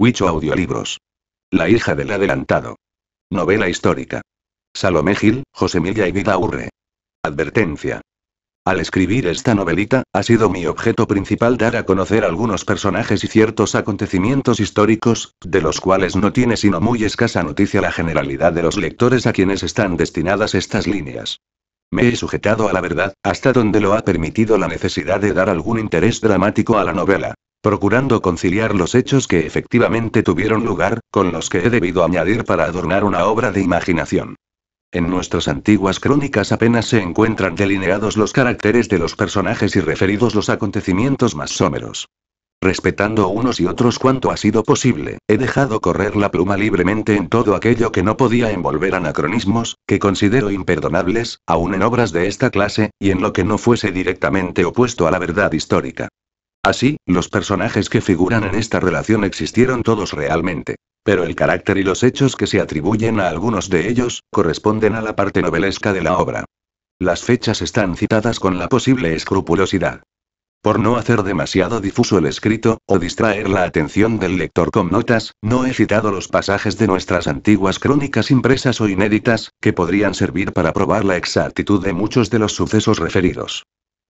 Huicho Audiolibros. La hija del adelantado. Novela histórica. Salomé Gil, José Milla y Vida Urre. Advertencia. Al escribir esta novelita, ha sido mi objeto principal dar a conocer algunos personajes y ciertos acontecimientos históricos, de los cuales no tiene sino muy escasa noticia la generalidad de los lectores a quienes están destinadas estas líneas. Me he sujetado a la verdad, hasta donde lo ha permitido la necesidad de dar algún interés dramático a la novela procurando conciliar los hechos que efectivamente tuvieron lugar, con los que he debido añadir para adornar una obra de imaginación. En nuestras antiguas crónicas apenas se encuentran delineados los caracteres de los personajes y referidos los acontecimientos más someros. Respetando unos y otros cuanto ha sido posible, he dejado correr la pluma libremente en todo aquello que no podía envolver anacronismos, que considero imperdonables, aun en obras de esta clase, y en lo que no fuese directamente opuesto a la verdad histórica. Así, los personajes que figuran en esta relación existieron todos realmente. Pero el carácter y los hechos que se atribuyen a algunos de ellos, corresponden a la parte novelesca de la obra. Las fechas están citadas con la posible escrupulosidad. Por no hacer demasiado difuso el escrito, o distraer la atención del lector con notas, no he citado los pasajes de nuestras antiguas crónicas impresas o inéditas, que podrían servir para probar la exactitud de muchos de los sucesos referidos.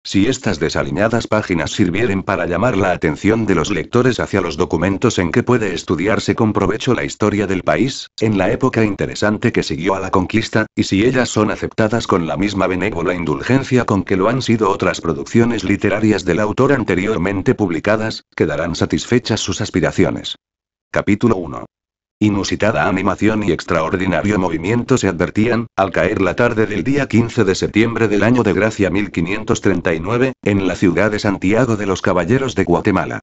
Si estas desaliñadas páginas sirvieren para llamar la atención de los lectores hacia los documentos en que puede estudiarse con provecho la historia del país, en la época interesante que siguió a la conquista, y si ellas son aceptadas con la misma benévola indulgencia con que lo han sido otras producciones literarias del autor anteriormente publicadas, quedarán satisfechas sus aspiraciones. Capítulo 1. Inusitada animación y extraordinario movimiento se advertían, al caer la tarde del día 15 de septiembre del año de gracia 1539, en la ciudad de Santiago de los Caballeros de Guatemala.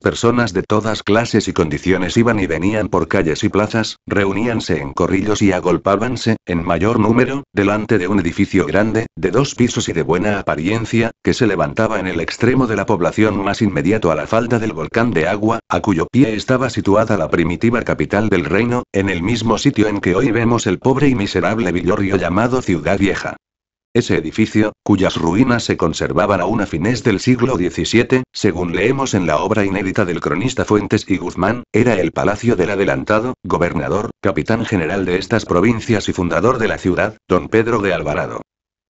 Personas de todas clases y condiciones iban y venían por calles y plazas, reuníanse en corrillos y agolpábanse, en mayor número, delante de un edificio grande, de dos pisos y de buena apariencia, que se levantaba en el extremo de la población más inmediato a la falda del volcán de agua, a cuyo pie estaba situada la primitiva capital del reino, en el mismo sitio en que hoy vemos el pobre y miserable villorrio llamado Ciudad Vieja. Ese edificio, cuyas ruinas se conservaban aún a fines del siglo XVII, según leemos en la obra inédita del cronista Fuentes y Guzmán, era el palacio del adelantado, gobernador, capitán general de estas provincias y fundador de la ciudad, don Pedro de Alvarado.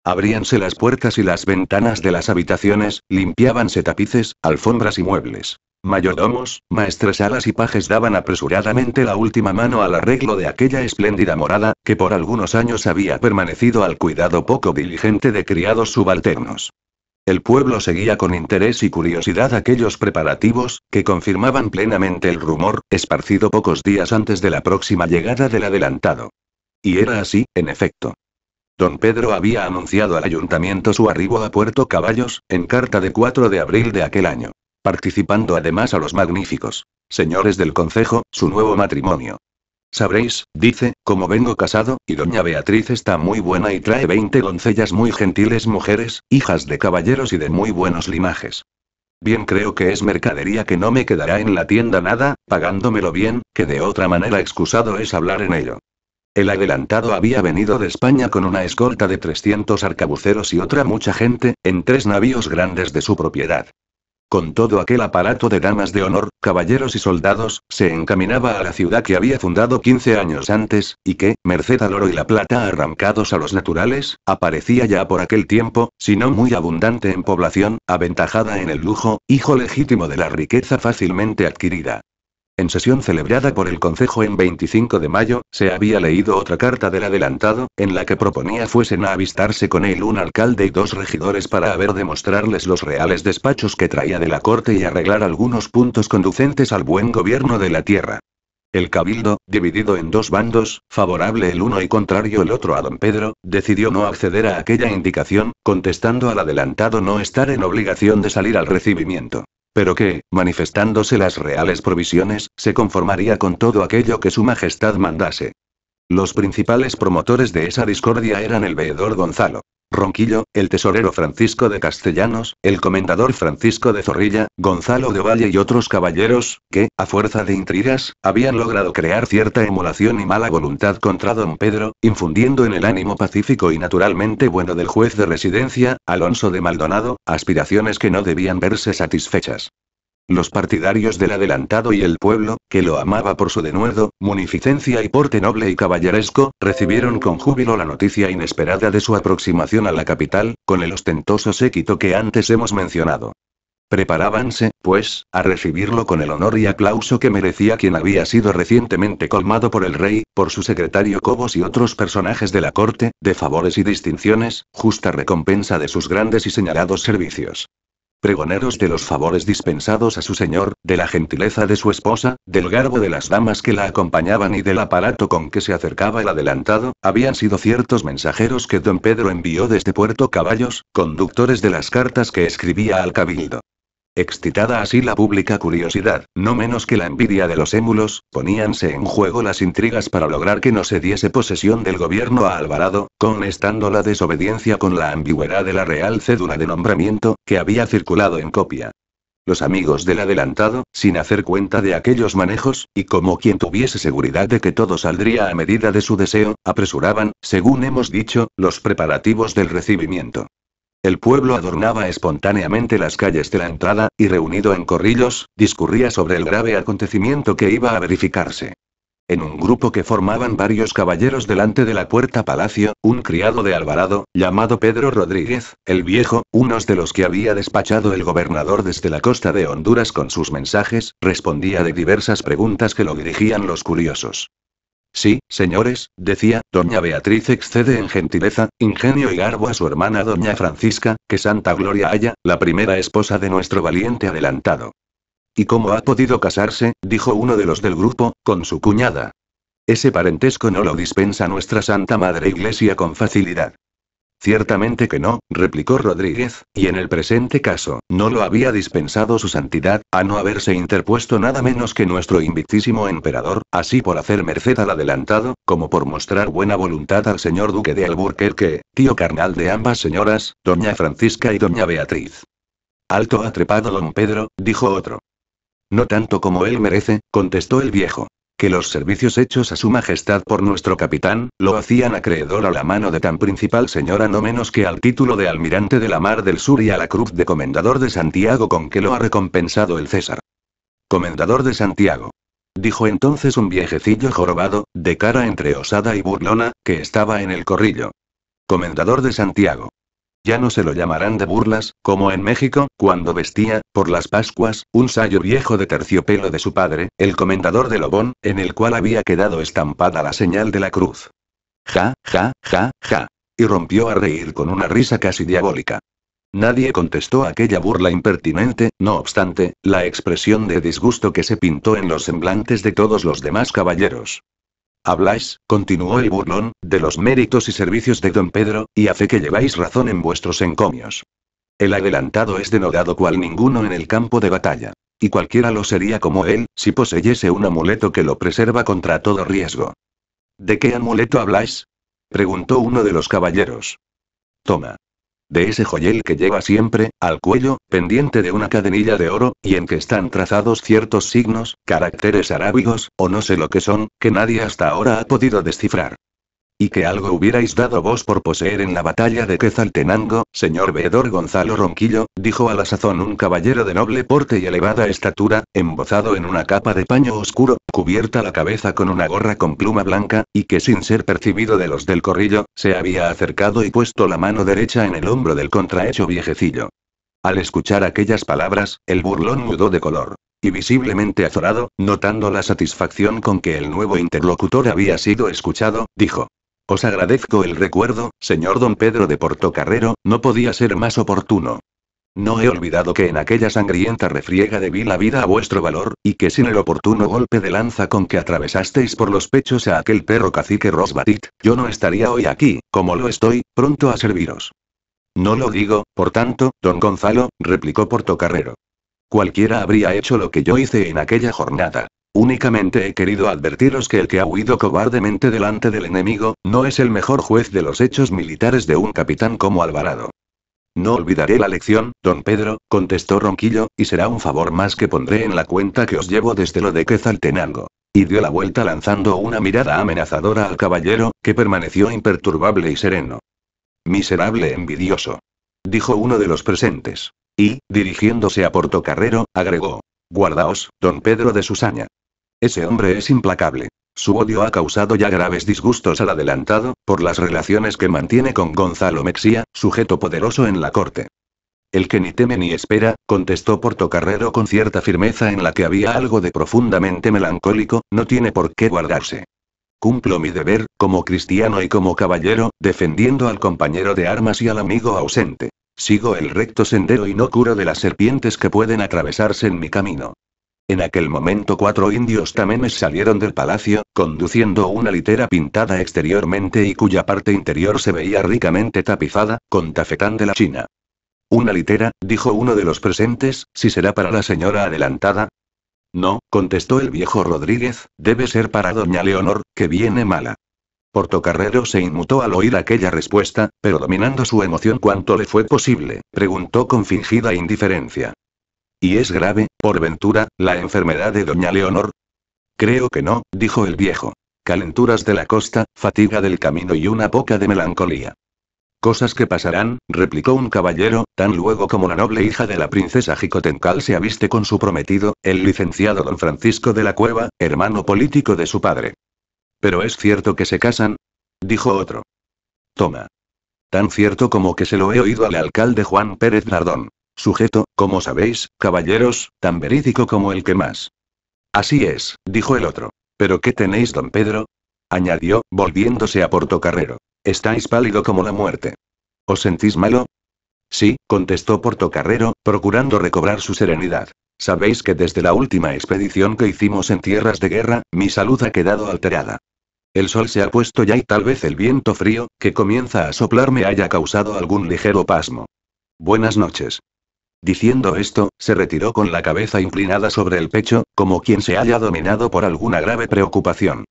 Abríanse las puertas y las ventanas de las habitaciones, limpiábanse tapices, alfombras y muebles. Mayordomos, maestresalas y pajes daban apresuradamente la última mano al arreglo de aquella espléndida morada, que por algunos años había permanecido al cuidado poco diligente de criados subalternos. El pueblo seguía con interés y curiosidad aquellos preparativos, que confirmaban plenamente el rumor, esparcido pocos días antes de la próxima llegada del adelantado. Y era así, en efecto. Don Pedro había anunciado al ayuntamiento su arribo a Puerto Caballos, en carta de 4 de abril de aquel año participando además a los magníficos señores del concejo, su nuevo matrimonio. Sabréis, dice, como vengo casado, y doña Beatriz está muy buena y trae veinte doncellas muy gentiles mujeres, hijas de caballeros y de muy buenos limajes. Bien creo que es mercadería que no me quedará en la tienda nada, pagándomelo bien, que de otra manera excusado es hablar en ello. El adelantado había venido de España con una escolta de 300 arcabuceros y otra mucha gente, en tres navíos grandes de su propiedad. Con todo aquel aparato de damas de honor, caballeros y soldados, se encaminaba a la ciudad que había fundado 15 años antes, y que, merced al oro y la plata arrancados a los naturales, aparecía ya por aquel tiempo, si no muy abundante en población, aventajada en el lujo, hijo legítimo de la riqueza fácilmente adquirida. En sesión celebrada por el Concejo en 25 de mayo, se había leído otra carta del adelantado, en la que proponía fuesen a avistarse con él un alcalde y dos regidores para haber de mostrarles los reales despachos que traía de la corte y arreglar algunos puntos conducentes al buen gobierno de la tierra. El cabildo, dividido en dos bandos, favorable el uno y contrario el otro a don Pedro, decidió no acceder a aquella indicación, contestando al adelantado no estar en obligación de salir al recibimiento pero que, manifestándose las reales provisiones, se conformaría con todo aquello que su majestad mandase. Los principales promotores de esa discordia eran el veedor Gonzalo Ronquillo, el tesorero Francisco de Castellanos, el comendador Francisco de Zorrilla, Gonzalo de Valle y otros caballeros, que, a fuerza de intrigas, habían logrado crear cierta emulación y mala voluntad contra don Pedro, infundiendo en el ánimo pacífico y naturalmente bueno del juez de residencia, Alonso de Maldonado, aspiraciones que no debían verse satisfechas. Los partidarios del adelantado y el pueblo, que lo amaba por su denuedo, munificencia y porte noble y caballeresco, recibieron con júbilo la noticia inesperada de su aproximación a la capital, con el ostentoso séquito que antes hemos mencionado. Preparábanse, pues, a recibirlo con el honor y aplauso que merecía quien había sido recientemente colmado por el rey, por su secretario Cobos y otros personajes de la corte, de favores y distinciones, justa recompensa de sus grandes y señalados servicios. Pregoneros de los favores dispensados a su señor, de la gentileza de su esposa, del garbo de las damas que la acompañaban y del aparato con que se acercaba el adelantado, habían sido ciertos mensajeros que don Pedro envió desde Puerto Caballos, conductores de las cartas que escribía al cabildo. Excitada así la pública curiosidad, no menos que la envidia de los émulos, poníanse en juego las intrigas para lograr que no se diese posesión del gobierno a Alvarado, conestando la desobediencia con la ambigüedad de la real cédula de nombramiento, que había circulado en copia. Los amigos del adelantado, sin hacer cuenta de aquellos manejos, y como quien tuviese seguridad de que todo saldría a medida de su deseo, apresuraban, según hemos dicho, los preparativos del recibimiento. El pueblo adornaba espontáneamente las calles de la entrada, y reunido en corrillos, discurría sobre el grave acontecimiento que iba a verificarse. En un grupo que formaban varios caballeros delante de la puerta palacio, un criado de Alvarado, llamado Pedro Rodríguez, el viejo, unos de los que había despachado el gobernador desde la costa de Honduras con sus mensajes, respondía de diversas preguntas que lo dirigían los curiosos. Sí, señores, decía, doña Beatriz excede en gentileza, ingenio y garbo a su hermana doña Francisca, que santa gloria haya, la primera esposa de nuestro valiente adelantado. ¿Y cómo ha podido casarse? dijo uno de los del grupo, con su cuñada. Ese parentesco no lo dispensa nuestra Santa Madre Iglesia con facilidad. Ciertamente que no, replicó Rodríguez, y en el presente caso, no lo había dispensado su santidad, a no haberse interpuesto nada menos que nuestro invictísimo emperador, así por hacer merced al adelantado, como por mostrar buena voluntad al señor duque de Alburquerque, tío carnal de ambas señoras, doña Francisca y doña Beatriz. Alto ha trepado don Pedro, dijo otro. No tanto como él merece, contestó el viejo que los servicios hechos a su majestad por nuestro capitán, lo hacían acreedor a la mano de tan principal señora no menos que al título de almirante de la Mar del Sur y a la cruz de comendador de Santiago con que lo ha recompensado el César. Comendador de Santiago. Dijo entonces un viejecillo jorobado, de cara entre osada y burlona, que estaba en el corrillo. Comendador de Santiago. Ya no se lo llamarán de burlas, como en México, cuando vestía, por las Pascuas, un sayo viejo de terciopelo de su padre, el comendador de Lobón, en el cual había quedado estampada la señal de la cruz. Ja, ja, ja, ja. Y rompió a reír con una risa casi diabólica. Nadie contestó aquella burla impertinente, no obstante, la expresión de disgusto que se pintó en los semblantes de todos los demás caballeros. Habláis, continuó el burlón, de los méritos y servicios de don Pedro, y hace que lleváis razón en vuestros encomios. El adelantado es denodado cual ninguno en el campo de batalla. Y cualquiera lo sería como él, si poseyese un amuleto que lo preserva contra todo riesgo. ¿De qué amuleto habláis? preguntó uno de los caballeros. Toma de ese joyel que lleva siempre, al cuello, pendiente de una cadenilla de oro, y en que están trazados ciertos signos, caracteres arábigos, o no sé lo que son, que nadie hasta ahora ha podido descifrar. Y que algo hubierais dado vos por poseer en la batalla de Quetzaltenango, señor veedor Gonzalo Ronquillo, dijo a la sazón un caballero de noble porte y elevada estatura, embozado en una capa de paño oscuro, cubierta la cabeza con una gorra con pluma blanca, y que sin ser percibido de los del corrillo, se había acercado y puesto la mano derecha en el hombro del contrahecho viejecillo. Al escuchar aquellas palabras, el burlón mudó de color. Y visiblemente azorado, notando la satisfacción con que el nuevo interlocutor había sido escuchado, dijo. Os agradezco el recuerdo, señor don Pedro de Portocarrero, no podía ser más oportuno. No he olvidado que en aquella sangrienta refriega debí la vida a vuestro valor, y que sin el oportuno golpe de lanza con que atravesasteis por los pechos a aquel perro cacique Rosbatit, yo no estaría hoy aquí, como lo estoy, pronto a serviros. No lo digo, por tanto, don Gonzalo, replicó Portocarrero. Cualquiera habría hecho lo que yo hice en aquella jornada. Únicamente he querido advertiros que el que ha huido cobardemente delante del enemigo, no es el mejor juez de los hechos militares de un capitán como Alvarado. No olvidaré la lección, don Pedro, contestó Ronquillo, y será un favor más que pondré en la cuenta que os llevo desde lo de Quetzaltenango. Y dio la vuelta lanzando una mirada amenazadora al caballero, que permaneció imperturbable y sereno. Miserable envidioso. Dijo uno de los presentes. Y, dirigiéndose a Portocarrero, agregó. Guardaos, don Pedro de Susaña. Ese hombre es implacable. Su odio ha causado ya graves disgustos al adelantado, por las relaciones que mantiene con Gonzalo Mexía, sujeto poderoso en la corte. El que ni teme ni espera, contestó Portocarrero con cierta firmeza en la que había algo de profundamente melancólico, no tiene por qué guardarse. Cumplo mi deber, como cristiano y como caballero, defendiendo al compañero de armas y al amigo ausente. Sigo el recto sendero y no curo de las serpientes que pueden atravesarse en mi camino. En aquel momento cuatro indios tamenes salieron del palacio, conduciendo una litera pintada exteriormente y cuya parte interior se veía ricamente tapizada, con tafetán de la China. Una litera, dijo uno de los presentes, si será para la señora adelantada. No, contestó el viejo Rodríguez, debe ser para doña Leonor, que viene mala. Portocarrero se inmutó al oír aquella respuesta, pero dominando su emoción cuanto le fue posible, preguntó con fingida indiferencia. ¿Y es grave, por ventura, la enfermedad de doña Leonor? Creo que no, dijo el viejo. Calenturas de la costa, fatiga del camino y una poca de melancolía. Cosas que pasarán, replicó un caballero, tan luego como la noble hija de la princesa Jicotencal se aviste con su prometido, el licenciado don Francisco de la Cueva, hermano político de su padre. Pero es cierto que se casan, dijo otro. Toma. Tan cierto como que se lo he oído al alcalde Juan Pérez Nardón. Sujeto, como sabéis, caballeros, tan verídico como el que más. Así es, dijo el otro. ¿Pero qué tenéis, don Pedro? añadió, volviéndose a Portocarrero. Estáis pálido como la muerte. ¿Os sentís malo? Sí, contestó Portocarrero, procurando recobrar su serenidad. Sabéis que desde la última expedición que hicimos en tierras de guerra, mi salud ha quedado alterada. El sol se ha puesto ya y tal vez el viento frío, que comienza a soplar me haya causado algún ligero pasmo. Buenas noches. Diciendo esto, se retiró con la cabeza inclinada sobre el pecho, como quien se haya dominado por alguna grave preocupación.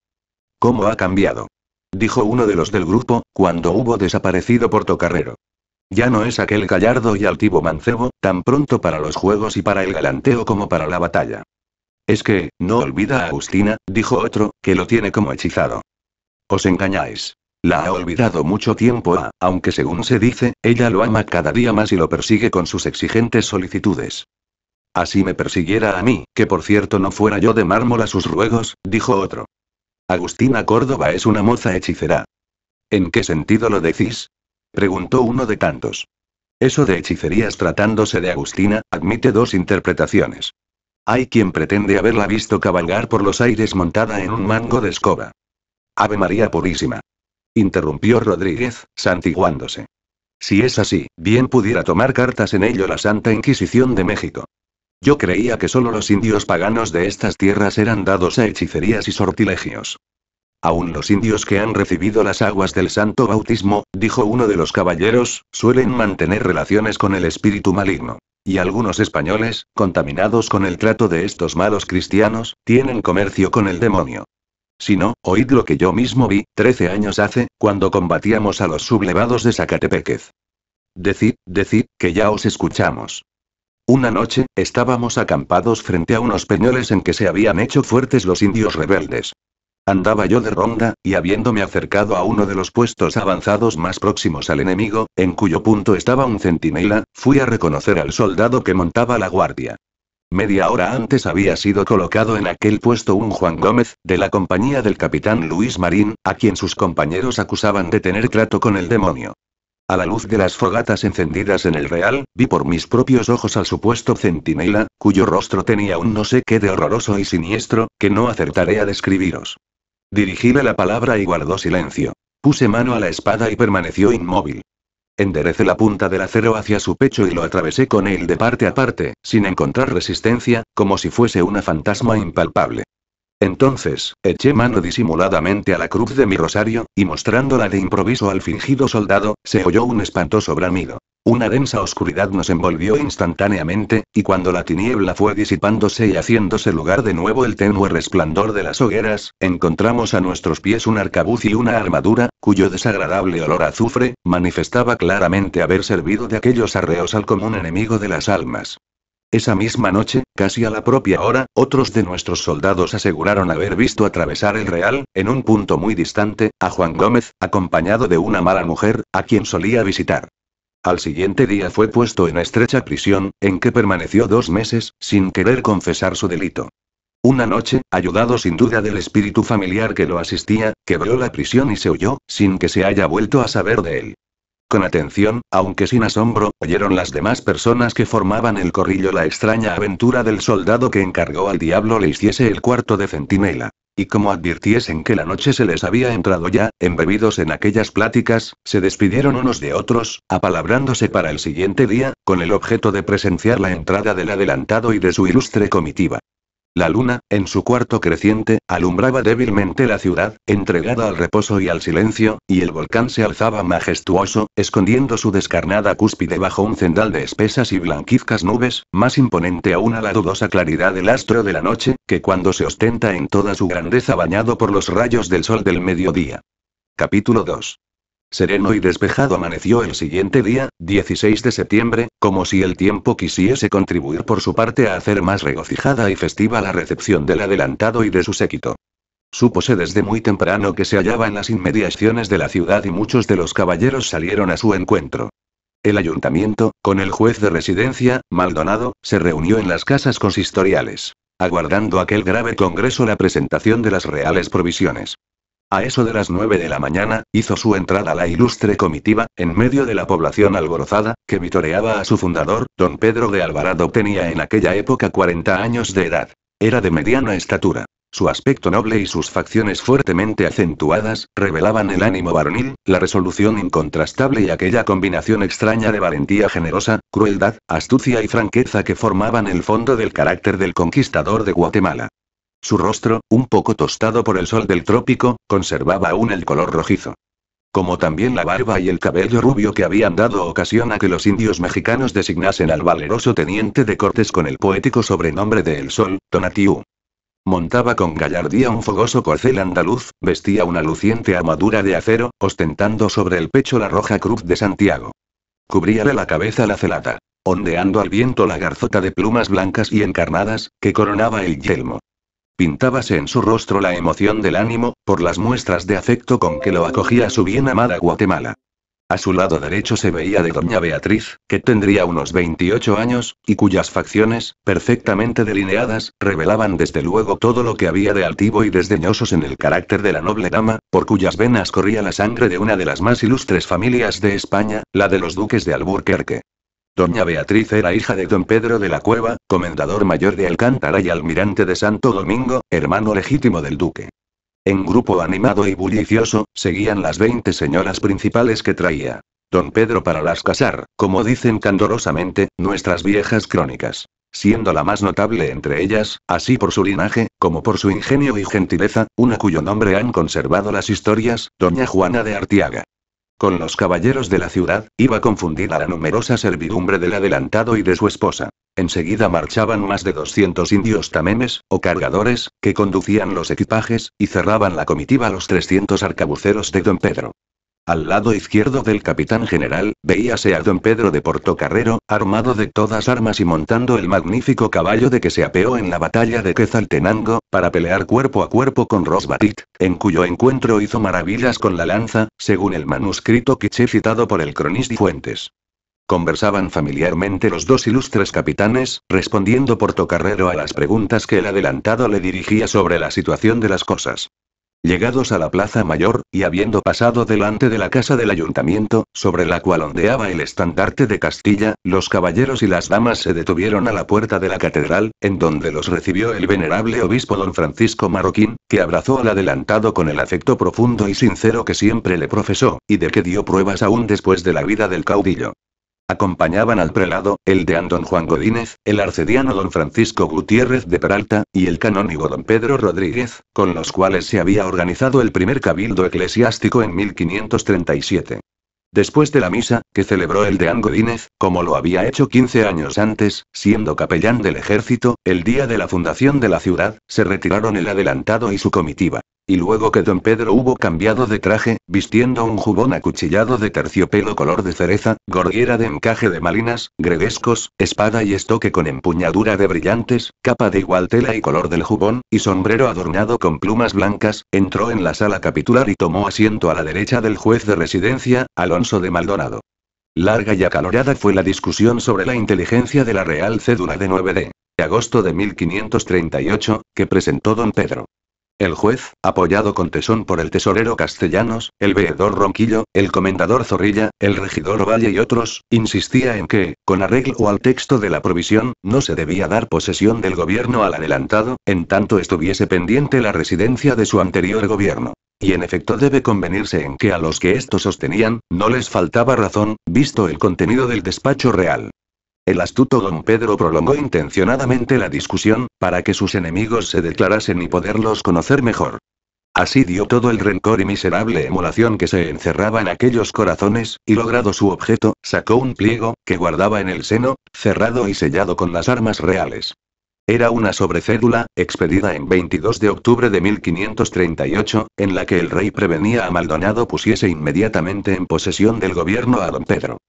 ¿Cómo ha cambiado? Dijo uno de los del grupo, cuando hubo desaparecido Portocarrero. Ya no es aquel gallardo y altivo mancebo, tan pronto para los juegos y para el galanteo como para la batalla. Es que, no olvida a Agustina, dijo otro, que lo tiene como hechizado. Os engañáis. La ha olvidado mucho tiempo, a, aunque según se dice, ella lo ama cada día más y lo persigue con sus exigentes solicitudes. Así me persiguiera a mí, que por cierto no fuera yo de mármol a sus ruegos, dijo otro. Agustina Córdoba es una moza hechicera. ¿En qué sentido lo decís? preguntó uno de tantos. Eso de hechicerías tratándose de Agustina, admite dos interpretaciones. Hay quien pretende haberla visto cabalgar por los aires montada en un mango de escoba. Ave María Purísima. Interrumpió Rodríguez, santiguándose. Si es así, bien pudiera tomar cartas en ello la Santa Inquisición de México. Yo creía que solo los indios paganos de estas tierras eran dados a hechicerías y sortilegios. Aún los indios que han recibido las aguas del santo bautismo, dijo uno de los caballeros, suelen mantener relaciones con el espíritu maligno. Y algunos españoles, contaminados con el trato de estos malos cristianos, tienen comercio con el demonio. Si no, oíd lo que yo mismo vi, trece años hace, cuando combatíamos a los sublevados de Zacatepéquez. Decid, decid, que ya os escuchamos. Una noche, estábamos acampados frente a unos peñoles en que se habían hecho fuertes los indios rebeldes. Andaba yo de ronda, y habiéndome acercado a uno de los puestos avanzados más próximos al enemigo, en cuyo punto estaba un centinela, fui a reconocer al soldado que montaba la guardia. Media hora antes había sido colocado en aquel puesto un Juan Gómez, de la compañía del capitán Luis Marín, a quien sus compañeros acusaban de tener trato con el demonio. A la luz de las fogatas encendidas en el Real, vi por mis propios ojos al supuesto centinela, cuyo rostro tenía un no sé qué de horroroso y siniestro, que no acertaré a describiros. Dirigíle la palabra y guardó silencio. Puse mano a la espada y permaneció inmóvil. Enderecé la punta del acero hacia su pecho y lo atravesé con él de parte a parte, sin encontrar resistencia, como si fuese una fantasma impalpable. Entonces, eché mano disimuladamente a la cruz de mi rosario, y mostrándola de improviso al fingido soldado, se oyó un espantoso bramido. Una densa oscuridad nos envolvió instantáneamente, y cuando la tiniebla fue disipándose y haciéndose lugar de nuevo el tenue resplandor de las hogueras, encontramos a nuestros pies un arcabuz y una armadura, cuyo desagradable olor azufre, manifestaba claramente haber servido de aquellos arreos al común enemigo de las almas. Esa misma noche, casi a la propia hora, otros de nuestros soldados aseguraron haber visto atravesar el Real, en un punto muy distante, a Juan Gómez, acompañado de una mala mujer, a quien solía visitar. Al siguiente día fue puesto en estrecha prisión, en que permaneció dos meses, sin querer confesar su delito. Una noche, ayudado sin duda del espíritu familiar que lo asistía, quebró la prisión y se huyó, sin que se haya vuelto a saber de él. Con atención, aunque sin asombro, oyeron las demás personas que formaban el corrillo la extraña aventura del soldado que encargó al diablo le hiciese el cuarto de centinela. Y como advirtiesen que la noche se les había entrado ya, embebidos en aquellas pláticas, se despidieron unos de otros, apalabrándose para el siguiente día, con el objeto de presenciar la entrada del adelantado y de su ilustre comitiva. La luna, en su cuarto creciente, alumbraba débilmente la ciudad, entregada al reposo y al silencio, y el volcán se alzaba majestuoso, escondiendo su descarnada cúspide bajo un cendal de espesas y blanquizcas nubes, más imponente aún a la dudosa claridad del astro de la noche, que cuando se ostenta en toda su grandeza bañado por los rayos del sol del mediodía. Capítulo 2. Sereno y despejado amaneció el siguiente día, 16 de septiembre, como si el tiempo quisiese contribuir por su parte a hacer más regocijada y festiva la recepción del adelantado y de su séquito. Súpose desde muy temprano que se hallaba en las inmediaciones de la ciudad y muchos de los caballeros salieron a su encuentro. El ayuntamiento, con el juez de residencia, Maldonado, se reunió en las casas consistoriales, aguardando aquel grave congreso la presentación de las reales provisiones. A eso de las nueve de la mañana, hizo su entrada la ilustre comitiva, en medio de la población alborozada, que vitoreaba a su fundador, don Pedro de Alvarado tenía en aquella época 40 años de edad. Era de mediana estatura. Su aspecto noble y sus facciones fuertemente acentuadas, revelaban el ánimo varonil, la resolución incontrastable y aquella combinación extraña de valentía generosa, crueldad, astucia y franqueza que formaban el fondo del carácter del conquistador de Guatemala. Su rostro, un poco tostado por el sol del trópico, conservaba aún el color rojizo. Como también la barba y el cabello rubio que habían dado ocasión a que los indios mexicanos designasen al valeroso teniente de Cortes con el poético sobrenombre de El Sol, Tonatiuh. Montaba con gallardía un fogoso corcel andaluz, vestía una luciente armadura de acero, ostentando sobre el pecho la roja cruz de Santiago. Cubríale la cabeza la celata, ondeando al viento la garzota de plumas blancas y encarnadas, que coronaba el yelmo. Pintábase en su rostro la emoción del ánimo, por las muestras de afecto con que lo acogía su bien amada Guatemala. A su lado derecho se veía de doña Beatriz, que tendría unos 28 años, y cuyas facciones, perfectamente delineadas, revelaban desde luego todo lo que había de altivo y desdeñosos en el carácter de la noble dama, por cuyas venas corría la sangre de una de las más ilustres familias de España, la de los duques de Alburquerque. Doña Beatriz era hija de don Pedro de la Cueva, comendador mayor de Alcántara y almirante de Santo Domingo, hermano legítimo del duque. En grupo animado y bullicioso, seguían las veinte señoras principales que traía don Pedro para las casar, como dicen candorosamente, nuestras viejas crónicas. Siendo la más notable entre ellas, así por su linaje, como por su ingenio y gentileza, una cuyo nombre han conservado las historias, doña Juana de Artiaga. Con los caballeros de la ciudad, iba confundida la numerosa servidumbre del adelantado y de su esposa. Enseguida marchaban más de 200 indios tamemes, o cargadores, que conducían los equipajes, y cerraban la comitiva los 300 arcabuceros de don Pedro. Al lado izquierdo del capitán general, veíase a don Pedro de Portocarrero, armado de todas armas y montando el magnífico caballo de que se apeó en la batalla de Quetzaltenango, para pelear cuerpo a cuerpo con Rosbatit, en cuyo encuentro hizo maravillas con la lanza, según el manuscrito quiché citado por el cronista Fuentes. Conversaban familiarmente los dos ilustres capitanes, respondiendo Portocarrero a las preguntas que el adelantado le dirigía sobre la situación de las cosas. Llegados a la plaza mayor, y habiendo pasado delante de la casa del ayuntamiento, sobre la cual ondeaba el estandarte de Castilla, los caballeros y las damas se detuvieron a la puerta de la catedral, en donde los recibió el venerable obispo don Francisco Marroquín, que abrazó al adelantado con el afecto profundo y sincero que siempre le profesó, y de que dio pruebas aún después de la vida del caudillo. Acompañaban al prelado, el deán don Juan Godínez, el arcediano don Francisco Gutiérrez de Peralta, y el canónigo don Pedro Rodríguez, con los cuales se había organizado el primer cabildo eclesiástico en 1537. Después de la misa, que celebró el deán Godínez, como lo había hecho 15 años antes, siendo capellán del ejército, el día de la fundación de la ciudad, se retiraron el adelantado y su comitiva. Y luego que don Pedro hubo cambiado de traje, vistiendo un jubón acuchillado de terciopelo color de cereza, gorguera de encaje de malinas, gregescos, espada y estoque con empuñadura de brillantes, capa de igual tela y color del jubón, y sombrero adornado con plumas blancas, entró en la sala capitular y tomó asiento a la derecha del juez de residencia, Alonso de Maldonado. Larga y acalorada fue la discusión sobre la inteligencia de la Real Cédula de 9 de agosto de 1538, que presentó don Pedro. El juez, apoyado con tesón por el tesorero Castellanos, el veedor Ronquillo, el comendador Zorrilla, el regidor Valle y otros, insistía en que, con arreglo al texto de la provisión, no se debía dar posesión del gobierno al adelantado, en tanto estuviese pendiente la residencia de su anterior gobierno. Y en efecto debe convenirse en que a los que esto sostenían, no les faltaba razón, visto el contenido del despacho real. El astuto don Pedro prolongó intencionadamente la discusión, para que sus enemigos se declarasen y poderlos conocer mejor. Así dio todo el rencor y miserable emulación que se encerraba en aquellos corazones, y logrado su objeto, sacó un pliego, que guardaba en el seno, cerrado y sellado con las armas reales. Era una sobrecédula, expedida en 22 de octubre de 1538, en la que el rey prevenía a Maldonado pusiese inmediatamente en posesión del gobierno a don Pedro.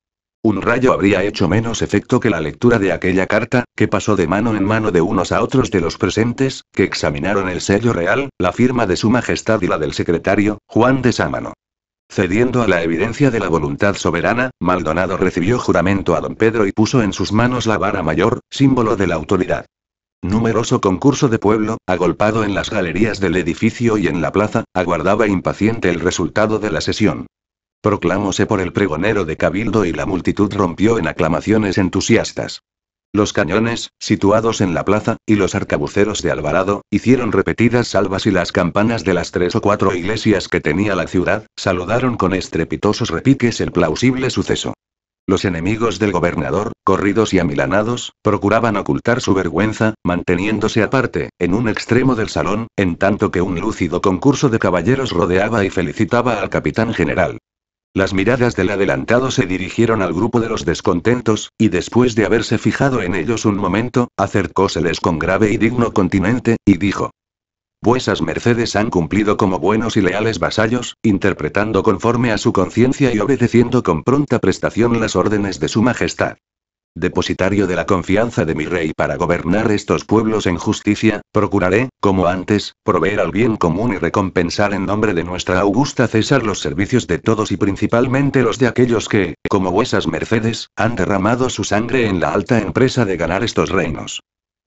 Un rayo habría hecho menos efecto que la lectura de aquella carta, que pasó de mano en mano de unos a otros de los presentes, que examinaron el sello real, la firma de su majestad y la del secretario, Juan de Sámano. Cediendo a la evidencia de la voluntad soberana, Maldonado recibió juramento a don Pedro y puso en sus manos la vara mayor, símbolo de la autoridad. Numeroso concurso de pueblo, agolpado en las galerías del edificio y en la plaza, aguardaba impaciente el resultado de la sesión proclamóse por el pregonero de Cabildo y la multitud rompió en aclamaciones entusiastas. Los cañones, situados en la plaza, y los arcabuceros de Alvarado, hicieron repetidas salvas y las campanas de las tres o cuatro iglesias que tenía la ciudad, saludaron con estrepitosos repiques el plausible suceso. Los enemigos del gobernador, corridos y amilanados, procuraban ocultar su vergüenza, manteniéndose aparte, en un extremo del salón, en tanto que un lúcido concurso de caballeros rodeaba y felicitaba al capitán general. Las miradas del adelantado se dirigieron al grupo de los descontentos, y después de haberse fijado en ellos un momento, acercóseles con grave y digno continente, y dijo. Vuesas mercedes han cumplido como buenos y leales vasallos, interpretando conforme a su conciencia y obedeciendo con pronta prestación las órdenes de su majestad depositario de la confianza de mi rey para gobernar estos pueblos en justicia, procuraré, como antes, proveer al bien común y recompensar en nombre de nuestra augusta César los servicios de todos y principalmente los de aquellos que, como vuesas mercedes, han derramado su sangre en la alta empresa de ganar estos reinos.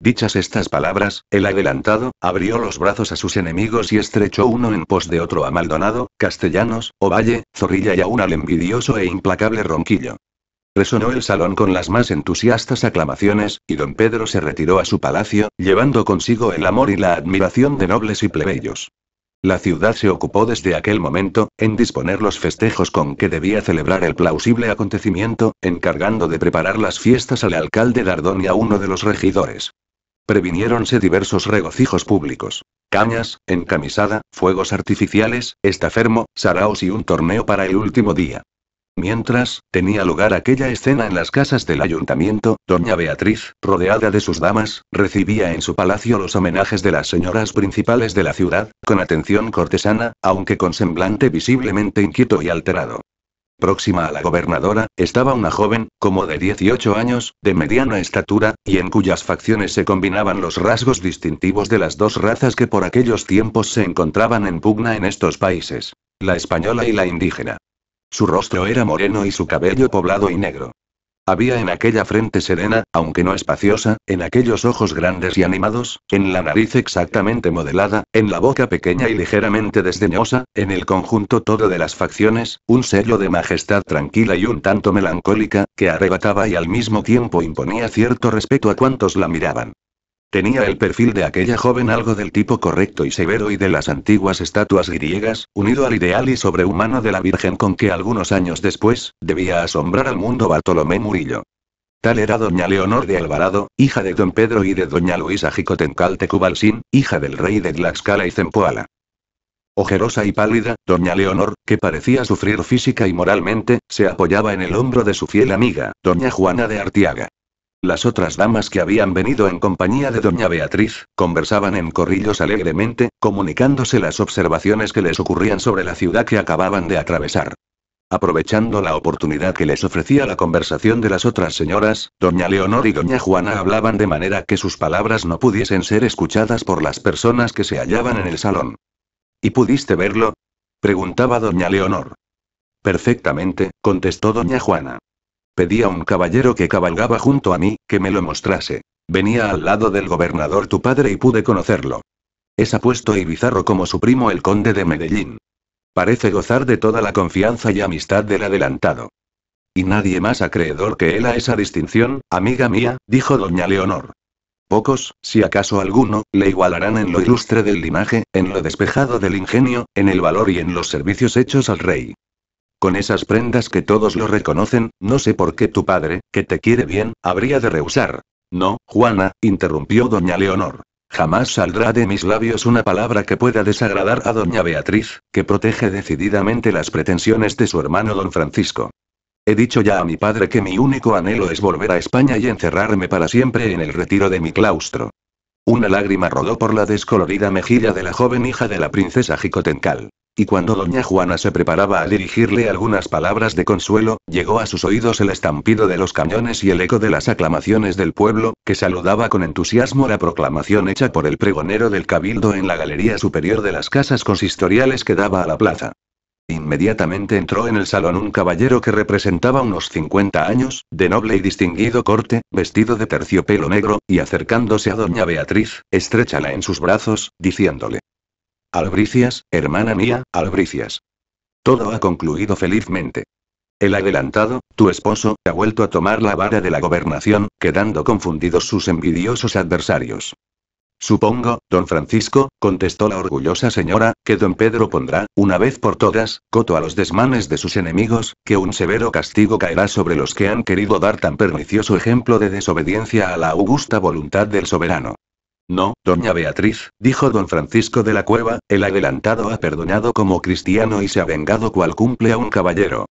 Dichas estas palabras, el adelantado, abrió los brazos a sus enemigos y estrechó uno en pos de otro a Maldonado, Castellanos, Ovalle, Zorrilla y aún al envidioso e implacable Ronquillo. Resonó el salón con las más entusiastas aclamaciones, y don Pedro se retiró a su palacio, llevando consigo el amor y la admiración de nobles y plebeyos. La ciudad se ocupó desde aquel momento, en disponer los festejos con que debía celebrar el plausible acontecimiento, encargando de preparar las fiestas al alcalde Dardón y a uno de los regidores. Previniéronse diversos regocijos públicos. Cañas, encamisada, fuegos artificiales, estafermo, saraos y un torneo para el último día. Mientras, tenía lugar aquella escena en las casas del ayuntamiento, doña Beatriz, rodeada de sus damas, recibía en su palacio los homenajes de las señoras principales de la ciudad, con atención cortesana, aunque con semblante visiblemente inquieto y alterado. Próxima a la gobernadora, estaba una joven, como de 18 años, de mediana estatura, y en cuyas facciones se combinaban los rasgos distintivos de las dos razas que por aquellos tiempos se encontraban en pugna en estos países, la española y la indígena. Su rostro era moreno y su cabello poblado y negro. Había en aquella frente serena, aunque no espaciosa, en aquellos ojos grandes y animados, en la nariz exactamente modelada, en la boca pequeña y ligeramente desdeñosa, en el conjunto todo de las facciones, un sello de majestad tranquila y un tanto melancólica, que arrebataba y al mismo tiempo imponía cierto respeto a cuantos la miraban. Tenía el perfil de aquella joven algo del tipo correcto y severo y de las antiguas estatuas griegas, unido al ideal y sobrehumano de la Virgen con que algunos años después, debía asombrar al mundo Bartolomé Murillo. Tal era doña Leonor de Alvarado, hija de don Pedro y de doña Luisa Jicotencalte Cubalsín, hija del rey de Tlaxcala y Zempoala. Ojerosa y pálida, doña Leonor, que parecía sufrir física y moralmente, se apoyaba en el hombro de su fiel amiga, doña Juana de Artiaga. Las otras damas que habían venido en compañía de doña Beatriz, conversaban en corrillos alegremente, comunicándose las observaciones que les ocurrían sobre la ciudad que acababan de atravesar. Aprovechando la oportunidad que les ofrecía la conversación de las otras señoras, doña Leonor y doña Juana hablaban de manera que sus palabras no pudiesen ser escuchadas por las personas que se hallaban en el salón. ¿Y pudiste verlo? preguntaba doña Leonor. Perfectamente, contestó doña Juana. Pedí a un caballero que cabalgaba junto a mí, que me lo mostrase. Venía al lado del gobernador tu padre y pude conocerlo. Es apuesto y bizarro como su primo el conde de Medellín. Parece gozar de toda la confianza y amistad del adelantado. Y nadie más acreedor que él a esa distinción, amiga mía, dijo doña Leonor. Pocos, si acaso alguno, le igualarán en lo ilustre del linaje, en lo despejado del ingenio, en el valor y en los servicios hechos al rey. Con esas prendas que todos lo reconocen, no sé por qué tu padre, que te quiere bien, habría de rehusar. No, Juana, interrumpió doña Leonor. Jamás saldrá de mis labios una palabra que pueda desagradar a doña Beatriz, que protege decididamente las pretensiones de su hermano don Francisco. He dicho ya a mi padre que mi único anhelo es volver a España y encerrarme para siempre en el retiro de mi claustro. Una lágrima rodó por la descolorida mejilla de la joven hija de la princesa Jicotencal. Y cuando doña Juana se preparaba a dirigirle algunas palabras de consuelo, llegó a sus oídos el estampido de los cañones y el eco de las aclamaciones del pueblo, que saludaba con entusiasmo la proclamación hecha por el pregonero del cabildo en la galería superior de las casas consistoriales que daba a la plaza. Inmediatamente entró en el salón un caballero que representaba unos 50 años, de noble y distinguido corte, vestido de terciopelo negro, y acercándose a doña Beatriz, estréchala en sus brazos, diciéndole. Albricias, hermana mía, albricias. Todo ha concluido felizmente. El adelantado, tu esposo, ha vuelto a tomar la vara de la gobernación, quedando confundidos sus envidiosos adversarios. Supongo, don Francisco, contestó la orgullosa señora, que don Pedro pondrá, una vez por todas, coto a los desmanes de sus enemigos, que un severo castigo caerá sobre los que han querido dar tan pernicioso ejemplo de desobediencia a la augusta voluntad del soberano. No, doña Beatriz, dijo don Francisco de la Cueva, el adelantado ha perdonado como cristiano y se ha vengado cual cumple a un caballero.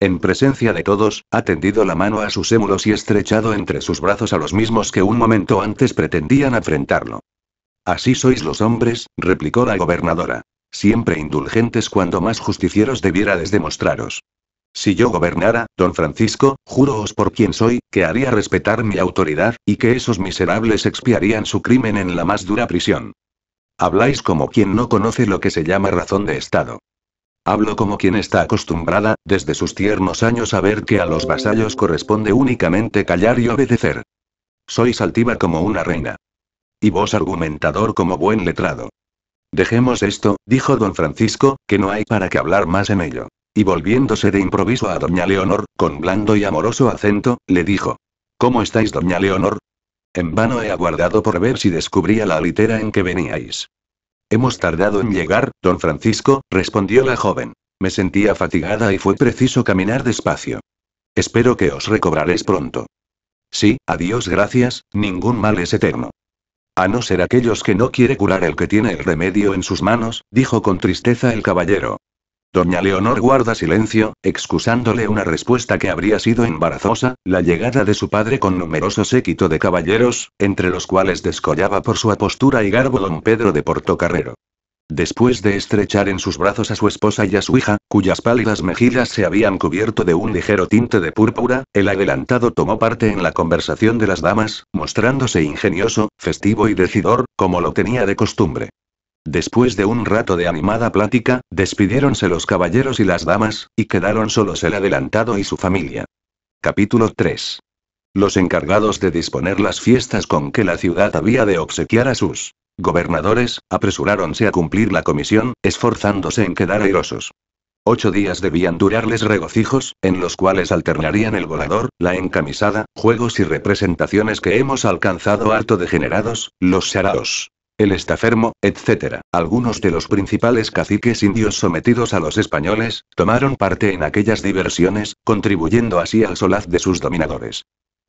En presencia de todos, ha tendido la mano a sus émulos y estrechado entre sus brazos a los mismos que un momento antes pretendían afrentarlo. Así sois los hombres, replicó la gobernadora. Siempre indulgentes cuando más justicieros debiérades demostraros. Si yo gobernara, don Francisco, juroos por quien soy, que haría respetar mi autoridad, y que esos miserables expiarían su crimen en la más dura prisión. Habláis como quien no conoce lo que se llama razón de Estado. Hablo como quien está acostumbrada, desde sus tiernos años, a ver que a los vasallos corresponde únicamente callar y obedecer. Sois altiva como una reina. Y vos argumentador como buen letrado. Dejemos esto, dijo don Francisco, que no hay para qué hablar más en ello. Y volviéndose de improviso a doña Leonor, con blando y amoroso acento, le dijo. ¿Cómo estáis, doña Leonor? En vano he aguardado por ver si descubría la litera en que veníais. Hemos tardado en llegar, don Francisco, respondió la joven. Me sentía fatigada y fue preciso caminar despacio. Espero que os recobraréis pronto. Sí, adiós gracias, ningún mal es eterno. A no ser aquellos que no quiere curar el que tiene el remedio en sus manos, dijo con tristeza el caballero. Doña Leonor guarda silencio, excusándole una respuesta que habría sido embarazosa, la llegada de su padre con numeroso séquito de caballeros, entre los cuales descollaba por su apostura y garbo don Pedro de Portocarrero. Después de estrechar en sus brazos a su esposa y a su hija, cuyas pálidas mejillas se habían cubierto de un ligero tinte de púrpura, el adelantado tomó parte en la conversación de las damas, mostrándose ingenioso, festivo y decidor, como lo tenía de costumbre. Después de un rato de animada plática, despidiéronse los caballeros y las damas, y quedaron solos el adelantado y su familia. Capítulo 3. Los encargados de disponer las fiestas con que la ciudad había de obsequiar a sus gobernadores, apresuráronse a cumplir la comisión, esforzándose en quedar airosos. Ocho días debían durarles regocijos, en los cuales alternarían el volador, la encamisada, juegos y representaciones que hemos alcanzado harto degenerados, los saraos el estafermo, etc. Algunos de los principales caciques indios sometidos a los españoles, tomaron parte en aquellas diversiones, contribuyendo así al solaz de sus dominadores.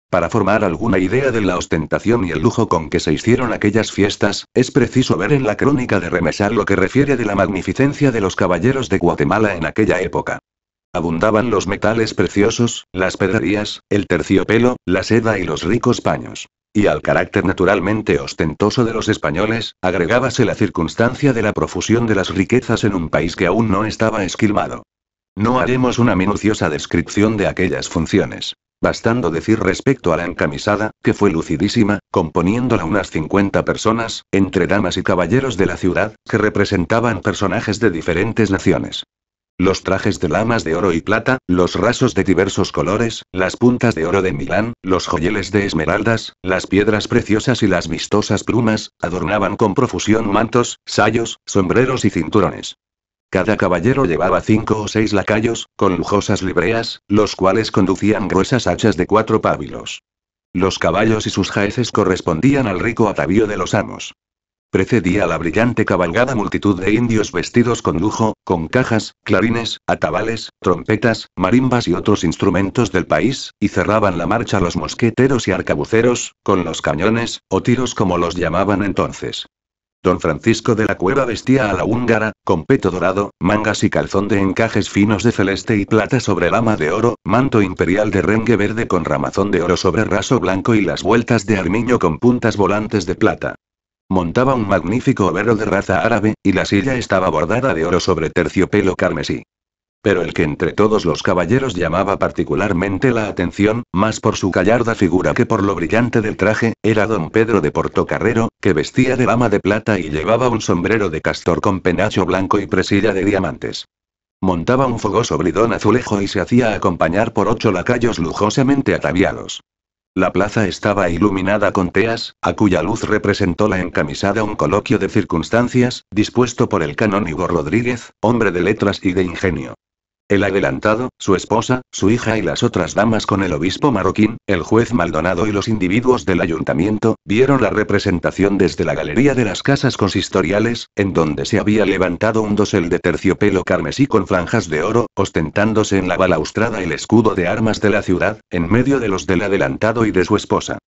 Para formar alguna idea de la ostentación y el lujo con que se hicieron aquellas fiestas, es preciso ver en la crónica de Remesal lo que refiere de la magnificencia de los caballeros de Guatemala en aquella época. Abundaban los metales preciosos, las pedrerías, el terciopelo, la seda y los ricos paños. Y al carácter naturalmente ostentoso de los españoles, agregábase la circunstancia de la profusión de las riquezas en un país que aún no estaba esquilmado. No haremos una minuciosa descripción de aquellas funciones. Bastando decir respecto a la encamisada, que fue lucidísima, componiéndola unas 50 personas, entre damas y caballeros de la ciudad, que representaban personajes de diferentes naciones. Los trajes de lamas de oro y plata, los rasos de diversos colores, las puntas de oro de Milán, los joyeles de esmeraldas, las piedras preciosas y las vistosas plumas, adornaban con profusión mantos, sayos, sombreros y cinturones. Cada caballero llevaba cinco o seis lacayos, con lujosas libreas, los cuales conducían gruesas hachas de cuatro pábilos. Los caballos y sus jaeces correspondían al rico atavío de los amos. Precedía la brillante cabalgada multitud de indios vestidos con lujo, con cajas, clarines, atabales, trompetas, marimbas y otros instrumentos del país, y cerraban la marcha los mosqueteros y arcabuceros, con los cañones, o tiros como los llamaban entonces. Don Francisco de la Cueva vestía a la húngara, con peto dorado, mangas y calzón de encajes finos de celeste y plata sobre lama de oro, manto imperial de rengue verde con ramazón de oro sobre raso blanco y las vueltas de armiño con puntas volantes de plata. Montaba un magnífico overo de raza árabe, y la silla estaba bordada de oro sobre terciopelo carmesí. Pero el que entre todos los caballeros llamaba particularmente la atención, más por su gallarda figura que por lo brillante del traje, era don Pedro de Portocarrero, que vestía de lama de plata y llevaba un sombrero de castor con penacho blanco y presilla de diamantes. Montaba un fogoso bridón azulejo y se hacía acompañar por ocho lacayos lujosamente ataviados. La plaza estaba iluminada con teas, a cuya luz representó la encamisada un coloquio de circunstancias, dispuesto por el canónigo Rodríguez, hombre de letras y de ingenio. El adelantado, su esposa, su hija y las otras damas con el obispo marroquín, el juez Maldonado y los individuos del ayuntamiento, vieron la representación desde la galería de las casas consistoriales, en donde se había levantado un dosel de terciopelo carmesí con franjas de oro, ostentándose en la balaustrada el escudo de armas de la ciudad, en medio de los del adelantado y de su esposa.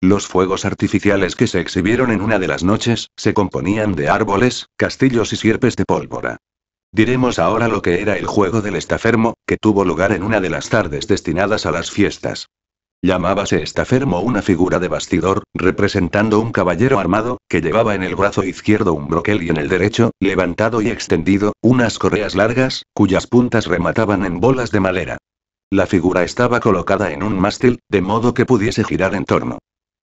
Los fuegos artificiales que se exhibieron en una de las noches, se componían de árboles, castillos y sierpes de pólvora. Diremos ahora lo que era el juego del estafermo, que tuvo lugar en una de las tardes destinadas a las fiestas. Llamábase estafermo una figura de bastidor, representando un caballero armado, que llevaba en el brazo izquierdo un broquel y en el derecho, levantado y extendido, unas correas largas, cuyas puntas remataban en bolas de madera. La figura estaba colocada en un mástil, de modo que pudiese girar en torno.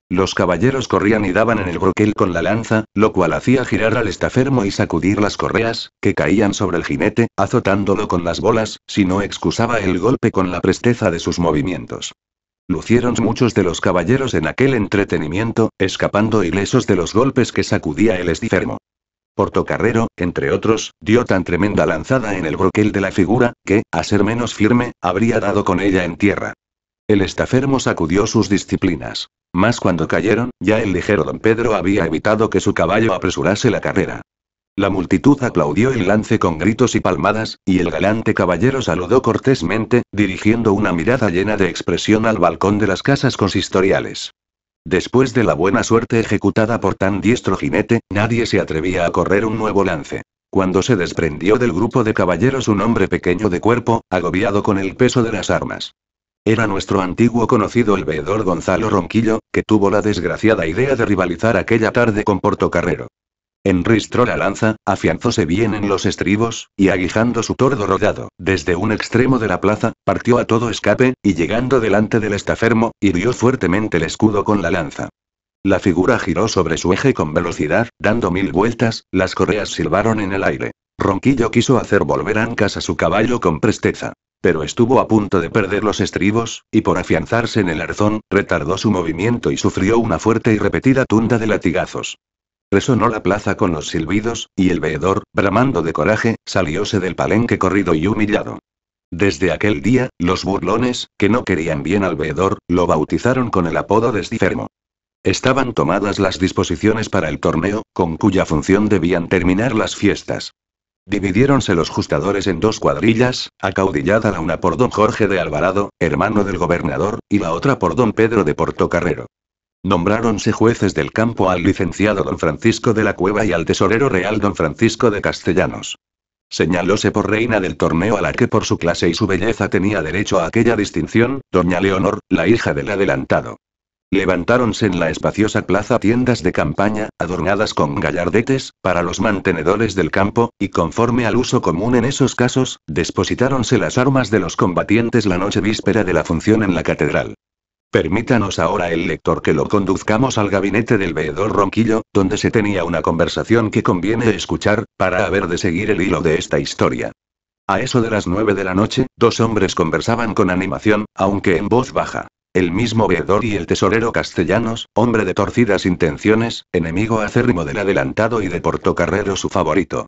Los caballeros corrían y daban en el broquel con la lanza, lo cual hacía girar al estafermo y sacudir las correas, que caían sobre el jinete, azotándolo con las bolas, si no excusaba el golpe con la presteza de sus movimientos. Lucieron muchos de los caballeros en aquel entretenimiento, escapando ilesos de los golpes que sacudía el estifermo. Portocarrero, entre otros, dio tan tremenda lanzada en el broquel de la figura, que, a ser menos firme, habría dado con ella en tierra. El estafermo sacudió sus disciplinas. Más cuando cayeron, ya el ligero don Pedro había evitado que su caballo apresurase la carrera. La multitud aplaudió el lance con gritos y palmadas, y el galante caballero saludó cortésmente, dirigiendo una mirada llena de expresión al balcón de las casas consistoriales. Después de la buena suerte ejecutada por tan diestro jinete, nadie se atrevía a correr un nuevo lance. Cuando se desprendió del grupo de caballeros un hombre pequeño de cuerpo, agobiado con el peso de las armas. Era nuestro antiguo conocido el veedor Gonzalo Ronquillo, que tuvo la desgraciada idea de rivalizar aquella tarde con Portocarrero. Enristró la lanza, afianzóse bien en los estribos, y aguijando su tordo rodado, desde un extremo de la plaza, partió a todo escape, y llegando delante del estafermo, hirió fuertemente el escudo con la lanza. La figura giró sobre su eje con velocidad, dando mil vueltas, las correas silbaron en el aire. Ronquillo quiso hacer volver ancas a su caballo con presteza pero estuvo a punto de perder los estribos, y por afianzarse en el arzón, retardó su movimiento y sufrió una fuerte y repetida tunda de latigazos. Resonó la plaza con los silbidos, y el veedor, bramando de coraje, salióse del palenque corrido y humillado. Desde aquel día, los burlones, que no querían bien al veedor, lo bautizaron con el apodo de Estifermo. Estaban tomadas las disposiciones para el torneo, con cuya función debían terminar las fiestas. Dividiéronse los justadores en dos cuadrillas, acaudillada la una por don Jorge de Alvarado, hermano del gobernador, y la otra por don Pedro de Portocarrero. Nombráronse jueces del campo al licenciado don Francisco de la Cueva y al tesorero real don Francisco de Castellanos. Señalóse por reina del torneo a la que por su clase y su belleza tenía derecho a aquella distinción, doña Leonor, la hija del adelantado. Levantáronse en la espaciosa plaza tiendas de campaña, adornadas con gallardetes, para los mantenedores del campo, y conforme al uso común en esos casos, depositáronse las armas de los combatientes la noche víspera de la función en la catedral. Permítanos ahora el lector que lo conduzcamos al gabinete del veedor Ronquillo, donde se tenía una conversación que conviene escuchar, para haber de seguir el hilo de esta historia. A eso de las nueve de la noche, dos hombres conversaban con animación, aunque en voz baja. El mismo veedor y el tesorero castellanos, hombre de torcidas intenciones, enemigo acérrimo del adelantado y de Portocarrero su favorito.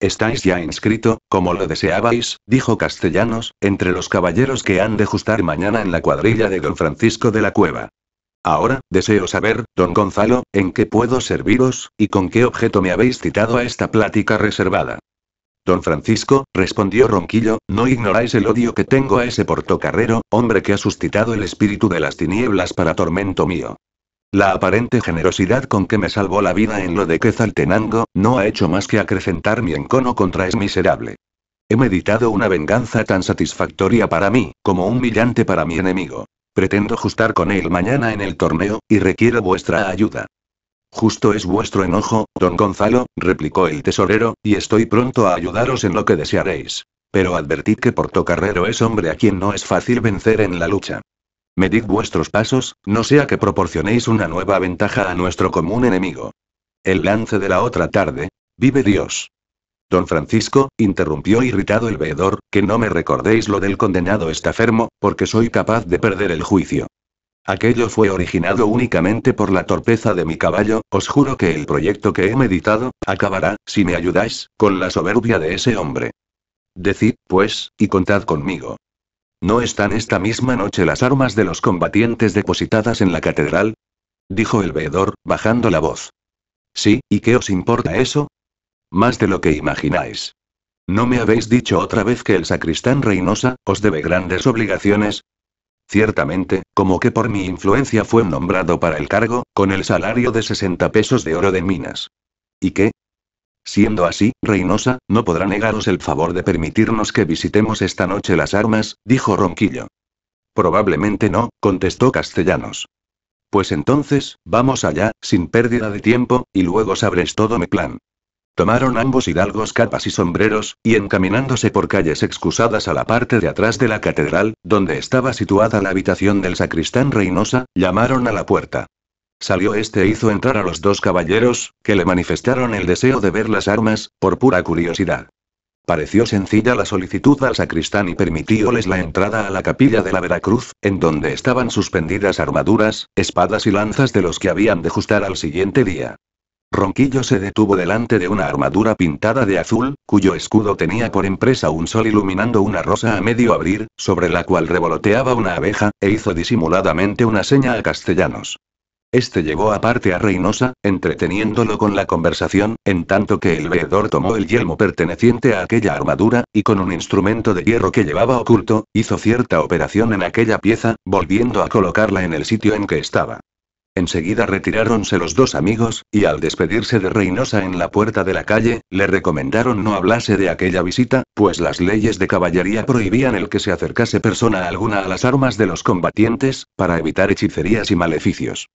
Estáis ya inscrito, como lo deseabais, dijo Castellanos, entre los caballeros que han de justar mañana en la cuadrilla de don Francisco de la Cueva. Ahora, deseo saber, don Gonzalo, en qué puedo serviros, y con qué objeto me habéis citado a esta plática reservada. Don Francisco, respondió Ronquillo, no ignoráis el odio que tengo a ese portocarrero, hombre que ha suscitado el espíritu de las tinieblas para tormento mío. La aparente generosidad con que me salvó la vida en lo de Quetzaltenango, no ha hecho más que acrecentar mi encono contra es miserable. He meditado una venganza tan satisfactoria para mí, como humillante para mi enemigo. Pretendo justar con él mañana en el torneo, y requiero vuestra ayuda. Justo es vuestro enojo, don Gonzalo, replicó el tesorero, y estoy pronto a ayudaros en lo que desearéis. Pero advertid que Portocarrero es hombre a quien no es fácil vencer en la lucha. Medid vuestros pasos, no sea que proporcionéis una nueva ventaja a nuestro común enemigo. El lance de la otra tarde. Vive Dios. Don Francisco, interrumpió irritado el veedor, que no me recordéis lo del condenado estafermo, porque soy capaz de perder el juicio. Aquello fue originado únicamente por la torpeza de mi caballo, os juro que el proyecto que he meditado, acabará, si me ayudáis, con la soberbia de ese hombre. Decid, pues, y contad conmigo. ¿No están esta misma noche las armas de los combatientes depositadas en la catedral? dijo el veedor, bajando la voz. Sí, ¿y qué os importa eso? Más de lo que imagináis. ¿No me habéis dicho otra vez que el sacristán Reynosa, os debe grandes obligaciones? Ciertamente, como que por mi influencia fue nombrado para el cargo, con el salario de 60 pesos de oro de minas. ¿Y qué? Siendo así, Reynosa, no podrá negaros el favor de permitirnos que visitemos esta noche las armas, dijo Ronquillo. Probablemente no, contestó Castellanos. Pues entonces, vamos allá, sin pérdida de tiempo, y luego sabréis todo mi plan. Tomaron ambos hidalgos capas y sombreros, y encaminándose por calles excusadas a la parte de atrás de la catedral, donde estaba situada la habitación del sacristán Reynosa, llamaron a la puerta. Salió este e hizo entrar a los dos caballeros, que le manifestaron el deseo de ver las armas, por pura curiosidad. Pareció sencilla la solicitud al sacristán y permitióles la entrada a la capilla de la Veracruz, en donde estaban suspendidas armaduras, espadas y lanzas de los que habían de justar al siguiente día. Ronquillo se detuvo delante de una armadura pintada de azul, cuyo escudo tenía por empresa un sol iluminando una rosa a medio abrir, sobre la cual revoloteaba una abeja, e hizo disimuladamente una seña a castellanos. Este llevó aparte a Reynosa, entreteniéndolo con la conversación, en tanto que el veedor tomó el yelmo perteneciente a aquella armadura, y con un instrumento de hierro que llevaba oculto, hizo cierta operación en aquella pieza, volviendo a colocarla en el sitio en que estaba. Enseguida retiráronse los dos amigos, y al despedirse de Reynosa en la puerta de la calle, le recomendaron no hablase de aquella visita, pues las leyes de caballería prohibían el que se acercase persona alguna a las armas de los combatientes, para evitar hechicerías y maleficios.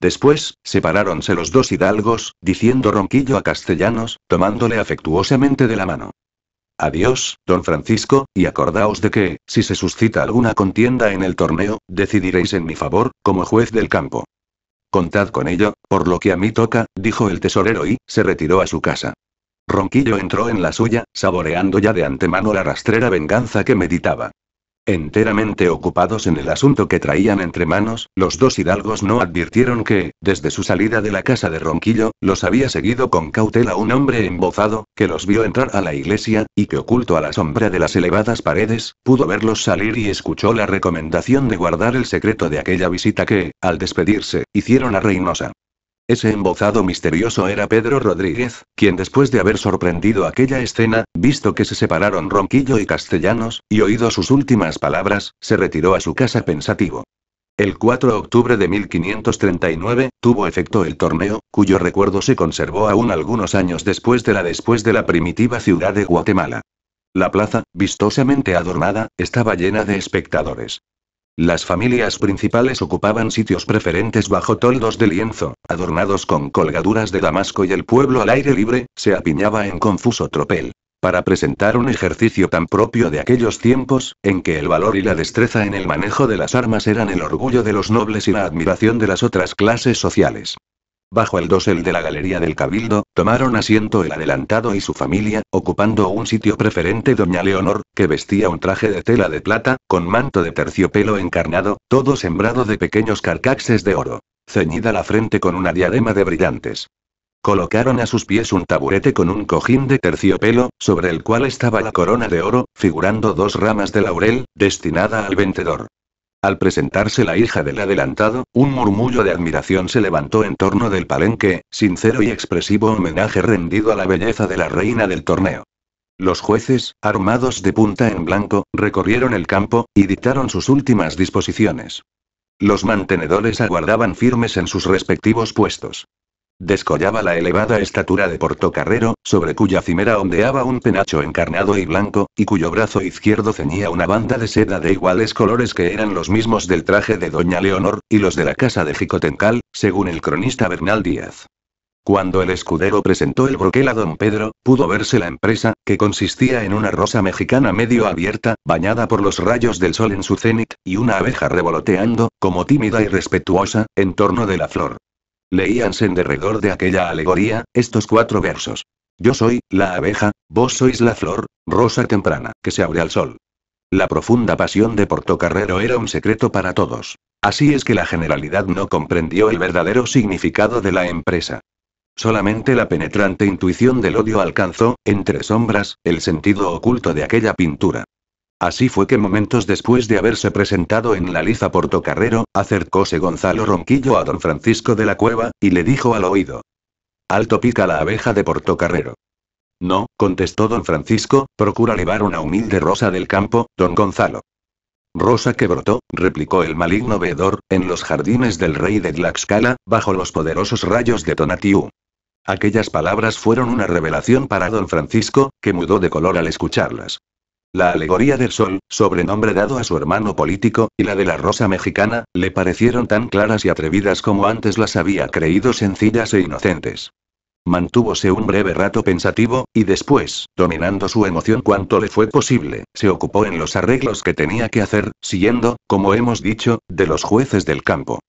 Después, separáronse los dos hidalgos, diciendo Ronquillo a Castellanos, tomándole afectuosamente de la mano. Adiós, don Francisco, y acordaos de que, si se suscita alguna contienda en el torneo, decidiréis en mi favor, como juez del campo. Contad con ello, por lo que a mí toca, dijo el tesorero y, se retiró a su casa. Ronquillo entró en la suya, saboreando ya de antemano la rastrera venganza que meditaba. Enteramente ocupados en el asunto que traían entre manos, los dos hidalgos no advirtieron que, desde su salida de la casa de Ronquillo, los había seguido con cautela un hombre embozado, que los vio entrar a la iglesia, y que oculto a la sombra de las elevadas paredes, pudo verlos salir y escuchó la recomendación de guardar el secreto de aquella visita que, al despedirse, hicieron a Reynosa. Ese embozado misterioso era Pedro Rodríguez, quien después de haber sorprendido aquella escena, visto que se separaron Ronquillo y Castellanos, y oído sus últimas palabras, se retiró a su casa pensativo. El 4 de octubre de 1539, tuvo efecto el torneo, cuyo recuerdo se conservó aún algunos años después de la después de la primitiva ciudad de Guatemala. La plaza, vistosamente adornada, estaba llena de espectadores. Las familias principales ocupaban sitios preferentes bajo toldos de lienzo, adornados con colgaduras de damasco y el pueblo al aire libre, se apiñaba en confuso tropel. Para presentar un ejercicio tan propio de aquellos tiempos, en que el valor y la destreza en el manejo de las armas eran el orgullo de los nobles y la admiración de las otras clases sociales. Bajo el dosel de la galería del Cabildo, tomaron asiento el adelantado y su familia, ocupando un sitio preferente doña Leonor, que vestía un traje de tela de plata, con manto de terciopelo encarnado, todo sembrado de pequeños carcaxes de oro. Ceñida la frente con una diadema de brillantes. Colocaron a sus pies un taburete con un cojín de terciopelo, sobre el cual estaba la corona de oro, figurando dos ramas de laurel, destinada al vencedor. Al presentarse la hija del adelantado, un murmullo de admiración se levantó en torno del palenque, sincero y expresivo homenaje rendido a la belleza de la reina del torneo. Los jueces, armados de punta en blanco, recorrieron el campo, y dictaron sus últimas disposiciones. Los mantenedores aguardaban firmes en sus respectivos puestos. Descollaba la elevada estatura de Portocarrero, sobre cuya cimera ondeaba un penacho encarnado y blanco, y cuyo brazo izquierdo ceñía una banda de seda de iguales colores que eran los mismos del traje de Doña Leonor, y los de la casa de Jicotencal, según el cronista Bernal Díaz. Cuando el escudero presentó el broquel a don Pedro, pudo verse la empresa, que consistía en una rosa mexicana medio abierta, bañada por los rayos del sol en su cenit, y una abeja revoloteando, como tímida y respetuosa, en torno de la flor. Leíanse en derredor de aquella alegoría, estos cuatro versos. Yo soy, la abeja, vos sois la flor, rosa temprana, que se abre al sol. La profunda pasión de Portocarrero era un secreto para todos. Así es que la generalidad no comprendió el verdadero significado de la empresa. Solamente la penetrante intuición del odio alcanzó, entre sombras, el sentido oculto de aquella pintura. Así fue que momentos después de haberse presentado en la liza Portocarrero, acercóse Gonzalo Ronquillo a don Francisco de la Cueva, y le dijo al oído. Alto pica la abeja de Portocarrero. No, contestó don Francisco, procura llevar una humilde rosa del campo, don Gonzalo. Rosa que brotó, replicó el maligno veedor, en los jardines del rey de Tlaxcala, bajo los poderosos rayos de Tonatiuh. Aquellas palabras fueron una revelación para don Francisco, que mudó de color al escucharlas. La alegoría del sol, sobrenombre dado a su hermano político, y la de la rosa mexicana, le parecieron tan claras y atrevidas como antes las había creído sencillas e inocentes. Mantúvose un breve rato pensativo, y después, dominando su emoción cuanto le fue posible, se ocupó en los arreglos que tenía que hacer, siguiendo, como hemos dicho, de los jueces del campo.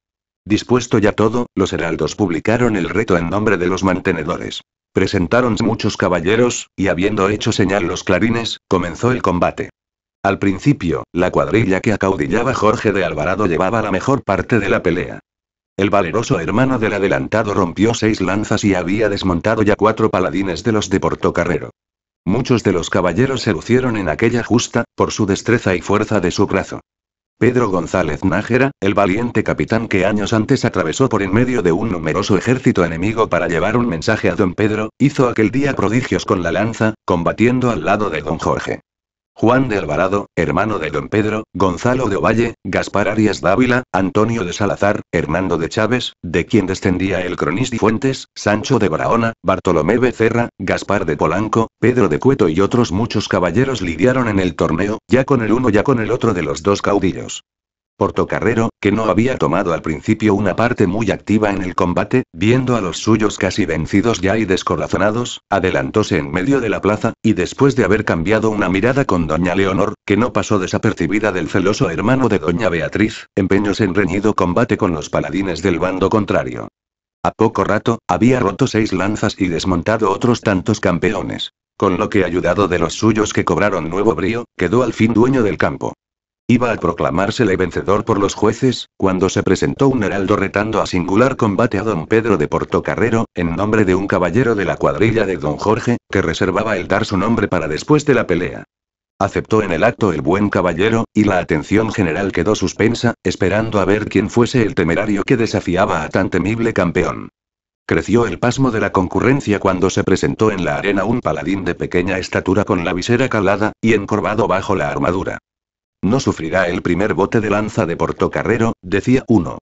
Dispuesto ya todo, los heraldos publicaron el reto en nombre de los mantenedores. Presentaron muchos caballeros, y habiendo hecho señal los clarines, comenzó el combate. Al principio, la cuadrilla que acaudillaba Jorge de Alvarado llevaba la mejor parte de la pelea. El valeroso hermano del adelantado rompió seis lanzas y había desmontado ya cuatro paladines de los de Portocarrero. Muchos de los caballeros se lucieron en aquella justa, por su destreza y fuerza de su brazo. Pedro González Nájera, el valiente capitán que años antes atravesó por en medio de un numeroso ejército enemigo para llevar un mensaje a don Pedro, hizo aquel día prodigios con la lanza, combatiendo al lado de don Jorge. Juan de Alvarado, hermano de don Pedro, Gonzalo de Ovalle, Gaspar Arias Dávila, Antonio de Salazar, Hernando de Chávez, de quien descendía el cronista Fuentes, Sancho de Barahona, Bartolomé Becerra, Gaspar de Polanco, Pedro de Cueto y otros muchos caballeros lidiaron en el torneo, ya con el uno ya con el otro de los dos caudillos. Portocarrero, que no había tomado al principio una parte muy activa en el combate, viendo a los suyos casi vencidos ya y descorazonados, adelantóse en medio de la plaza, y después de haber cambiado una mirada con doña Leonor, que no pasó desapercibida del celoso hermano de doña Beatriz, empeñóse en reñido combate con los paladines del bando contrario. A poco rato, había roto seis lanzas y desmontado otros tantos campeones. Con lo que ayudado de los suyos que cobraron nuevo brío, quedó al fin dueño del campo. Iba a proclamársele vencedor por los jueces, cuando se presentó un heraldo retando a singular combate a don Pedro de Portocarrero, en nombre de un caballero de la cuadrilla de don Jorge, que reservaba el dar su nombre para después de la pelea. Aceptó en el acto el buen caballero, y la atención general quedó suspensa, esperando a ver quién fuese el temerario que desafiaba a tan temible campeón. Creció el pasmo de la concurrencia cuando se presentó en la arena un paladín de pequeña estatura con la visera calada, y encorvado bajo la armadura. No sufrirá el primer bote de lanza de Portocarrero, decía uno.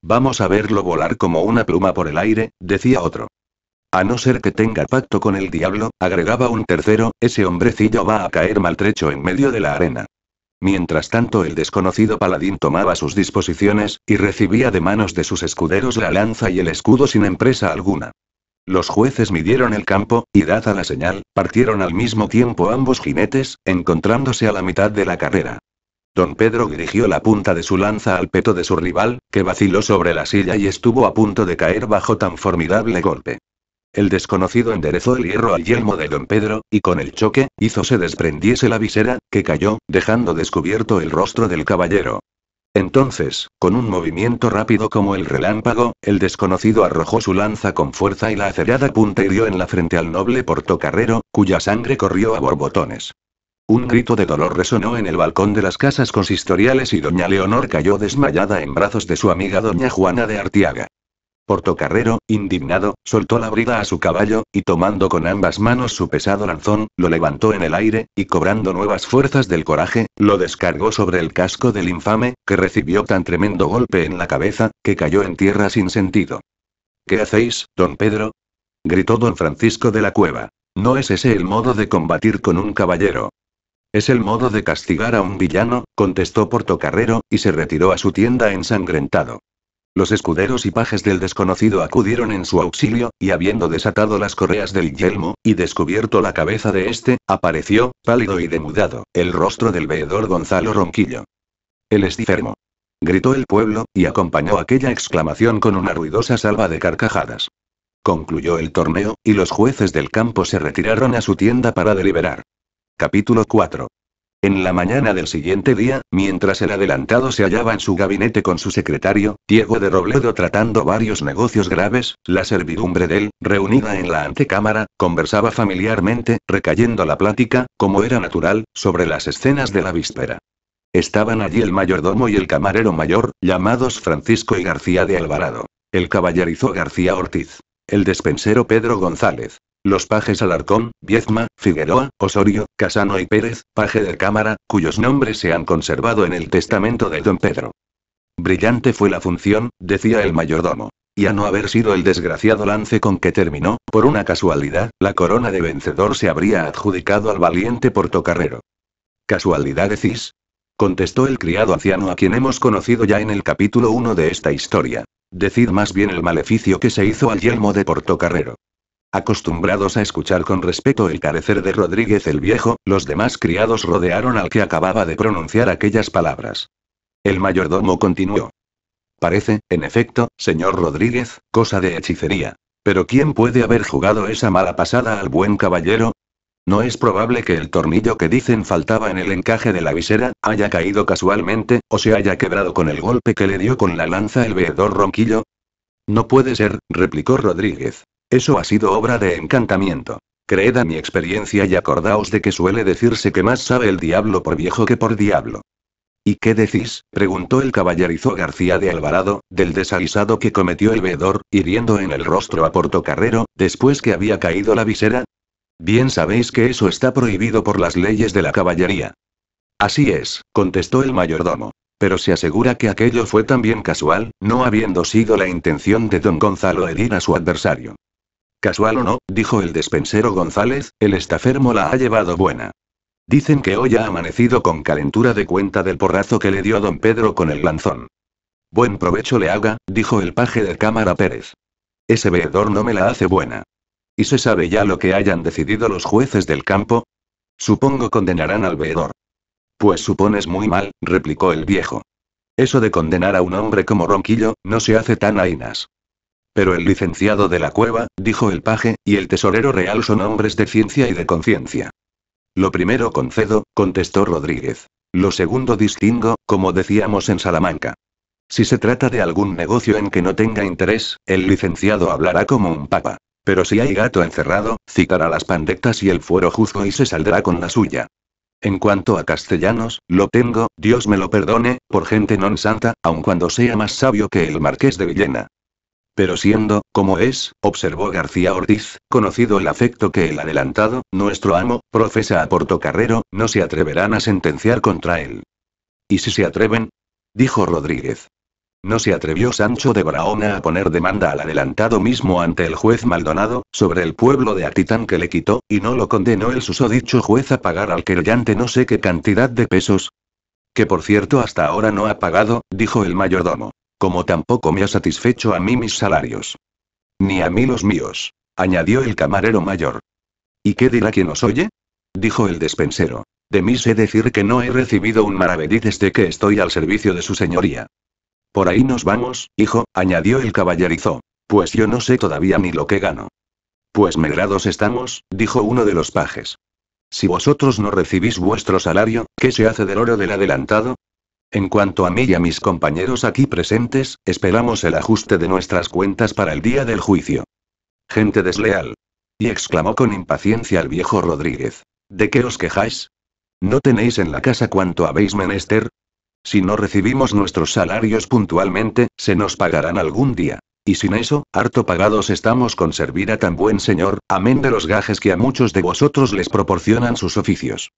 Vamos a verlo volar como una pluma por el aire, decía otro. A no ser que tenga pacto con el diablo, agregaba un tercero, ese hombrecillo va a caer maltrecho en medio de la arena. Mientras tanto el desconocido paladín tomaba sus disposiciones, y recibía de manos de sus escuderos la lanza y el escudo sin empresa alguna. Los jueces midieron el campo, y dada la señal, partieron al mismo tiempo ambos jinetes, encontrándose a la mitad de la carrera. Don Pedro dirigió la punta de su lanza al peto de su rival, que vaciló sobre la silla y estuvo a punto de caer bajo tan formidable golpe. El desconocido enderezó el hierro al yelmo de don Pedro, y con el choque, hizo se desprendiese la visera, que cayó, dejando descubierto el rostro del caballero. Entonces, con un movimiento rápido como el relámpago, el desconocido arrojó su lanza con fuerza y la acerada punta hirió en la frente al noble portocarrero, cuya sangre corrió a borbotones. Un grito de dolor resonó en el balcón de las casas consistoriales y doña Leonor cayó desmayada en brazos de su amiga doña Juana de Artiaga. Portocarrero, indignado, soltó la brida a su caballo, y tomando con ambas manos su pesado lanzón, lo levantó en el aire, y cobrando nuevas fuerzas del coraje, lo descargó sobre el casco del infame, que recibió tan tremendo golpe en la cabeza, que cayó en tierra sin sentido. ¿Qué hacéis, don Pedro? gritó don Francisco de la Cueva. No es ese el modo de combatir con un caballero. Es el modo de castigar a un villano, contestó Portocarrero, y se retiró a su tienda ensangrentado. Los escuderos y pajes del desconocido acudieron en su auxilio, y habiendo desatado las correas del yelmo, y descubierto la cabeza de éste, apareció, pálido y demudado, el rostro del veedor Gonzalo Ronquillo. El estifermo. Gritó el pueblo, y acompañó aquella exclamación con una ruidosa salva de carcajadas. Concluyó el torneo, y los jueces del campo se retiraron a su tienda para deliberar. Capítulo 4. En la mañana del siguiente día, mientras el adelantado se hallaba en su gabinete con su secretario, Diego de Robledo tratando varios negocios graves, la servidumbre de él, reunida en la antecámara, conversaba familiarmente, recayendo la plática, como era natural, sobre las escenas de la víspera. Estaban allí el mayordomo y el camarero mayor, llamados Francisco y García de Alvarado. El caballerizo García Ortiz. El despensero Pedro González. Los pajes Alarcón, Viezma, Figueroa, Osorio, Casano y Pérez, paje de cámara, cuyos nombres se han conservado en el testamento de don Pedro. Brillante fue la función, decía el mayordomo. Y a no haber sido el desgraciado lance con que terminó, por una casualidad, la corona de vencedor se habría adjudicado al valiente portocarrero. ¿Casualidad decís? contestó el criado anciano a quien hemos conocido ya en el capítulo 1 de esta historia. Decid más bien el maleficio que se hizo al yelmo de Portocarrero. Acostumbrados a escuchar con respeto el carecer de Rodríguez el Viejo, los demás criados rodearon al que acababa de pronunciar aquellas palabras. El mayordomo continuó. Parece, en efecto, señor Rodríguez, cosa de hechicería. Pero ¿quién puede haber jugado esa mala pasada al buen caballero? No es probable que el tornillo que dicen faltaba en el encaje de la visera, haya caído casualmente, o se haya quebrado con el golpe que le dio con la lanza el veedor Ronquillo. No puede ser, replicó Rodríguez. Eso ha sido obra de encantamiento. Creed a mi experiencia y acordaos de que suele decirse que más sabe el diablo por viejo que por diablo. ¿Y qué decís? preguntó el caballerizo García de Alvarado, del desaguisado que cometió el veedor, hiriendo en el rostro a Portocarrero, después que había caído la visera. Bien sabéis que eso está prohibido por las leyes de la caballería. Así es, contestó el mayordomo. Pero se asegura que aquello fue también casual, no habiendo sido la intención de don Gonzalo herir a su adversario. Casual o no, dijo el despensero González, el estafermo la ha llevado buena. Dicen que hoy ha amanecido con calentura de cuenta del porrazo que le dio don Pedro con el lanzón. Buen provecho le haga, dijo el paje de cámara Pérez. Ese veedor no me la hace buena. ¿Y se sabe ya lo que hayan decidido los jueces del campo? Supongo condenarán al veedor. Pues supones muy mal, replicó el viejo. Eso de condenar a un hombre como Ronquillo, no se hace tan ainas. Pero el licenciado de la cueva, dijo el paje, y el tesorero real son hombres de ciencia y de conciencia. Lo primero concedo, contestó Rodríguez. Lo segundo distingo, como decíamos en Salamanca. Si se trata de algún negocio en que no tenga interés, el licenciado hablará como un papa. Pero si hay gato encerrado, citará las pandectas y el fuero juzgo y se saldrá con la suya. En cuanto a castellanos, lo tengo, Dios me lo perdone, por gente non santa, aun cuando sea más sabio que el marqués de Villena. Pero siendo, como es, observó García Ortiz, conocido el afecto que el adelantado, nuestro amo, profesa a Portocarrero, no se atreverán a sentenciar contra él. ¿Y si se atreven? dijo Rodríguez. No se atrevió Sancho de Braona a poner demanda al adelantado mismo ante el juez Maldonado, sobre el pueblo de Atitán que le quitó, y no lo condenó el susodicho juez a pagar al querellante no sé qué cantidad de pesos. Que por cierto hasta ahora no ha pagado, dijo el mayordomo. Como tampoco me ha satisfecho a mí mis salarios. Ni a mí los míos. Añadió el camarero mayor. ¿Y qué dirá quien os oye? Dijo el despensero. De mí sé decir que no he recibido un maravedí desde que estoy al servicio de su señoría. Por ahí nos vamos, hijo, añadió el caballerizo. Pues yo no sé todavía ni lo que gano. Pues megrados estamos, dijo uno de los pajes. Si vosotros no recibís vuestro salario, ¿qué se hace del oro del adelantado? En cuanto a mí y a mis compañeros aquí presentes, esperamos el ajuste de nuestras cuentas para el día del juicio. Gente desleal. Y exclamó con impaciencia el viejo Rodríguez. ¿De qué os quejáis? ¿No tenéis en la casa cuanto habéis menester? Si no recibimos nuestros salarios puntualmente, se nos pagarán algún día. Y sin eso, harto pagados estamos con servir a tan buen señor, amén de los gajes que a muchos de vosotros les proporcionan sus oficios.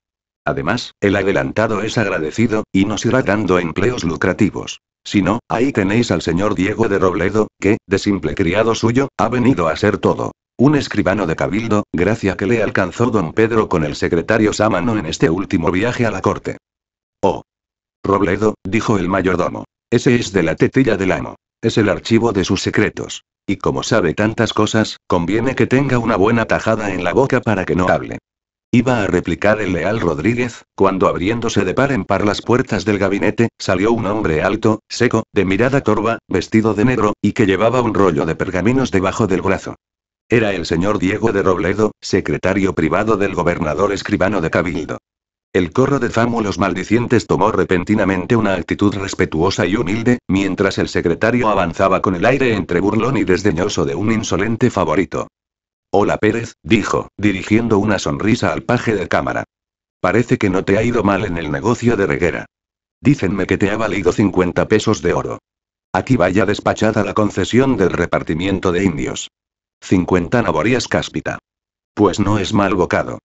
Además, el adelantado es agradecido, y nos irá dando empleos lucrativos. Si no, ahí tenéis al señor Diego de Robledo, que, de simple criado suyo, ha venido a ser todo. Un escribano de cabildo, gracia que le alcanzó don Pedro con el secretario Sámano en este último viaje a la corte. Oh. Robledo, dijo el mayordomo. Ese es de la tetilla del amo. Es el archivo de sus secretos. Y como sabe tantas cosas, conviene que tenga una buena tajada en la boca para que no hable. Iba a replicar el leal Rodríguez, cuando abriéndose de par en par las puertas del gabinete, salió un hombre alto, seco, de mirada torva, vestido de negro, y que llevaba un rollo de pergaminos debajo del brazo. Era el señor Diego de Robledo, secretario privado del gobernador escribano de Cabildo. El corro de fámulos maldicientes tomó repentinamente una actitud respetuosa y humilde, mientras el secretario avanzaba con el aire entre burlón y desdeñoso de un insolente favorito. Hola Pérez, dijo, dirigiendo una sonrisa al paje de cámara. Parece que no te ha ido mal en el negocio de reguera. Dícenme que te ha valido 50 pesos de oro. Aquí vaya despachada la concesión del repartimiento de indios. 50 naborías cáspita. Pues no es mal bocado.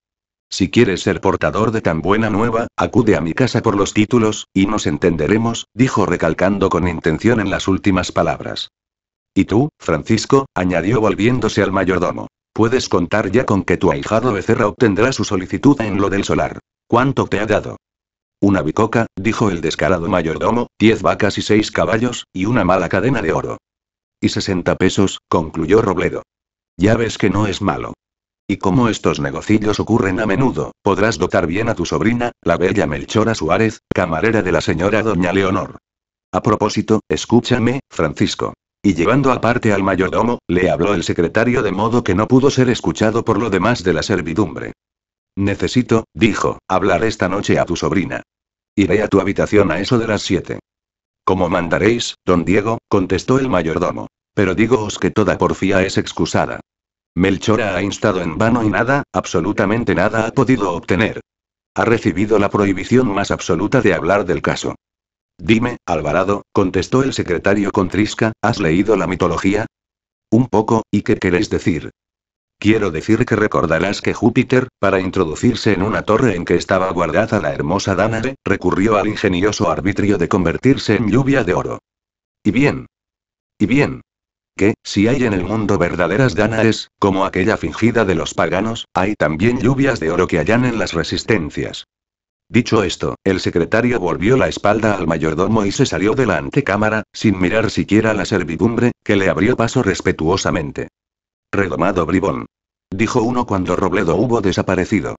Si quieres ser portador de tan buena nueva, acude a mi casa por los títulos, y nos entenderemos, dijo recalcando con intención en las últimas palabras. Y tú, Francisco, añadió volviéndose al mayordomo. Puedes contar ya con que tu ahijado Becerra obtendrá su solicitud en lo del solar. ¿Cuánto te ha dado? Una bicoca, dijo el descarado mayordomo, diez vacas y seis caballos, y una mala cadena de oro. Y sesenta pesos, concluyó Robledo. Ya ves que no es malo. Y como estos negocillos ocurren a menudo, podrás dotar bien a tu sobrina, la bella Melchora Suárez, camarera de la señora doña Leonor. A propósito, escúchame, Francisco. Y llevando aparte al mayordomo, le habló el secretario de modo que no pudo ser escuchado por lo demás de la servidumbre. Necesito, dijo, hablar esta noche a tu sobrina. Iré a tu habitación a eso de las siete. Como mandaréis, don Diego, contestó el mayordomo. Pero digoos que toda porfía es excusada. Melchora ha instado en vano y nada, absolutamente nada ha podido obtener. Ha recibido la prohibición más absoluta de hablar del caso. Dime, Alvarado, contestó el secretario con trisca, ¿has leído la mitología? Un poco, ¿y qué queréis decir? Quiero decir que recordarás que Júpiter, para introducirse en una torre en que estaba guardada la hermosa Dánae, recurrió al ingenioso arbitrio de convertirse en lluvia de oro. Y bien. Y bien que, si hay en el mundo verdaderas Danaes, como aquella fingida de los paganos, hay también lluvias de oro que allanen las resistencias. Dicho esto, el secretario volvió la espalda al mayordomo y se salió de la antecámara, sin mirar siquiera la servidumbre, que le abrió paso respetuosamente. Redomado bribón. Dijo uno cuando Robledo hubo desaparecido.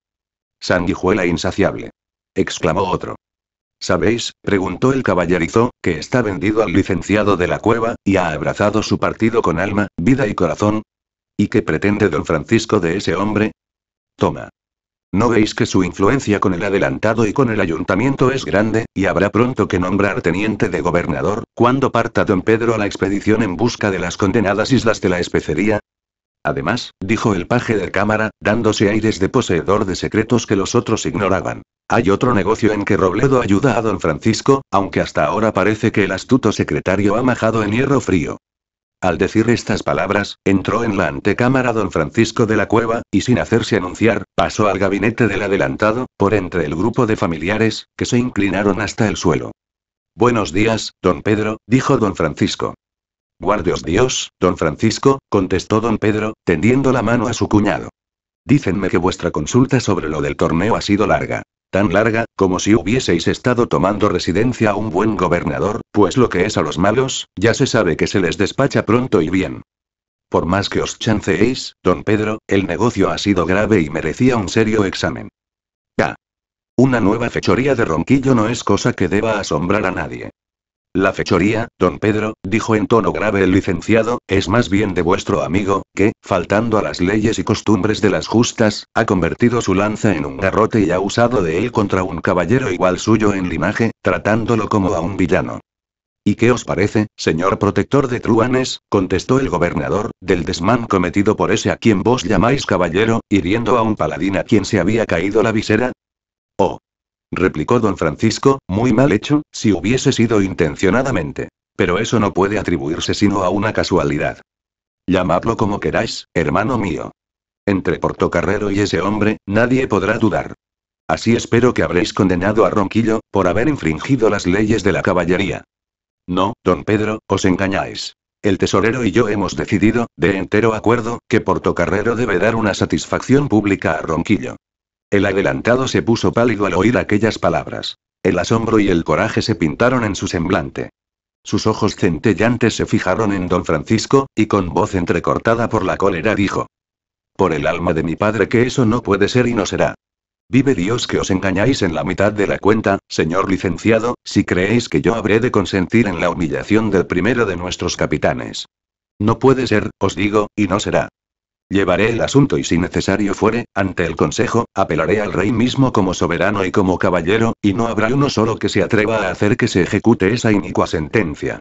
Sanguijuela insaciable. Exclamó otro. ¿Sabéis? preguntó el caballerizo, que está vendido al licenciado de la cueva, y ha abrazado su partido con alma, vida y corazón. ¿Y qué pretende don Francisco de ese hombre? Toma. ¿No veis que su influencia con el adelantado y con el ayuntamiento es grande, y habrá pronto que nombrar teniente de gobernador, cuando parta don Pedro a la expedición en busca de las condenadas islas de la especería? Además, dijo el paje de cámara, dándose aires de poseedor de secretos que los otros ignoraban. Hay otro negocio en que Robledo ayuda a don Francisco, aunque hasta ahora parece que el astuto secretario ha majado en hierro frío. Al decir estas palabras, entró en la antecámara don Francisco de la Cueva, y sin hacerse anunciar, pasó al gabinete del adelantado, por entre el grupo de familiares, que se inclinaron hasta el suelo. Buenos días, don Pedro, dijo don Francisco. Guardios Dios, don Francisco, contestó don Pedro, tendiendo la mano a su cuñado. Dícenme que vuestra consulta sobre lo del torneo ha sido larga tan larga, como si hubieseis estado tomando residencia a un buen gobernador, pues lo que es a los malos, ya se sabe que se les despacha pronto y bien. Por más que os chanceéis, don Pedro, el negocio ha sido grave y merecía un serio examen. Ya. Una nueva fechoría de Ronquillo no es cosa que deba asombrar a nadie. La fechoría, don Pedro, dijo en tono grave el licenciado, es más bien de vuestro amigo, que, faltando a las leyes y costumbres de las justas, ha convertido su lanza en un garrote y ha usado de él contra un caballero igual suyo en linaje, tratándolo como a un villano. ¿Y qué os parece, señor protector de truanes? contestó el gobernador, del desmán cometido por ese a quien vos llamáis caballero, hiriendo a un paladín a quien se había caído la visera? Oh. Replicó don Francisco, muy mal hecho, si hubiese sido intencionadamente. Pero eso no puede atribuirse sino a una casualidad. Llamadlo como queráis, hermano mío. Entre Portocarrero y ese hombre, nadie podrá dudar. Así espero que habréis condenado a Ronquillo, por haber infringido las leyes de la caballería. No, don Pedro, os engañáis. El tesorero y yo hemos decidido, de entero acuerdo, que Portocarrero debe dar una satisfacción pública a Ronquillo. El adelantado se puso pálido al oír aquellas palabras. El asombro y el coraje se pintaron en su semblante. Sus ojos centellantes se fijaron en don Francisco, y con voz entrecortada por la cólera dijo. Por el alma de mi padre que eso no puede ser y no será. Vive Dios que os engañáis en la mitad de la cuenta, señor licenciado, si creéis que yo habré de consentir en la humillación del primero de nuestros capitanes. No puede ser, os digo, y no será. Llevaré el asunto y si necesario fuere, ante el Consejo, apelaré al rey mismo como soberano y como caballero, y no habrá uno solo que se atreva a hacer que se ejecute esa inicua sentencia.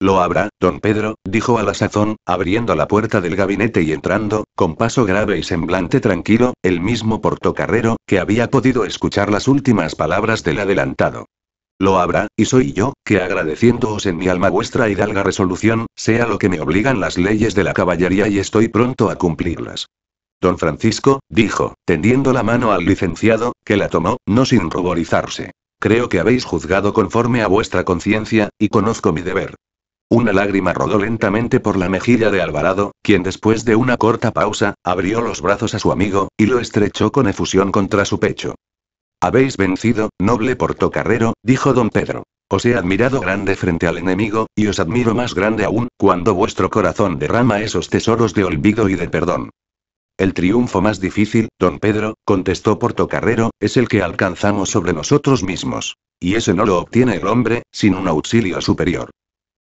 Lo habrá, don Pedro, dijo a la sazón, abriendo la puerta del gabinete y entrando, con paso grave y semblante tranquilo, el mismo portocarrero, que había podido escuchar las últimas palabras del adelantado. Lo habrá, y soy yo, que agradeciéndoos en mi alma vuestra hidalga resolución, sea lo que me obligan las leyes de la caballería y estoy pronto a cumplirlas. Don Francisco, dijo, tendiendo la mano al licenciado, que la tomó, no sin ruborizarse. Creo que habéis juzgado conforme a vuestra conciencia, y conozco mi deber. Una lágrima rodó lentamente por la mejilla de Alvarado, quien después de una corta pausa, abrió los brazos a su amigo, y lo estrechó con efusión contra su pecho. Habéis vencido, noble portocarrero, dijo don Pedro. Os he admirado grande frente al enemigo, y os admiro más grande aún, cuando vuestro corazón derrama esos tesoros de olvido y de perdón. El triunfo más difícil, don Pedro, contestó Portocarrero, es el que alcanzamos sobre nosotros mismos. Y ese no lo obtiene el hombre, sin un auxilio superior.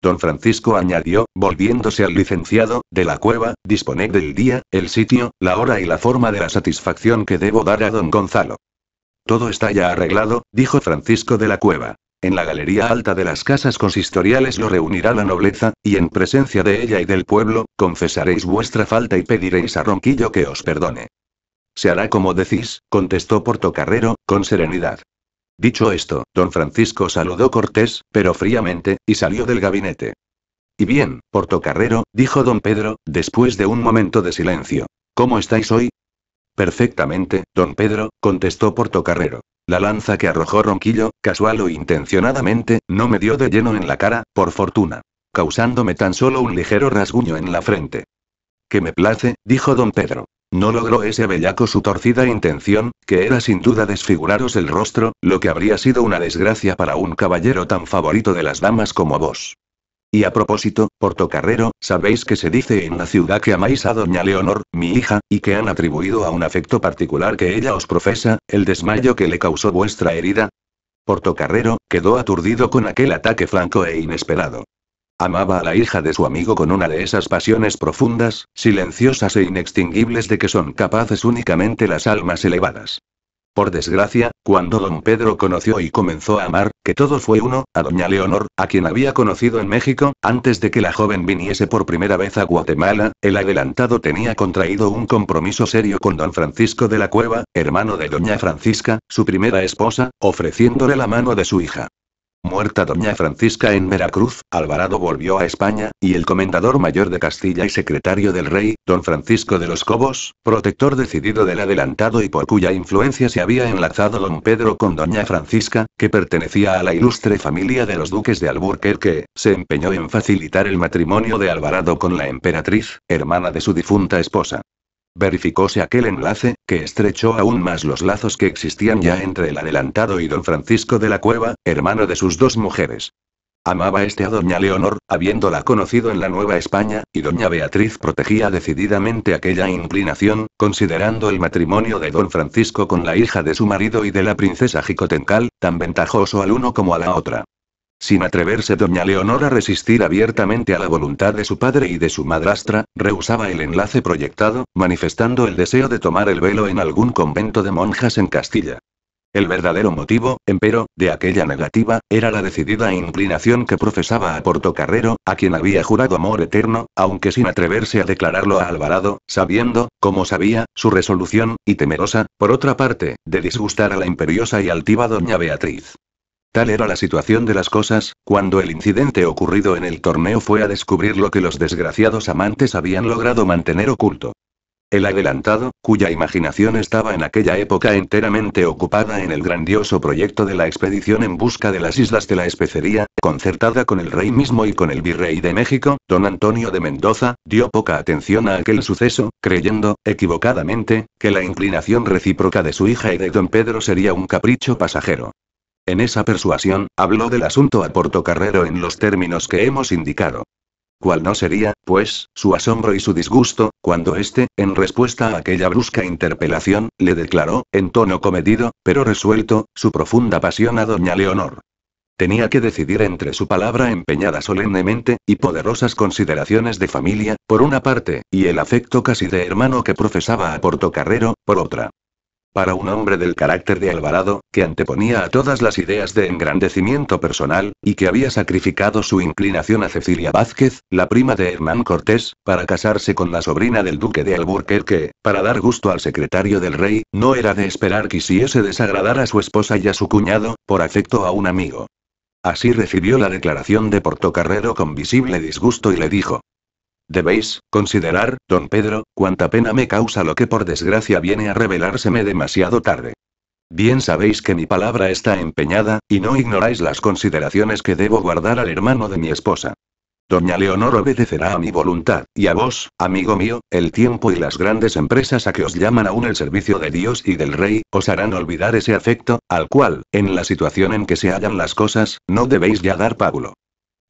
Don Francisco añadió, volviéndose al licenciado, de la cueva, disponed del día, el sitio, la hora y la forma de la satisfacción que debo dar a don Gonzalo. Todo está ya arreglado, dijo Francisco de la cueva. En la galería alta de las casas consistoriales lo reunirá la nobleza, y en presencia de ella y del pueblo, confesaréis vuestra falta y pediréis a Ronquillo que os perdone. Se hará como decís, contestó Portocarrero, con serenidad. Dicho esto, don Francisco saludó cortés, pero fríamente, y salió del gabinete. Y bien, Portocarrero, dijo don Pedro, después de un momento de silencio. ¿Cómo estáis hoy? Perfectamente, don Pedro, contestó Portocarrero. La lanza que arrojó Ronquillo, casual o intencionadamente, no me dio de lleno en la cara, por fortuna. Causándome tan solo un ligero rasguño en la frente. Que me place, dijo don Pedro. No logró ese bellaco su torcida intención, que era sin duda desfiguraros el rostro, lo que habría sido una desgracia para un caballero tan favorito de las damas como vos. Y a propósito, Portocarrero, sabéis que se dice en la ciudad que amáis a doña Leonor, mi hija, y que han atribuido a un afecto particular que ella os profesa, el desmayo que le causó vuestra herida. Portocarrero, quedó aturdido con aquel ataque franco e inesperado. Amaba a la hija de su amigo con una de esas pasiones profundas, silenciosas e inextinguibles de que son capaces únicamente las almas elevadas. Por desgracia, cuando don Pedro conoció y comenzó a amar, que todo fue uno, a doña Leonor, a quien había conocido en México, antes de que la joven viniese por primera vez a Guatemala, el adelantado tenía contraído un compromiso serio con don Francisco de la Cueva, hermano de doña Francisca, su primera esposa, ofreciéndole la mano de su hija. Muerta doña Francisca en Veracruz, Alvarado volvió a España, y el comendador mayor de Castilla y secretario del rey, don Francisco de los Cobos, protector decidido del adelantado y por cuya influencia se había enlazado don Pedro con doña Francisca, que pertenecía a la ilustre familia de los duques de Alburquerque, se empeñó en facilitar el matrimonio de Alvarado con la emperatriz, hermana de su difunta esposa. Verificóse aquel enlace, que estrechó aún más los lazos que existían ya entre el adelantado y don Francisco de la Cueva, hermano de sus dos mujeres. Amaba este a doña Leonor, habiéndola conocido en la Nueva España, y doña Beatriz protegía decididamente aquella inclinación, considerando el matrimonio de don Francisco con la hija de su marido y de la princesa Jicotencal, tan ventajoso al uno como a la otra. Sin atreverse doña Leonor a resistir abiertamente a la voluntad de su padre y de su madrastra, rehusaba el enlace proyectado, manifestando el deseo de tomar el velo en algún convento de monjas en Castilla. El verdadero motivo, empero, de aquella negativa, era la decidida inclinación que profesaba a Portocarrero, a quien había jurado amor eterno, aunque sin atreverse a declararlo a Alvarado, sabiendo, como sabía, su resolución, y temerosa, por otra parte, de disgustar a la imperiosa y altiva doña Beatriz. Tal era la situación de las cosas, cuando el incidente ocurrido en el torneo fue a descubrir lo que los desgraciados amantes habían logrado mantener oculto. El adelantado, cuya imaginación estaba en aquella época enteramente ocupada en el grandioso proyecto de la expedición en busca de las islas de la especería, concertada con el rey mismo y con el virrey de México, don Antonio de Mendoza, dio poca atención a aquel suceso, creyendo, equivocadamente, que la inclinación recíproca de su hija y de don Pedro sería un capricho pasajero. En esa persuasión, habló del asunto a Portocarrero en los términos que hemos indicado. ¿Cuál no sería, pues, su asombro y su disgusto, cuando éste, en respuesta a aquella brusca interpelación, le declaró, en tono comedido, pero resuelto, su profunda pasión a doña Leonor? Tenía que decidir entre su palabra empeñada solemnemente, y poderosas consideraciones de familia, por una parte, y el afecto casi de hermano que profesaba a Portocarrero, por otra. Para un hombre del carácter de Alvarado, que anteponía a todas las ideas de engrandecimiento personal, y que había sacrificado su inclinación a Cecilia Vázquez, la prima de Hernán Cortés, para casarse con la sobrina del duque de Alburquerque, para dar gusto al secretario del rey, no era de esperar quisiese desagradar a su esposa y a su cuñado, por afecto a un amigo. Así recibió la declaración de Portocarrero con visible disgusto y le dijo, Debéis, considerar, don Pedro, cuánta pena me causa lo que por desgracia viene a revelárseme demasiado tarde. Bien sabéis que mi palabra está empeñada, y no ignoráis las consideraciones que debo guardar al hermano de mi esposa. Doña Leonor obedecerá a mi voluntad, y a vos, amigo mío, el tiempo y las grandes empresas a que os llaman aún el servicio de Dios y del Rey, os harán olvidar ese afecto, al cual, en la situación en que se hallan las cosas, no debéis ya dar pábulo.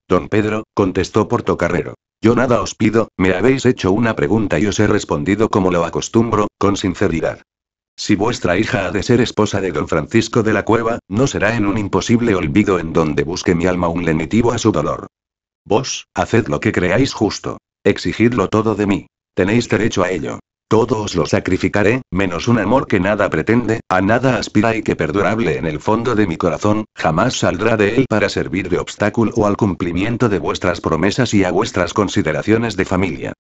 Don Pedro, contestó Portocarrero. Yo nada os pido, me habéis hecho una pregunta y os he respondido como lo acostumbro, con sinceridad. Si vuestra hija ha de ser esposa de don Francisco de la Cueva, no será en un imposible olvido en donde busque mi alma un lenitivo a su dolor. Vos, haced lo que creáis justo. Exigidlo todo de mí. Tenéis derecho a ello. Todo os lo sacrificaré, menos un amor que nada pretende, a nada aspira y que perdurable en el fondo de mi corazón, jamás saldrá de él para servir de obstáculo al cumplimiento de vuestras promesas y a vuestras consideraciones de familia.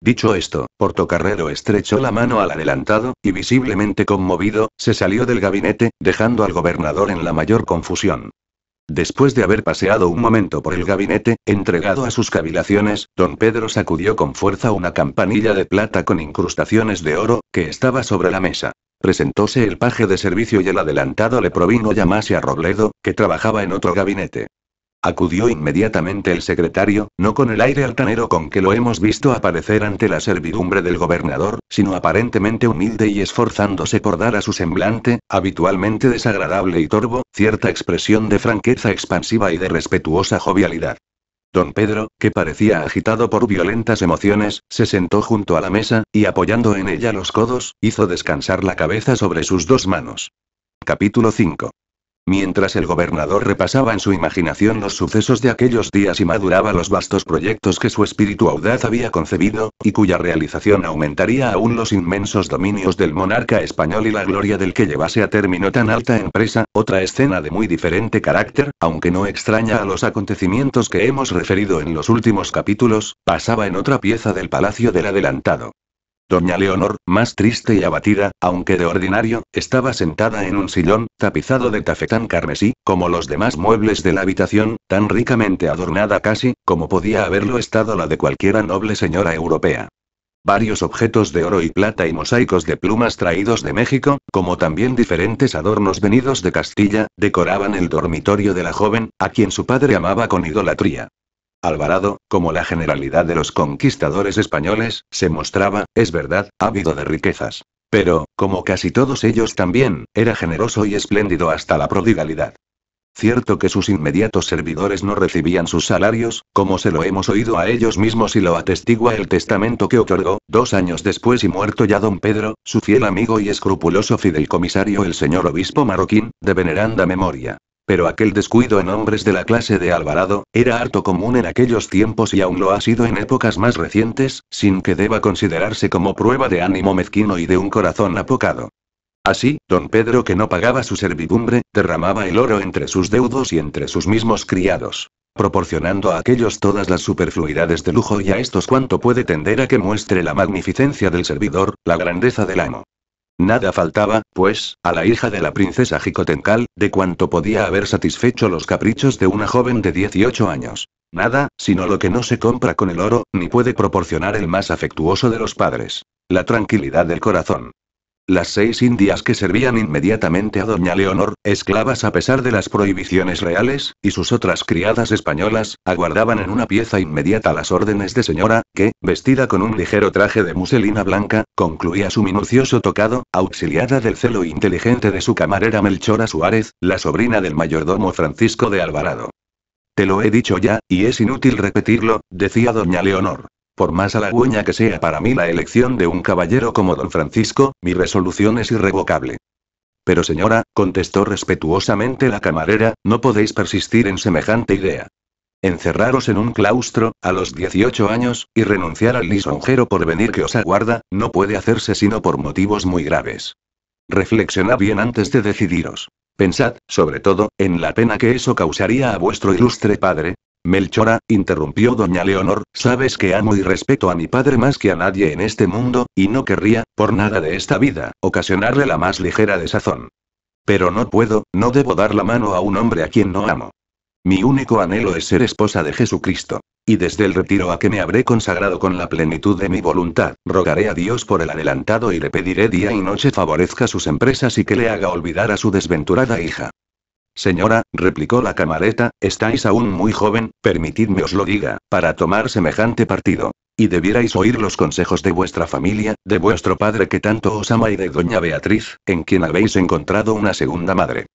Dicho esto, Portocarrero estrechó la mano al adelantado, y visiblemente conmovido, se salió del gabinete, dejando al gobernador en la mayor confusión. Después de haber paseado un momento por el gabinete, entregado a sus cavilaciones, don Pedro sacudió con fuerza una campanilla de plata con incrustaciones de oro, que estaba sobre la mesa. Presentóse el paje de servicio y el adelantado le provino llamase a Robledo, que trabajaba en otro gabinete. Acudió inmediatamente el secretario, no con el aire altanero con que lo hemos visto aparecer ante la servidumbre del gobernador, sino aparentemente humilde y esforzándose por dar a su semblante, habitualmente desagradable y torvo, cierta expresión de franqueza expansiva y de respetuosa jovialidad. Don Pedro, que parecía agitado por violentas emociones, se sentó junto a la mesa, y apoyando en ella los codos, hizo descansar la cabeza sobre sus dos manos. Capítulo 5. Mientras el gobernador repasaba en su imaginación los sucesos de aquellos días y maduraba los vastos proyectos que su espíritu audaz había concebido, y cuya realización aumentaría aún los inmensos dominios del monarca español y la gloria del que llevase a término tan alta empresa, otra escena de muy diferente carácter, aunque no extraña a los acontecimientos que hemos referido en los últimos capítulos, pasaba en otra pieza del palacio del adelantado. Doña Leonor, más triste y abatida, aunque de ordinario, estaba sentada en un sillón, tapizado de tafetán carmesí, como los demás muebles de la habitación, tan ricamente adornada casi, como podía haberlo estado la de cualquiera noble señora europea. Varios objetos de oro y plata y mosaicos de plumas traídos de México, como también diferentes adornos venidos de Castilla, decoraban el dormitorio de la joven, a quien su padre amaba con idolatría. Alvarado, como la generalidad de los conquistadores españoles, se mostraba, es verdad, ávido de riquezas. Pero, como casi todos ellos también, era generoso y espléndido hasta la prodigalidad. Cierto que sus inmediatos servidores no recibían sus salarios, como se lo hemos oído a ellos mismos y lo atestigua el testamento que otorgó, dos años después y muerto ya don Pedro, su fiel amigo y escrupuloso fideicomisario el señor obispo marroquín, de veneranda memoria. Pero aquel descuido en hombres de la clase de Alvarado, era harto común en aquellos tiempos y aún lo ha sido en épocas más recientes, sin que deba considerarse como prueba de ánimo mezquino y de un corazón apocado. Así, don Pedro que no pagaba su servidumbre, derramaba el oro entre sus deudos y entre sus mismos criados, proporcionando a aquellos todas las superfluidades de lujo y a estos cuanto puede tender a que muestre la magnificencia del servidor, la grandeza del amo. Nada faltaba, pues, a la hija de la princesa Jicotencal, de cuanto podía haber satisfecho los caprichos de una joven de 18 años. Nada, sino lo que no se compra con el oro, ni puede proporcionar el más afectuoso de los padres. La tranquilidad del corazón. Las seis indias que servían inmediatamente a doña Leonor, esclavas a pesar de las prohibiciones reales, y sus otras criadas españolas, aguardaban en una pieza inmediata las órdenes de señora, que, vestida con un ligero traje de muselina blanca, concluía su minucioso tocado, auxiliada del celo inteligente de su camarera Melchora Suárez, la sobrina del mayordomo Francisco de Alvarado. Te lo he dicho ya, y es inútil repetirlo, decía doña Leonor. Por más halagüeña que sea para mí la elección de un caballero como don Francisco, mi resolución es irrevocable. Pero señora, contestó respetuosamente la camarera, no podéis persistir en semejante idea. Encerraros en un claustro, a los 18 años, y renunciar al lisonjero porvenir que os aguarda, no puede hacerse sino por motivos muy graves. Reflexionad bien antes de decidiros. Pensad, sobre todo, en la pena que eso causaría a vuestro ilustre padre, Melchora, interrumpió doña Leonor, sabes que amo y respeto a mi padre más que a nadie en este mundo, y no querría, por nada de esta vida, ocasionarle la más ligera desazón. Pero no puedo, no debo dar la mano a un hombre a quien no amo. Mi único anhelo es ser esposa de Jesucristo. Y desde el retiro a que me habré consagrado con la plenitud de mi voluntad, rogaré a Dios por el adelantado y le pediré día y noche favorezca sus empresas y que le haga olvidar a su desventurada hija. Señora, replicó la camareta, estáis aún muy joven, permitidme os lo diga, para tomar semejante partido. Y debierais oír los consejos de vuestra familia, de vuestro padre que tanto os ama y de doña Beatriz, en quien habéis encontrado una segunda madre.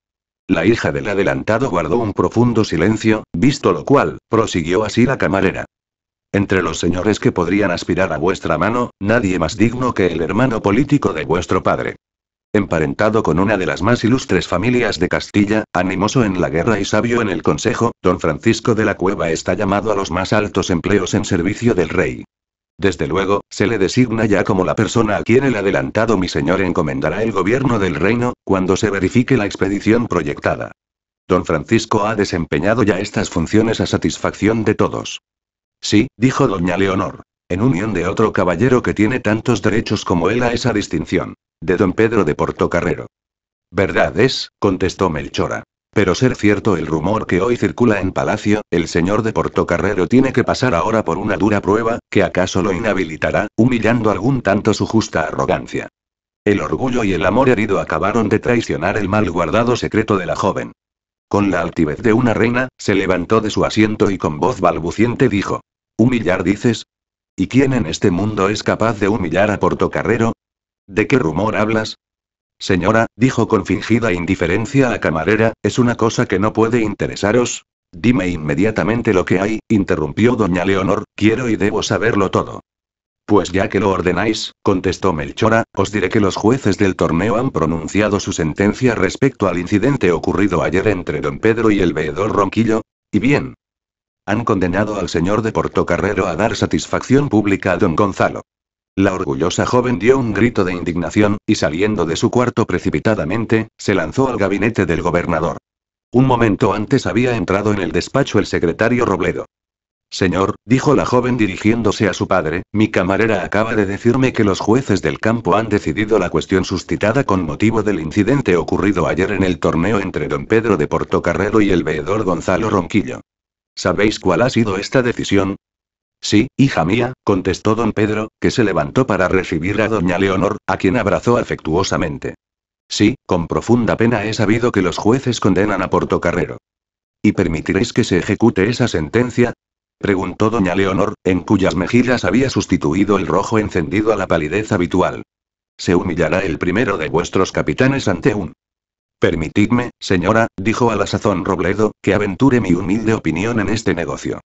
La hija del adelantado guardó un profundo silencio, visto lo cual, prosiguió así la camarera. Entre los señores que podrían aspirar a vuestra mano, nadie más digno que el hermano político de vuestro padre. Emparentado con una de las más ilustres familias de Castilla, animoso en la guerra y sabio en el consejo, don Francisco de la Cueva está llamado a los más altos empleos en servicio del rey. Desde luego, se le designa ya como la persona a quien el adelantado mi señor encomendará el gobierno del reino, cuando se verifique la expedición proyectada. Don Francisco ha desempeñado ya estas funciones a satisfacción de todos. Sí, dijo doña Leonor. En unión de otro caballero que tiene tantos derechos como él a esa distinción. De don Pedro de Portocarrero. Verdad es, contestó Melchora. Pero ser cierto el rumor que hoy circula en palacio, el señor de Portocarrero tiene que pasar ahora por una dura prueba, que acaso lo inhabilitará, humillando algún tanto su justa arrogancia. El orgullo y el amor herido acabaron de traicionar el mal guardado secreto de la joven. Con la altivez de una reina, se levantó de su asiento y con voz balbuciente dijo. ¿Humillar dices? ¿Y quién en este mundo es capaz de humillar a Portocarrero? ¿De qué rumor hablas? Señora, dijo con fingida indiferencia la camarera, es una cosa que no puede interesaros. Dime inmediatamente lo que hay, interrumpió doña Leonor, quiero y debo saberlo todo. Pues ya que lo ordenáis, contestó Melchora, os diré que los jueces del torneo han pronunciado su sentencia respecto al incidente ocurrido ayer entre don Pedro y el veedor Ronquillo. Y bien. Han condenado al señor de Portocarrero a dar satisfacción pública a don Gonzalo. La orgullosa joven dio un grito de indignación, y saliendo de su cuarto precipitadamente, se lanzó al gabinete del gobernador. Un momento antes había entrado en el despacho el secretario Robledo. Señor, dijo la joven dirigiéndose a su padre, mi camarera acaba de decirme que los jueces del campo han decidido la cuestión suscitada con motivo del incidente ocurrido ayer en el torneo entre don Pedro de Portocarrero y el veedor Gonzalo Ronquillo. ¿Sabéis cuál ha sido esta decisión? Sí, hija mía, contestó don Pedro, que se levantó para recibir a doña Leonor, a quien abrazó afectuosamente. Sí, con profunda pena he sabido que los jueces condenan a Portocarrero. ¿Y permitiréis que se ejecute esa sentencia? preguntó doña Leonor, en cuyas mejillas había sustituido el rojo encendido a la palidez habitual. Se humillará el primero de vuestros capitanes ante un Permitidme, señora, dijo a la sazón Robledo, que aventure mi humilde opinión en este negocio.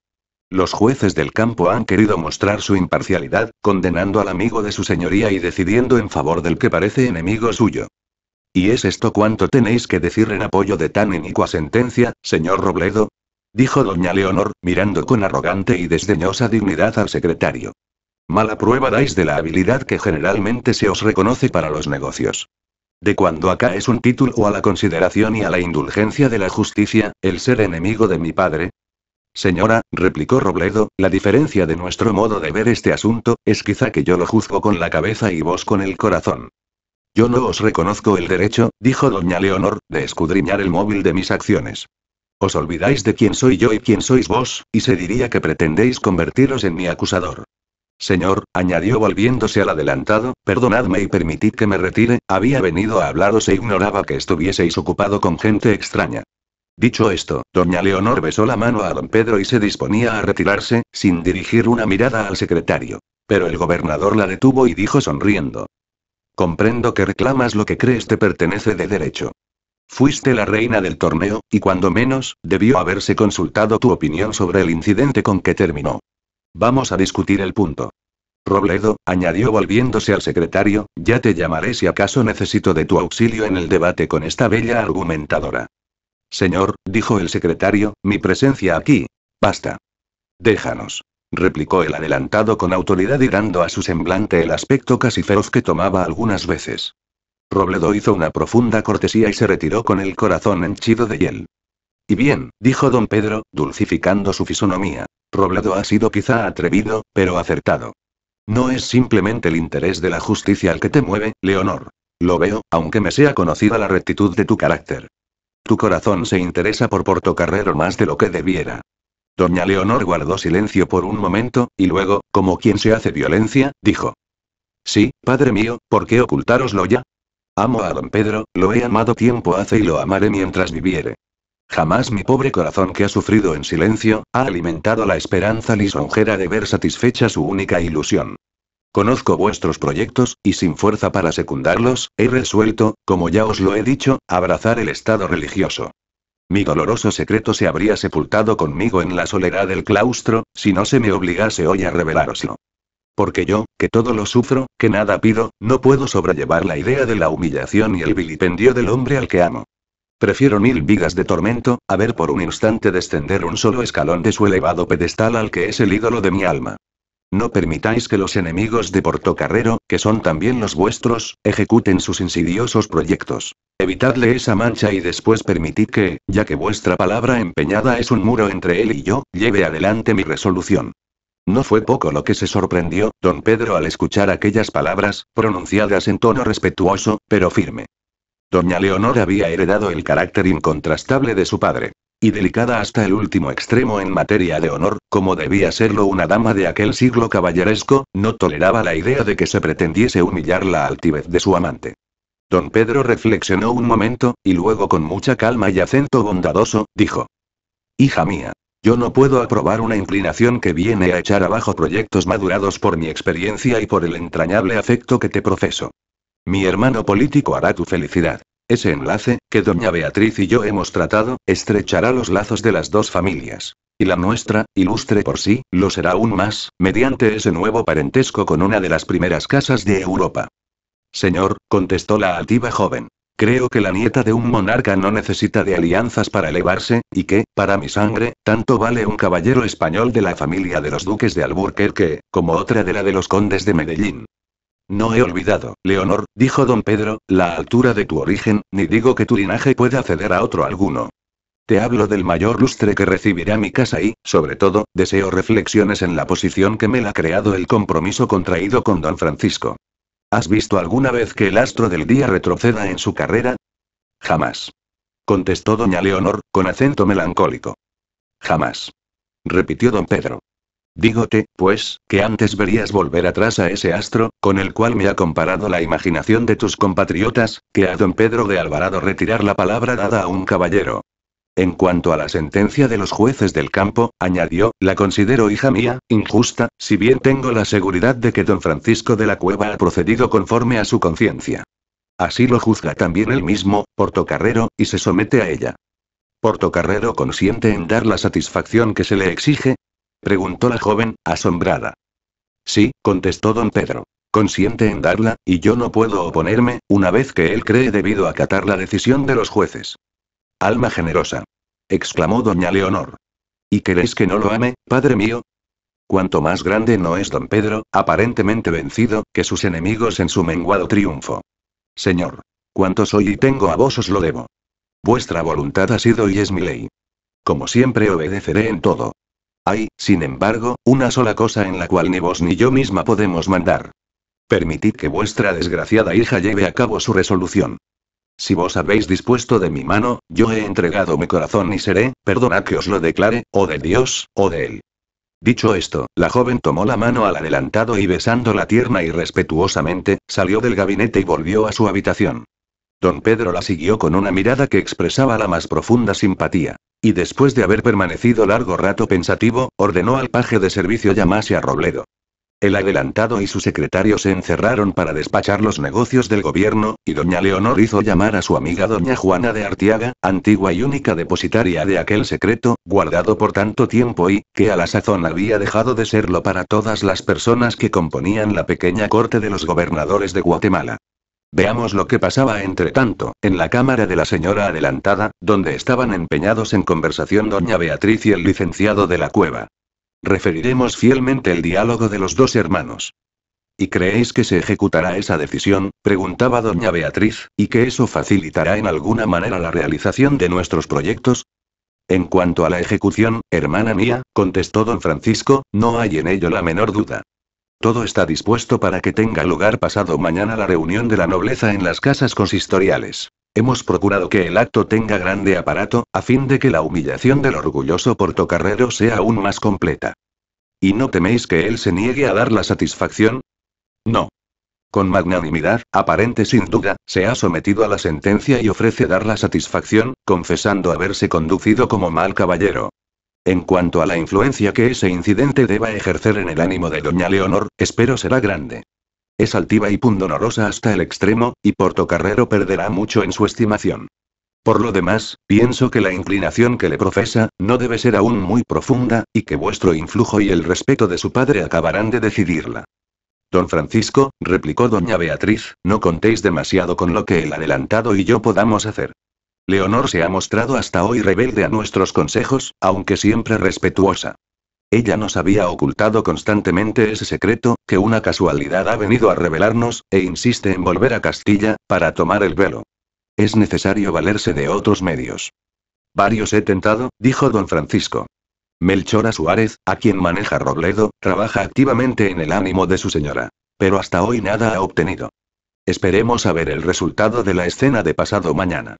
Los jueces del campo han querido mostrar su imparcialidad, condenando al amigo de su señoría y decidiendo en favor del que parece enemigo suyo. ¿Y es esto cuanto tenéis que decir en apoyo de tan inicua sentencia, señor Robledo? dijo doña Leonor, mirando con arrogante y desdeñosa dignidad al secretario. Mala prueba dais de la habilidad que generalmente se os reconoce para los negocios. De cuando acá es un título a la consideración y a la indulgencia de la justicia, el ser enemigo de mi padre. Señora, replicó Robledo, la diferencia de nuestro modo de ver este asunto, es quizá que yo lo juzgo con la cabeza y vos con el corazón. Yo no os reconozco el derecho, dijo doña Leonor, de escudriñar el móvil de mis acciones. Os olvidáis de quién soy yo y quién sois vos, y se diría que pretendéis convertiros en mi acusador. Señor, añadió volviéndose al adelantado, perdonadme y permitid que me retire, había venido a hablaros e ignoraba que estuvieseis ocupado con gente extraña. Dicho esto, doña Leonor besó la mano a don Pedro y se disponía a retirarse, sin dirigir una mirada al secretario. Pero el gobernador la detuvo y dijo sonriendo. Comprendo que reclamas lo que crees te pertenece de derecho. Fuiste la reina del torneo, y cuando menos, debió haberse consultado tu opinión sobre el incidente con que terminó. Vamos a discutir el punto. Robledo, añadió volviéndose al secretario, ya te llamaré si acaso necesito de tu auxilio en el debate con esta bella argumentadora. Señor, dijo el secretario, mi presencia aquí. Basta. Déjanos. Replicó el adelantado con autoridad y dando a su semblante el aspecto casi feroz que tomaba algunas veces. Robledo hizo una profunda cortesía y se retiró con el corazón henchido de hiel. Y bien, dijo don Pedro, dulcificando su fisonomía. Robledo ha sido quizá atrevido, pero acertado. No es simplemente el interés de la justicia el que te mueve, Leonor. Lo veo, aunque me sea conocida la rectitud de tu carácter. Tu corazón se interesa por Portocarrero más de lo que debiera. Doña Leonor guardó silencio por un momento, y luego, como quien se hace violencia, dijo. Sí, padre mío, ¿por qué ocultároslo ya? Amo a don Pedro, lo he amado tiempo hace y lo amaré mientras viviere. Jamás mi pobre corazón que ha sufrido en silencio, ha alimentado la esperanza lisonjera de ver satisfecha su única ilusión. Conozco vuestros proyectos, y sin fuerza para secundarlos, he resuelto, como ya os lo he dicho, abrazar el estado religioso. Mi doloroso secreto se habría sepultado conmigo en la soledad del claustro, si no se me obligase hoy a revelároslo. Porque yo, que todo lo sufro, que nada pido, no puedo sobrellevar la idea de la humillación y el vilipendio del hombre al que amo. Prefiero mil vidas de tormento, a ver por un instante descender un solo escalón de su elevado pedestal al que es el ídolo de mi alma. No permitáis que los enemigos de Portocarrero, que son también los vuestros, ejecuten sus insidiosos proyectos. Evitadle esa mancha y después permitid que, ya que vuestra palabra empeñada es un muro entre él y yo, lleve adelante mi resolución. No fue poco lo que se sorprendió, don Pedro al escuchar aquellas palabras, pronunciadas en tono respetuoso, pero firme. Doña Leonor había heredado el carácter incontrastable de su padre. Y delicada hasta el último extremo en materia de honor, como debía serlo una dama de aquel siglo caballeresco, no toleraba la idea de que se pretendiese humillar la altivez de su amante. Don Pedro reflexionó un momento, y luego con mucha calma y acento bondadoso, dijo. Hija mía. Yo no puedo aprobar una inclinación que viene a echar abajo proyectos madurados por mi experiencia y por el entrañable afecto que te profeso. Mi hermano político hará tu felicidad. Ese enlace, que doña Beatriz y yo hemos tratado, estrechará los lazos de las dos familias. Y la nuestra, ilustre por sí, lo será aún más, mediante ese nuevo parentesco con una de las primeras casas de Europa. Señor, contestó la altiva joven. Creo que la nieta de un monarca no necesita de alianzas para elevarse, y que, para mi sangre, tanto vale un caballero español de la familia de los duques de Alburquerque, como otra de la de los condes de Medellín. No he olvidado, Leonor, dijo don Pedro, la altura de tu origen, ni digo que tu linaje pueda ceder a otro alguno. Te hablo del mayor lustre que recibirá mi casa y, sobre todo, deseo reflexiones en la posición que me la ha creado el compromiso contraído con don Francisco. ¿Has visto alguna vez que el astro del día retroceda en su carrera? Jamás. Contestó doña Leonor, con acento melancólico. Jamás. Repitió don Pedro. Dígote, pues, que antes verías volver atrás a ese astro, con el cual me ha comparado la imaginación de tus compatriotas, que a don Pedro de Alvarado retirar la palabra dada a un caballero. En cuanto a la sentencia de los jueces del campo, añadió, la considero hija mía, injusta, si bien tengo la seguridad de que don Francisco de la Cueva ha procedido conforme a su conciencia. Así lo juzga también él mismo, Portocarrero, y se somete a ella. ¿Portocarrero consiente en dar la satisfacción que se le exige? Preguntó la joven, asombrada. Sí, contestó don Pedro. Consiente en darla, y yo no puedo oponerme, una vez que él cree debido acatar la decisión de los jueces. Alma generosa. exclamó doña Leonor. ¿Y queréis que no lo ame, padre mío? Cuanto más grande no es don Pedro, aparentemente vencido, que sus enemigos en su menguado triunfo. Señor. Cuanto soy y tengo a vos os lo debo. Vuestra voluntad ha sido y es mi ley. Como siempre obedeceré en todo. Hay, sin embargo, una sola cosa en la cual ni vos ni yo misma podemos mandar. Permitid que vuestra desgraciada hija lleve a cabo su resolución. Si vos habéis dispuesto de mi mano, yo he entregado mi corazón y seré, perdonad que os lo declare, o de Dios, o de él. Dicho esto, la joven tomó la mano al adelantado y besándola tierna y respetuosamente, salió del gabinete y volvió a su habitación. Don Pedro la siguió con una mirada que expresaba la más profunda simpatía. Y después de haber permanecido largo rato pensativo, ordenó al paje de servicio llamase a Robledo. El adelantado y su secretario se encerraron para despachar los negocios del gobierno, y doña Leonor hizo llamar a su amiga doña Juana de Artiaga, antigua y única depositaria de aquel secreto, guardado por tanto tiempo y, que a la sazón había dejado de serlo para todas las personas que componían la pequeña corte de los gobernadores de Guatemala. Veamos lo que pasaba entre tanto, en la cámara de la señora adelantada, donde estaban empeñados en conversación doña Beatriz y el licenciado de la cueva. Referiremos fielmente el diálogo de los dos hermanos. ¿Y creéis que se ejecutará esa decisión? preguntaba doña Beatriz, ¿y que eso facilitará en alguna manera la realización de nuestros proyectos? En cuanto a la ejecución, hermana mía, contestó don Francisco, no hay en ello la menor duda. Todo está dispuesto para que tenga lugar pasado mañana la reunión de la nobleza en las casas consistoriales. Hemos procurado que el acto tenga grande aparato, a fin de que la humillación del orgulloso portocarrero sea aún más completa. ¿Y no teméis que él se niegue a dar la satisfacción? No. Con magnanimidad, aparente sin duda, se ha sometido a la sentencia y ofrece dar la satisfacción, confesando haberse conducido como mal caballero. En cuanto a la influencia que ese incidente deba ejercer en el ánimo de doña Leonor, espero será grande. Es altiva y pundonorosa hasta el extremo, y Portocarrero perderá mucho en su estimación. Por lo demás, pienso que la inclinación que le profesa, no debe ser aún muy profunda, y que vuestro influjo y el respeto de su padre acabarán de decidirla. Don Francisco, replicó doña Beatriz, no contéis demasiado con lo que el adelantado y yo podamos hacer. Leonor se ha mostrado hasta hoy rebelde a nuestros consejos, aunque siempre respetuosa. Ella nos había ocultado constantemente ese secreto, que una casualidad ha venido a revelarnos, e insiste en volver a Castilla, para tomar el velo. Es necesario valerse de otros medios. Varios he tentado, dijo don Francisco. Melchora Suárez, a quien maneja Robledo, trabaja activamente en el ánimo de su señora. Pero hasta hoy nada ha obtenido. Esperemos a ver el resultado de la escena de pasado mañana.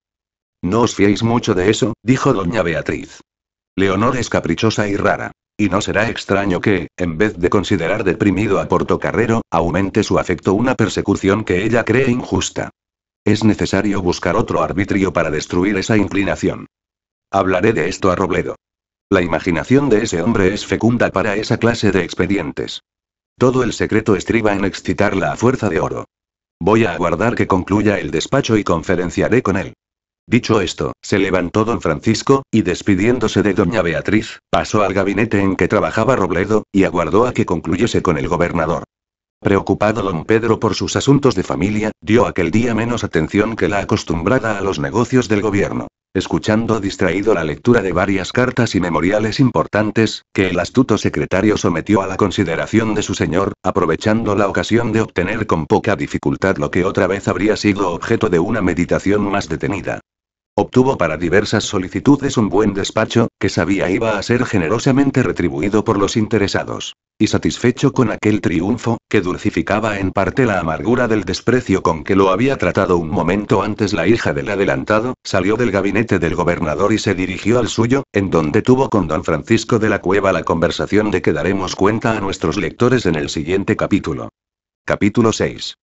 No os fiéis mucho de eso, dijo doña Beatriz. Leonor es caprichosa y rara. Y no será extraño que, en vez de considerar deprimido a Portocarrero, aumente su afecto una persecución que ella cree injusta. Es necesario buscar otro arbitrio para destruir esa inclinación. Hablaré de esto a Robledo. La imaginación de ese hombre es fecunda para esa clase de expedientes. Todo el secreto estriba en excitarla a fuerza de oro. Voy a aguardar que concluya el despacho y conferenciaré con él. Dicho esto, se levantó don Francisco, y despidiéndose de doña Beatriz, pasó al gabinete en que trabajaba Robledo, y aguardó a que concluyese con el gobernador. Preocupado don Pedro por sus asuntos de familia, dio aquel día menos atención que la acostumbrada a los negocios del gobierno, escuchando distraído la lectura de varias cartas y memoriales importantes, que el astuto secretario sometió a la consideración de su señor, aprovechando la ocasión de obtener con poca dificultad lo que otra vez habría sido objeto de una meditación más detenida. Obtuvo para diversas solicitudes un buen despacho, que sabía iba a ser generosamente retribuido por los interesados. Y satisfecho con aquel triunfo, que dulcificaba en parte la amargura del desprecio con que lo había tratado un momento antes la hija del adelantado, salió del gabinete del gobernador y se dirigió al suyo, en donde tuvo con don Francisco de la Cueva la conversación de que daremos cuenta a nuestros lectores en el siguiente capítulo. Capítulo 6.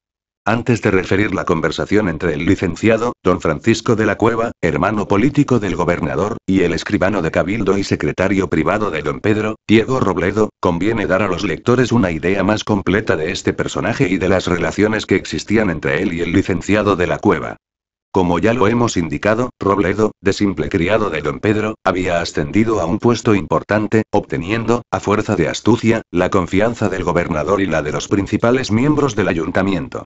Antes de referir la conversación entre el licenciado, don Francisco de la Cueva, hermano político del gobernador, y el escribano de Cabildo y secretario privado de don Pedro, Diego Robledo, conviene dar a los lectores una idea más completa de este personaje y de las relaciones que existían entre él y el licenciado de la Cueva. Como ya lo hemos indicado, Robledo, de simple criado de don Pedro, había ascendido a un puesto importante, obteniendo, a fuerza de astucia, la confianza del gobernador y la de los principales miembros del ayuntamiento.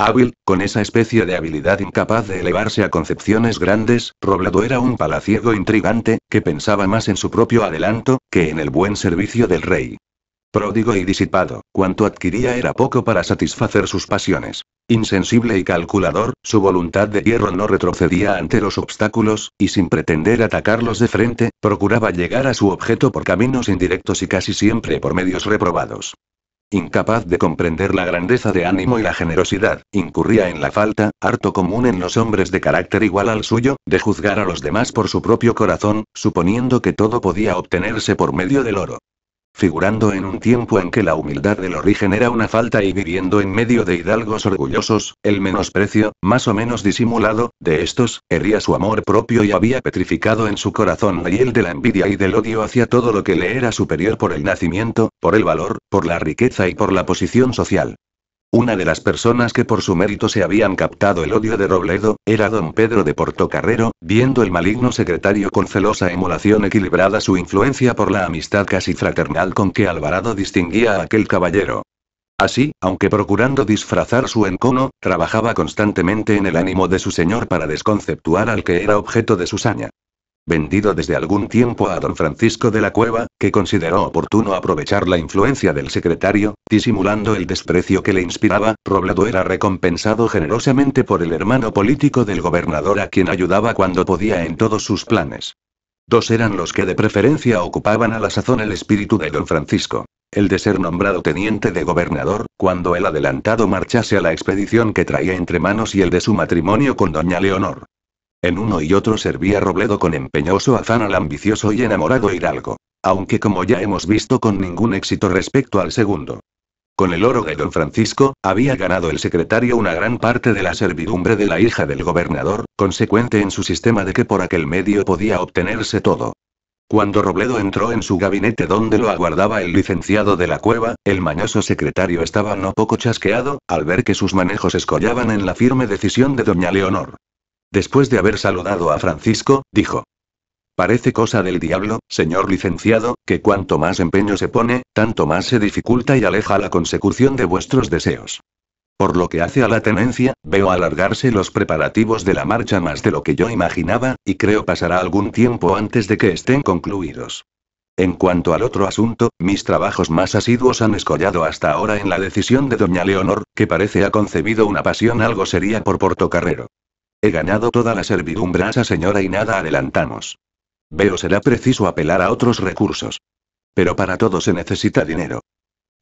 Hábil, con esa especie de habilidad incapaz de elevarse a concepciones grandes, Robledo era un palaciego intrigante, que pensaba más en su propio adelanto, que en el buen servicio del rey. Pródigo y disipado, cuanto adquiría era poco para satisfacer sus pasiones. Insensible y calculador, su voluntad de hierro no retrocedía ante los obstáculos, y sin pretender atacarlos de frente, procuraba llegar a su objeto por caminos indirectos y casi siempre por medios reprobados. Incapaz de comprender la grandeza de ánimo y la generosidad, incurría en la falta, harto común en los hombres de carácter igual al suyo, de juzgar a los demás por su propio corazón, suponiendo que todo podía obtenerse por medio del oro. Figurando en un tiempo en que la humildad del origen era una falta y viviendo en medio de hidalgos orgullosos, el menosprecio, más o menos disimulado, de estos, hería su amor propio y había petrificado en su corazón la hiel de la envidia y del odio hacia todo lo que le era superior por el nacimiento, por el valor, por la riqueza y por la posición social. Una de las personas que por su mérito se habían captado el odio de Robledo, era don Pedro de Portocarrero, viendo el maligno secretario con celosa emulación equilibrada su influencia por la amistad casi fraternal con que Alvarado distinguía a aquel caballero. Así, aunque procurando disfrazar su encono, trabajaba constantemente en el ánimo de su señor para desconceptuar al que era objeto de su saña vendido desde algún tiempo a don Francisco de la Cueva, que consideró oportuno aprovechar la influencia del secretario, disimulando el desprecio que le inspiraba, Robledo era recompensado generosamente por el hermano político del gobernador a quien ayudaba cuando podía en todos sus planes. Dos eran los que de preferencia ocupaban a la sazón el espíritu de don Francisco. El de ser nombrado teniente de gobernador, cuando el adelantado marchase a la expedición que traía entre manos y el de su matrimonio con doña Leonor. En uno y otro servía Robledo con empeñoso afán al ambicioso y enamorado Hidalgo. Aunque como ya hemos visto con ningún éxito respecto al segundo. Con el oro de don Francisco, había ganado el secretario una gran parte de la servidumbre de la hija del gobernador, consecuente en su sistema de que por aquel medio podía obtenerse todo. Cuando Robledo entró en su gabinete donde lo aguardaba el licenciado de la cueva, el mañoso secretario estaba no poco chasqueado, al ver que sus manejos escollaban en la firme decisión de doña Leonor. Después de haber saludado a Francisco, dijo. Parece cosa del diablo, señor licenciado, que cuanto más empeño se pone, tanto más se dificulta y aleja la consecución de vuestros deseos. Por lo que hace a la tenencia, veo alargarse los preparativos de la marcha más de lo que yo imaginaba, y creo pasará algún tiempo antes de que estén concluidos. En cuanto al otro asunto, mis trabajos más asiduos han escollado hasta ahora en la decisión de doña Leonor, que parece ha concebido una pasión algo seria por Portocarrero. He ganado toda la servidumbre a esa señora y nada adelantamos. Veo será preciso apelar a otros recursos. Pero para todo se necesita dinero.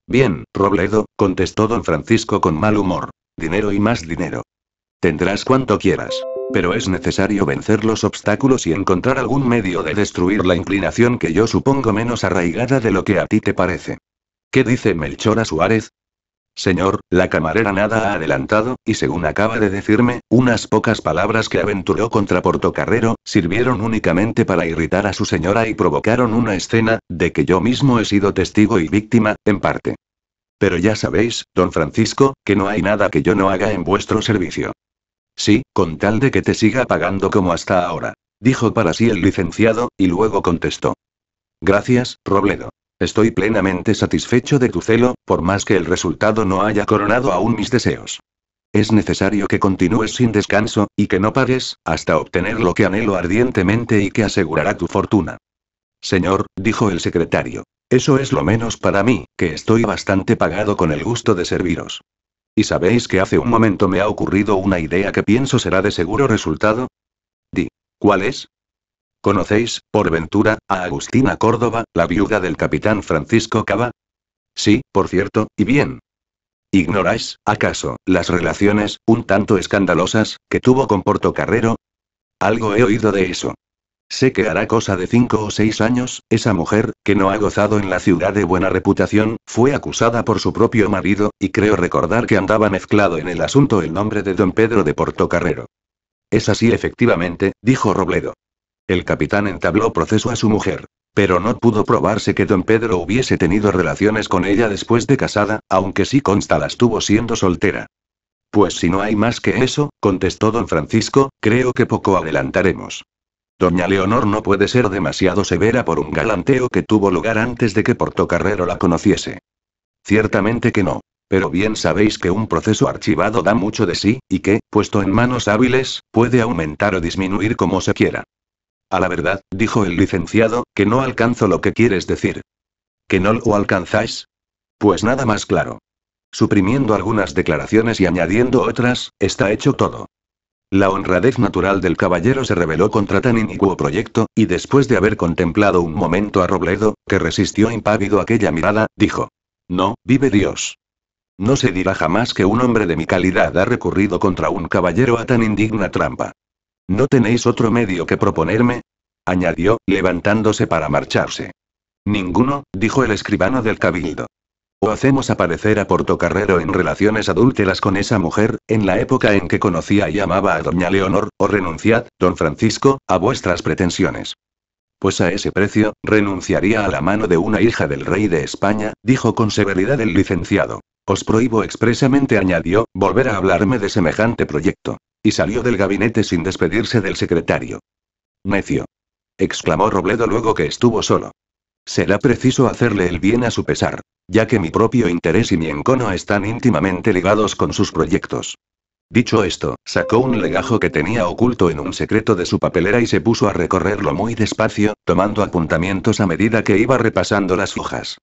Bien, Robledo, contestó don Francisco con mal humor. Dinero y más dinero. Tendrás cuanto quieras. Pero es necesario vencer los obstáculos y encontrar algún medio de destruir la inclinación que yo supongo menos arraigada de lo que a ti te parece. ¿Qué dice Melchora Suárez? Señor, la camarera nada ha adelantado, y según acaba de decirme, unas pocas palabras que aventuró contra Portocarrero, sirvieron únicamente para irritar a su señora y provocaron una escena, de que yo mismo he sido testigo y víctima, en parte. Pero ya sabéis, don Francisco, que no hay nada que yo no haga en vuestro servicio. Sí, con tal de que te siga pagando como hasta ahora. Dijo para sí el licenciado, y luego contestó. Gracias, Robledo. Estoy plenamente satisfecho de tu celo, por más que el resultado no haya coronado aún mis deseos. Es necesario que continúes sin descanso, y que no pares, hasta obtener lo que anhelo ardientemente y que asegurará tu fortuna. Señor, dijo el secretario. Eso es lo menos para mí, que estoy bastante pagado con el gusto de serviros. ¿Y sabéis que hace un momento me ha ocurrido una idea que pienso será de seguro resultado? Di. ¿Cuál es? ¿Conocéis, por ventura, a Agustina Córdoba, la viuda del capitán Francisco Cava? Sí, por cierto, y bien. ¿Ignoráis, acaso, las relaciones, un tanto escandalosas, que tuvo con Portocarrero? Algo he oído de eso. Sé que hará cosa de cinco o seis años, esa mujer, que no ha gozado en la ciudad de buena reputación, fue acusada por su propio marido, y creo recordar que andaba mezclado en el asunto el nombre de don Pedro de Portocarrero. Es así efectivamente, dijo Robledo. El capitán entabló proceso a su mujer. Pero no pudo probarse que don Pedro hubiese tenido relaciones con ella después de casada, aunque sí consta las tuvo siendo soltera. Pues si no hay más que eso, contestó don Francisco, creo que poco adelantaremos. Doña Leonor no puede ser demasiado severa por un galanteo que tuvo lugar antes de que Portocarrero la conociese. Ciertamente que no. Pero bien sabéis que un proceso archivado da mucho de sí, y que, puesto en manos hábiles, puede aumentar o disminuir como se quiera. A la verdad, dijo el licenciado, que no alcanzo lo que quieres decir. ¿Que no lo alcanzáis? Pues nada más claro. Suprimiendo algunas declaraciones y añadiendo otras, está hecho todo. La honradez natural del caballero se rebeló contra tan inicuo proyecto, y después de haber contemplado un momento a Robledo, que resistió impávido aquella mirada, dijo. No, vive Dios. No se dirá jamás que un hombre de mi calidad ha recurrido contra un caballero a tan indigna trampa. ¿No tenéis otro medio que proponerme? añadió, levantándose para marcharse. Ninguno, dijo el escribano del cabildo. O hacemos aparecer a Portocarrero en relaciones adúlteras con esa mujer, en la época en que conocía y amaba a doña Leonor, o renunciad, don Francisco, a vuestras pretensiones. Pues a ese precio, renunciaría a la mano de una hija del rey de España, dijo con severidad el licenciado. Os prohíbo expresamente, añadió, volver a hablarme de semejante proyecto. Y salió del gabinete sin despedirse del secretario. Necio. exclamó Robledo luego que estuvo solo. Será preciso hacerle el bien a su pesar, ya que mi propio interés y mi encono están íntimamente ligados con sus proyectos. Dicho esto, sacó un legajo que tenía oculto en un secreto de su papelera y se puso a recorrerlo muy despacio, tomando apuntamientos a medida que iba repasando las hojas.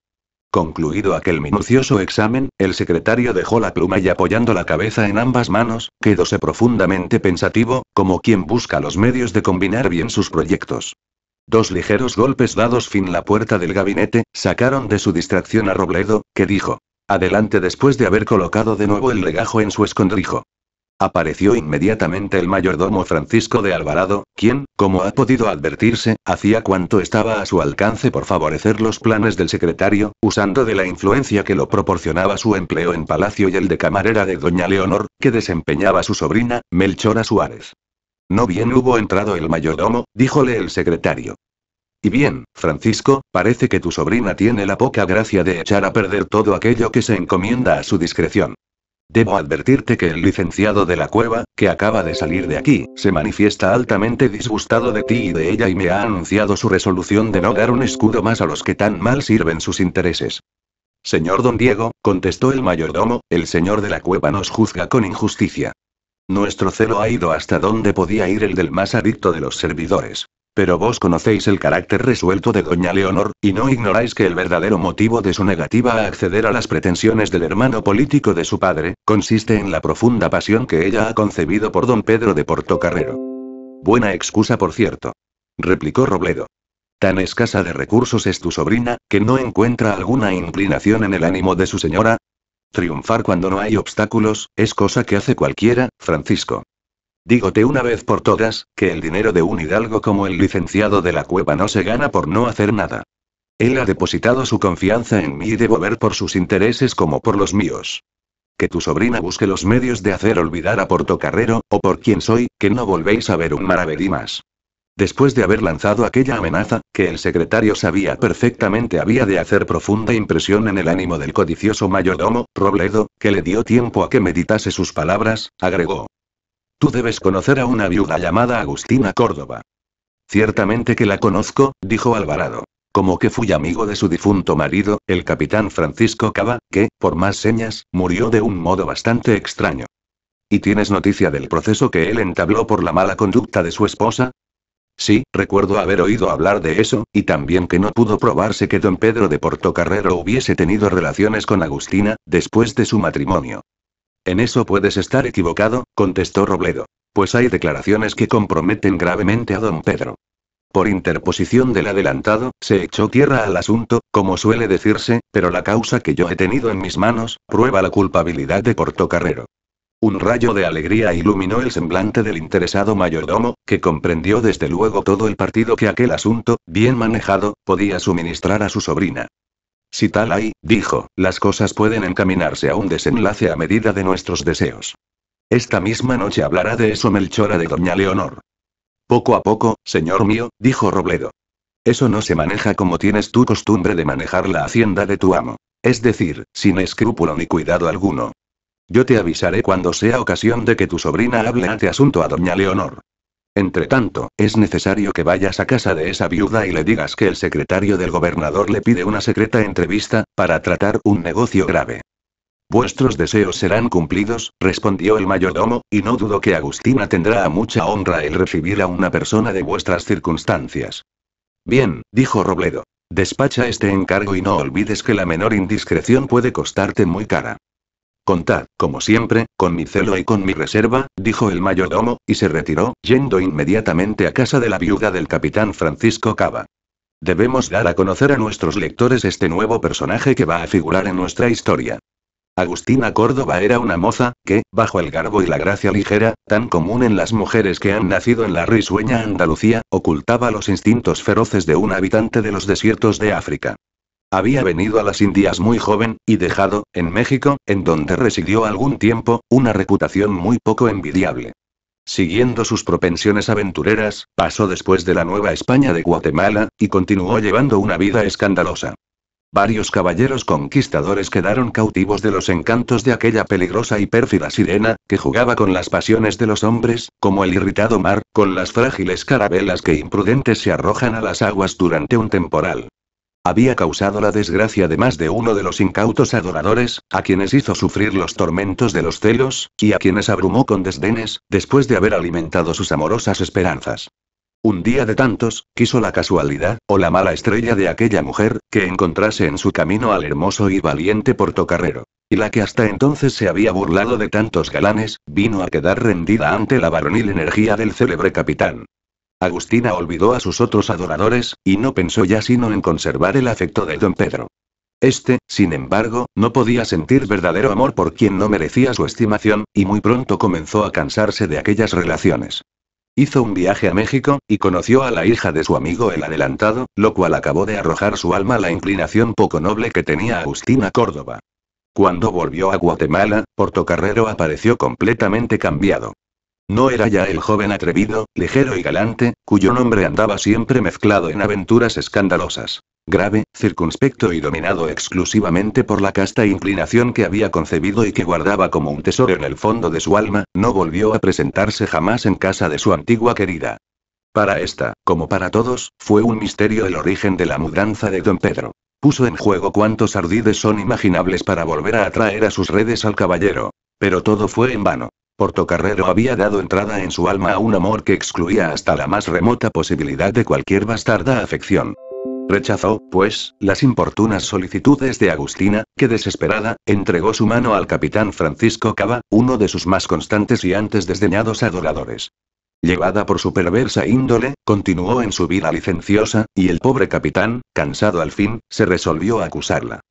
Concluido aquel minucioso examen, el secretario dejó la pluma y apoyando la cabeza en ambas manos, quedóse profundamente pensativo, como quien busca los medios de combinar bien sus proyectos. Dos ligeros golpes dados fin la puerta del gabinete, sacaron de su distracción a Robledo, que dijo. Adelante después de haber colocado de nuevo el legajo en su escondrijo. Apareció inmediatamente el mayordomo Francisco de Alvarado, quien, como ha podido advertirse, hacía cuanto estaba a su alcance por favorecer los planes del secretario, usando de la influencia que lo proporcionaba su empleo en palacio y el de camarera de doña Leonor, que desempeñaba su sobrina, Melchora Suárez. No bien hubo entrado el mayordomo, díjole el secretario. Y bien, Francisco, parece que tu sobrina tiene la poca gracia de echar a perder todo aquello que se encomienda a su discreción. Debo advertirte que el licenciado de la cueva, que acaba de salir de aquí, se manifiesta altamente disgustado de ti y de ella y me ha anunciado su resolución de no dar un escudo más a los que tan mal sirven sus intereses. Señor don Diego, contestó el mayordomo, el señor de la cueva nos juzga con injusticia. Nuestro celo ha ido hasta donde podía ir el del más adicto de los servidores. Pero vos conocéis el carácter resuelto de doña Leonor, y no ignoráis que el verdadero motivo de su negativa a acceder a las pretensiones del hermano político de su padre, consiste en la profunda pasión que ella ha concebido por don Pedro de Portocarrero. Buena excusa, por cierto. Replicó Robledo. Tan escasa de recursos es tu sobrina, que no encuentra alguna inclinación en el ánimo de su señora, Triunfar cuando no hay obstáculos, es cosa que hace cualquiera, Francisco. Dígote una vez por todas, que el dinero de un hidalgo como el licenciado de la cueva no se gana por no hacer nada. Él ha depositado su confianza en mí y debo ver por sus intereses como por los míos. Que tu sobrina busque los medios de hacer olvidar a Portocarrero, o por quien soy, que no volvéis a ver un maravedí más. Después de haber lanzado aquella amenaza, que el secretario sabía perfectamente había de hacer profunda impresión en el ánimo del codicioso mayordomo, Robledo, que le dio tiempo a que meditase sus palabras, agregó. Tú debes conocer a una viuda llamada Agustina Córdoba. Ciertamente que la conozco, dijo Alvarado. Como que fui amigo de su difunto marido, el capitán Francisco Cava, que, por más señas, murió de un modo bastante extraño. ¿Y tienes noticia del proceso que él entabló por la mala conducta de su esposa? Sí, recuerdo haber oído hablar de eso, y también que no pudo probarse que don Pedro de Portocarrero hubiese tenido relaciones con Agustina, después de su matrimonio. En eso puedes estar equivocado, contestó Robledo. Pues hay declaraciones que comprometen gravemente a don Pedro. Por interposición del adelantado, se echó tierra al asunto, como suele decirse, pero la causa que yo he tenido en mis manos, prueba la culpabilidad de Portocarrero. Un rayo de alegría iluminó el semblante del interesado mayordomo, que comprendió desde luego todo el partido que aquel asunto, bien manejado, podía suministrar a su sobrina. Si tal hay, dijo, las cosas pueden encaminarse a un desenlace a medida de nuestros deseos. Esta misma noche hablará de eso Melchora de Doña Leonor. Poco a poco, señor mío, dijo Robledo. Eso no se maneja como tienes tu costumbre de manejar la hacienda de tu amo. Es decir, sin escrúpulo ni cuidado alguno. Yo te avisaré cuando sea ocasión de que tu sobrina hable ante asunto a doña Leonor. Entre tanto, es necesario que vayas a casa de esa viuda y le digas que el secretario del gobernador le pide una secreta entrevista, para tratar un negocio grave. Vuestros deseos serán cumplidos, respondió el mayordomo, y no dudo que Agustina tendrá a mucha honra el recibir a una persona de vuestras circunstancias. Bien, dijo Robledo. Despacha este encargo y no olvides que la menor indiscreción puede costarte muy cara. Contad, como siempre, con mi celo y con mi reserva, dijo el mayordomo, y se retiró, yendo inmediatamente a casa de la viuda del capitán Francisco Cava. Debemos dar a conocer a nuestros lectores este nuevo personaje que va a figurar en nuestra historia. Agustina Córdoba era una moza, que, bajo el garbo y la gracia ligera, tan común en las mujeres que han nacido en la risueña Andalucía, ocultaba los instintos feroces de un habitante de los desiertos de África. Había venido a las Indias muy joven, y dejado, en México, en donde residió algún tiempo, una reputación muy poco envidiable. Siguiendo sus propensiones aventureras, pasó después de la Nueva España de Guatemala, y continuó llevando una vida escandalosa. Varios caballeros conquistadores quedaron cautivos de los encantos de aquella peligrosa y pérfida sirena, que jugaba con las pasiones de los hombres, como el irritado mar, con las frágiles carabelas que imprudentes se arrojan a las aguas durante un temporal. Había causado la desgracia de más de uno de los incautos adoradores, a quienes hizo sufrir los tormentos de los celos, y a quienes abrumó con desdenes, después de haber alimentado sus amorosas esperanzas. Un día de tantos, quiso la casualidad, o la mala estrella de aquella mujer, que encontrase en su camino al hermoso y valiente portocarrero. Y la que hasta entonces se había burlado de tantos galanes, vino a quedar rendida ante la varonil energía del célebre capitán. Agustina olvidó a sus otros adoradores, y no pensó ya sino en conservar el afecto de don Pedro. Este, sin embargo, no podía sentir verdadero amor por quien no merecía su estimación, y muy pronto comenzó a cansarse de aquellas relaciones. Hizo un viaje a México, y conoció a la hija de su amigo el adelantado, lo cual acabó de arrojar su alma a la inclinación poco noble que tenía Agustina Córdoba. Cuando volvió a Guatemala, Portocarrero apareció completamente cambiado. No era ya el joven atrevido, ligero y galante, cuyo nombre andaba siempre mezclado en aventuras escandalosas. Grave, circunspecto y dominado exclusivamente por la casta inclinación que había concebido y que guardaba como un tesoro en el fondo de su alma, no volvió a presentarse jamás en casa de su antigua querida. Para esta, como para todos, fue un misterio el origen de la mudanza de don Pedro. Puso en juego cuantos ardides son imaginables para volver a atraer a sus redes al caballero. Pero todo fue en vano. Portocarrero había dado entrada en su alma a un amor que excluía hasta la más remota posibilidad de cualquier bastarda afección. Rechazó, pues, las importunas solicitudes de Agustina, que desesperada, entregó su mano al capitán Francisco Cava, uno de sus más constantes y antes desdeñados adoradores. Llevada por su perversa índole, continuó en su vida licenciosa, y el pobre capitán, cansado al fin, se resolvió a acusarla.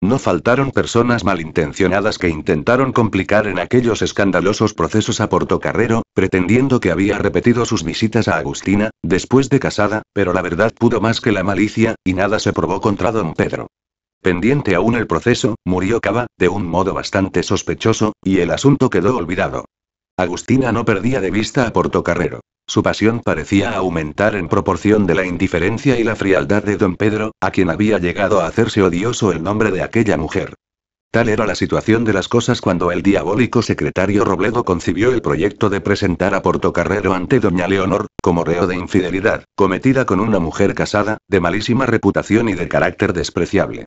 No faltaron personas malintencionadas que intentaron complicar en aquellos escandalosos procesos a Portocarrero, pretendiendo que había repetido sus visitas a Agustina, después de casada, pero la verdad pudo más que la malicia, y nada se probó contra don Pedro. Pendiente aún el proceso, murió Cava, de un modo bastante sospechoso, y el asunto quedó olvidado. Agustina no perdía de vista a Portocarrero. Su pasión parecía aumentar en proporción de la indiferencia y la frialdad de don Pedro, a quien había llegado a hacerse odioso el nombre de aquella mujer. Tal era la situación de las cosas cuando el diabólico secretario Robledo concibió el proyecto de presentar a Portocarrero ante doña Leonor, como reo de infidelidad, cometida con una mujer casada, de malísima reputación y de carácter despreciable.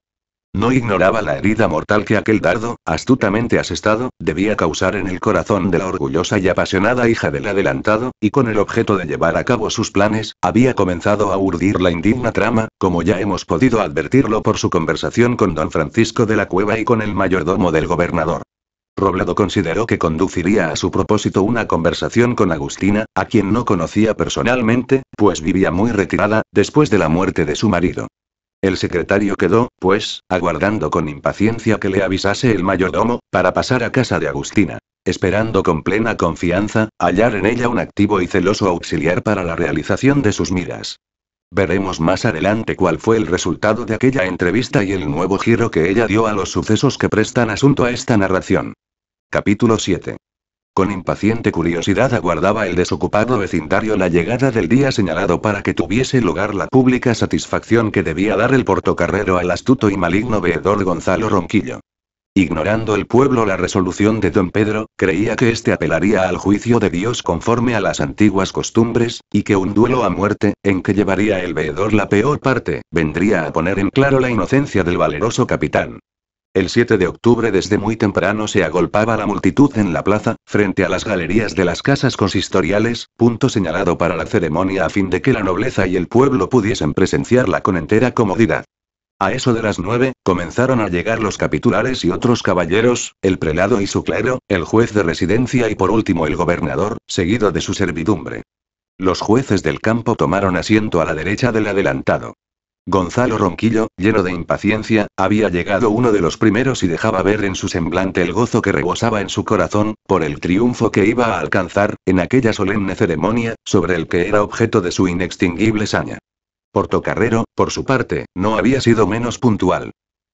No ignoraba la herida mortal que aquel dardo, astutamente asestado, debía causar en el corazón de la orgullosa y apasionada hija del adelantado, y con el objeto de llevar a cabo sus planes, había comenzado a urdir la indigna trama, como ya hemos podido advertirlo por su conversación con don Francisco de la Cueva y con el mayordomo del gobernador. Robledo consideró que conduciría a su propósito una conversación con Agustina, a quien no conocía personalmente, pues vivía muy retirada, después de la muerte de su marido. El secretario quedó, pues, aguardando con impaciencia que le avisase el mayordomo, para pasar a casa de Agustina. esperando con plena confianza, hallar en ella un activo y celoso auxiliar para la realización de sus miras. Veremos más adelante cuál fue el resultado de aquella entrevista y el nuevo giro que ella dio a los sucesos que prestan asunto a esta narración. Capítulo 7. Con impaciente curiosidad aguardaba el desocupado vecindario la llegada del día señalado para que tuviese lugar la pública satisfacción que debía dar el portocarrero al astuto y maligno veedor Gonzalo Ronquillo. Ignorando el pueblo la resolución de don Pedro, creía que éste apelaría al juicio de Dios conforme a las antiguas costumbres, y que un duelo a muerte, en que llevaría el veedor la peor parte, vendría a poner en claro la inocencia del valeroso capitán. El 7 de octubre desde muy temprano se agolpaba la multitud en la plaza, frente a las galerías de las casas consistoriales, punto señalado para la ceremonia a fin de que la nobleza y el pueblo pudiesen presenciarla con entera comodidad. A eso de las nueve, comenzaron a llegar los capitulares y otros caballeros, el prelado y su clero, el juez de residencia y por último el gobernador, seguido de su servidumbre. Los jueces del campo tomaron asiento a la derecha del adelantado. Gonzalo Ronquillo, lleno de impaciencia, había llegado uno de los primeros y dejaba ver en su semblante el gozo que rebosaba en su corazón, por el triunfo que iba a alcanzar, en aquella solemne ceremonia, sobre el que era objeto de su inextinguible saña. Portocarrero, por su parte, no había sido menos puntual.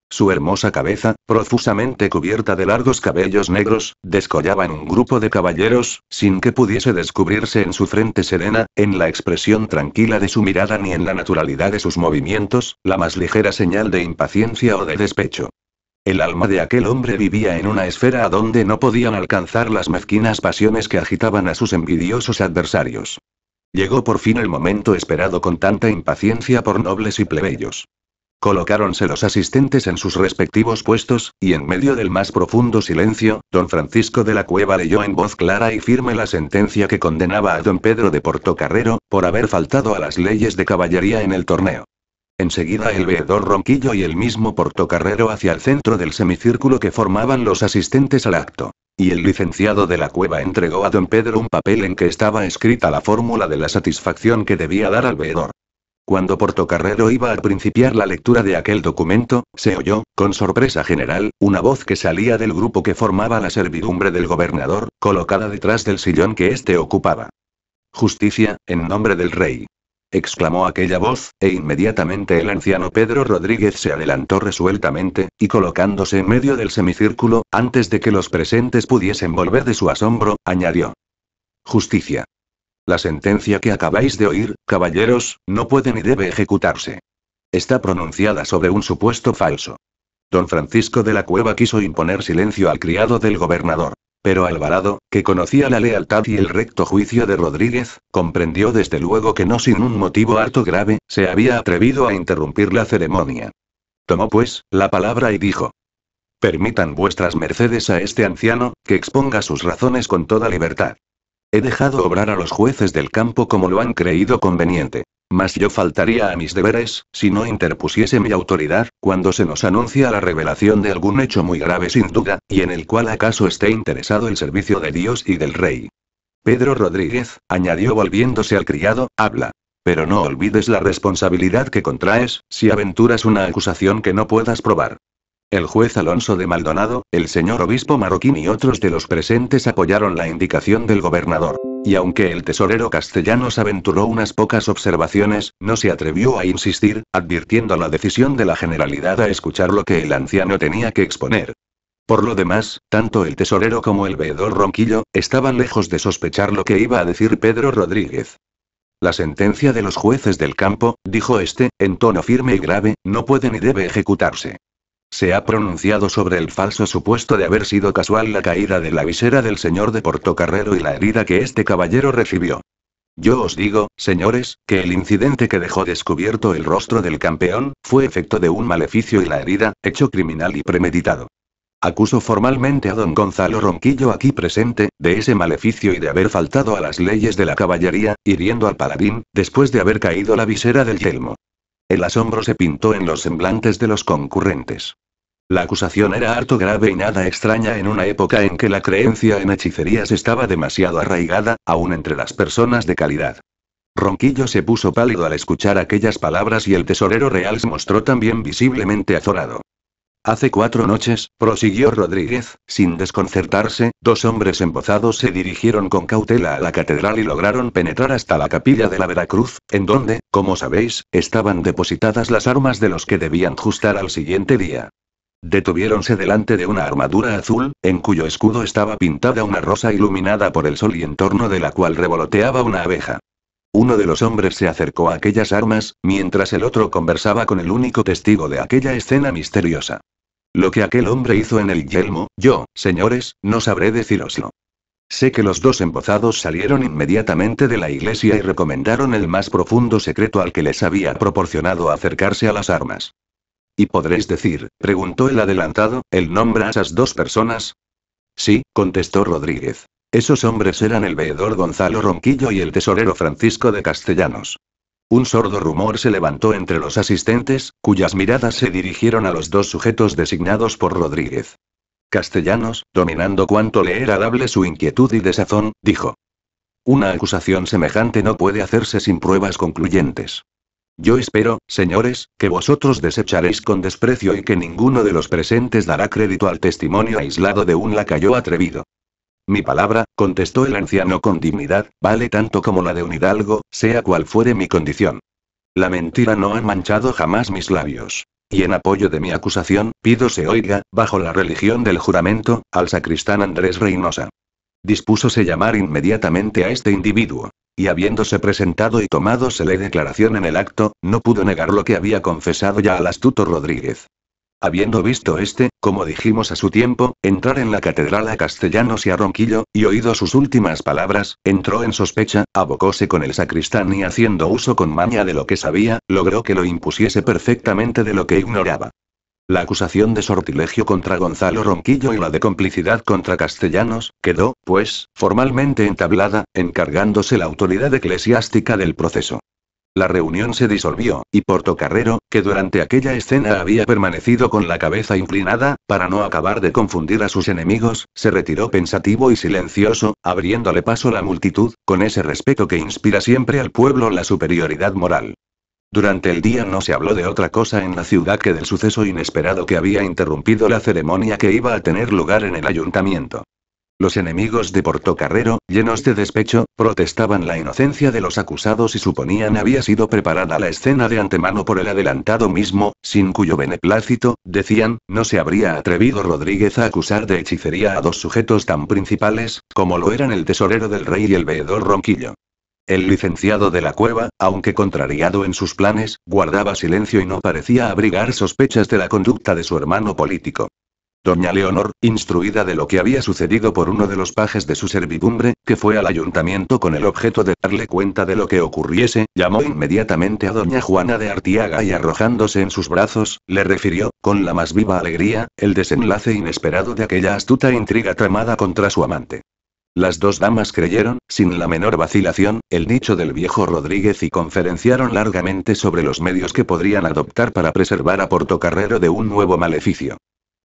Su hermosa cabeza, profusamente cubierta de largos cabellos negros, descollaba en un grupo de caballeros, sin que pudiese descubrirse en su frente serena, en la expresión tranquila de su mirada ni en la naturalidad de sus movimientos, la más ligera señal de impaciencia o de despecho. El alma de aquel hombre vivía en una esfera a donde no podían alcanzar las mezquinas pasiones que agitaban a sus envidiosos adversarios. Llegó por fin el momento esperado con tanta impaciencia por nobles y plebeyos. Colocáronse los asistentes en sus respectivos puestos, y en medio del más profundo silencio, don Francisco de la Cueva leyó en voz clara y firme la sentencia que condenaba a don Pedro de Portocarrero, por haber faltado a las leyes de caballería en el torneo. Enseguida el veedor Ronquillo y el mismo Portocarrero hacia el centro del semicírculo que formaban los asistentes al acto. Y el licenciado de la cueva entregó a don Pedro un papel en que estaba escrita la fórmula de la satisfacción que debía dar al veedor. Cuando Portocarrero iba a principiar la lectura de aquel documento, se oyó, con sorpresa general, una voz que salía del grupo que formaba la servidumbre del gobernador, colocada detrás del sillón que éste ocupaba. Justicia, en nombre del rey. exclamó aquella voz, e inmediatamente el anciano Pedro Rodríguez se adelantó resueltamente, y colocándose en medio del semicírculo, antes de que los presentes pudiesen volver de su asombro, añadió. Justicia. La sentencia que acabáis de oír, caballeros, no puede ni debe ejecutarse. Está pronunciada sobre un supuesto falso. Don Francisco de la Cueva quiso imponer silencio al criado del gobernador. Pero Alvarado, que conocía la lealtad y el recto juicio de Rodríguez, comprendió desde luego que no sin un motivo harto grave, se había atrevido a interrumpir la ceremonia. Tomó pues, la palabra y dijo. Permitan vuestras mercedes a este anciano, que exponga sus razones con toda libertad. He dejado obrar a los jueces del campo como lo han creído conveniente. Mas yo faltaría a mis deberes, si no interpusiese mi autoridad, cuando se nos anuncia la revelación de algún hecho muy grave sin duda, y en el cual acaso esté interesado el servicio de Dios y del Rey. Pedro Rodríguez, añadió volviéndose al criado, habla. Pero no olvides la responsabilidad que contraes, si aventuras una acusación que no puedas probar. El juez Alonso de Maldonado, el señor obispo Marroquín y otros de los presentes apoyaron la indicación del gobernador. Y aunque el tesorero castellanos aventuró unas pocas observaciones, no se atrevió a insistir, advirtiendo la decisión de la generalidad a escuchar lo que el anciano tenía que exponer. Por lo demás, tanto el tesorero como el veedor Ronquillo, estaban lejos de sospechar lo que iba a decir Pedro Rodríguez. La sentencia de los jueces del campo, dijo este, en tono firme y grave, no puede ni debe ejecutarse. Se ha pronunciado sobre el falso supuesto de haber sido casual la caída de la visera del señor de Portocarrero y la herida que este caballero recibió. Yo os digo, señores, que el incidente que dejó descubierto el rostro del campeón, fue efecto de un maleficio y la herida, hecho criminal y premeditado. Acuso formalmente a don Gonzalo Ronquillo aquí presente, de ese maleficio y de haber faltado a las leyes de la caballería, hiriendo al paladín, después de haber caído la visera del yelmo. El asombro se pintó en los semblantes de los concurrentes. La acusación era harto grave y nada extraña en una época en que la creencia en hechicerías estaba demasiado arraigada, aún entre las personas de calidad. Ronquillo se puso pálido al escuchar aquellas palabras y el tesorero real se mostró también visiblemente azorado. Hace cuatro noches, prosiguió Rodríguez, sin desconcertarse, dos hombres embozados se dirigieron con cautela a la catedral y lograron penetrar hasta la capilla de la Veracruz, en donde, como sabéis, estaban depositadas las armas de los que debían justar al siguiente día. Detuviéronse delante de una armadura azul, en cuyo escudo estaba pintada una rosa iluminada por el sol y en torno de la cual revoloteaba una abeja. Uno de los hombres se acercó a aquellas armas, mientras el otro conversaba con el único testigo de aquella escena misteriosa. Lo que aquel hombre hizo en el yelmo, yo, señores, no sabré deciroslo. Sé que los dos embozados salieron inmediatamente de la iglesia y recomendaron el más profundo secreto al que les había proporcionado acercarse a las armas. ¿Y podréis decir, preguntó el adelantado, el nombre a esas dos personas? Sí, contestó Rodríguez. Esos hombres eran el veedor Gonzalo Ronquillo y el tesorero Francisco de Castellanos. Un sordo rumor se levantó entre los asistentes, cuyas miradas se dirigieron a los dos sujetos designados por Rodríguez. Castellanos, dominando cuanto le era dable su inquietud y desazón, dijo. Una acusación semejante no puede hacerse sin pruebas concluyentes. Yo espero, señores, que vosotros desecharéis con desprecio y que ninguno de los presentes dará crédito al testimonio aislado de un lacayo atrevido. Mi palabra, contestó el anciano con dignidad, vale tanto como la de un hidalgo, sea cual fuere mi condición. La mentira no ha manchado jamás mis labios. Y en apoyo de mi acusación, pido se oiga, bajo la religión del juramento, al sacristán Andrés Reynosa. Dispúsose llamar inmediatamente a este individuo. Y habiéndose presentado y tomado se le declaración en el acto, no pudo negar lo que había confesado ya al astuto Rodríguez. Habiendo visto este, como dijimos a su tiempo, entrar en la catedral a Castellanos y a Ronquillo, y oído sus últimas palabras, entró en sospecha, abocóse con el sacristán y haciendo uso con maña de lo que sabía, logró que lo impusiese perfectamente de lo que ignoraba. La acusación de sortilegio contra Gonzalo Ronquillo y la de complicidad contra Castellanos, quedó, pues, formalmente entablada, encargándose la autoridad eclesiástica del proceso. La reunión se disolvió, y Portocarrero, que durante aquella escena había permanecido con la cabeza inclinada, para no acabar de confundir a sus enemigos, se retiró pensativo y silencioso, abriéndole paso la multitud, con ese respeto que inspira siempre al pueblo la superioridad moral. Durante el día no se habló de otra cosa en la ciudad que del suceso inesperado que había interrumpido la ceremonia que iba a tener lugar en el ayuntamiento. Los enemigos de Portocarrero, llenos de despecho, protestaban la inocencia de los acusados y suponían había sido preparada la escena de antemano por el adelantado mismo, sin cuyo beneplácito, decían, no se habría atrevido Rodríguez a acusar de hechicería a dos sujetos tan principales, como lo eran el tesorero del rey y el veedor Ronquillo. El licenciado de la cueva, aunque contrariado en sus planes, guardaba silencio y no parecía abrigar sospechas de la conducta de su hermano político. Doña Leonor, instruida de lo que había sucedido por uno de los pajes de su servidumbre, que fue al ayuntamiento con el objeto de darle cuenta de lo que ocurriese, llamó inmediatamente a doña Juana de Artiaga y arrojándose en sus brazos, le refirió, con la más viva alegría, el desenlace inesperado de aquella astuta intriga tramada contra su amante. Las dos damas creyeron, sin la menor vacilación, el dicho del viejo Rodríguez y conferenciaron largamente sobre los medios que podrían adoptar para preservar a Portocarrero de un nuevo maleficio.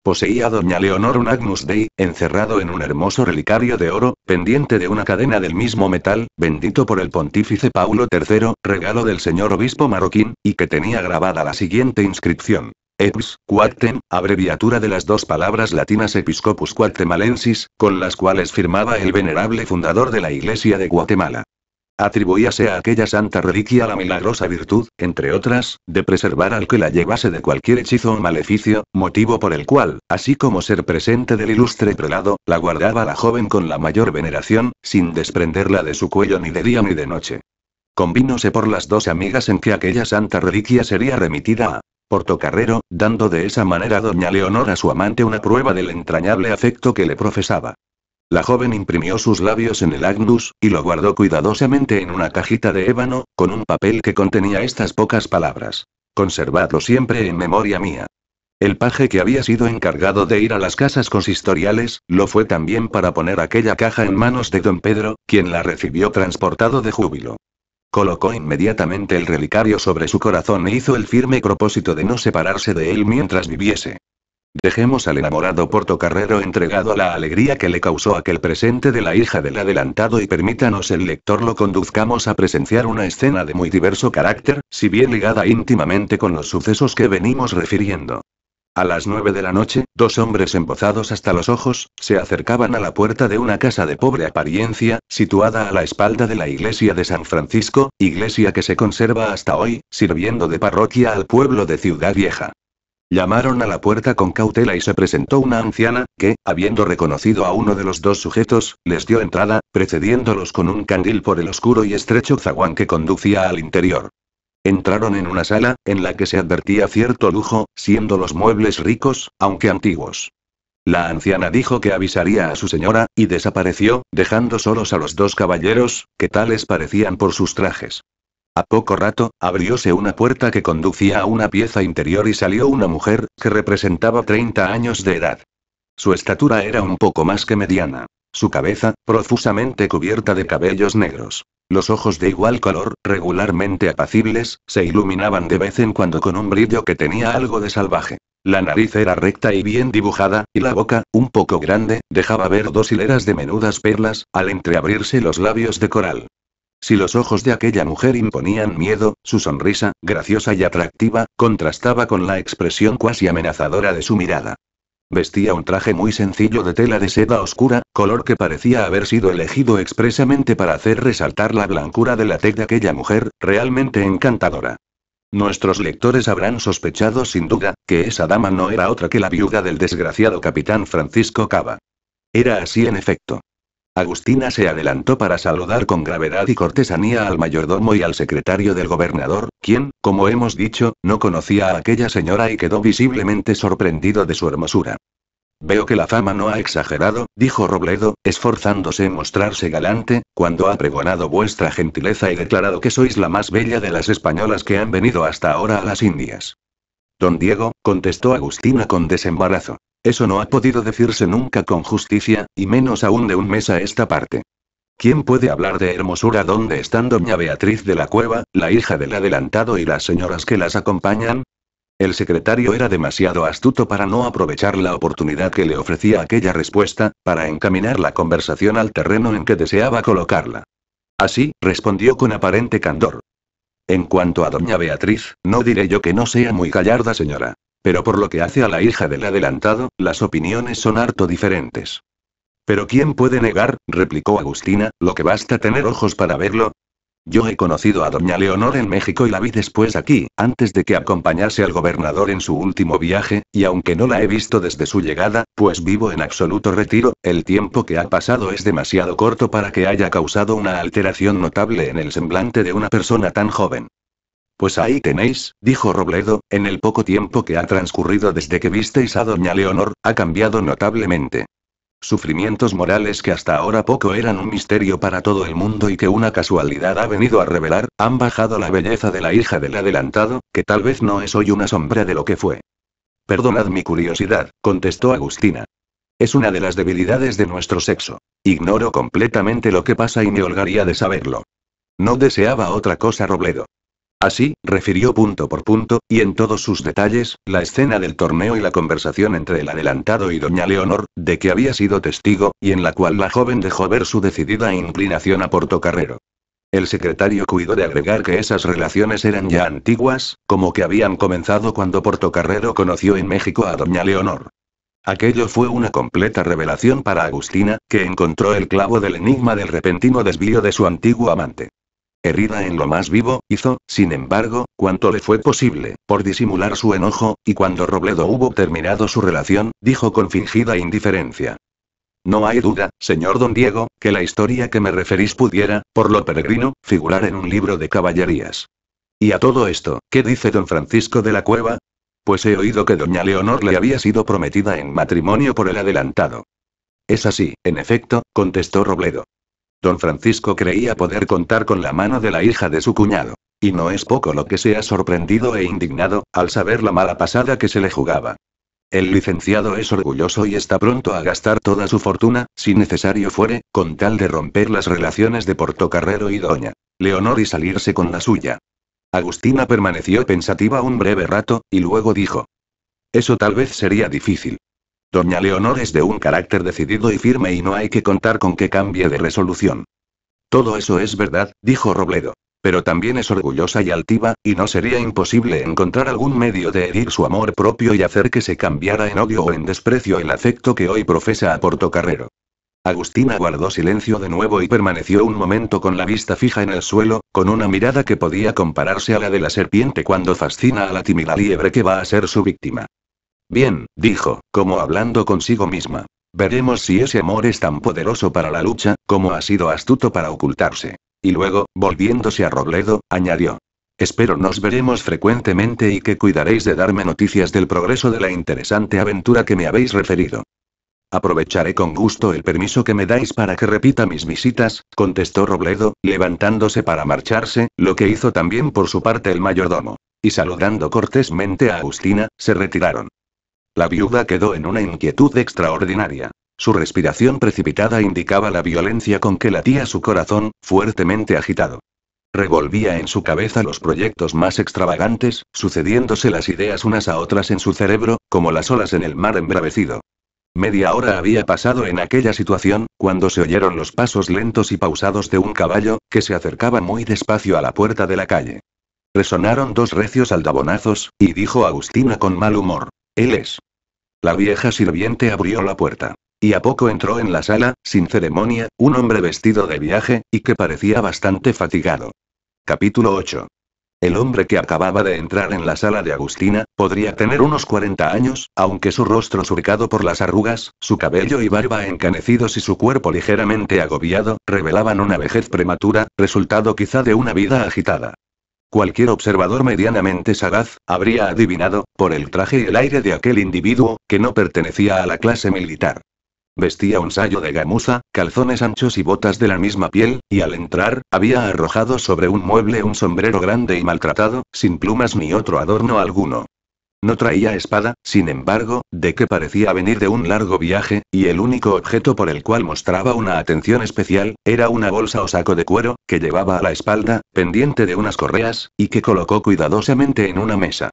Poseía doña Leonor un Agnus Dei, encerrado en un hermoso relicario de oro, pendiente de una cadena del mismo metal, bendito por el pontífice Paulo III, regalo del señor obispo marroquín, y que tenía grabada la siguiente inscripción. Eps, Quatem, abreviatura de las dos palabras latinas Episcopus Guatemalensis, con las cuales firmaba el venerable fundador de la Iglesia de Guatemala. Atribuíase a aquella santa reliquia la milagrosa virtud, entre otras, de preservar al que la llevase de cualquier hechizo o maleficio, motivo por el cual, así como ser presente del ilustre prelado, la guardaba la joven con la mayor veneración, sin desprenderla de su cuello ni de día ni de noche. Convínose por las dos amigas en que aquella santa reliquia sería remitida a Portocarrero, dando de esa manera a doña Leonor a su amante una prueba del entrañable afecto que le profesaba. La joven imprimió sus labios en el Agnus, y lo guardó cuidadosamente en una cajita de ébano, con un papel que contenía estas pocas palabras. Conservadlo siempre en memoria mía. El paje que había sido encargado de ir a las casas consistoriales, lo fue también para poner aquella caja en manos de don Pedro, quien la recibió transportado de júbilo. Colocó inmediatamente el relicario sobre su corazón e hizo el firme propósito de no separarse de él mientras viviese. Dejemos al enamorado Portocarrero entregado a la alegría que le causó aquel presente de la hija del adelantado y permítanos el lector lo conduzcamos a presenciar una escena de muy diverso carácter, si bien ligada íntimamente con los sucesos que venimos refiriendo. A las nueve de la noche, dos hombres embozados hasta los ojos, se acercaban a la puerta de una casa de pobre apariencia, situada a la espalda de la iglesia de San Francisco, iglesia que se conserva hasta hoy, sirviendo de parroquia al pueblo de Ciudad Vieja. Llamaron a la puerta con cautela y se presentó una anciana, que, habiendo reconocido a uno de los dos sujetos, les dio entrada, precediéndolos con un candil por el oscuro y estrecho zaguán que conducía al interior. Entraron en una sala, en la que se advertía cierto lujo, siendo los muebles ricos, aunque antiguos. La anciana dijo que avisaría a su señora, y desapareció, dejando solos a los dos caballeros, que tales parecían por sus trajes. A poco rato, abrióse una puerta que conducía a una pieza interior y salió una mujer, que representaba 30 años de edad. Su estatura era un poco más que mediana. Su cabeza, profusamente cubierta de cabellos negros. Los ojos de igual color, regularmente apacibles, se iluminaban de vez en cuando con un brillo que tenía algo de salvaje. La nariz era recta y bien dibujada, y la boca, un poco grande, dejaba ver dos hileras de menudas perlas, al entreabrirse los labios de coral. Si los ojos de aquella mujer imponían miedo, su sonrisa, graciosa y atractiva, contrastaba con la expresión cuasi amenazadora de su mirada. Vestía un traje muy sencillo de tela de seda oscura, color que parecía haber sido elegido expresamente para hacer resaltar la blancura de la tez de aquella mujer, realmente encantadora. Nuestros lectores habrán sospechado sin duda, que esa dama no era otra que la viuda del desgraciado capitán Francisco Cava. Era así en efecto. Agustina se adelantó para saludar con gravedad y cortesanía al mayordomo y al secretario del gobernador, quien, como hemos dicho, no conocía a aquella señora y quedó visiblemente sorprendido de su hermosura. Veo que la fama no ha exagerado, dijo Robledo, esforzándose en mostrarse galante, cuando ha pregonado vuestra gentileza y declarado que sois la más bella de las españolas que han venido hasta ahora a las Indias. Don Diego, contestó Agustina con desembarazo. Eso no ha podido decirse nunca con justicia, y menos aún de un mes a esta parte. ¿Quién puede hablar de hermosura donde están doña Beatriz de la Cueva, la hija del adelantado y las señoras que las acompañan? El secretario era demasiado astuto para no aprovechar la oportunidad que le ofrecía aquella respuesta, para encaminar la conversación al terreno en que deseaba colocarla. Así, respondió con aparente candor. En cuanto a doña Beatriz, no diré yo que no sea muy gallarda señora. Pero por lo que hace a la hija del adelantado, las opiniones son harto diferentes. Pero ¿quién puede negar, replicó Agustina, lo que basta tener ojos para verlo? Yo he conocido a doña Leonor en México y la vi después aquí, antes de que acompañase al gobernador en su último viaje, y aunque no la he visto desde su llegada, pues vivo en absoluto retiro, el tiempo que ha pasado es demasiado corto para que haya causado una alteración notable en el semblante de una persona tan joven. Pues ahí tenéis, dijo Robledo, en el poco tiempo que ha transcurrido desde que visteis a doña Leonor, ha cambiado notablemente. Sufrimientos morales que hasta ahora poco eran un misterio para todo el mundo y que una casualidad ha venido a revelar, han bajado la belleza de la hija del adelantado, que tal vez no es hoy una sombra de lo que fue. Perdonad mi curiosidad, contestó Agustina. Es una de las debilidades de nuestro sexo. Ignoro completamente lo que pasa y me holgaría de saberlo. No deseaba otra cosa Robledo. Así, refirió punto por punto, y en todos sus detalles, la escena del torneo y la conversación entre el adelantado y doña Leonor, de que había sido testigo, y en la cual la joven dejó ver su decidida inclinación a Portocarrero. El secretario cuidó de agregar que esas relaciones eran ya antiguas, como que habían comenzado cuando Portocarrero conoció en México a doña Leonor. Aquello fue una completa revelación para Agustina, que encontró el clavo del enigma del repentino desvío de su antiguo amante. Herida en lo más vivo, hizo, sin embargo, cuanto le fue posible, por disimular su enojo, y cuando Robledo hubo terminado su relación, dijo con fingida indiferencia. No hay duda, señor don Diego, que la historia que me referís pudiera, por lo peregrino, figurar en un libro de caballerías. Y a todo esto, ¿qué dice don Francisco de la Cueva? Pues he oído que doña Leonor le había sido prometida en matrimonio por el adelantado. Es así, en efecto, contestó Robledo. Don Francisco creía poder contar con la mano de la hija de su cuñado. Y no es poco lo que se ha sorprendido e indignado, al saber la mala pasada que se le jugaba. El licenciado es orgulloso y está pronto a gastar toda su fortuna, si necesario fuere, con tal de romper las relaciones de Portocarrero y Doña Leonor y salirse con la suya. Agustina permaneció pensativa un breve rato, y luego dijo. Eso tal vez sería difícil. Doña Leonor es de un carácter decidido y firme y no hay que contar con que cambie de resolución. Todo eso es verdad, dijo Robledo. Pero también es orgullosa y altiva, y no sería imposible encontrar algún medio de herir su amor propio y hacer que se cambiara en odio o en desprecio el afecto que hoy profesa a Portocarrero. Agustina guardó silencio de nuevo y permaneció un momento con la vista fija en el suelo, con una mirada que podía compararse a la de la serpiente cuando fascina a la tímida liebre que va a ser su víctima. Bien, dijo, como hablando consigo misma. Veremos si ese amor es tan poderoso para la lucha, como ha sido astuto para ocultarse. Y luego, volviéndose a Robledo, añadió. Espero nos veremos frecuentemente y que cuidaréis de darme noticias del progreso de la interesante aventura que me habéis referido. Aprovecharé con gusto el permiso que me dais para que repita mis visitas, contestó Robledo, levantándose para marcharse, lo que hizo también por su parte el mayordomo. Y saludando cortésmente a Agustina, se retiraron. La viuda quedó en una inquietud extraordinaria. Su respiración precipitada indicaba la violencia con que latía su corazón, fuertemente agitado. Revolvía en su cabeza los proyectos más extravagantes, sucediéndose las ideas unas a otras en su cerebro, como las olas en el mar embravecido. Media hora había pasado en aquella situación, cuando se oyeron los pasos lentos y pausados de un caballo, que se acercaba muy despacio a la puerta de la calle. Resonaron dos recios aldabonazos, y dijo Agustina con mal humor. Él es. La vieja sirviente abrió la puerta. Y a poco entró en la sala, sin ceremonia, un hombre vestido de viaje, y que parecía bastante fatigado. Capítulo 8. El hombre que acababa de entrar en la sala de Agustina, podría tener unos 40 años, aunque su rostro surcado por las arrugas, su cabello y barba encanecidos y su cuerpo ligeramente agobiado, revelaban una vejez prematura, resultado quizá de una vida agitada. Cualquier observador medianamente sagaz, habría adivinado, por el traje y el aire de aquel individuo, que no pertenecía a la clase militar. Vestía un sayo de gamuza, calzones anchos y botas de la misma piel, y al entrar, había arrojado sobre un mueble un sombrero grande y maltratado, sin plumas ni otro adorno alguno. No traía espada, sin embargo, de que parecía venir de un largo viaje, y el único objeto por el cual mostraba una atención especial, era una bolsa o saco de cuero, que llevaba a la espalda, pendiente de unas correas, y que colocó cuidadosamente en una mesa.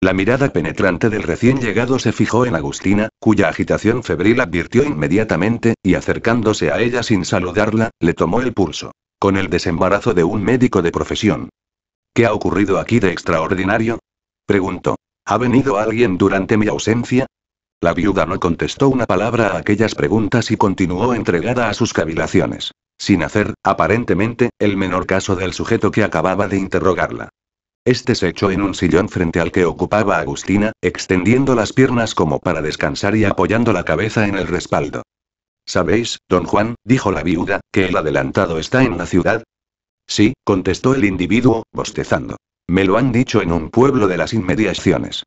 La mirada penetrante del recién llegado se fijó en Agustina, cuya agitación febril advirtió inmediatamente, y acercándose a ella sin saludarla, le tomó el pulso. Con el desembarazo de un médico de profesión. ¿Qué ha ocurrido aquí de extraordinario? preguntó. ¿Ha venido alguien durante mi ausencia? La viuda no contestó una palabra a aquellas preguntas y continuó entregada a sus cavilaciones. Sin hacer, aparentemente, el menor caso del sujeto que acababa de interrogarla. Este se echó en un sillón frente al que ocupaba Agustina, extendiendo las piernas como para descansar y apoyando la cabeza en el respaldo. ¿Sabéis, don Juan, dijo la viuda, que el adelantado está en la ciudad? Sí, contestó el individuo, bostezando. Me lo han dicho en un pueblo de las inmediaciones.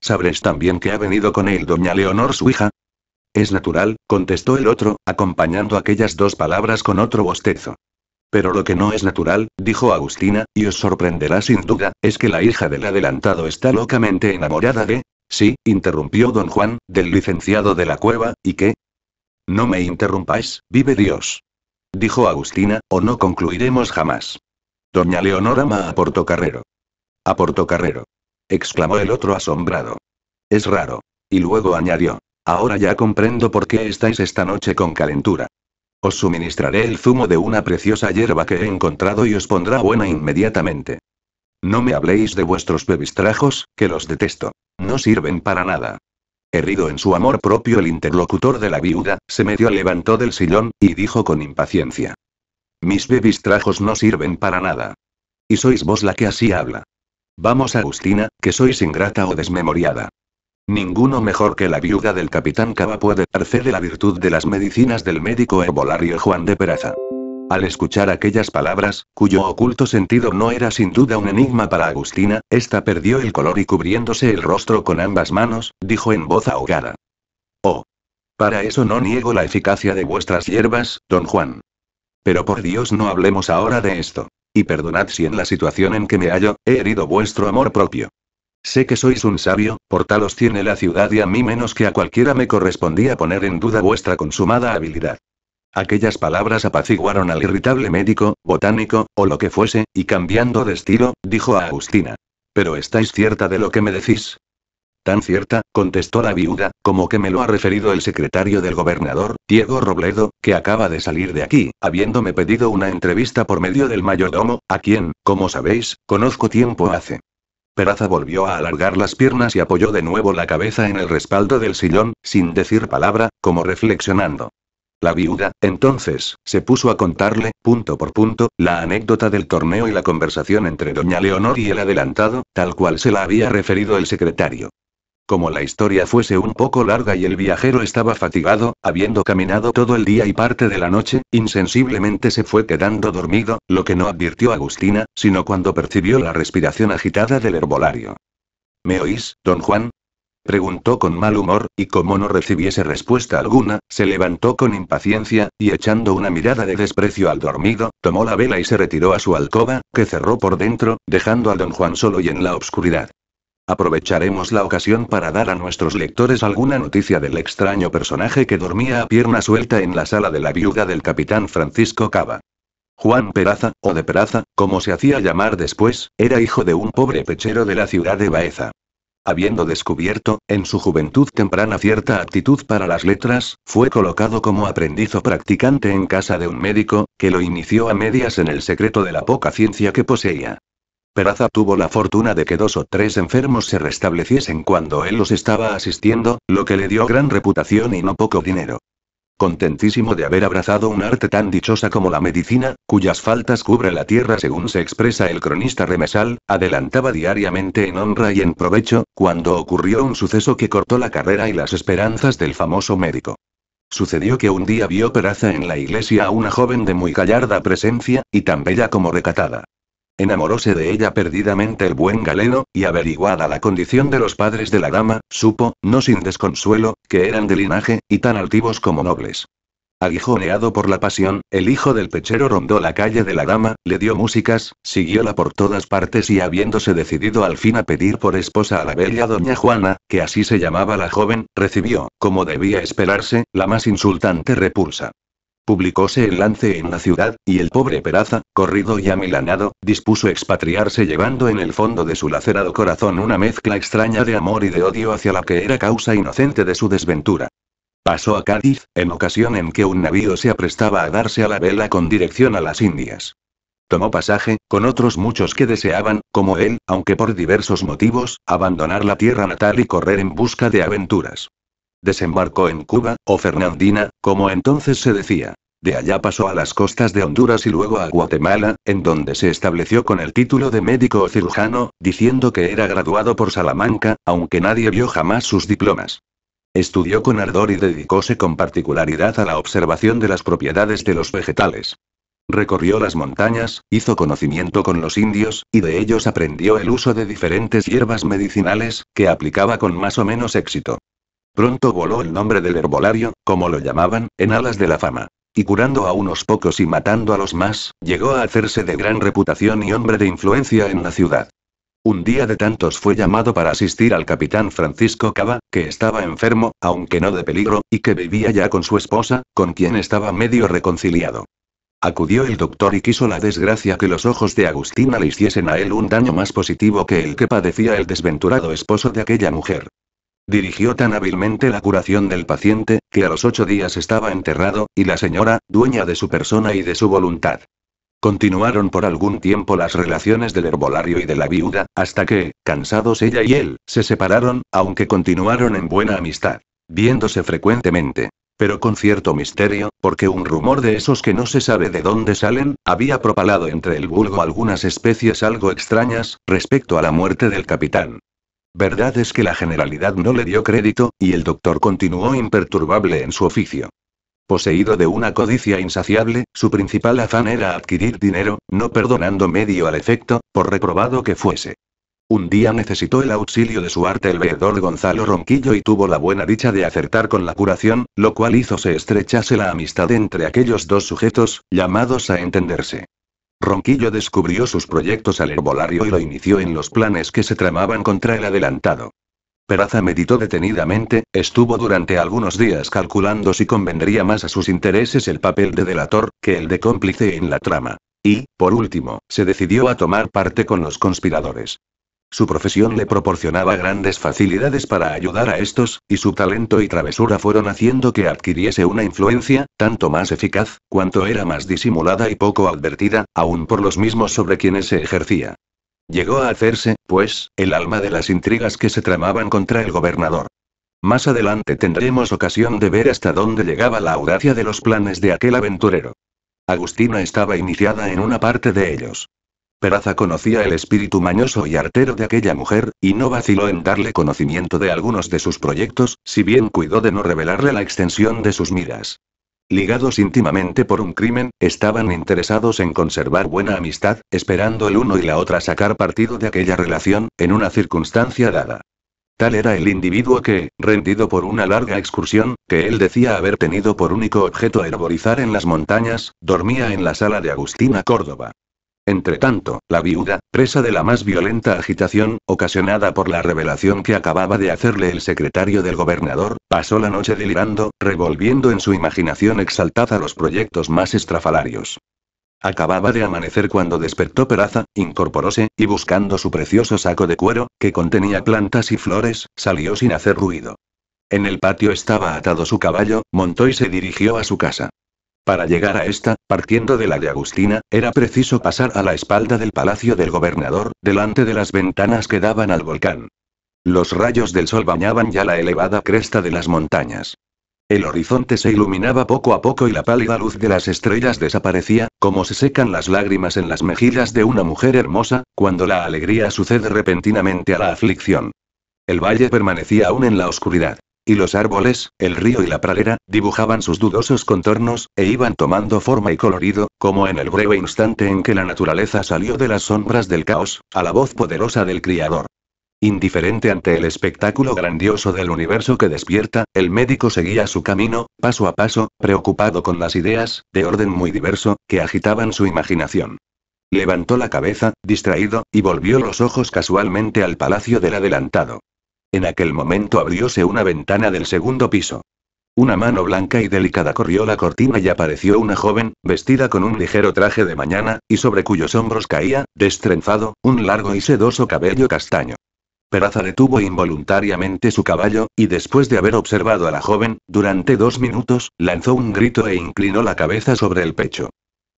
¿Sabréis también que ha venido con él doña Leonor su hija? Es natural, contestó el otro, acompañando aquellas dos palabras con otro bostezo. Pero lo que no es natural, dijo Agustina, y os sorprenderá sin duda, es que la hija del adelantado está locamente enamorada de... Sí, interrumpió don Juan, del licenciado de la cueva, ¿y qué? No me interrumpáis, vive Dios. Dijo Agustina, o no concluiremos jamás. Doña Leonor ama a Portocarrero. A Portocarrero. exclamó el otro asombrado. Es raro. Y luego añadió. Ahora ya comprendo por qué estáis esta noche con calentura. Os suministraré el zumo de una preciosa hierba que he encontrado y os pondrá buena inmediatamente. No me habléis de vuestros bebistrajos, que los detesto. No sirven para nada. Herido en su amor propio, el interlocutor de la viuda, se medio levantó del sillón, y dijo con impaciencia. Mis bebistrajos no sirven para nada. Y sois vos la que así habla. Vamos, Agustina, que sois ingrata o desmemoriada. Ninguno mejor que la viuda del capitán Cava puede darse de la virtud de las medicinas del médico herbolario Juan de Peraza. Al escuchar aquellas palabras, cuyo oculto sentido no era sin duda un enigma para Agustina, ésta perdió el color y cubriéndose el rostro con ambas manos, dijo en voz ahogada. Oh. Para eso no niego la eficacia de vuestras hierbas, don Juan. Pero por Dios no hablemos ahora de esto. Y perdonad si en la situación en que me hallo, he herido vuestro amor propio. Sé que sois un sabio, por tal os tiene la ciudad y a mí menos que a cualquiera me correspondía poner en duda vuestra consumada habilidad. Aquellas palabras apaciguaron al irritable médico, botánico, o lo que fuese, y cambiando de estilo, dijo a Agustina. ¿Pero estáis cierta de lo que me decís? Tan cierta, contestó la viuda, como que me lo ha referido el secretario del gobernador, Diego Robledo, que acaba de salir de aquí, habiéndome pedido una entrevista por medio del mayordomo, a quien, como sabéis, conozco tiempo hace. Peraza volvió a alargar las piernas y apoyó de nuevo la cabeza en el respaldo del sillón, sin decir palabra, como reflexionando. La viuda, entonces, se puso a contarle, punto por punto, la anécdota del torneo y la conversación entre doña Leonor y el adelantado, tal cual se la había referido el secretario. Como la historia fuese un poco larga y el viajero estaba fatigado, habiendo caminado todo el día y parte de la noche, insensiblemente se fue quedando dormido, lo que no advirtió Agustina, sino cuando percibió la respiración agitada del herbolario. ¿Me oís, don Juan? Preguntó con mal humor, y como no recibiese respuesta alguna, se levantó con impaciencia, y echando una mirada de desprecio al dormido, tomó la vela y se retiró a su alcoba, que cerró por dentro, dejando al don Juan solo y en la obscuridad. Aprovecharemos la ocasión para dar a nuestros lectores alguna noticia del extraño personaje que dormía a pierna suelta en la sala de la viuda del capitán Francisco Cava. Juan Peraza, o de Peraza, como se hacía llamar después, era hijo de un pobre pechero de la ciudad de Baeza. Habiendo descubierto, en su juventud temprana cierta aptitud para las letras, fue colocado como aprendiz o practicante en casa de un médico, que lo inició a medias en el secreto de la poca ciencia que poseía. Peraza tuvo la fortuna de que dos o tres enfermos se restableciesen cuando él los estaba asistiendo, lo que le dio gran reputación y no poco dinero. Contentísimo de haber abrazado un arte tan dichosa como la medicina, cuyas faltas cubre la tierra según se expresa el cronista remesal, adelantaba diariamente en honra y en provecho, cuando ocurrió un suceso que cortó la carrera y las esperanzas del famoso médico. Sucedió que un día vio Peraza en la iglesia a una joven de muy gallarda presencia, y tan bella como recatada. Enamoróse de ella perdidamente el buen galeno, y averiguada la condición de los padres de la dama, supo, no sin desconsuelo, que eran de linaje, y tan altivos como nobles. Aguijoneado por la pasión, el hijo del pechero rondó la calle de la dama, le dio músicas, siguióla por todas partes y habiéndose decidido al fin a pedir por esposa a la bella doña Juana, que así se llamaba la joven, recibió, como debía esperarse, la más insultante repulsa. Publicóse el lance en la ciudad, y el pobre Peraza, corrido y amilanado, dispuso expatriarse llevando en el fondo de su lacerado corazón una mezcla extraña de amor y de odio hacia la que era causa inocente de su desventura. Pasó a Cádiz, en ocasión en que un navío se aprestaba a darse a la vela con dirección a las Indias. Tomó pasaje, con otros muchos que deseaban, como él, aunque por diversos motivos, abandonar la tierra natal y correr en busca de aventuras. Desembarcó en Cuba, o Fernandina, como entonces se decía. De allá pasó a las costas de Honduras y luego a Guatemala, en donde se estableció con el título de médico o cirujano, diciendo que era graduado por Salamanca, aunque nadie vio jamás sus diplomas. Estudió con ardor y dedicóse con particularidad a la observación de las propiedades de los vegetales. Recorrió las montañas, hizo conocimiento con los indios, y de ellos aprendió el uso de diferentes hierbas medicinales, que aplicaba con más o menos éxito. Pronto voló el nombre del herbolario, como lo llamaban, en alas de la fama. Y curando a unos pocos y matando a los más, llegó a hacerse de gran reputación y hombre de influencia en la ciudad. Un día de tantos fue llamado para asistir al capitán Francisco Cava, que estaba enfermo, aunque no de peligro, y que vivía ya con su esposa, con quien estaba medio reconciliado. Acudió el doctor y quiso la desgracia que los ojos de Agustina le hiciesen a él un daño más positivo que el que padecía el desventurado esposo de aquella mujer. Dirigió tan hábilmente la curación del paciente, que a los ocho días estaba enterrado, y la señora, dueña de su persona y de su voluntad. Continuaron por algún tiempo las relaciones del herbolario y de la viuda, hasta que, cansados ella y él, se separaron, aunque continuaron en buena amistad, viéndose frecuentemente. Pero con cierto misterio, porque un rumor de esos que no se sabe de dónde salen, había propalado entre el vulgo algunas especies algo extrañas, respecto a la muerte del capitán. Verdad es que la generalidad no le dio crédito, y el doctor continuó imperturbable en su oficio. Poseído de una codicia insaciable, su principal afán era adquirir dinero, no perdonando medio al efecto, por reprobado que fuese. Un día necesitó el auxilio de su arte el veedor Gonzalo Ronquillo y tuvo la buena dicha de acertar con la curación, lo cual hizo se estrechase la amistad entre aquellos dos sujetos, llamados a entenderse. Ronquillo descubrió sus proyectos al herbolario y lo inició en los planes que se tramaban contra el adelantado. Peraza meditó detenidamente, estuvo durante algunos días calculando si convendría más a sus intereses el papel de delator, que el de cómplice en la trama. Y, por último, se decidió a tomar parte con los conspiradores. Su profesión le proporcionaba grandes facilidades para ayudar a estos, y su talento y travesura fueron haciendo que adquiriese una influencia, tanto más eficaz, cuanto era más disimulada y poco advertida, aún por los mismos sobre quienes se ejercía. Llegó a hacerse, pues, el alma de las intrigas que se tramaban contra el gobernador. Más adelante tendremos ocasión de ver hasta dónde llegaba la audacia de los planes de aquel aventurero. Agustina estaba iniciada en una parte de ellos. Peraza conocía el espíritu mañoso y artero de aquella mujer, y no vaciló en darle conocimiento de algunos de sus proyectos, si bien cuidó de no revelarle la extensión de sus miras. Ligados íntimamente por un crimen, estaban interesados en conservar buena amistad, esperando el uno y la otra sacar partido de aquella relación, en una circunstancia dada. Tal era el individuo que, rendido por una larga excursión, que él decía haber tenido por único objeto herborizar en las montañas, dormía en la sala de Agustina Córdoba. Entretanto, la viuda, presa de la más violenta agitación, ocasionada por la revelación que acababa de hacerle el secretario del gobernador, pasó la noche delirando, revolviendo en su imaginación exaltada los proyectos más estrafalarios. Acababa de amanecer cuando despertó Peraza, incorporóse, y buscando su precioso saco de cuero, que contenía plantas y flores, salió sin hacer ruido. En el patio estaba atado su caballo, montó y se dirigió a su casa. Para llegar a esta, partiendo de la de Agustina, era preciso pasar a la espalda del palacio del gobernador, delante de las ventanas que daban al volcán. Los rayos del sol bañaban ya la elevada cresta de las montañas. El horizonte se iluminaba poco a poco y la pálida luz de las estrellas desaparecía, como se secan las lágrimas en las mejillas de una mujer hermosa, cuando la alegría sucede repentinamente a la aflicción. El valle permanecía aún en la oscuridad. Y los árboles, el río y la pradera, dibujaban sus dudosos contornos, e iban tomando forma y colorido, como en el breve instante en que la naturaleza salió de las sombras del caos, a la voz poderosa del Criador. Indiferente ante el espectáculo grandioso del universo que despierta, el médico seguía su camino, paso a paso, preocupado con las ideas, de orden muy diverso, que agitaban su imaginación. Levantó la cabeza, distraído, y volvió los ojos casualmente al palacio del adelantado. En aquel momento abrióse una ventana del segundo piso. Una mano blanca y delicada corrió la cortina y apareció una joven, vestida con un ligero traje de mañana, y sobre cuyos hombros caía, destrenzado, un largo y sedoso cabello castaño. Peraza detuvo involuntariamente su caballo, y después de haber observado a la joven, durante dos minutos, lanzó un grito e inclinó la cabeza sobre el pecho.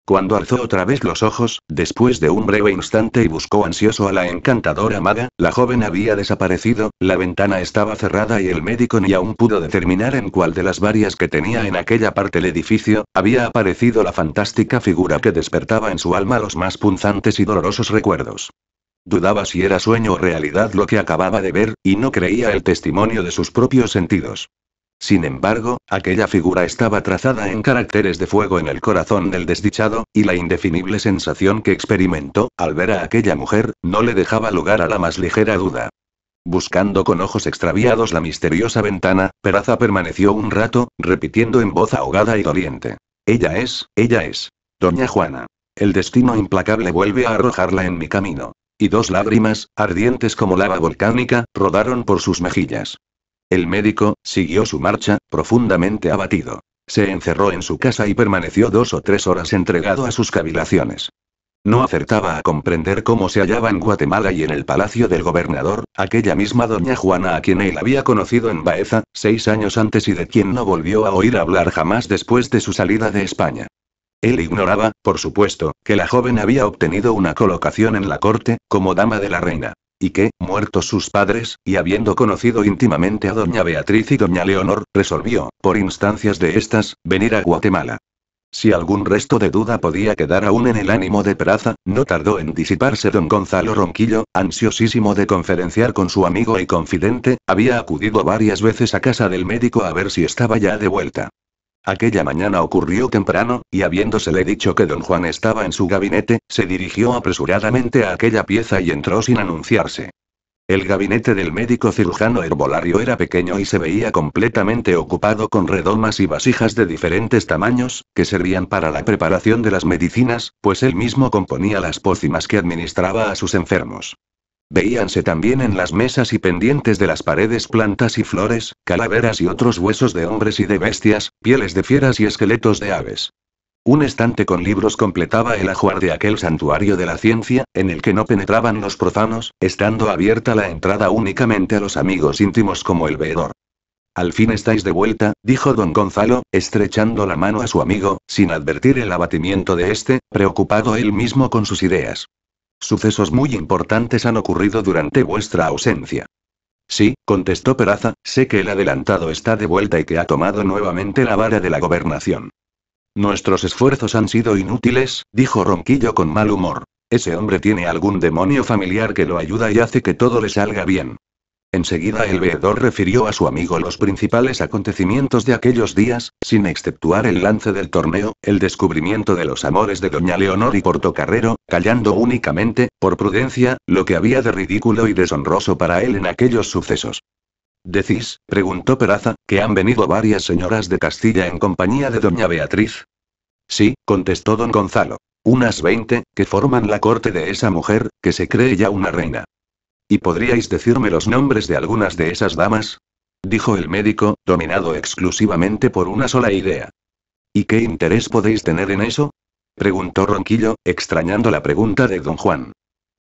Cuando alzó otra vez los ojos, después de un breve instante y buscó ansioso a la encantadora maga, la joven había desaparecido, la ventana estaba cerrada y el médico ni aún pudo determinar en cuál de las varias que tenía en aquella parte del edificio, había aparecido la fantástica figura que despertaba en su alma los más punzantes y dolorosos recuerdos. Dudaba si era sueño o realidad lo que acababa de ver, y no creía el testimonio de sus propios sentidos. Sin embargo, aquella figura estaba trazada en caracteres de fuego en el corazón del desdichado, y la indefinible sensación que experimentó, al ver a aquella mujer, no le dejaba lugar a la más ligera duda. Buscando con ojos extraviados la misteriosa ventana, Peraza permaneció un rato, repitiendo en voz ahogada y doliente. Ella es, ella es. Doña Juana. El destino implacable vuelve a arrojarla en mi camino. Y dos lágrimas, ardientes como lava volcánica, rodaron por sus mejillas. El médico, siguió su marcha, profundamente abatido. Se encerró en su casa y permaneció dos o tres horas entregado a sus cavilaciones. No acertaba a comprender cómo se hallaba en Guatemala y en el palacio del gobernador, aquella misma doña Juana a quien él había conocido en Baeza, seis años antes y de quien no volvió a oír hablar jamás después de su salida de España. Él ignoraba, por supuesto, que la joven había obtenido una colocación en la corte, como dama de la reina y que, muertos sus padres, y habiendo conocido íntimamente a doña Beatriz y doña Leonor, resolvió, por instancias de estas, venir a Guatemala. Si algún resto de duda podía quedar aún en el ánimo de Peraza, no tardó en disiparse don Gonzalo Ronquillo, ansiosísimo de conferenciar con su amigo y confidente, había acudido varias veces a casa del médico a ver si estaba ya de vuelta. Aquella mañana ocurrió temprano, y habiéndosele dicho que don Juan estaba en su gabinete, se dirigió apresuradamente a aquella pieza y entró sin anunciarse. El gabinete del médico cirujano herbolario era pequeño y se veía completamente ocupado con redomas y vasijas de diferentes tamaños, que servían para la preparación de las medicinas, pues él mismo componía las pócimas que administraba a sus enfermos. Veíanse también en las mesas y pendientes de las paredes plantas y flores, calaveras y otros huesos de hombres y de bestias, pieles de fieras y esqueletos de aves. Un estante con libros completaba el ajuar de aquel santuario de la ciencia, en el que no penetraban los profanos, estando abierta la entrada únicamente a los amigos íntimos como el veedor. Al fin estáis de vuelta, dijo don Gonzalo, estrechando la mano a su amigo, sin advertir el abatimiento de este, preocupado él mismo con sus ideas. Sucesos muy importantes han ocurrido durante vuestra ausencia. Sí, contestó Peraza, sé que el adelantado está de vuelta y que ha tomado nuevamente la vara de la gobernación. Nuestros esfuerzos han sido inútiles, dijo Ronquillo con mal humor. Ese hombre tiene algún demonio familiar que lo ayuda y hace que todo le salga bien. Enseguida el veedor refirió a su amigo los principales acontecimientos de aquellos días, sin exceptuar el lance del torneo, el descubrimiento de los amores de doña Leonor y Portocarrero, callando únicamente, por prudencia, lo que había de ridículo y deshonroso para él en aquellos sucesos. ¿Decís, preguntó Peraza, que han venido varias señoras de Castilla en compañía de doña Beatriz? Sí, contestó don Gonzalo. Unas veinte, que forman la corte de esa mujer, que se cree ya una reina. ¿Y podríais decirme los nombres de algunas de esas damas? Dijo el médico, dominado exclusivamente por una sola idea. ¿Y qué interés podéis tener en eso? Preguntó Ronquillo, extrañando la pregunta de don Juan.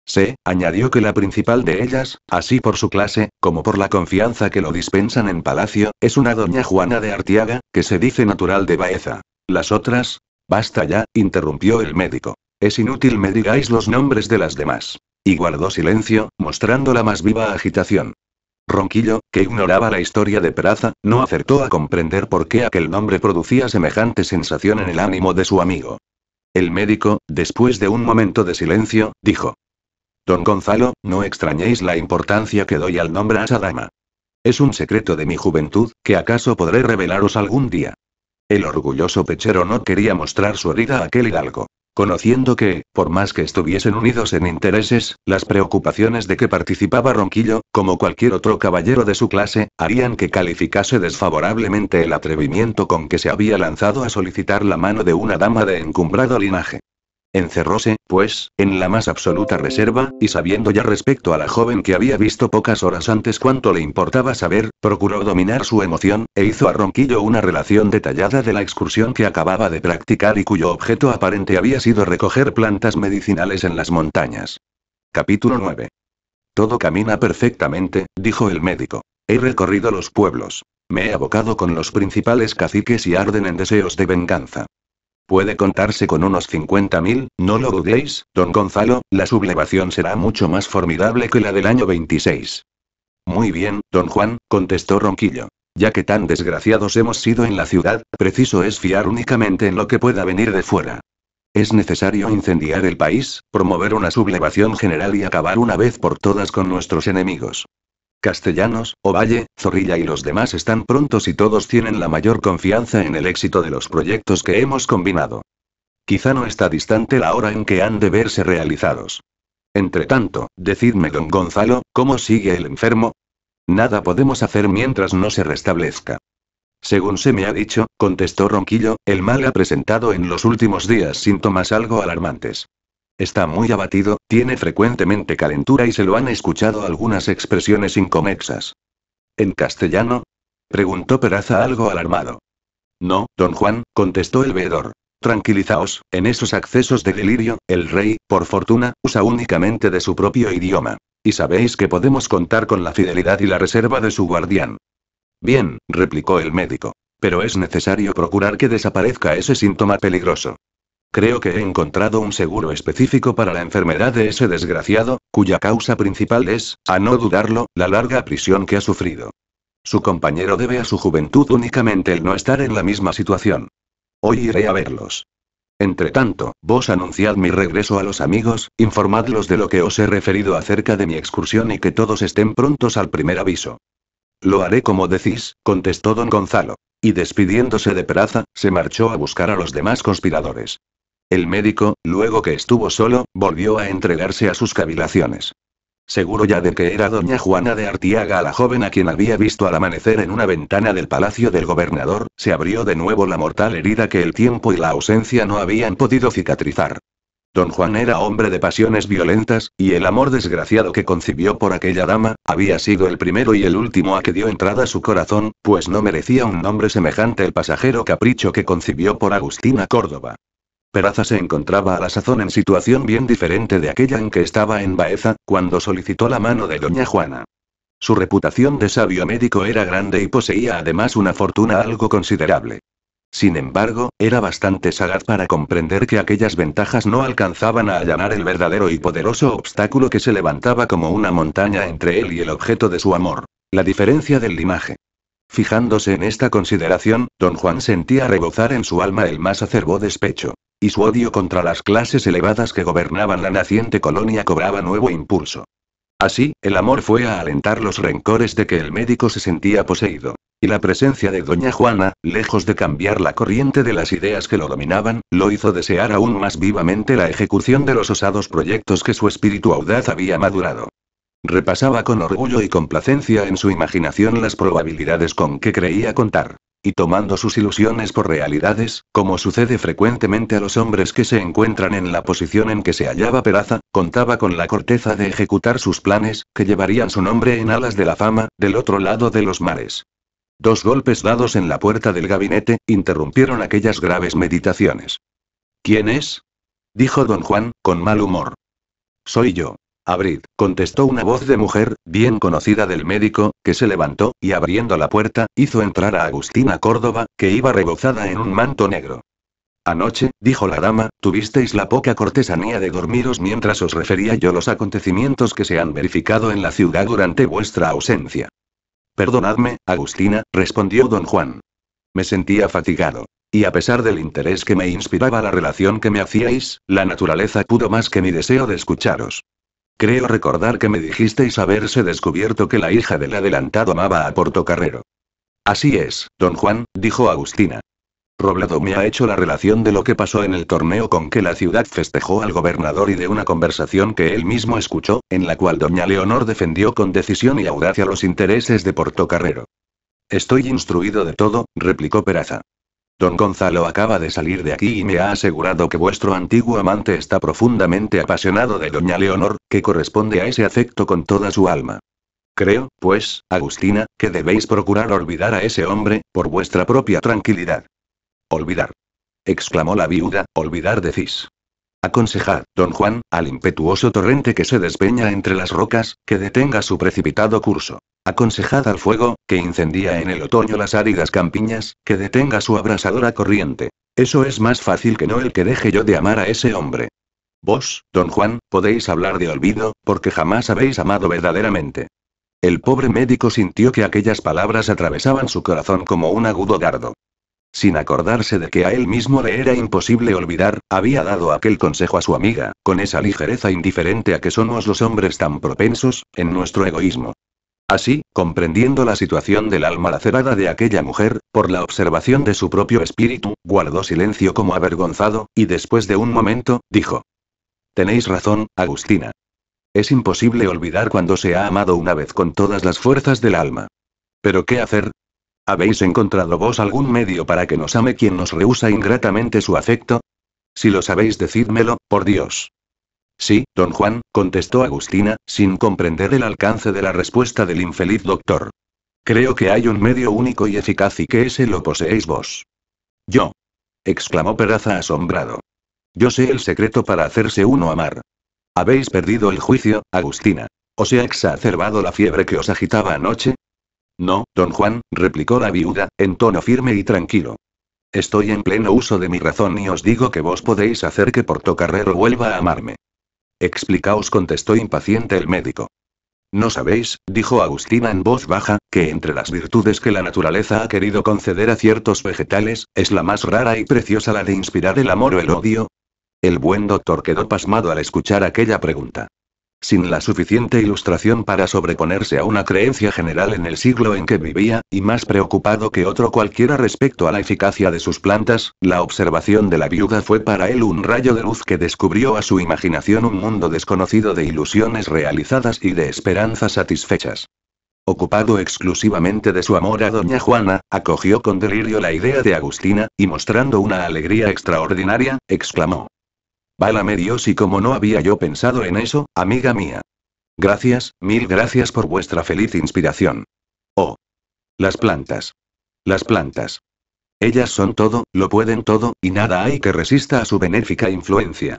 Sé, añadió que la principal de ellas, así por su clase, como por la confianza que lo dispensan en palacio, es una doña Juana de Artiaga, que se dice natural de Baeza. Las otras. Basta ya, interrumpió el médico. Es inútil me digáis los nombres de las demás. Y guardó silencio, mostrando la más viva agitación. Ronquillo, que ignoraba la historia de Peraza, no acertó a comprender por qué aquel nombre producía semejante sensación en el ánimo de su amigo. El médico, después de un momento de silencio, dijo. Don Gonzalo, no extrañéis la importancia que doy al nombre a esa dama. Es un secreto de mi juventud, que acaso podré revelaros algún día. El orgulloso pechero no quería mostrar su herida a aquel hidalgo. Conociendo que, por más que estuviesen unidos en intereses, las preocupaciones de que participaba Ronquillo, como cualquier otro caballero de su clase, harían que calificase desfavorablemente el atrevimiento con que se había lanzado a solicitar la mano de una dama de encumbrado linaje. Encerróse, pues, en la más absoluta reserva, y sabiendo ya respecto a la joven que había visto pocas horas antes cuánto le importaba saber, procuró dominar su emoción, e hizo a Ronquillo una relación detallada de la excursión que acababa de practicar y cuyo objeto aparente había sido recoger plantas medicinales en las montañas. Capítulo 9. Todo camina perfectamente, dijo el médico. He recorrido los pueblos. Me he abocado con los principales caciques y arden en deseos de venganza. Puede contarse con unos 50.000, no lo dudéis, don Gonzalo, la sublevación será mucho más formidable que la del año 26. Muy bien, don Juan, contestó Ronquillo. Ya que tan desgraciados hemos sido en la ciudad, preciso es fiar únicamente en lo que pueda venir de fuera. Es necesario incendiar el país, promover una sublevación general y acabar una vez por todas con nuestros enemigos. Castellanos, Ovalle, Zorrilla y los demás están prontos y todos tienen la mayor confianza en el éxito de los proyectos que hemos combinado. Quizá no está distante la hora en que han de verse realizados. Entre tanto, decidme, don Gonzalo, ¿cómo sigue el enfermo? Nada podemos hacer mientras no se restablezca. Según se me ha dicho, contestó Ronquillo, el mal ha presentado en los últimos días síntomas algo alarmantes. Está muy abatido, tiene frecuentemente calentura y se lo han escuchado algunas expresiones inconexas. ¿En castellano? preguntó Peraza algo alarmado. No, don Juan, contestó el veedor. Tranquilizaos, en esos accesos de delirio, el rey, por fortuna, usa únicamente de su propio idioma. Y sabéis que podemos contar con la fidelidad y la reserva de su guardián. Bien, replicó el médico. Pero es necesario procurar que desaparezca ese síntoma peligroso. Creo que he encontrado un seguro específico para la enfermedad de ese desgraciado, cuya causa principal es, a no dudarlo, la larga prisión que ha sufrido. Su compañero debe a su juventud únicamente el no estar en la misma situación. Hoy iré a verlos. Entre tanto, vos anunciad mi regreso a los amigos, informadlos de lo que os he referido acerca de mi excursión y que todos estén prontos al primer aviso. Lo haré como decís, contestó don Gonzalo. Y despidiéndose de Peraza, se marchó a buscar a los demás conspiradores. El médico, luego que estuvo solo, volvió a entregarse a sus cavilaciones. Seguro ya de que era doña Juana de Artiaga la joven a quien había visto al amanecer en una ventana del palacio del gobernador, se abrió de nuevo la mortal herida que el tiempo y la ausencia no habían podido cicatrizar. Don Juan era hombre de pasiones violentas, y el amor desgraciado que concibió por aquella dama, había sido el primero y el último a que dio entrada su corazón, pues no merecía un nombre semejante el pasajero capricho que concibió por Agustina Córdoba. Peraza se encontraba a la sazón en situación bien diferente de aquella en que estaba en Baeza, cuando solicitó la mano de doña Juana. Su reputación de sabio médico era grande y poseía además una fortuna algo considerable. Sin embargo, era bastante sagaz para comprender que aquellas ventajas no alcanzaban a allanar el verdadero y poderoso obstáculo que se levantaba como una montaña entre él y el objeto de su amor, la diferencia del limaje. Fijándose en esta consideración, don Juan sentía rebozar en su alma el más acerbo despecho. Y su odio contra las clases elevadas que gobernaban la naciente colonia cobraba nuevo impulso. Así, el amor fue a alentar los rencores de que el médico se sentía poseído. Y la presencia de doña Juana, lejos de cambiar la corriente de las ideas que lo dominaban, lo hizo desear aún más vivamente la ejecución de los osados proyectos que su espíritu audaz había madurado. Repasaba con orgullo y complacencia en su imaginación las probabilidades con que creía contar. Y tomando sus ilusiones por realidades, como sucede frecuentemente a los hombres que se encuentran en la posición en que se hallaba Peraza, contaba con la corteza de ejecutar sus planes, que llevarían su nombre en alas de la fama, del otro lado de los mares. Dos golpes dados en la puerta del gabinete, interrumpieron aquellas graves meditaciones. ¿Quién es? dijo don Juan, con mal humor. Soy yo. Abrid, contestó una voz de mujer, bien conocida del médico, que se levantó, y abriendo la puerta, hizo entrar a Agustina Córdoba, que iba rebozada en un manto negro. Anoche, dijo la dama, tuvisteis la poca cortesanía de dormiros mientras os refería yo los acontecimientos que se han verificado en la ciudad durante vuestra ausencia. Perdonadme, Agustina, respondió don Juan. Me sentía fatigado. Y a pesar del interés que me inspiraba la relación que me hacíais, la naturaleza pudo más que mi deseo de escucharos. Creo recordar que me dijisteis haberse descubierto que la hija del adelantado amaba a Portocarrero. Así es, don Juan, dijo Agustina. Robledo me ha hecho la relación de lo que pasó en el torneo con que la ciudad festejó al gobernador y de una conversación que él mismo escuchó, en la cual doña Leonor defendió con decisión y audacia los intereses de Portocarrero. Estoy instruido de todo, replicó Peraza. Don Gonzalo acaba de salir de aquí y me ha asegurado que vuestro antiguo amante está profundamente apasionado de doña Leonor, que corresponde a ese afecto con toda su alma. Creo, pues, Agustina, que debéis procurar olvidar a ese hombre, por vuestra propia tranquilidad. Olvidar. exclamó la viuda, olvidar decís. Aconsejad, don Juan, al impetuoso torrente que se despeña entre las rocas, que detenga su precipitado curso. Aconsejad al fuego, que incendia en el otoño las áridas campiñas, que detenga su abrasadora corriente. Eso es más fácil que no el que deje yo de amar a ese hombre. Vos, don Juan, podéis hablar de olvido, porque jamás habéis amado verdaderamente. El pobre médico sintió que aquellas palabras atravesaban su corazón como un agudo dardo. Sin acordarse de que a él mismo le era imposible olvidar, había dado aquel consejo a su amiga, con esa ligereza indiferente a que somos los hombres tan propensos, en nuestro egoísmo. Así, comprendiendo la situación del alma lacerada de aquella mujer, por la observación de su propio espíritu, guardó silencio como avergonzado, y después de un momento, dijo. Tenéis razón, Agustina. Es imposible olvidar cuando se ha amado una vez con todas las fuerzas del alma. Pero ¿qué hacer? ¿Habéis encontrado vos algún medio para que nos ame quien nos rehúsa ingratamente su afecto? Si lo sabéis, decídmelo, por Dios. Sí, don Juan, contestó Agustina, sin comprender el alcance de la respuesta del infeliz doctor. Creo que hay un medio único y eficaz y que ese lo poseéis vos. Yo. exclamó Peraza asombrado. Yo sé el secreto para hacerse uno amar. Habéis perdido el juicio, Agustina. ¿Os ha exacerbado la fiebre que os agitaba anoche? No, don Juan, replicó la viuda, en tono firme y tranquilo. Estoy en pleno uso de mi razón y os digo que vos podéis hacer que Portocarrero vuelva a amarme. Explicaos, contestó impaciente el médico. No sabéis, dijo Agustina en voz baja, que entre las virtudes que la naturaleza ha querido conceder a ciertos vegetales, es la más rara y preciosa la de inspirar el amor o el odio. El buen doctor quedó pasmado al escuchar aquella pregunta sin la suficiente ilustración para sobreponerse a una creencia general en el siglo en que vivía, y más preocupado que otro cualquiera respecto a la eficacia de sus plantas, la observación de la viuda fue para él un rayo de luz que descubrió a su imaginación un mundo desconocido de ilusiones realizadas y de esperanzas satisfechas. Ocupado exclusivamente de su amor a doña Juana, acogió con delirio la idea de Agustina, y mostrando una alegría extraordinaria, exclamó. Válame Dios y como no había yo pensado en eso, amiga mía. Gracias, mil gracias por vuestra feliz inspiración. Oh. Las plantas. Las plantas. Ellas son todo, lo pueden todo, y nada hay que resista a su benéfica influencia.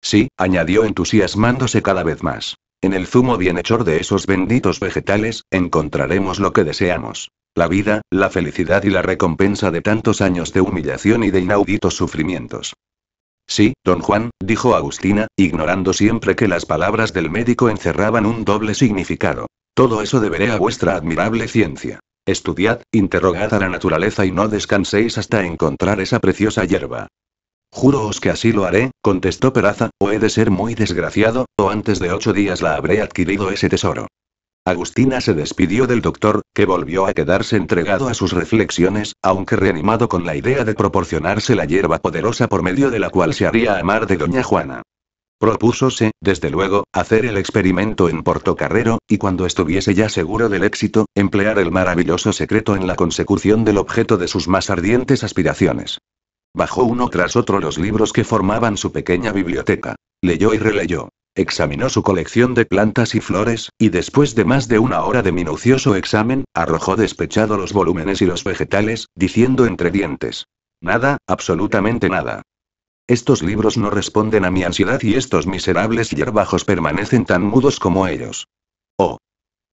Sí, añadió entusiasmándose cada vez más. En el zumo bienhechor de esos benditos vegetales, encontraremos lo que deseamos. La vida, la felicidad y la recompensa de tantos años de humillación y de inauditos sufrimientos. Sí, don Juan, dijo Agustina, ignorando siempre que las palabras del médico encerraban un doble significado. Todo eso deberé a vuestra admirable ciencia. Estudiad, interrogad a la naturaleza y no descanséis hasta encontrar esa preciosa hierba. Júroos que así lo haré, contestó Peraza, o he de ser muy desgraciado, o antes de ocho días la habré adquirido ese tesoro. Agustina se despidió del doctor, que volvió a quedarse entregado a sus reflexiones, aunque reanimado con la idea de proporcionarse la hierba poderosa por medio de la cual se haría amar de doña Juana. Propúsose, desde luego, hacer el experimento en Portocarrero, y cuando estuviese ya seguro del éxito, emplear el maravilloso secreto en la consecución del objeto de sus más ardientes aspiraciones. Bajó uno tras otro los libros que formaban su pequeña biblioteca. Leyó y releyó. Examinó su colección de plantas y flores, y después de más de una hora de minucioso examen, arrojó despechado los volúmenes y los vegetales, diciendo entre dientes. Nada, absolutamente nada. Estos libros no responden a mi ansiedad y estos miserables hierbajos permanecen tan mudos como ellos. Oh.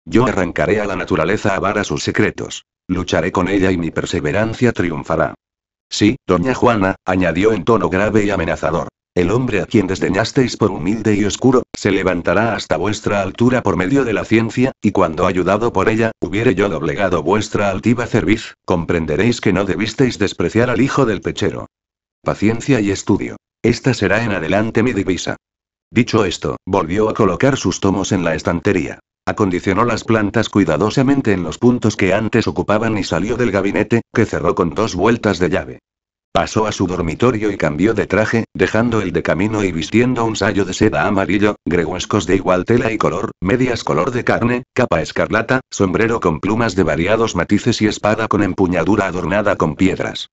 Yo arrancaré a la naturaleza a vara sus secretos. Lucharé con ella y mi perseverancia triunfará. Sí, doña Juana, añadió en tono grave y amenazador. El hombre a quien desdeñasteis por humilde y oscuro, se levantará hasta vuestra altura por medio de la ciencia, y cuando ayudado por ella, hubiere yo doblegado vuestra altiva cerviz, comprenderéis que no debisteis despreciar al hijo del pechero. Paciencia y estudio. Esta será en adelante mi divisa. Dicho esto, volvió a colocar sus tomos en la estantería. Acondicionó las plantas cuidadosamente en los puntos que antes ocupaban y salió del gabinete, que cerró con dos vueltas de llave. Pasó a su dormitorio y cambió de traje, dejando el de camino y vistiendo un sayo de seda amarillo, greguescos de igual tela y color, medias color de carne, capa escarlata, sombrero con plumas de variados matices y espada con empuñadura adornada con piedras.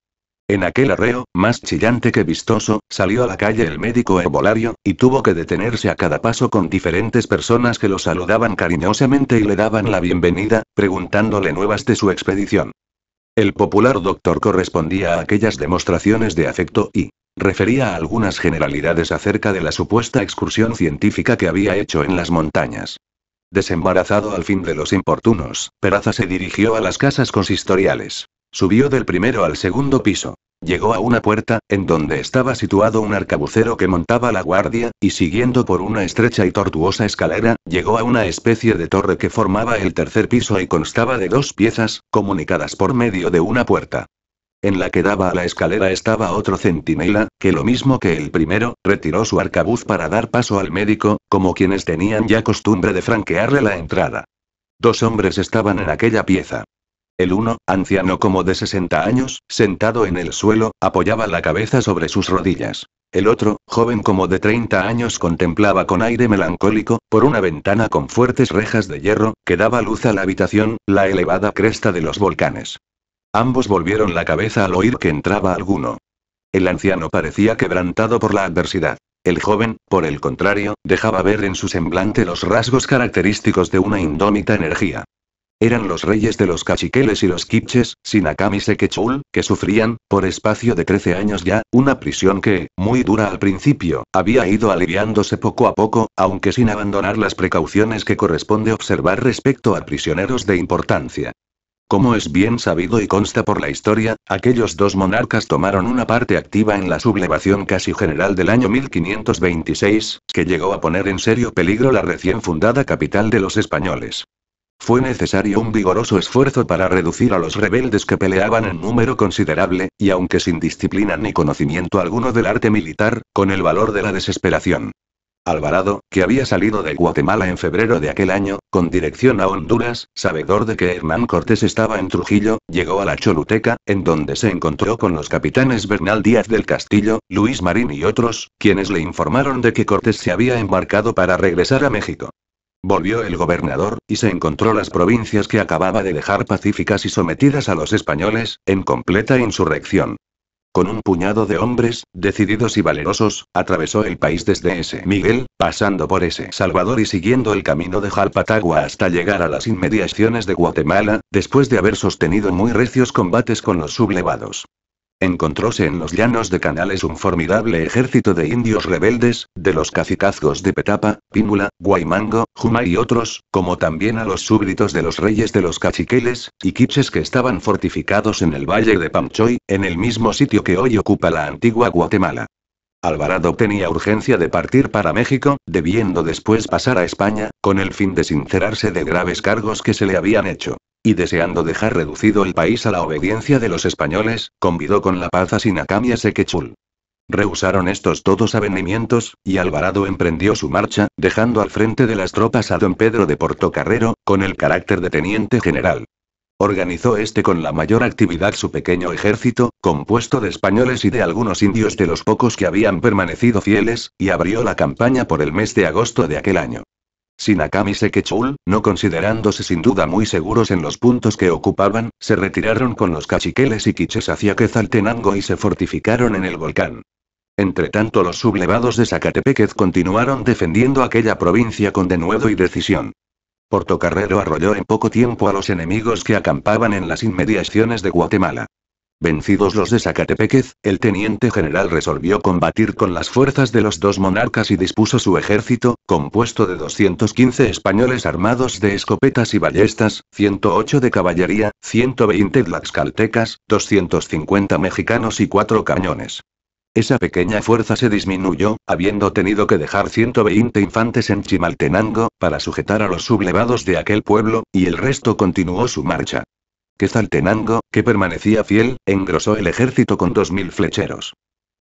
En aquel arreo, más chillante que vistoso, salió a la calle el médico herbolario, y tuvo que detenerse a cada paso con diferentes personas que lo saludaban cariñosamente y le daban la bienvenida, preguntándole nuevas de su expedición. El popular doctor correspondía a aquellas demostraciones de afecto y refería a algunas generalidades acerca de la supuesta excursión científica que había hecho en las montañas. Desembarazado al fin de los importunos, Peraza se dirigió a las casas consistoriales. Subió del primero al segundo piso. Llegó a una puerta, en donde estaba situado un arcabucero que montaba la guardia, y siguiendo por una estrecha y tortuosa escalera, llegó a una especie de torre que formaba el tercer piso y constaba de dos piezas, comunicadas por medio de una puerta. En la que daba a la escalera estaba otro centinela, que lo mismo que el primero, retiró su arcabuz para dar paso al médico, como quienes tenían ya costumbre de franquearle la entrada. Dos hombres estaban en aquella pieza. El uno, anciano como de 60 años, sentado en el suelo, apoyaba la cabeza sobre sus rodillas. El otro, joven como de 30 años, contemplaba con aire melancólico, por una ventana con fuertes rejas de hierro, que daba luz a la habitación, la elevada cresta de los volcanes. Ambos volvieron la cabeza al oír que entraba alguno. El anciano parecía quebrantado por la adversidad. El joven, por el contrario, dejaba ver en su semblante los rasgos característicos de una indómita energía. Eran los reyes de los cachiqueles y los kipches, Sinakam y Sekechul, que sufrían, por espacio de 13 años ya, una prisión que, muy dura al principio, había ido aliviándose poco a poco, aunque sin abandonar las precauciones que corresponde observar respecto a prisioneros de importancia. Como es bien sabido y consta por la historia, aquellos dos monarcas tomaron una parte activa en la sublevación casi general del año 1526, que llegó a poner en serio peligro la recién fundada capital de los españoles. Fue necesario un vigoroso esfuerzo para reducir a los rebeldes que peleaban en número considerable, y aunque sin disciplina ni conocimiento alguno del arte militar, con el valor de la desesperación. Alvarado, que había salido de Guatemala en febrero de aquel año, con dirección a Honduras, sabedor de que Hernán Cortés estaba en Trujillo, llegó a la Choluteca, en donde se encontró con los capitanes Bernal Díaz del Castillo, Luis Marín y otros, quienes le informaron de que Cortés se había embarcado para regresar a México. Volvió el gobernador, y se encontró las provincias que acababa de dejar pacíficas y sometidas a los españoles, en completa insurrección. Con un puñado de hombres, decididos y valerosos, atravesó el país desde ese Miguel, pasando por ese Salvador y siguiendo el camino de Jalpatagua hasta llegar a las inmediaciones de Guatemala, después de haber sostenido muy recios combates con los sublevados. Encontróse en los llanos de Canales un formidable ejército de indios rebeldes, de los cacicazgos de Petapa, Pímula, Guaymango, Juma y otros, como también a los súbditos de los reyes de los cachiqueles, y quiches que estaban fortificados en el valle de Pamchoy, en el mismo sitio que hoy ocupa la antigua Guatemala. Alvarado tenía urgencia de partir para México, debiendo después pasar a España, con el fin de sincerarse de graves cargos que se le habían hecho. Y deseando dejar reducido el país a la obediencia de los españoles, convidó con la paz a Sinacam y a Sequechul. Rehusaron estos todos avenimientos, y Alvarado emprendió su marcha, dejando al frente de las tropas a don Pedro de Portocarrero, con el carácter de teniente general. Organizó este con la mayor actividad su pequeño ejército, compuesto de españoles y de algunos indios de los pocos que habían permanecido fieles, y abrió la campaña por el mes de agosto de aquel año. Sinakam y Sekechul, no considerándose sin duda muy seguros en los puntos que ocupaban, se retiraron con los cachiqueles y quiches hacia Quetzaltenango y se fortificaron en el volcán. Entretanto los sublevados de Zacatepéquez continuaron defendiendo aquella provincia con denuedo y decisión. Portocarrero arrolló en poco tiempo a los enemigos que acampaban en las inmediaciones de Guatemala. Vencidos los de Zacatepéquez, el teniente general resolvió combatir con las fuerzas de los dos monarcas y dispuso su ejército, compuesto de 215 españoles armados de escopetas y ballestas, 108 de caballería, 120 tlaxcaltecas, 250 mexicanos y 4 cañones. Esa pequeña fuerza se disminuyó, habiendo tenido que dejar 120 infantes en Chimaltenango, para sujetar a los sublevados de aquel pueblo, y el resto continuó su marcha. Quetzaltenango, que permanecía fiel, engrosó el ejército con dos mil flecheros.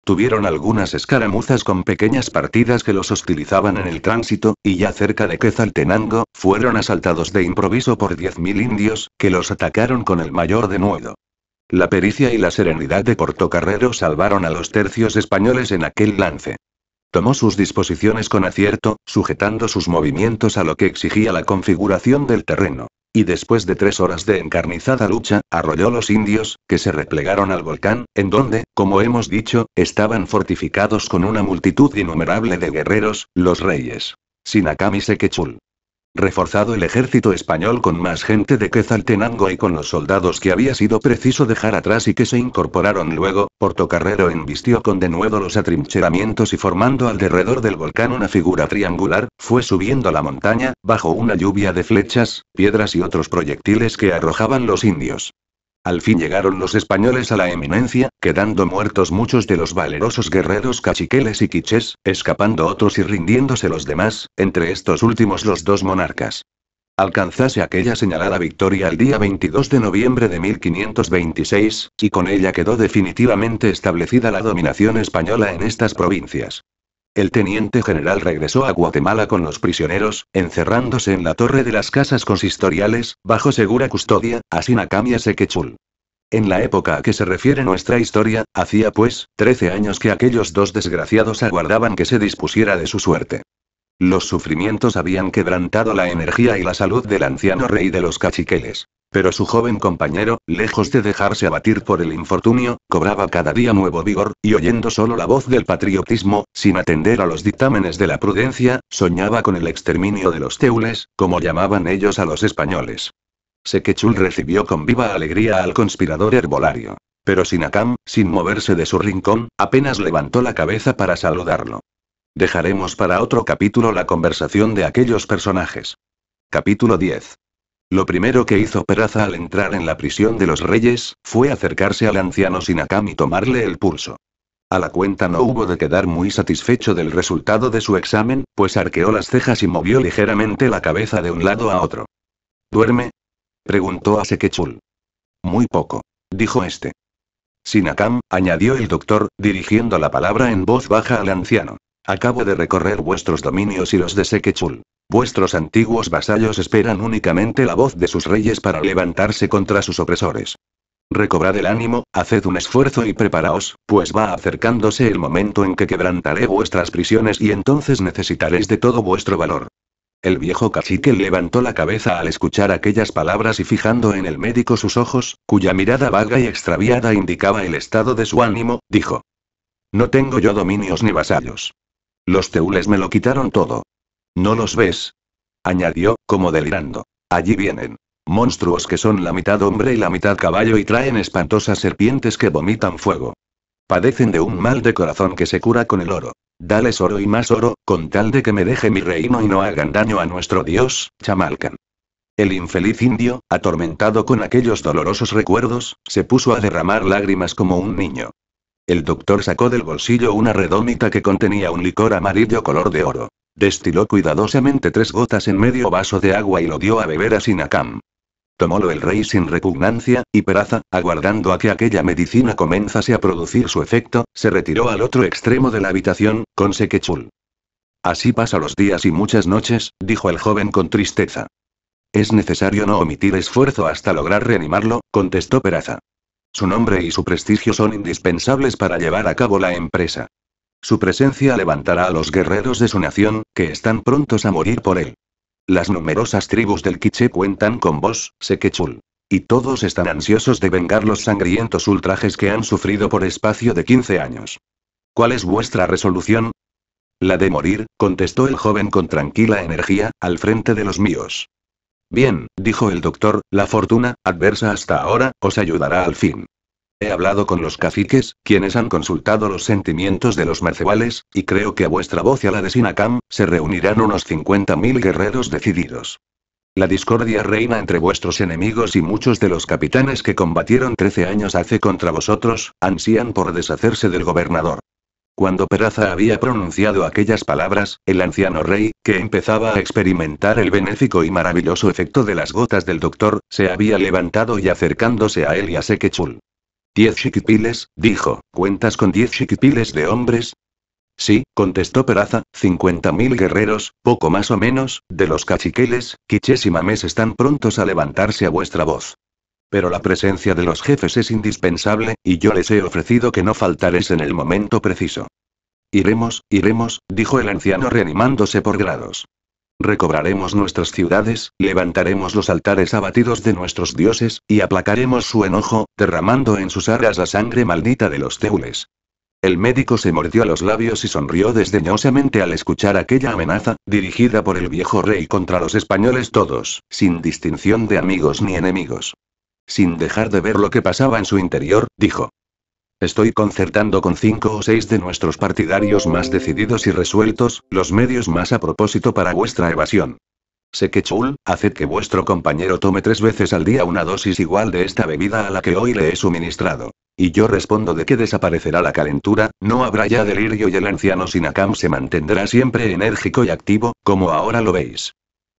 Tuvieron algunas escaramuzas con pequeñas partidas que los hostilizaban en el tránsito, y ya cerca de Quetzaltenango, fueron asaltados de improviso por diez mil indios, que los atacaron con el mayor denuedo. La pericia y la serenidad de Portocarrero salvaron a los tercios españoles en aquel lance. Tomó sus disposiciones con acierto, sujetando sus movimientos a lo que exigía la configuración del terreno. Y después de tres horas de encarnizada lucha, arrolló los indios, que se replegaron al volcán, en donde, como hemos dicho, estaban fortificados con una multitud innumerable de guerreros, los reyes. Sinacam y Sequechul. Reforzado el ejército español con más gente de Quetzaltenango y con los soldados que había sido preciso dejar atrás y que se incorporaron luego, Portocarrero embistió con denuedo los atrincheramientos y formando alrededor del volcán una figura triangular, fue subiendo la montaña, bajo una lluvia de flechas, piedras y otros proyectiles que arrojaban los indios. Al fin llegaron los españoles a la eminencia, quedando muertos muchos de los valerosos guerreros cachiqueles y quiches, escapando otros y rindiéndose los demás, entre estos últimos los dos monarcas. Alcanzase aquella señalada victoria el día 22 de noviembre de 1526, y con ella quedó definitivamente establecida la dominación española en estas provincias. El teniente general regresó a Guatemala con los prisioneros, encerrándose en la torre de las casas consistoriales, bajo segura custodia, a Sinacam y a Sequechul. En la época a que se refiere nuestra historia, hacía pues, trece años que aquellos dos desgraciados aguardaban que se dispusiera de su suerte. Los sufrimientos habían quebrantado la energía y la salud del anciano rey de los cachiqueles. Pero su joven compañero, lejos de dejarse abatir por el infortunio, cobraba cada día nuevo vigor, y oyendo solo la voz del patriotismo, sin atender a los dictámenes de la prudencia, soñaba con el exterminio de los teules, como llamaban ellos a los españoles. Sequechul recibió con viva alegría al conspirador herbolario. Pero Sinacam, sin moverse de su rincón, apenas levantó la cabeza para saludarlo. Dejaremos para otro capítulo la conversación de aquellos personajes. Capítulo 10. Lo primero que hizo Peraza al entrar en la prisión de los reyes, fue acercarse al anciano Sinakam y tomarle el pulso. A la cuenta no hubo de quedar muy satisfecho del resultado de su examen, pues arqueó las cejas y movió ligeramente la cabeza de un lado a otro. ¿Duerme? preguntó a Sekechul. Muy poco, dijo este. Sinakam, añadió el doctor, dirigiendo la palabra en voz baja al anciano. Acabo de recorrer vuestros dominios y los de Sekechul. Vuestros antiguos vasallos esperan únicamente la voz de sus reyes para levantarse contra sus opresores. Recobrad el ánimo, haced un esfuerzo y preparaos, pues va acercándose el momento en que quebrantaré vuestras prisiones y entonces necesitaréis de todo vuestro valor. El viejo cacique levantó la cabeza al escuchar aquellas palabras y fijando en el médico sus ojos, cuya mirada vaga y extraviada indicaba el estado de su ánimo, dijo. No tengo yo dominios ni vasallos. Los teules me lo quitaron todo. ¿No los ves? añadió, como delirando. Allí vienen. Monstruos que son la mitad hombre y la mitad caballo y traen espantosas serpientes que vomitan fuego. Padecen de un mal de corazón que se cura con el oro. Dales oro y más oro, con tal de que me deje mi reino y no hagan daño a nuestro dios, Chamalcan. El infeliz indio, atormentado con aquellos dolorosos recuerdos, se puso a derramar lágrimas como un niño. El doctor sacó del bolsillo una redómita que contenía un licor amarillo color de oro. Destiló cuidadosamente tres gotas en medio vaso de agua y lo dio a beber a Sinakam. Tomólo el rey sin repugnancia, y Peraza, aguardando a que aquella medicina comenzase a producir su efecto, se retiró al otro extremo de la habitación, con Sekechul. Así pasa los días y muchas noches, dijo el joven con tristeza. Es necesario no omitir esfuerzo hasta lograr reanimarlo, contestó Peraza. Su nombre y su prestigio son indispensables para llevar a cabo la empresa. Su presencia levantará a los guerreros de su nación, que están prontos a morir por él. Las numerosas tribus del Quiché cuentan con vos, Sekechul. Y todos están ansiosos de vengar los sangrientos ultrajes que han sufrido por espacio de 15 años. ¿Cuál es vuestra resolución? La de morir, contestó el joven con tranquila energía, al frente de los míos. Bien, dijo el doctor, la fortuna, adversa hasta ahora, os ayudará al fin. He hablado con los caciques, quienes han consultado los sentimientos de los mercebales, y creo que a vuestra voz y a la de Sinacam, se reunirán unos 50.000 guerreros decididos. La discordia reina entre vuestros enemigos y muchos de los capitanes que combatieron 13 años hace contra vosotros, ansían por deshacerse del gobernador. Cuando Peraza había pronunciado aquellas palabras, el anciano rey, que empezaba a experimentar el benéfico y maravilloso efecto de las gotas del doctor, se había levantado y acercándose a él y a Sekechul. Diez chiquipiles, dijo, ¿cuentas con diez chiquipiles de hombres? Sí, contestó Peraza, cincuenta mil guerreros, poco más o menos, de los cachiqueles, quiches y mames están prontos a levantarse a vuestra voz. Pero la presencia de los jefes es indispensable, y yo les he ofrecido que no faltaréis en el momento preciso. Iremos, iremos, dijo el anciano reanimándose por grados. Recobraremos nuestras ciudades, levantaremos los altares abatidos de nuestros dioses, y aplacaremos su enojo, derramando en sus aras la sangre maldita de los teules. El médico se mordió los labios y sonrió desdeñosamente al escuchar aquella amenaza, dirigida por el viejo rey contra los españoles todos, sin distinción de amigos ni enemigos. Sin dejar de ver lo que pasaba en su interior, dijo. Estoy concertando con cinco o seis de nuestros partidarios más decididos y resueltos, los medios más a propósito para vuestra evasión. Sé que Chul, haced que vuestro compañero tome tres veces al día una dosis igual de esta bebida a la que hoy le he suministrado. Y yo respondo de que desaparecerá la calentura, no habrá ya delirio y el anciano Sinakam se mantendrá siempre enérgico y activo, como ahora lo veis.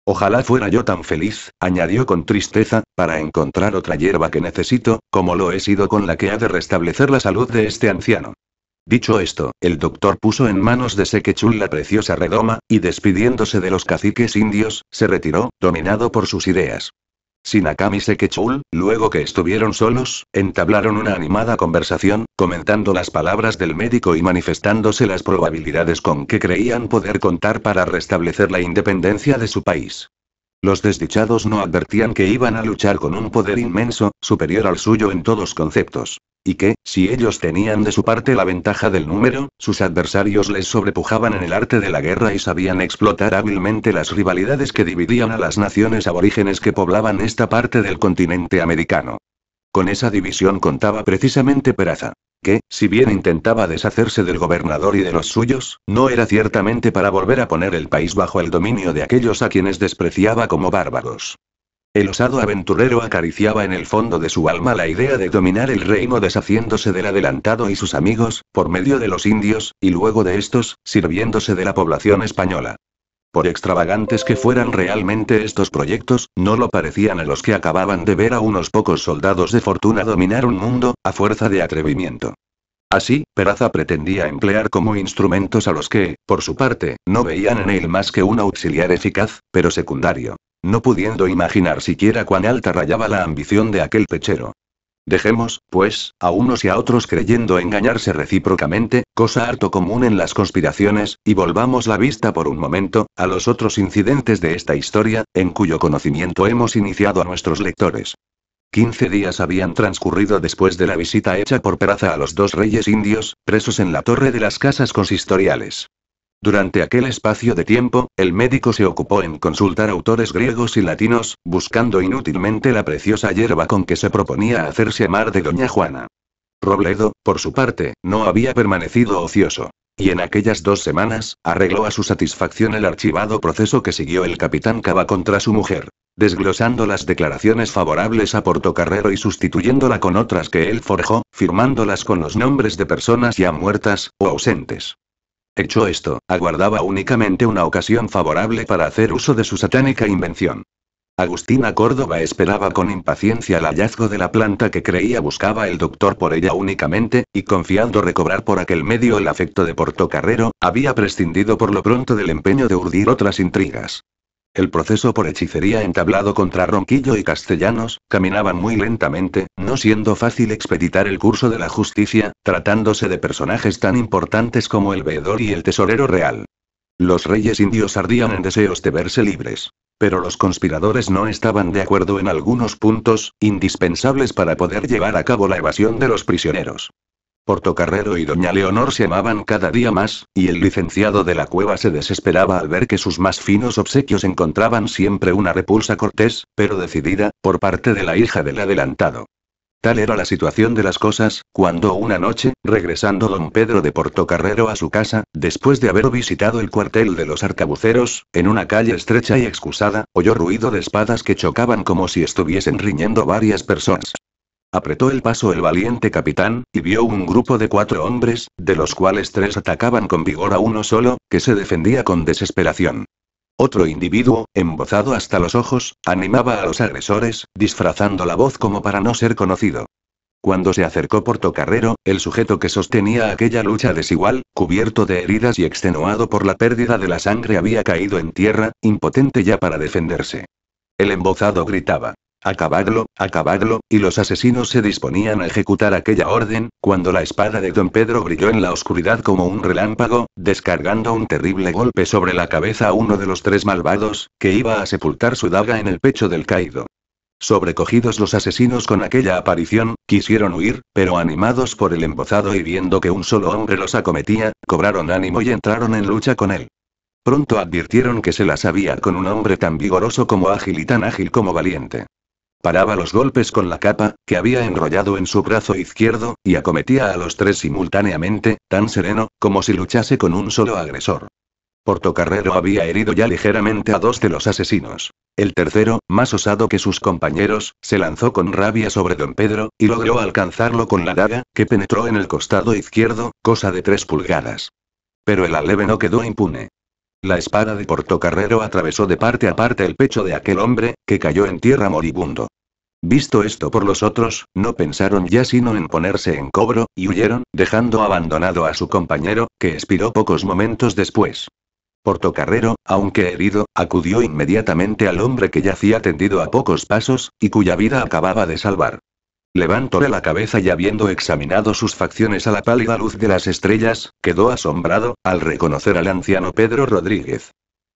Ojalá fuera yo tan feliz, añadió con tristeza, para encontrar otra hierba que necesito, como lo he sido con la que ha de restablecer la salud de este anciano. Dicho esto, el doctor puso en manos de Sekechul la preciosa redoma, y despidiéndose de los caciques indios, se retiró, dominado por sus ideas. Sinakam y Sekechul, luego que estuvieron solos, entablaron una animada conversación, comentando las palabras del médico y manifestándose las probabilidades con que creían poder contar para restablecer la independencia de su país. Los desdichados no advertían que iban a luchar con un poder inmenso, superior al suyo en todos conceptos. Y que, si ellos tenían de su parte la ventaja del número, sus adversarios les sobrepujaban en el arte de la guerra y sabían explotar hábilmente las rivalidades que dividían a las naciones aborígenes que poblaban esta parte del continente americano. Con esa división contaba precisamente Peraza que, si bien intentaba deshacerse del gobernador y de los suyos, no era ciertamente para volver a poner el país bajo el dominio de aquellos a quienes despreciaba como bárbaros. El osado aventurero acariciaba en el fondo de su alma la idea de dominar el reino deshaciéndose del adelantado y sus amigos, por medio de los indios, y luego de estos, sirviéndose de la población española. Por extravagantes que fueran realmente estos proyectos, no lo parecían a los que acababan de ver a unos pocos soldados de fortuna dominar un mundo, a fuerza de atrevimiento. Así, Peraza pretendía emplear como instrumentos a los que, por su parte, no veían en él más que un auxiliar eficaz, pero secundario. No pudiendo imaginar siquiera cuán alta rayaba la ambición de aquel pechero. Dejemos, pues, a unos y a otros creyendo engañarse recíprocamente, cosa harto común en las conspiraciones, y volvamos la vista por un momento, a los otros incidentes de esta historia, en cuyo conocimiento hemos iniciado a nuestros lectores. Quince días habían transcurrido después de la visita hecha por Peraza a los dos reyes indios, presos en la torre de las casas consistoriales. Durante aquel espacio de tiempo, el médico se ocupó en consultar autores griegos y latinos, buscando inútilmente la preciosa hierba con que se proponía hacerse amar de doña Juana. Robledo, por su parte, no había permanecido ocioso. Y en aquellas dos semanas, arregló a su satisfacción el archivado proceso que siguió el capitán Cava contra su mujer, desglosando las declaraciones favorables a Portocarrero y sustituyéndola con otras que él forjó, firmándolas con los nombres de personas ya muertas, o ausentes. Hecho esto, aguardaba únicamente una ocasión favorable para hacer uso de su satánica invención. Agustina Córdoba esperaba con impaciencia el hallazgo de la planta que creía buscaba el doctor por ella únicamente, y confiando recobrar por aquel medio el afecto de Portocarrero, había prescindido por lo pronto del empeño de urdir otras intrigas. El proceso por hechicería entablado contra Ronquillo y Castellanos, caminaban muy lentamente, no siendo fácil expeditar el curso de la justicia, tratándose de personajes tan importantes como el veedor y el tesorero real. Los reyes indios ardían en deseos de verse libres. Pero los conspiradores no estaban de acuerdo en algunos puntos, indispensables para poder llevar a cabo la evasión de los prisioneros. Portocarrero y doña Leonor se amaban cada día más, y el licenciado de la cueva se desesperaba al ver que sus más finos obsequios encontraban siempre una repulsa cortés, pero decidida, por parte de la hija del adelantado. Tal era la situación de las cosas, cuando una noche, regresando don Pedro de Portocarrero a su casa, después de haber visitado el cuartel de los arcabuceros, en una calle estrecha y excusada, oyó ruido de espadas que chocaban como si estuviesen riñendo varias personas. Apretó el paso el valiente capitán, y vio un grupo de cuatro hombres, de los cuales tres atacaban con vigor a uno solo, que se defendía con desesperación. Otro individuo, embozado hasta los ojos, animaba a los agresores, disfrazando la voz como para no ser conocido. Cuando se acercó Portocarrero, el sujeto que sostenía aquella lucha desigual, cubierto de heridas y extenuado por la pérdida de la sangre, había caído en tierra, impotente ya para defenderse. El embozado gritaba. Acabadlo, acabadlo, y los asesinos se disponían a ejecutar aquella orden, cuando la espada de don Pedro brilló en la oscuridad como un relámpago, descargando un terrible golpe sobre la cabeza a uno de los tres malvados, que iba a sepultar su daga en el pecho del caído. Sobrecogidos los asesinos con aquella aparición, quisieron huir, pero animados por el embozado y viendo que un solo hombre los acometía, cobraron ánimo y entraron en lucha con él. Pronto advirtieron que se las había con un hombre tan vigoroso como ágil y tan ágil como valiente. Paraba los golpes con la capa, que había enrollado en su brazo izquierdo, y acometía a los tres simultáneamente, tan sereno, como si luchase con un solo agresor. Portocarrero había herido ya ligeramente a dos de los asesinos. El tercero, más osado que sus compañeros, se lanzó con rabia sobre don Pedro, y logró alcanzarlo con la daga, que penetró en el costado izquierdo, cosa de tres pulgadas. Pero el aleve no quedó impune. La espada de Portocarrero atravesó de parte a parte el pecho de aquel hombre, que cayó en tierra moribundo. Visto esto por los otros, no pensaron ya sino en ponerse en cobro, y huyeron, dejando abandonado a su compañero, que expiró pocos momentos después. Portocarrero, aunque herido, acudió inmediatamente al hombre que yacía tendido a pocos pasos, y cuya vida acababa de salvar. Levantóle la cabeza y habiendo examinado sus facciones a la pálida luz de las estrellas, quedó asombrado, al reconocer al anciano Pedro Rodríguez.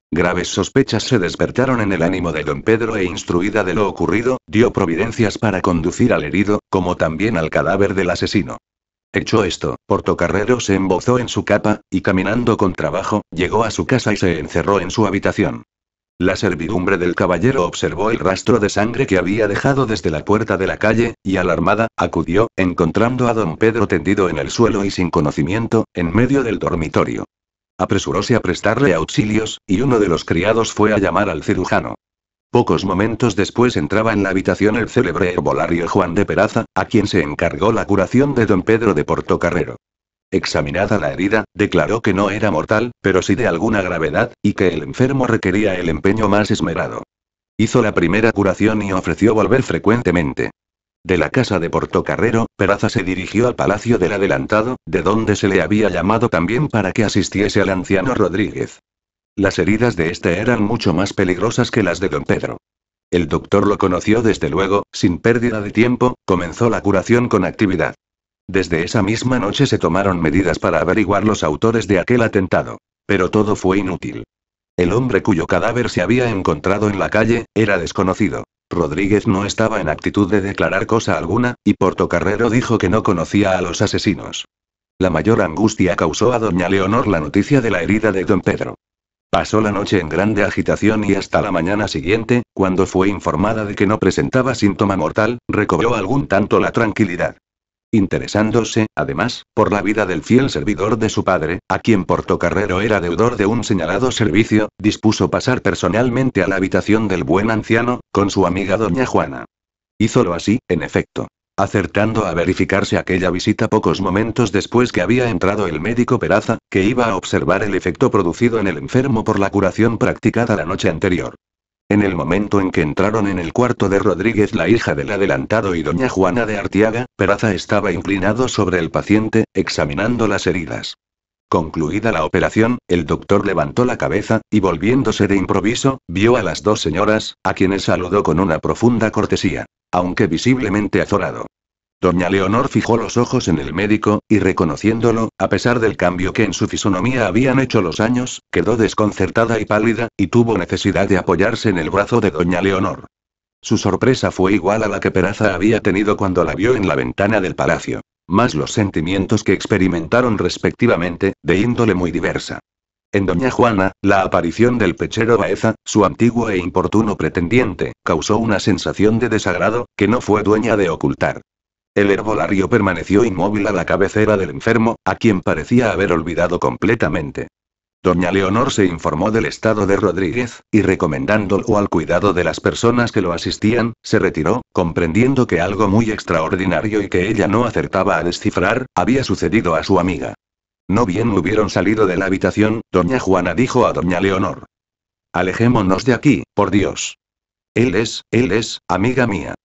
Graves sospechas se despertaron en el ánimo de don Pedro e instruida de lo ocurrido, dio providencias para conducir al herido, como también al cadáver del asesino. Hecho esto, Portocarrero se embozó en su capa, y caminando con trabajo, llegó a su casa y se encerró en su habitación. La servidumbre del caballero observó el rastro de sangre que había dejado desde la puerta de la calle, y alarmada, acudió, encontrando a don Pedro tendido en el suelo y sin conocimiento, en medio del dormitorio. Apresuróse a prestarle auxilios, y uno de los criados fue a llamar al cirujano. Pocos momentos después entraba en la habitación el célebre herbolario Juan de Peraza, a quien se encargó la curación de don Pedro de Portocarrero. Examinada la herida, declaró que no era mortal, pero sí de alguna gravedad, y que el enfermo requería el empeño más esmerado. Hizo la primera curación y ofreció volver frecuentemente. De la casa de Portocarrero, Peraza se dirigió al palacio del adelantado, de donde se le había llamado también para que asistiese al anciano Rodríguez. Las heridas de este eran mucho más peligrosas que las de don Pedro. El doctor lo conoció desde luego, sin pérdida de tiempo, comenzó la curación con actividad. Desde esa misma noche se tomaron medidas para averiguar los autores de aquel atentado. Pero todo fue inútil. El hombre cuyo cadáver se había encontrado en la calle, era desconocido. Rodríguez no estaba en actitud de declarar cosa alguna, y Portocarrero dijo que no conocía a los asesinos. La mayor angustia causó a doña Leonor la noticia de la herida de don Pedro. Pasó la noche en grande agitación y hasta la mañana siguiente, cuando fue informada de que no presentaba síntoma mortal, recobró algún tanto la tranquilidad. Interesándose, además, por la vida del fiel servidor de su padre, a quien Portocarrero era deudor de un señalado servicio, dispuso pasar personalmente a la habitación del buen anciano, con su amiga doña Juana. Hízolo así, en efecto acertando a verificarse aquella visita pocos momentos después que había entrado el médico Peraza, que iba a observar el efecto producido en el enfermo por la curación practicada la noche anterior. En el momento en que entraron en el cuarto de Rodríguez la hija del adelantado y doña Juana de Artiaga, Peraza estaba inclinado sobre el paciente, examinando las heridas. Concluida la operación, el doctor levantó la cabeza, y volviéndose de improviso, vio a las dos señoras, a quienes saludó con una profunda cortesía aunque visiblemente azorado. Doña Leonor fijó los ojos en el médico, y reconociéndolo, a pesar del cambio que en su fisonomía habían hecho los años, quedó desconcertada y pálida, y tuvo necesidad de apoyarse en el brazo de Doña Leonor. Su sorpresa fue igual a la que Peraza había tenido cuando la vio en la ventana del palacio, más los sentimientos que experimentaron respectivamente, de índole muy diversa. En Doña Juana, la aparición del pechero Baeza, su antiguo e importuno pretendiente, causó una sensación de desagrado, que no fue dueña de ocultar. El herbolario permaneció inmóvil a la cabecera del enfermo, a quien parecía haber olvidado completamente. Doña Leonor se informó del estado de Rodríguez, y recomendándolo al cuidado de las personas que lo asistían, se retiró, comprendiendo que algo muy extraordinario y que ella no acertaba a descifrar, había sucedido a su amiga. No bien hubieron salido de la habitación, doña Juana dijo a doña Leonor. Alejémonos de aquí, por Dios. Él es, él es, amiga mía.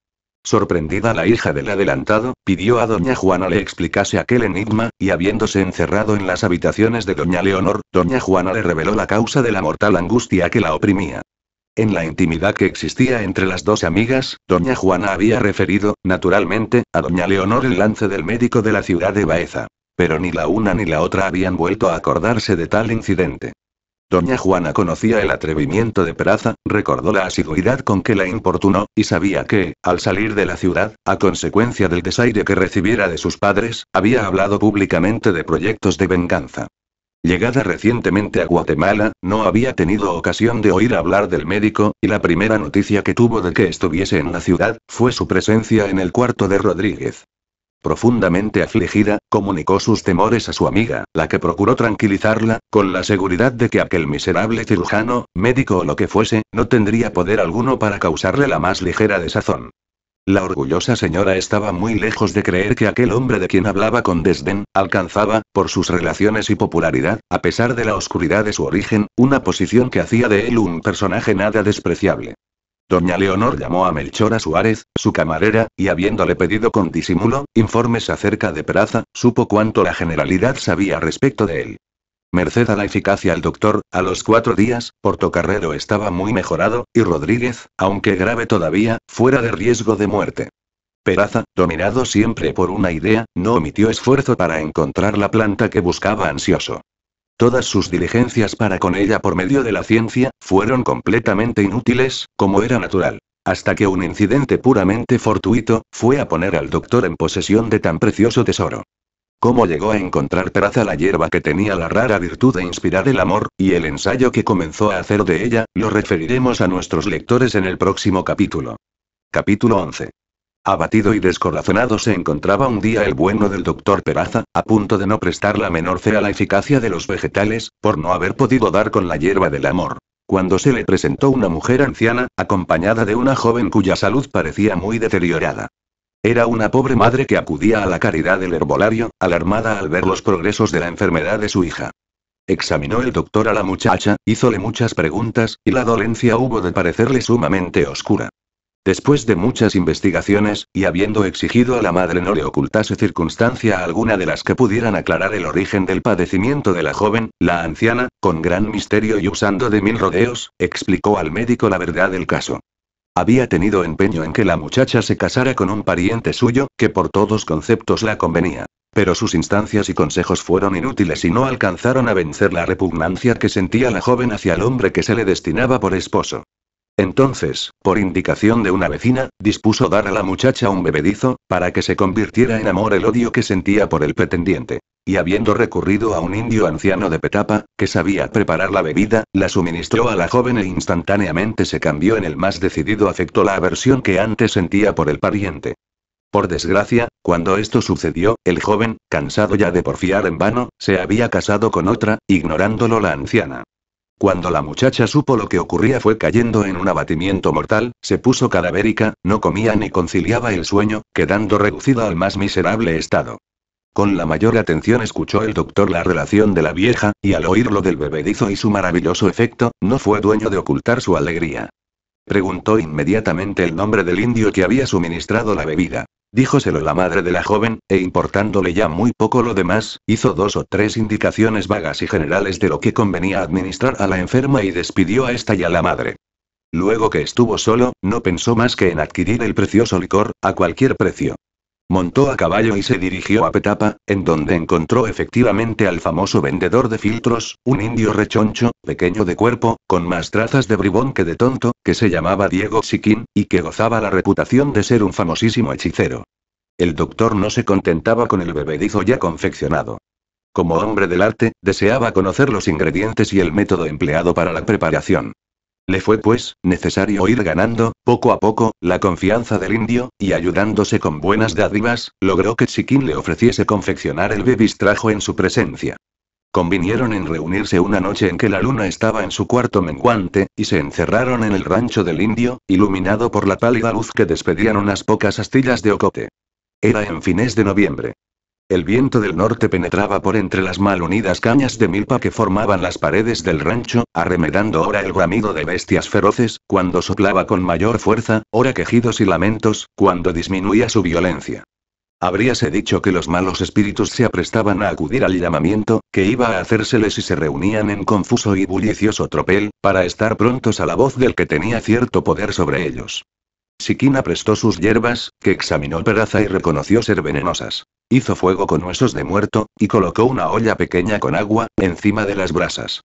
Sorprendida la hija del adelantado, pidió a doña Juana le explicase aquel enigma, y habiéndose encerrado en las habitaciones de doña Leonor, doña Juana le reveló la causa de la mortal angustia que la oprimía. En la intimidad que existía entre las dos amigas, doña Juana había referido, naturalmente, a doña Leonor el lance del médico de la ciudad de Baeza. Pero ni la una ni la otra habían vuelto a acordarse de tal incidente. Doña Juana conocía el atrevimiento de Peraza, recordó la asiduidad con que la importunó, y sabía que, al salir de la ciudad, a consecuencia del desaire que recibiera de sus padres, había hablado públicamente de proyectos de venganza. Llegada recientemente a Guatemala, no había tenido ocasión de oír hablar del médico, y la primera noticia que tuvo de que estuviese en la ciudad, fue su presencia en el cuarto de Rodríguez. Profundamente afligida, comunicó sus temores a su amiga, la que procuró tranquilizarla, con la seguridad de que aquel miserable cirujano, médico o lo que fuese, no tendría poder alguno para causarle la más ligera desazón. La orgullosa señora estaba muy lejos de creer que aquel hombre de quien hablaba con desdén, alcanzaba, por sus relaciones y popularidad, a pesar de la oscuridad de su origen, una posición que hacía de él un personaje nada despreciable. Doña Leonor llamó a Melchora Suárez, su camarera, y habiéndole pedido con disimulo, informes acerca de Peraza, supo cuánto la generalidad sabía respecto de él. Merced a la eficacia del doctor, a los cuatro días, Portocarrero estaba muy mejorado, y Rodríguez, aunque grave todavía, fuera de riesgo de muerte. Peraza, dominado siempre por una idea, no omitió esfuerzo para encontrar la planta que buscaba ansioso. Todas sus diligencias para con ella por medio de la ciencia, fueron completamente inútiles, como era natural. Hasta que un incidente puramente fortuito, fue a poner al doctor en posesión de tan precioso tesoro. Cómo llegó a encontrar Peraza la hierba que tenía la rara virtud de inspirar el amor, y el ensayo que comenzó a hacer de ella, lo referiremos a nuestros lectores en el próximo capítulo. Capítulo 11. Abatido y descorazonado se encontraba un día el bueno del doctor Peraza, a punto de no prestar la menor fe a la eficacia de los vegetales, por no haber podido dar con la hierba del amor. Cuando se le presentó una mujer anciana, acompañada de una joven cuya salud parecía muy deteriorada. Era una pobre madre que acudía a la caridad del herbolario, alarmada al ver los progresos de la enfermedad de su hija. Examinó el doctor a la muchacha, hízole muchas preguntas, y la dolencia hubo de parecerle sumamente oscura. Después de muchas investigaciones, y habiendo exigido a la madre no le ocultase circunstancia alguna de las que pudieran aclarar el origen del padecimiento de la joven, la anciana, con gran misterio y usando de mil rodeos, explicó al médico la verdad del caso. Había tenido empeño en que la muchacha se casara con un pariente suyo, que por todos conceptos la convenía. Pero sus instancias y consejos fueron inútiles y no alcanzaron a vencer la repugnancia que sentía la joven hacia el hombre que se le destinaba por esposo. Entonces, por indicación de una vecina, dispuso dar a la muchacha un bebedizo, para que se convirtiera en amor el odio que sentía por el pretendiente. y habiendo recurrido a un indio anciano de Petapa, que sabía preparar la bebida, la suministró a la joven e instantáneamente se cambió en el más decidido afecto la aversión que antes sentía por el pariente. Por desgracia, cuando esto sucedió, el joven, cansado ya de porfiar en vano, se había casado con otra, ignorándolo la anciana. Cuando la muchacha supo lo que ocurría fue cayendo en un abatimiento mortal, se puso cadavérica, no comía ni conciliaba el sueño, quedando reducida al más miserable estado. Con la mayor atención escuchó el doctor la relación de la vieja, y al oírlo del bebedizo y su maravilloso efecto, no fue dueño de ocultar su alegría. Preguntó inmediatamente el nombre del indio que había suministrado la bebida. Díjoselo la madre de la joven, e importándole ya muy poco lo demás, hizo dos o tres indicaciones vagas y generales de lo que convenía administrar a la enferma y despidió a esta y a la madre. Luego que estuvo solo, no pensó más que en adquirir el precioso licor, a cualquier precio. Montó a caballo y se dirigió a Petapa, en donde encontró efectivamente al famoso vendedor de filtros, un indio rechoncho, pequeño de cuerpo, con más trazas de bribón que de tonto, que se llamaba Diego Siquín, y que gozaba la reputación de ser un famosísimo hechicero. El doctor no se contentaba con el bebedizo ya confeccionado. Como hombre del arte, deseaba conocer los ingredientes y el método empleado para la preparación. Le fue, pues, necesario ir ganando, poco a poco, la confianza del indio, y ayudándose con buenas dádivas, logró que Chiquín le ofreciese confeccionar el bebistrajo en su presencia. Convinieron en reunirse una noche en que la luna estaba en su cuarto menguante, y se encerraron en el rancho del indio, iluminado por la pálida luz que despedían unas pocas astillas de ocote. Era en fines de noviembre. El viento del norte penetraba por entre las mal unidas cañas de milpa que formaban las paredes del rancho, arremedando ora el bramido de bestias feroces, cuando soplaba con mayor fuerza, ora quejidos y lamentos, cuando disminuía su violencia. Habríase dicho que los malos espíritus se aprestaban a acudir al llamamiento, que iba a hacérseles y se reunían en confuso y bullicioso tropel, para estar prontos a la voz del que tenía cierto poder sobre ellos. Siquina prestó sus hierbas, que examinó Peraza y reconoció ser venenosas. Hizo fuego con huesos de muerto, y colocó una olla pequeña con agua, encima de las brasas.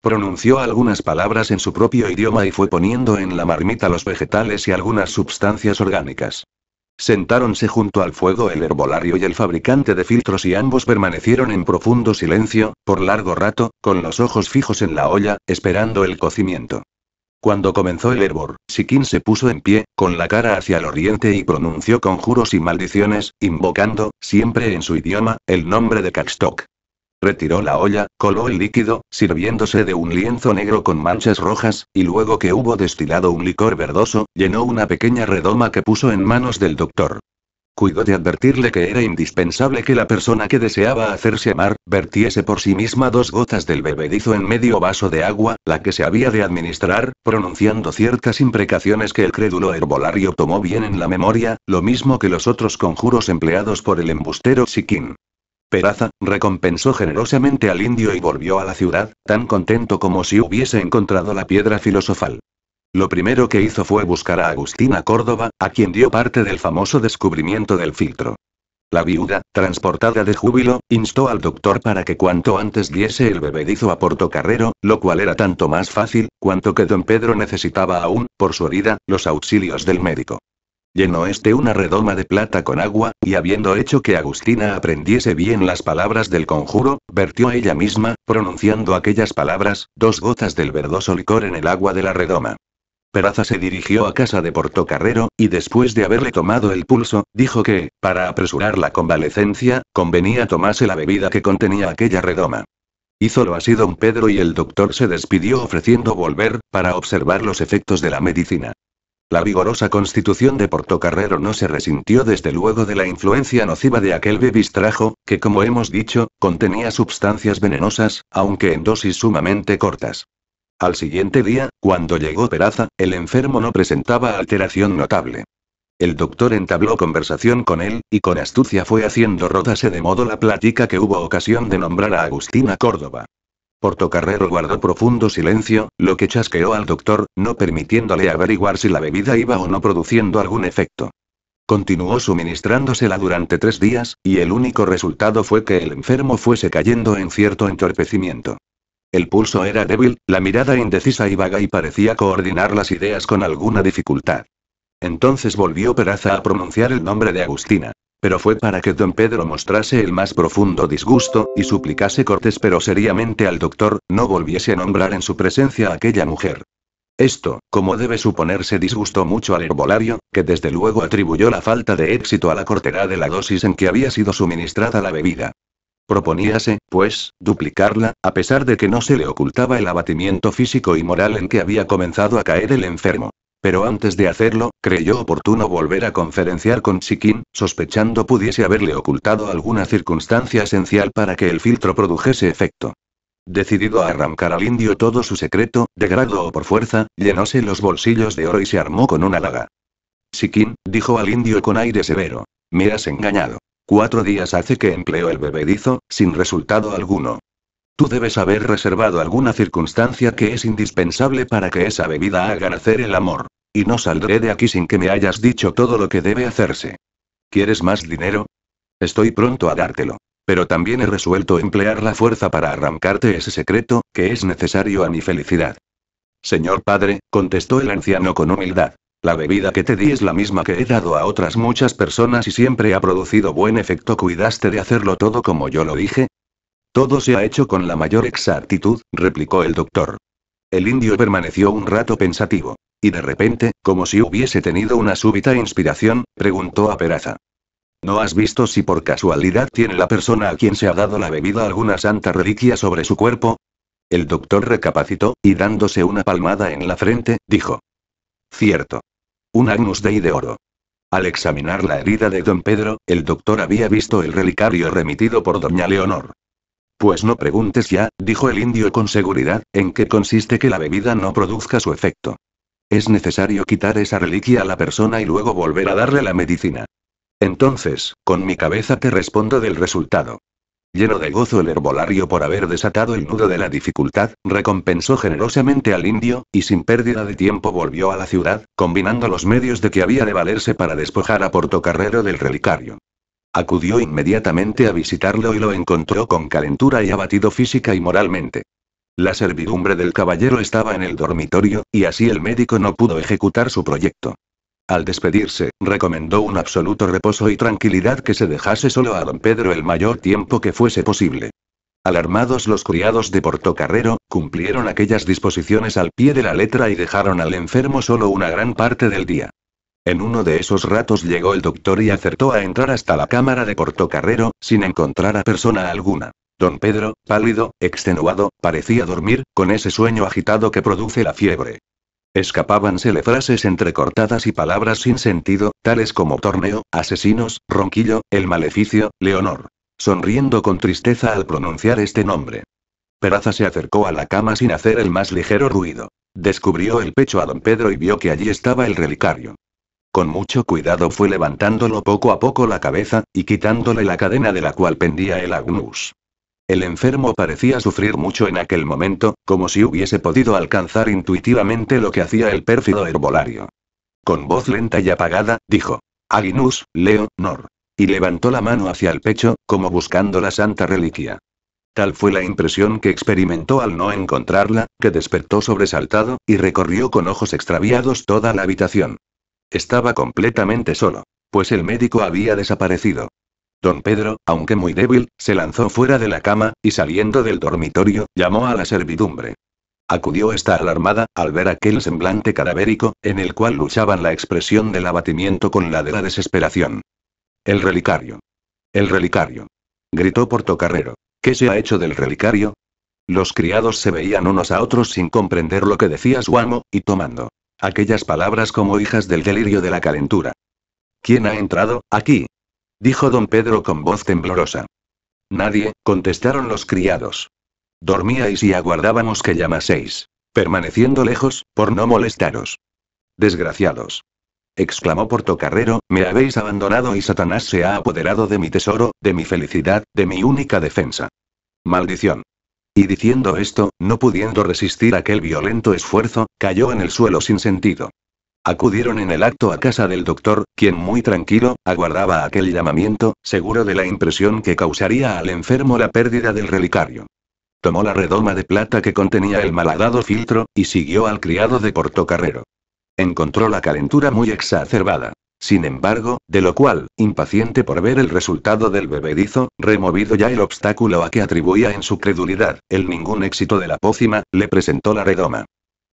Pronunció algunas palabras en su propio idioma y fue poniendo en la marmita los vegetales y algunas sustancias orgánicas. Sentáronse junto al fuego el herbolario y el fabricante de filtros y ambos permanecieron en profundo silencio, por largo rato, con los ojos fijos en la olla, esperando el cocimiento. Cuando comenzó el hervor, Sikin se puso en pie, con la cara hacia el oriente y pronunció conjuros y maldiciones, invocando, siempre en su idioma, el nombre de Caxtok. Retiró la olla, coló el líquido, sirviéndose de un lienzo negro con manchas rojas, y luego que hubo destilado un licor verdoso, llenó una pequeña redoma que puso en manos del doctor. Cuidó de advertirle que era indispensable que la persona que deseaba hacerse amar, vertiese por sí misma dos gotas del bebedizo en medio vaso de agua, la que se había de administrar, pronunciando ciertas imprecaciones que el crédulo herbolario tomó bien en la memoria, lo mismo que los otros conjuros empleados por el embustero Siquín. Peraza, recompensó generosamente al indio y volvió a la ciudad, tan contento como si hubiese encontrado la piedra filosofal. Lo primero que hizo fue buscar a Agustina Córdoba, a quien dio parte del famoso descubrimiento del filtro. La viuda, transportada de júbilo, instó al doctor para que cuanto antes diese el bebedizo a Portocarrero, lo cual era tanto más fácil, cuanto que don Pedro necesitaba aún, por su herida, los auxilios del médico. Llenó este una redoma de plata con agua, y habiendo hecho que Agustina aprendiese bien las palabras del conjuro, vertió ella misma, pronunciando aquellas palabras, dos gotas del verdoso licor en el agua de la redoma. Peraza se dirigió a casa de Portocarrero, y después de haberle tomado el pulso, dijo que, para apresurar la convalecencia, convenía tomase la bebida que contenía aquella redoma. Hízolo así don Pedro y el doctor se despidió ofreciendo volver, para observar los efectos de la medicina. La vigorosa constitución de Portocarrero no se resintió desde luego de la influencia nociva de aquel bebistrajo, que como hemos dicho, contenía sustancias venenosas, aunque en dosis sumamente cortas. Al siguiente día, cuando llegó Peraza, el enfermo no presentaba alteración notable. El doctor entabló conversación con él, y con astucia fue haciendo rotase de modo la plática que hubo ocasión de nombrar a Agustina Córdoba. Portocarrero guardó profundo silencio, lo que chasqueó al doctor, no permitiéndole averiguar si la bebida iba o no produciendo algún efecto. Continuó suministrándosela durante tres días, y el único resultado fue que el enfermo fuese cayendo en cierto entorpecimiento. El pulso era débil, la mirada indecisa y vaga y parecía coordinar las ideas con alguna dificultad. Entonces volvió Peraza a pronunciar el nombre de Agustina. Pero fue para que don Pedro mostrase el más profundo disgusto, y suplicase cortés pero seriamente al doctor, no volviese a nombrar en su presencia a aquella mujer. Esto, como debe suponerse, disgustó mucho al herbolario, que desde luego atribuyó la falta de éxito a la cortera de la dosis en que había sido suministrada la bebida. Proponíase, pues, duplicarla, a pesar de que no se le ocultaba el abatimiento físico y moral en que había comenzado a caer el enfermo. Pero antes de hacerlo, creyó oportuno volver a conferenciar con Chiquín, sospechando pudiese haberle ocultado alguna circunstancia esencial para que el filtro produjese efecto. Decidido a arrancar al indio todo su secreto, de grado o por fuerza, llenóse los bolsillos de oro y se armó con una daga. Chiquín, dijo al indio con aire severo. Me has engañado. Cuatro días hace que empleo el bebedizo, sin resultado alguno. Tú debes haber reservado alguna circunstancia que es indispensable para que esa bebida haga nacer el amor. Y no saldré de aquí sin que me hayas dicho todo lo que debe hacerse. ¿Quieres más dinero? Estoy pronto a dártelo. Pero también he resuelto emplear la fuerza para arrancarte ese secreto, que es necesario a mi felicidad. Señor padre, contestó el anciano con humildad. La bebida que te di es la misma que he dado a otras muchas personas y siempre ha producido buen efecto. ¿Cuidaste de hacerlo todo como yo lo dije? Todo se ha hecho con la mayor exactitud, replicó el doctor. El indio permaneció un rato pensativo. Y de repente, como si hubiese tenido una súbita inspiración, preguntó a Peraza. ¿No has visto si por casualidad tiene la persona a quien se ha dado la bebida alguna santa reliquia sobre su cuerpo? El doctor recapacitó, y dándose una palmada en la frente, dijo. Cierto. Un Agnus Dei de oro. Al examinar la herida de don Pedro, el doctor había visto el relicario remitido por doña Leonor. Pues no preguntes ya, dijo el indio con seguridad, en qué consiste que la bebida no produzca su efecto. Es necesario quitar esa reliquia a la persona y luego volver a darle la medicina. Entonces, con mi cabeza te respondo del resultado. Lleno de gozo el herbolario por haber desatado el nudo de la dificultad, recompensó generosamente al indio, y sin pérdida de tiempo volvió a la ciudad, combinando los medios de que había de valerse para despojar a Portocarrero del relicario. Acudió inmediatamente a visitarlo y lo encontró con calentura y abatido física y moralmente. La servidumbre del caballero estaba en el dormitorio, y así el médico no pudo ejecutar su proyecto. Al despedirse, recomendó un absoluto reposo y tranquilidad que se dejase solo a don Pedro el mayor tiempo que fuese posible. Alarmados los criados de Portocarrero, cumplieron aquellas disposiciones al pie de la letra y dejaron al enfermo solo una gran parte del día. En uno de esos ratos llegó el doctor y acertó a entrar hasta la cámara de Portocarrero, sin encontrar a persona alguna. Don Pedro, pálido, extenuado, parecía dormir, con ese sueño agitado que produce la fiebre. Escapábansele frases entrecortadas y palabras sin sentido, tales como torneo, asesinos, ronquillo, el maleficio, Leonor. Sonriendo con tristeza al pronunciar este nombre. Peraza se acercó a la cama sin hacer el más ligero ruido. Descubrió el pecho a don Pedro y vio que allí estaba el relicario. Con mucho cuidado fue levantándolo poco a poco la cabeza, y quitándole la cadena de la cual pendía el agnus. El enfermo parecía sufrir mucho en aquel momento, como si hubiese podido alcanzar intuitivamente lo que hacía el pérfido herbolario. Con voz lenta y apagada, dijo: Agnus, Leo, Nor. Y levantó la mano hacia el pecho, como buscando la santa reliquia. Tal fue la impresión que experimentó al no encontrarla, que despertó sobresaltado, y recorrió con ojos extraviados toda la habitación. Estaba completamente solo. Pues el médico había desaparecido. Don Pedro, aunque muy débil, se lanzó fuera de la cama, y saliendo del dormitorio, llamó a la servidumbre. Acudió esta alarmada, al ver aquel semblante cadavérico, en el cual luchaban la expresión del abatimiento con la de la desesperación. El relicario. El relicario. Gritó Portocarrero. ¿Qué se ha hecho del relicario? Los criados se veían unos a otros sin comprender lo que decía su amo, y tomando Aquellas palabras como hijas del delirio de la calentura. ¿Quién ha entrado, aquí? Dijo don Pedro con voz temblorosa. Nadie, contestaron los criados. Dormíais y aguardábamos que llamaseis. Permaneciendo lejos, por no molestaros. Desgraciados. exclamó Portocarrero, me habéis abandonado y Satanás se ha apoderado de mi tesoro, de mi felicidad, de mi única defensa. Maldición. Y diciendo esto, no pudiendo resistir aquel violento esfuerzo, cayó en el suelo sin sentido. Acudieron en el acto a casa del doctor, quien muy tranquilo, aguardaba aquel llamamiento, seguro de la impresión que causaría al enfermo la pérdida del relicario. Tomó la redoma de plata que contenía el malhadado filtro, y siguió al criado de Portocarrero. Encontró la calentura muy exacerbada. sin embargo, de lo cual, impaciente por ver el resultado del bebedizo, removido ya el obstáculo a que atribuía en su credulidad, el ningún éxito de la pócima, le presentó la redoma.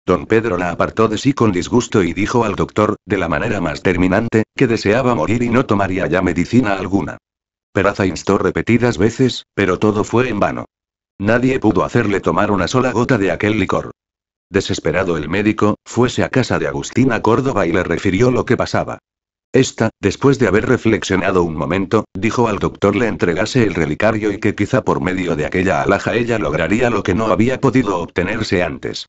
Don Pedro la apartó de sí con disgusto y dijo al doctor, de la manera más terminante, que deseaba morir y no tomaría ya medicina alguna. Peraza instó repetidas veces, pero todo fue en vano. Nadie pudo hacerle tomar una sola gota de aquel licor. Desesperado el médico, fuese a casa de Agustina Córdoba y le refirió lo que pasaba. Esta, después de haber reflexionado un momento, dijo al doctor le entregase el relicario y que quizá por medio de aquella alhaja ella lograría lo que no había podido obtenerse antes.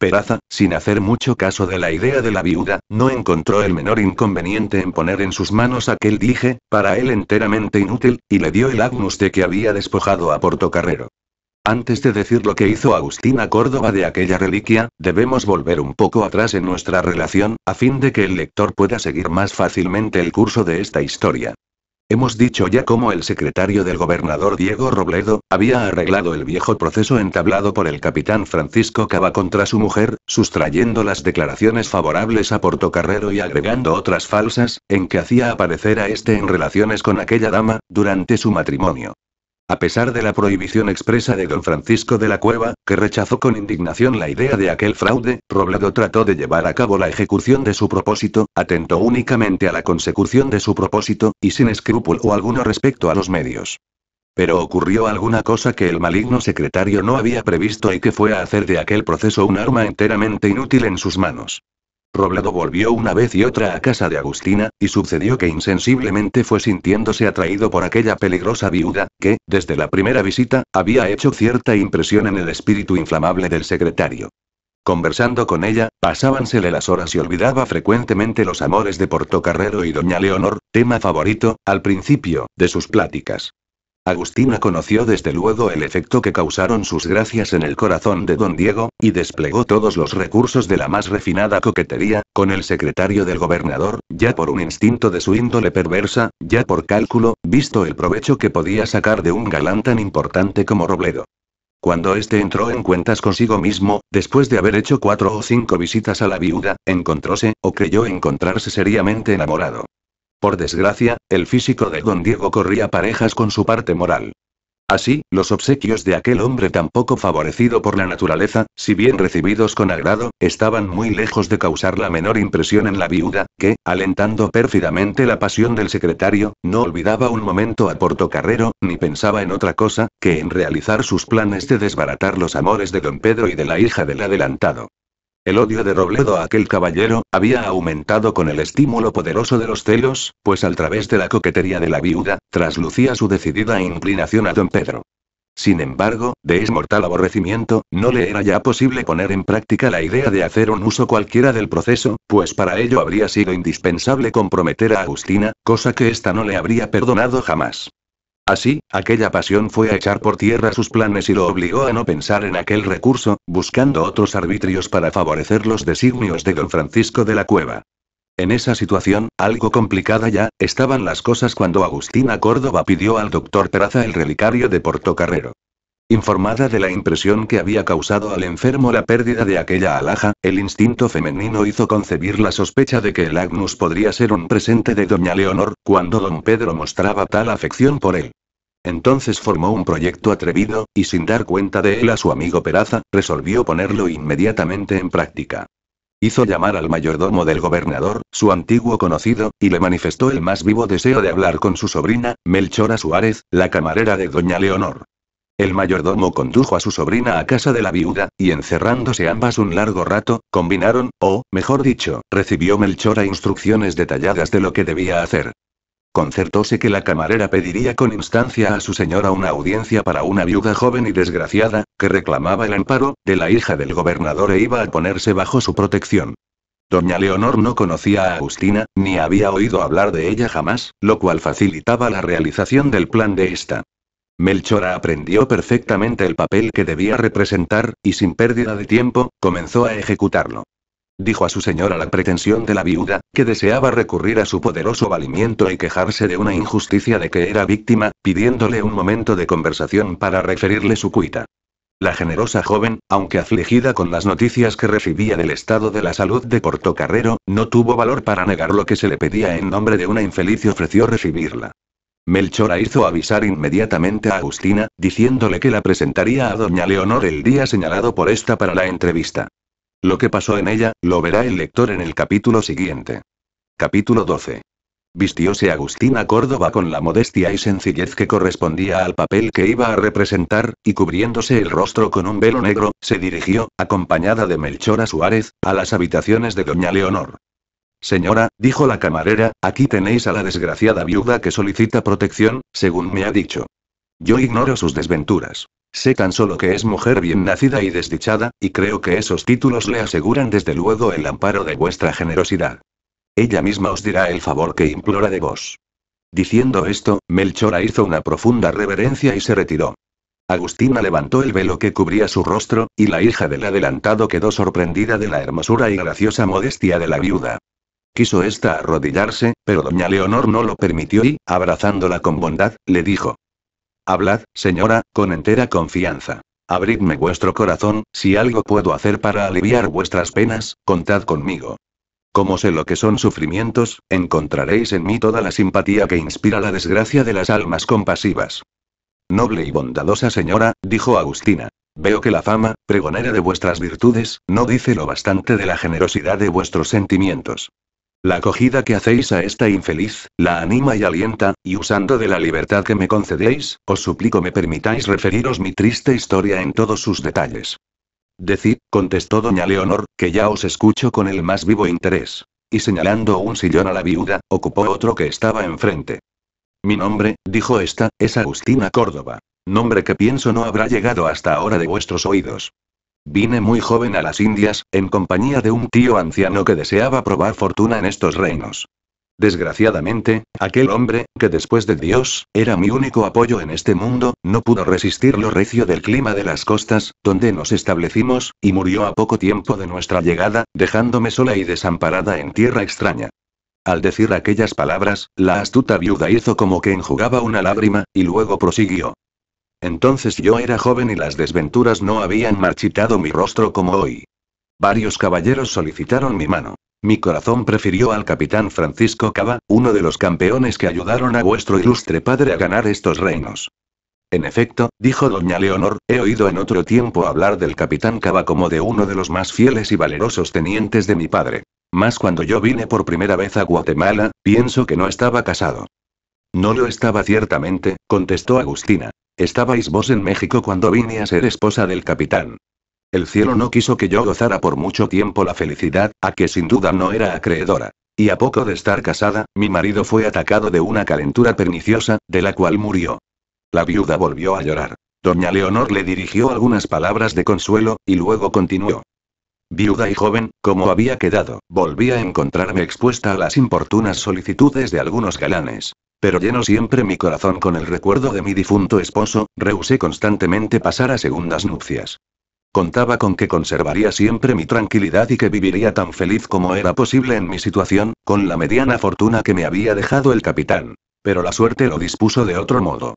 Peraza, sin hacer mucho caso de la idea de la viuda, no encontró el menor inconveniente en poner en sus manos aquel dije, para él enteramente inútil, y le dio el agnus de que había despojado a Portocarrero. Antes de decir lo que hizo Agustina Córdoba de aquella reliquia, debemos volver un poco atrás en nuestra relación, a fin de que el lector pueda seguir más fácilmente el curso de esta historia. Hemos dicho ya cómo el secretario del gobernador Diego Robledo, había arreglado el viejo proceso entablado por el capitán Francisco Cava contra su mujer, sustrayendo las declaraciones favorables a Portocarrero y agregando otras falsas, en que hacía aparecer a este en relaciones con aquella dama, durante su matrimonio. A pesar de la prohibición expresa de don Francisco de la Cueva, que rechazó con indignación la idea de aquel fraude, Robledo trató de llevar a cabo la ejecución de su propósito, atento únicamente a la consecución de su propósito, y sin escrúpulo alguno respecto a los medios. Pero ocurrió alguna cosa que el maligno secretario no había previsto y que fue a hacer de aquel proceso un arma enteramente inútil en sus manos. Robledo volvió una vez y otra a casa de Agustina, y sucedió que insensiblemente fue sintiéndose atraído por aquella peligrosa viuda, que, desde la primera visita, había hecho cierta impresión en el espíritu inflamable del secretario. Conversando con ella, pasábansele las horas y olvidaba frecuentemente los amores de Portocarrero y doña Leonor, tema favorito, al principio, de sus pláticas. Agustina conoció desde luego el efecto que causaron sus gracias en el corazón de don Diego, y desplegó todos los recursos de la más refinada coquetería, con el secretario del gobernador, ya por un instinto de su índole perversa, ya por cálculo, visto el provecho que podía sacar de un galán tan importante como Robledo. Cuando éste entró en cuentas consigo mismo, después de haber hecho cuatro o cinco visitas a la viuda, encontróse, o creyó encontrarse seriamente enamorado. Por desgracia, el físico de don Diego corría parejas con su parte moral. Así, los obsequios de aquel hombre tan poco favorecido por la naturaleza, si bien recibidos con agrado, estaban muy lejos de causar la menor impresión en la viuda, que, alentando pérfidamente la pasión del secretario, no olvidaba un momento a Portocarrero, ni pensaba en otra cosa, que en realizar sus planes de desbaratar los amores de don Pedro y de la hija del adelantado. El odio de Robledo a aquel caballero, había aumentado con el estímulo poderoso de los celos, pues al través de la coquetería de la viuda, traslucía su decidida inclinación a don Pedro. Sin embargo, de ese mortal aborrecimiento, no le era ya posible poner en práctica la idea de hacer un uso cualquiera del proceso, pues para ello habría sido indispensable comprometer a Agustina, cosa que ésta no le habría perdonado jamás. Así, aquella pasión fue a echar por tierra sus planes y lo obligó a no pensar en aquel recurso, buscando otros arbitrios para favorecer los designios de don Francisco de la Cueva. En esa situación, algo complicada ya, estaban las cosas cuando Agustina Córdoba pidió al doctor Peraza el relicario de Portocarrero. Informada de la impresión que había causado al enfermo la pérdida de aquella alhaja, el instinto femenino hizo concebir la sospecha de que el Agnus podría ser un presente de doña Leonor, cuando don Pedro mostraba tal afección por él. Entonces formó un proyecto atrevido, y sin dar cuenta de él a su amigo Peraza, resolvió ponerlo inmediatamente en práctica. Hizo llamar al mayordomo del gobernador, su antiguo conocido, y le manifestó el más vivo deseo de hablar con su sobrina, Melchora Suárez, la camarera de doña Leonor. El mayordomo condujo a su sobrina a casa de la viuda, y encerrándose ambas un largo rato, combinaron, o, mejor dicho, recibió Melchora instrucciones detalladas de lo que debía hacer. Concertóse que la camarera pediría con instancia a su señora una audiencia para una viuda joven y desgraciada, que reclamaba el amparo, de la hija del gobernador e iba a ponerse bajo su protección. Doña Leonor no conocía a Agustina, ni había oído hablar de ella jamás, lo cual facilitaba la realización del plan de esta. Melchora aprendió perfectamente el papel que debía representar, y sin pérdida de tiempo, comenzó a ejecutarlo dijo a su señora la pretensión de la viuda, que deseaba recurrir a su poderoso valimiento y quejarse de una injusticia de que era víctima, pidiéndole un momento de conversación para referirle su cuita. La generosa joven, aunque afligida con las noticias que recibía del estado de la salud de Portocarrero, no tuvo valor para negar lo que se le pedía en nombre de una infeliz y ofreció recibirla. Melchora hizo avisar inmediatamente a Agustina, diciéndole que la presentaría a doña Leonor el día señalado por esta para la entrevista. Lo que pasó en ella, lo verá el lector en el capítulo siguiente. Capítulo 12. Vistióse Agustina Córdoba con la modestia y sencillez que correspondía al papel que iba a representar, y cubriéndose el rostro con un velo negro, se dirigió, acompañada de Melchora Suárez, a las habitaciones de doña Leonor. Señora, dijo la camarera, aquí tenéis a la desgraciada viuda que solicita protección, según me ha dicho. Yo ignoro sus desventuras. Sé tan solo que es mujer bien nacida y desdichada, y creo que esos títulos le aseguran desde luego el amparo de vuestra generosidad. Ella misma os dirá el favor que implora de vos. Diciendo esto, Melchora hizo una profunda reverencia y se retiró. Agustina levantó el velo que cubría su rostro, y la hija del adelantado quedó sorprendida de la hermosura y graciosa modestia de la viuda. Quiso ésta arrodillarse, pero doña Leonor no lo permitió y, abrazándola con bondad, le dijo. Hablad, señora, con entera confianza. Abridme vuestro corazón, si algo puedo hacer para aliviar vuestras penas, contad conmigo. Como sé lo que son sufrimientos, encontraréis en mí toda la simpatía que inspira la desgracia de las almas compasivas. Noble y bondadosa señora, dijo Agustina. Veo que la fama, pregonera de vuestras virtudes, no dice lo bastante de la generosidad de vuestros sentimientos. La acogida que hacéis a esta infeliz, la anima y alienta, y usando de la libertad que me concedéis, os suplico me permitáis referiros mi triste historia en todos sus detalles. Decid, contestó doña Leonor, que ya os escucho con el más vivo interés. Y señalando un sillón a la viuda, ocupó otro que estaba enfrente. Mi nombre, dijo esta, es Agustina Córdoba. Nombre que pienso no habrá llegado hasta ahora de vuestros oídos. Vine muy joven a las Indias, en compañía de un tío anciano que deseaba probar fortuna en estos reinos. Desgraciadamente, aquel hombre, que después de Dios, era mi único apoyo en este mundo, no pudo resistir lo recio del clima de las costas, donde nos establecimos, y murió a poco tiempo de nuestra llegada, dejándome sola y desamparada en tierra extraña. Al decir aquellas palabras, la astuta viuda hizo como que enjugaba una lágrima, y luego prosiguió. Entonces yo era joven y las desventuras no habían marchitado mi rostro como hoy. Varios caballeros solicitaron mi mano. Mi corazón prefirió al capitán Francisco Cava, uno de los campeones que ayudaron a vuestro ilustre padre a ganar estos reinos. En efecto, dijo doña Leonor, he oído en otro tiempo hablar del capitán Cava como de uno de los más fieles y valerosos tenientes de mi padre. Mas cuando yo vine por primera vez a Guatemala, pienso que no estaba casado. No lo estaba ciertamente, contestó Agustina. Estabais vos en México cuando vine a ser esposa del capitán. El cielo no quiso que yo gozara por mucho tiempo la felicidad, a que sin duda no era acreedora. Y a poco de estar casada, mi marido fue atacado de una calentura perniciosa, de la cual murió. La viuda volvió a llorar. Doña Leonor le dirigió algunas palabras de consuelo, y luego continuó. Viuda y joven, como había quedado, volví a encontrarme expuesta a las importunas solicitudes de algunos galanes. Pero lleno siempre mi corazón con el recuerdo de mi difunto esposo, rehusé constantemente pasar a segundas nupcias. Contaba con que conservaría siempre mi tranquilidad y que viviría tan feliz como era posible en mi situación, con la mediana fortuna que me había dejado el capitán. Pero la suerte lo dispuso de otro modo.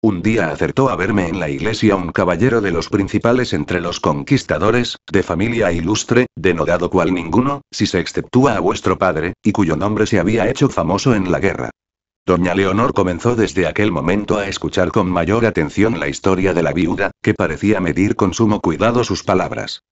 Un día acertó a verme en la iglesia un caballero de los principales entre los conquistadores, de familia ilustre, denodado cual ninguno, si se exceptúa a vuestro padre, y cuyo nombre se había hecho famoso en la guerra. Doña Leonor comenzó desde aquel momento a escuchar con mayor atención la historia de la viuda, que parecía medir con sumo cuidado sus palabras.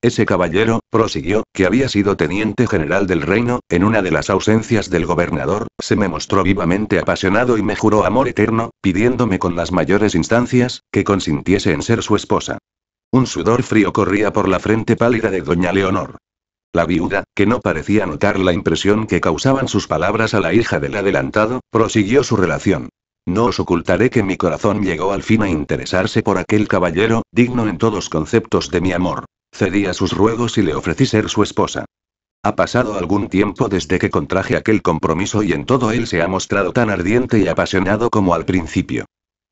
Ese caballero, prosiguió, que había sido teniente general del reino, en una de las ausencias del gobernador, se me mostró vivamente apasionado y me juró amor eterno, pidiéndome con las mayores instancias, que consintiese en ser su esposa. Un sudor frío corría por la frente pálida de doña Leonor. La viuda, que no parecía notar la impresión que causaban sus palabras a la hija del adelantado, prosiguió su relación. No os ocultaré que mi corazón llegó al fin a interesarse por aquel caballero, digno en todos conceptos de mi amor. Cedí a sus ruegos y le ofrecí ser su esposa. Ha pasado algún tiempo desde que contraje aquel compromiso y en todo él se ha mostrado tan ardiente y apasionado como al principio.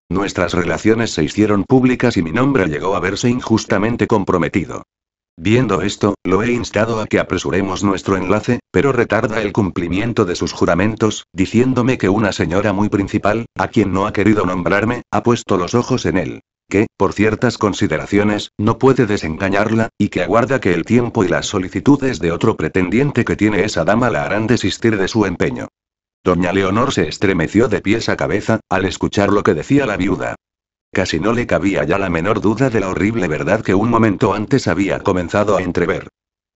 Nuestras relaciones se hicieron públicas y mi nombre llegó a verse injustamente comprometido. Viendo esto, lo he instado a que apresuremos nuestro enlace, pero retarda el cumplimiento de sus juramentos, diciéndome que una señora muy principal, a quien no ha querido nombrarme, ha puesto los ojos en él. que, por ciertas consideraciones, no puede desengañarla, y que aguarda que el tiempo y las solicitudes de otro pretendiente que tiene esa dama la harán desistir de su empeño. Doña Leonor se estremeció de pies a cabeza, al escuchar lo que decía la viuda. Casi no le cabía ya la menor duda de la horrible verdad que un momento antes había comenzado a entrever.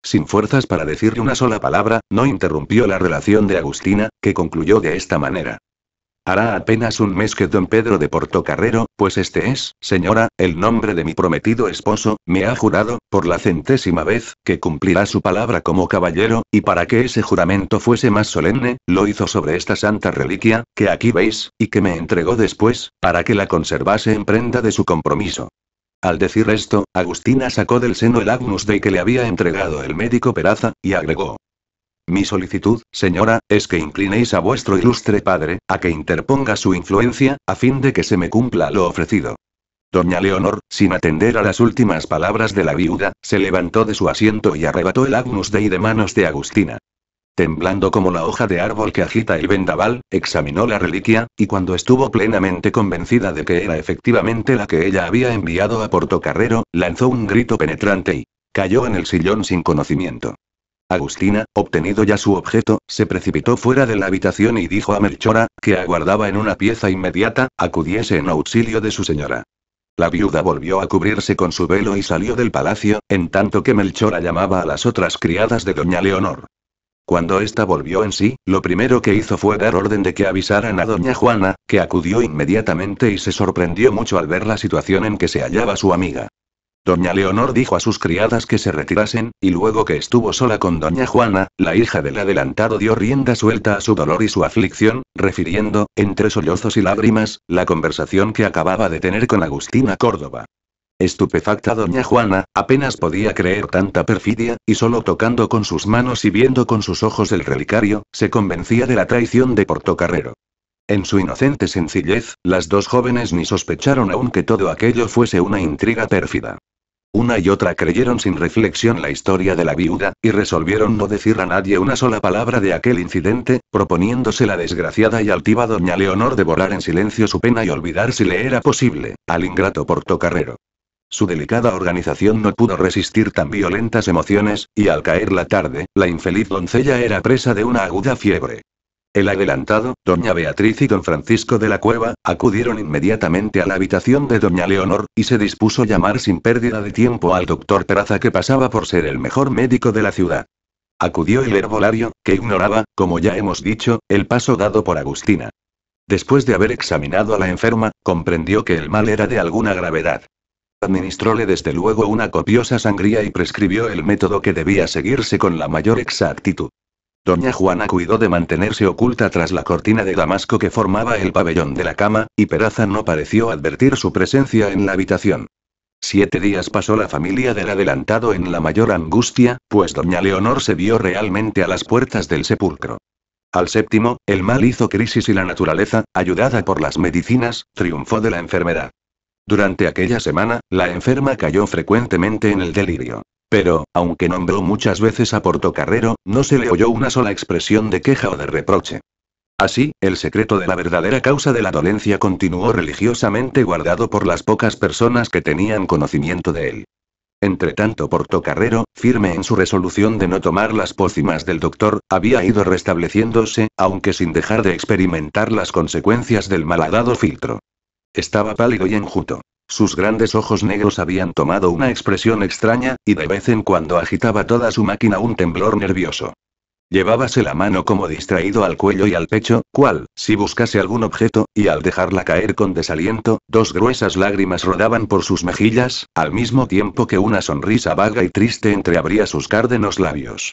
Sin fuerzas para decirle una sola palabra, no interrumpió la relación de Agustina, que concluyó de esta manera. Hará apenas un mes que don Pedro de Portocarrero, pues este es, señora, el nombre de mi prometido esposo, me ha jurado, por la centésima vez, que cumplirá su palabra como caballero, y para que ese juramento fuese más solemne, lo hizo sobre esta santa reliquia, que aquí veis, y que me entregó después, para que la conservase en prenda de su compromiso. Al decir esto, Agustina sacó del seno el Agnus Dei que le había entregado el médico Peraza, y agregó, mi solicitud, señora, es que inclinéis a vuestro ilustre padre, a que interponga su influencia, a fin de que se me cumpla lo ofrecido. Doña Leonor, sin atender a las últimas palabras de la viuda, se levantó de su asiento y arrebató el Agnus Dei de manos de Agustina. Temblando como la hoja de árbol que agita el vendaval, examinó la reliquia, y cuando estuvo plenamente convencida de que era efectivamente la que ella había enviado a Portocarrero, lanzó un grito penetrante y cayó en el sillón sin conocimiento. Agustina, obtenido ya su objeto, se precipitó fuera de la habitación y dijo a Melchora, que aguardaba en una pieza inmediata, acudiese en auxilio de su señora. La viuda volvió a cubrirse con su velo y salió del palacio, en tanto que Melchora llamaba a las otras criadas de doña Leonor. Cuando ésta volvió en sí, lo primero que hizo fue dar orden de que avisaran a doña Juana, que acudió inmediatamente y se sorprendió mucho al ver la situación en que se hallaba su amiga. Doña Leonor dijo a sus criadas que se retirasen, y luego que estuvo sola con doña Juana, la hija del adelantado dio rienda suelta a su dolor y su aflicción, refiriendo, entre sollozos y lágrimas, la conversación que acababa de tener con Agustina Córdoba. Estupefacta doña Juana, apenas podía creer tanta perfidia, y solo tocando con sus manos y viendo con sus ojos el relicario, se convencía de la traición de Portocarrero. En su inocente sencillez, las dos jóvenes ni sospecharon aún que todo aquello fuese una intriga pérfida. Una y otra creyeron sin reflexión la historia de la viuda, y resolvieron no decir a nadie una sola palabra de aquel incidente, proponiéndose la desgraciada y altiva doña Leonor devorar en silencio su pena y olvidar si le era posible, al ingrato portocarrero. Su delicada organización no pudo resistir tan violentas emociones, y al caer la tarde, la infeliz doncella era presa de una aguda fiebre. El adelantado, doña Beatriz y don Francisco de la Cueva, acudieron inmediatamente a la habitación de doña Leonor, y se dispuso llamar sin pérdida de tiempo al doctor Peraza que pasaba por ser el mejor médico de la ciudad. Acudió el herbolario, que ignoraba, como ya hemos dicho, el paso dado por Agustina. Después de haber examinado a la enferma, comprendió que el mal era de alguna gravedad. Administróle desde luego una copiosa sangría y prescribió el método que debía seguirse con la mayor exactitud. Doña Juana cuidó de mantenerse oculta tras la cortina de damasco que formaba el pabellón de la cama, y Peraza no pareció advertir su presencia en la habitación. Siete días pasó la familia del adelantado en la mayor angustia, pues doña Leonor se vio realmente a las puertas del sepulcro. Al séptimo, el mal hizo crisis y la naturaleza, ayudada por las medicinas, triunfó de la enfermedad. Durante aquella semana, la enferma cayó frecuentemente en el delirio. Pero, aunque nombró muchas veces a Portocarrero, no se le oyó una sola expresión de queja o de reproche. Así, el secreto de la verdadera causa de la dolencia continuó religiosamente guardado por las pocas personas que tenían conocimiento de él. Entretanto, Portocarrero, firme en su resolución de no tomar las pócimas del doctor, había ido restableciéndose, aunque sin dejar de experimentar las consecuencias del malhadado filtro. Estaba pálido y enjuto. Sus grandes ojos negros habían tomado una expresión extraña, y de vez en cuando agitaba toda su máquina un temblor nervioso. Llevábase la mano como distraído al cuello y al pecho, cual, si buscase algún objeto, y al dejarla caer con desaliento, dos gruesas lágrimas rodaban por sus mejillas, al mismo tiempo que una sonrisa vaga y triste entreabría sus cárdenos labios.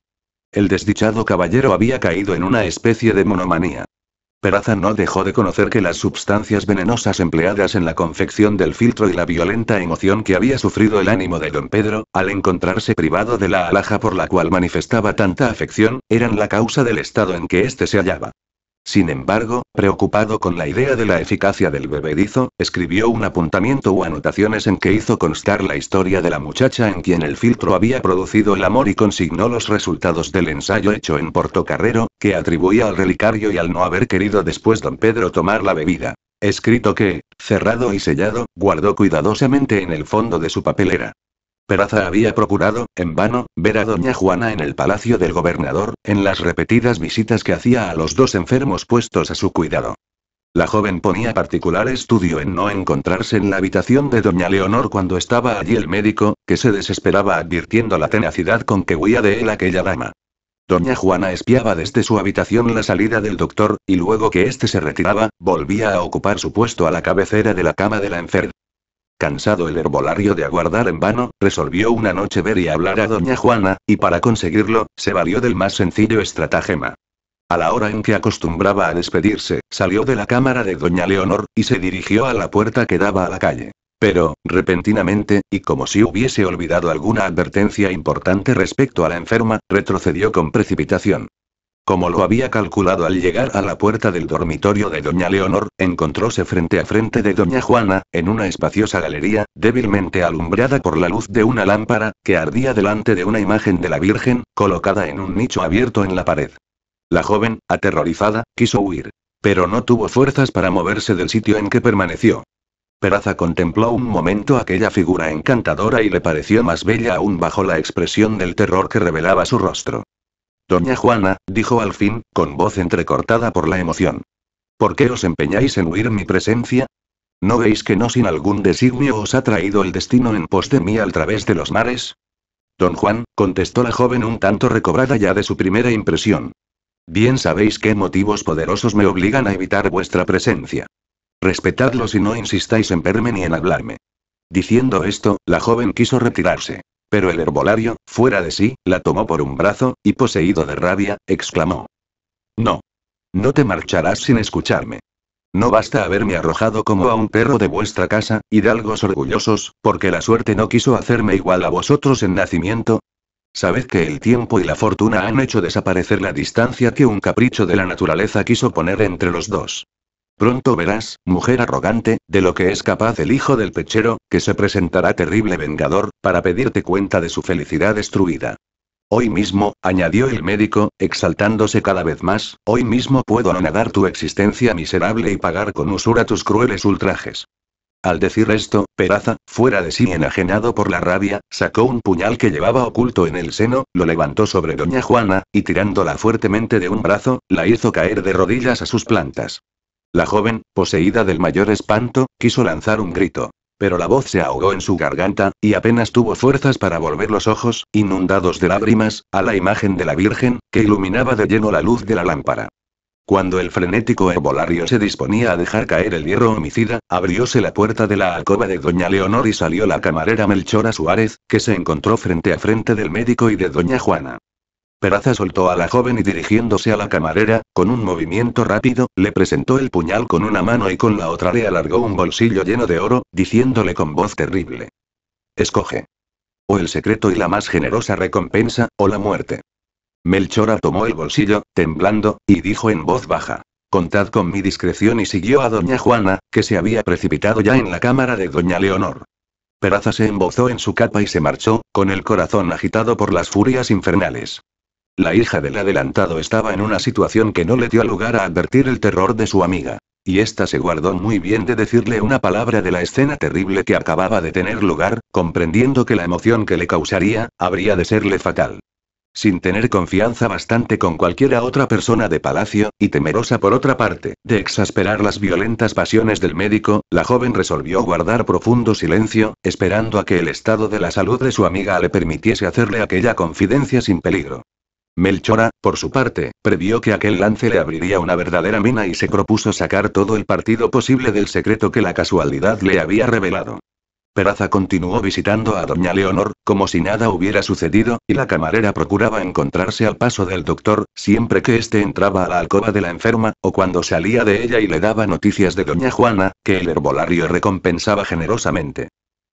El desdichado caballero había caído en una especie de monomanía. Peraza no dejó de conocer que las sustancias venenosas empleadas en la confección del filtro y la violenta emoción que había sufrido el ánimo de don Pedro, al encontrarse privado de la alhaja por la cual manifestaba tanta afección, eran la causa del estado en que éste se hallaba. Sin embargo, preocupado con la idea de la eficacia del bebedizo, escribió un apuntamiento o anotaciones en que hizo constar la historia de la muchacha en quien el filtro había producido el amor y consignó los resultados del ensayo hecho en Portocarrero, que atribuía al relicario y al no haber querido después don Pedro tomar la bebida. Escrito que, cerrado y sellado, guardó cuidadosamente en el fondo de su papelera. Peraza había procurado, en vano, ver a doña Juana en el palacio del gobernador, en las repetidas visitas que hacía a los dos enfermos puestos a su cuidado. La joven ponía particular estudio en no encontrarse en la habitación de doña Leonor cuando estaba allí el médico, que se desesperaba advirtiendo la tenacidad con que huía de él aquella dama. Doña Juana espiaba desde su habitación la salida del doctor, y luego que éste se retiraba, volvía a ocupar su puesto a la cabecera de la cama de la enferma. Cansado el herbolario de aguardar en vano, resolvió una noche ver y hablar a doña Juana, y para conseguirlo, se valió del más sencillo estratagema. A la hora en que acostumbraba a despedirse, salió de la cámara de doña Leonor, y se dirigió a la puerta que daba a la calle. Pero, repentinamente, y como si hubiese olvidado alguna advertencia importante respecto a la enferma, retrocedió con precipitación. Como lo había calculado al llegar a la puerta del dormitorio de doña Leonor, encontróse frente a frente de doña Juana, en una espaciosa galería, débilmente alumbrada por la luz de una lámpara, que ardía delante de una imagen de la Virgen, colocada en un nicho abierto en la pared. La joven, aterrorizada, quiso huir. Pero no tuvo fuerzas para moverse del sitio en que permaneció. Peraza contempló un momento aquella figura encantadora y le pareció más bella aún bajo la expresión del terror que revelaba su rostro. Doña Juana, dijo al fin, con voz entrecortada por la emoción. ¿Por qué os empeñáis en huir mi presencia? ¿No veis que no sin algún designio os ha traído el destino en pos de mí al través de los mares? Don Juan, contestó la joven un tanto recobrada ya de su primera impresión. Bien sabéis qué motivos poderosos me obligan a evitar vuestra presencia. Respetadlos y no insistáis en verme ni en hablarme. Diciendo esto, la joven quiso retirarse. Pero el herbolario, fuera de sí, la tomó por un brazo, y poseído de rabia, exclamó. No. No te marcharás sin escucharme. No basta haberme arrojado como a un perro de vuestra casa, hidalgos orgullosos, porque la suerte no quiso hacerme igual a vosotros en nacimiento. Sabed que el tiempo y la fortuna han hecho desaparecer la distancia que un capricho de la naturaleza quiso poner entre los dos. Pronto verás, mujer arrogante, de lo que es capaz el hijo del pechero, que se presentará terrible vengador, para pedirte cuenta de su felicidad destruida. Hoy mismo, añadió el médico, exaltándose cada vez más, hoy mismo puedo anonadar tu existencia miserable y pagar con usura tus crueles ultrajes. Al decir esto, Peraza, fuera de sí enajenado por la rabia, sacó un puñal que llevaba oculto en el seno, lo levantó sobre doña Juana, y tirándola fuertemente de un brazo, la hizo caer de rodillas a sus plantas. La joven, poseída del mayor espanto, quiso lanzar un grito. Pero la voz se ahogó en su garganta, y apenas tuvo fuerzas para volver los ojos, inundados de lágrimas, a la imagen de la Virgen, que iluminaba de lleno la luz de la lámpara. Cuando el frenético herbolario se disponía a dejar caer el hierro homicida, abrióse la puerta de la alcoba de doña Leonor y salió la camarera Melchora Suárez, que se encontró frente a frente del médico y de doña Juana. Peraza soltó a la joven y dirigiéndose a la camarera, con un movimiento rápido, le presentó el puñal con una mano y con la otra le alargó un bolsillo lleno de oro, diciéndole con voz terrible. Escoge. O el secreto y la más generosa recompensa, o la muerte. Melchora tomó el bolsillo, temblando, y dijo en voz baja. Contad con mi discreción y siguió a doña Juana, que se había precipitado ya en la cámara de doña Leonor. Peraza se embozó en su capa y se marchó, con el corazón agitado por las furias infernales. La hija del adelantado estaba en una situación que no le dio lugar a advertir el terror de su amiga. Y ésta se guardó muy bien de decirle una palabra de la escena terrible que acababa de tener lugar, comprendiendo que la emoción que le causaría, habría de serle fatal. Sin tener confianza bastante con cualquiera otra persona de palacio, y temerosa por otra parte, de exasperar las violentas pasiones del médico, la joven resolvió guardar profundo silencio, esperando a que el estado de la salud de su amiga le permitiese hacerle aquella confidencia sin peligro. Melchora, por su parte, previó que aquel lance le abriría una verdadera mina y se propuso sacar todo el partido posible del secreto que la casualidad le había revelado. Peraza continuó visitando a doña Leonor, como si nada hubiera sucedido, y la camarera procuraba encontrarse al paso del doctor, siempre que éste entraba a la alcoba de la enferma, o cuando salía de ella y le daba noticias de doña Juana, que el herbolario recompensaba generosamente.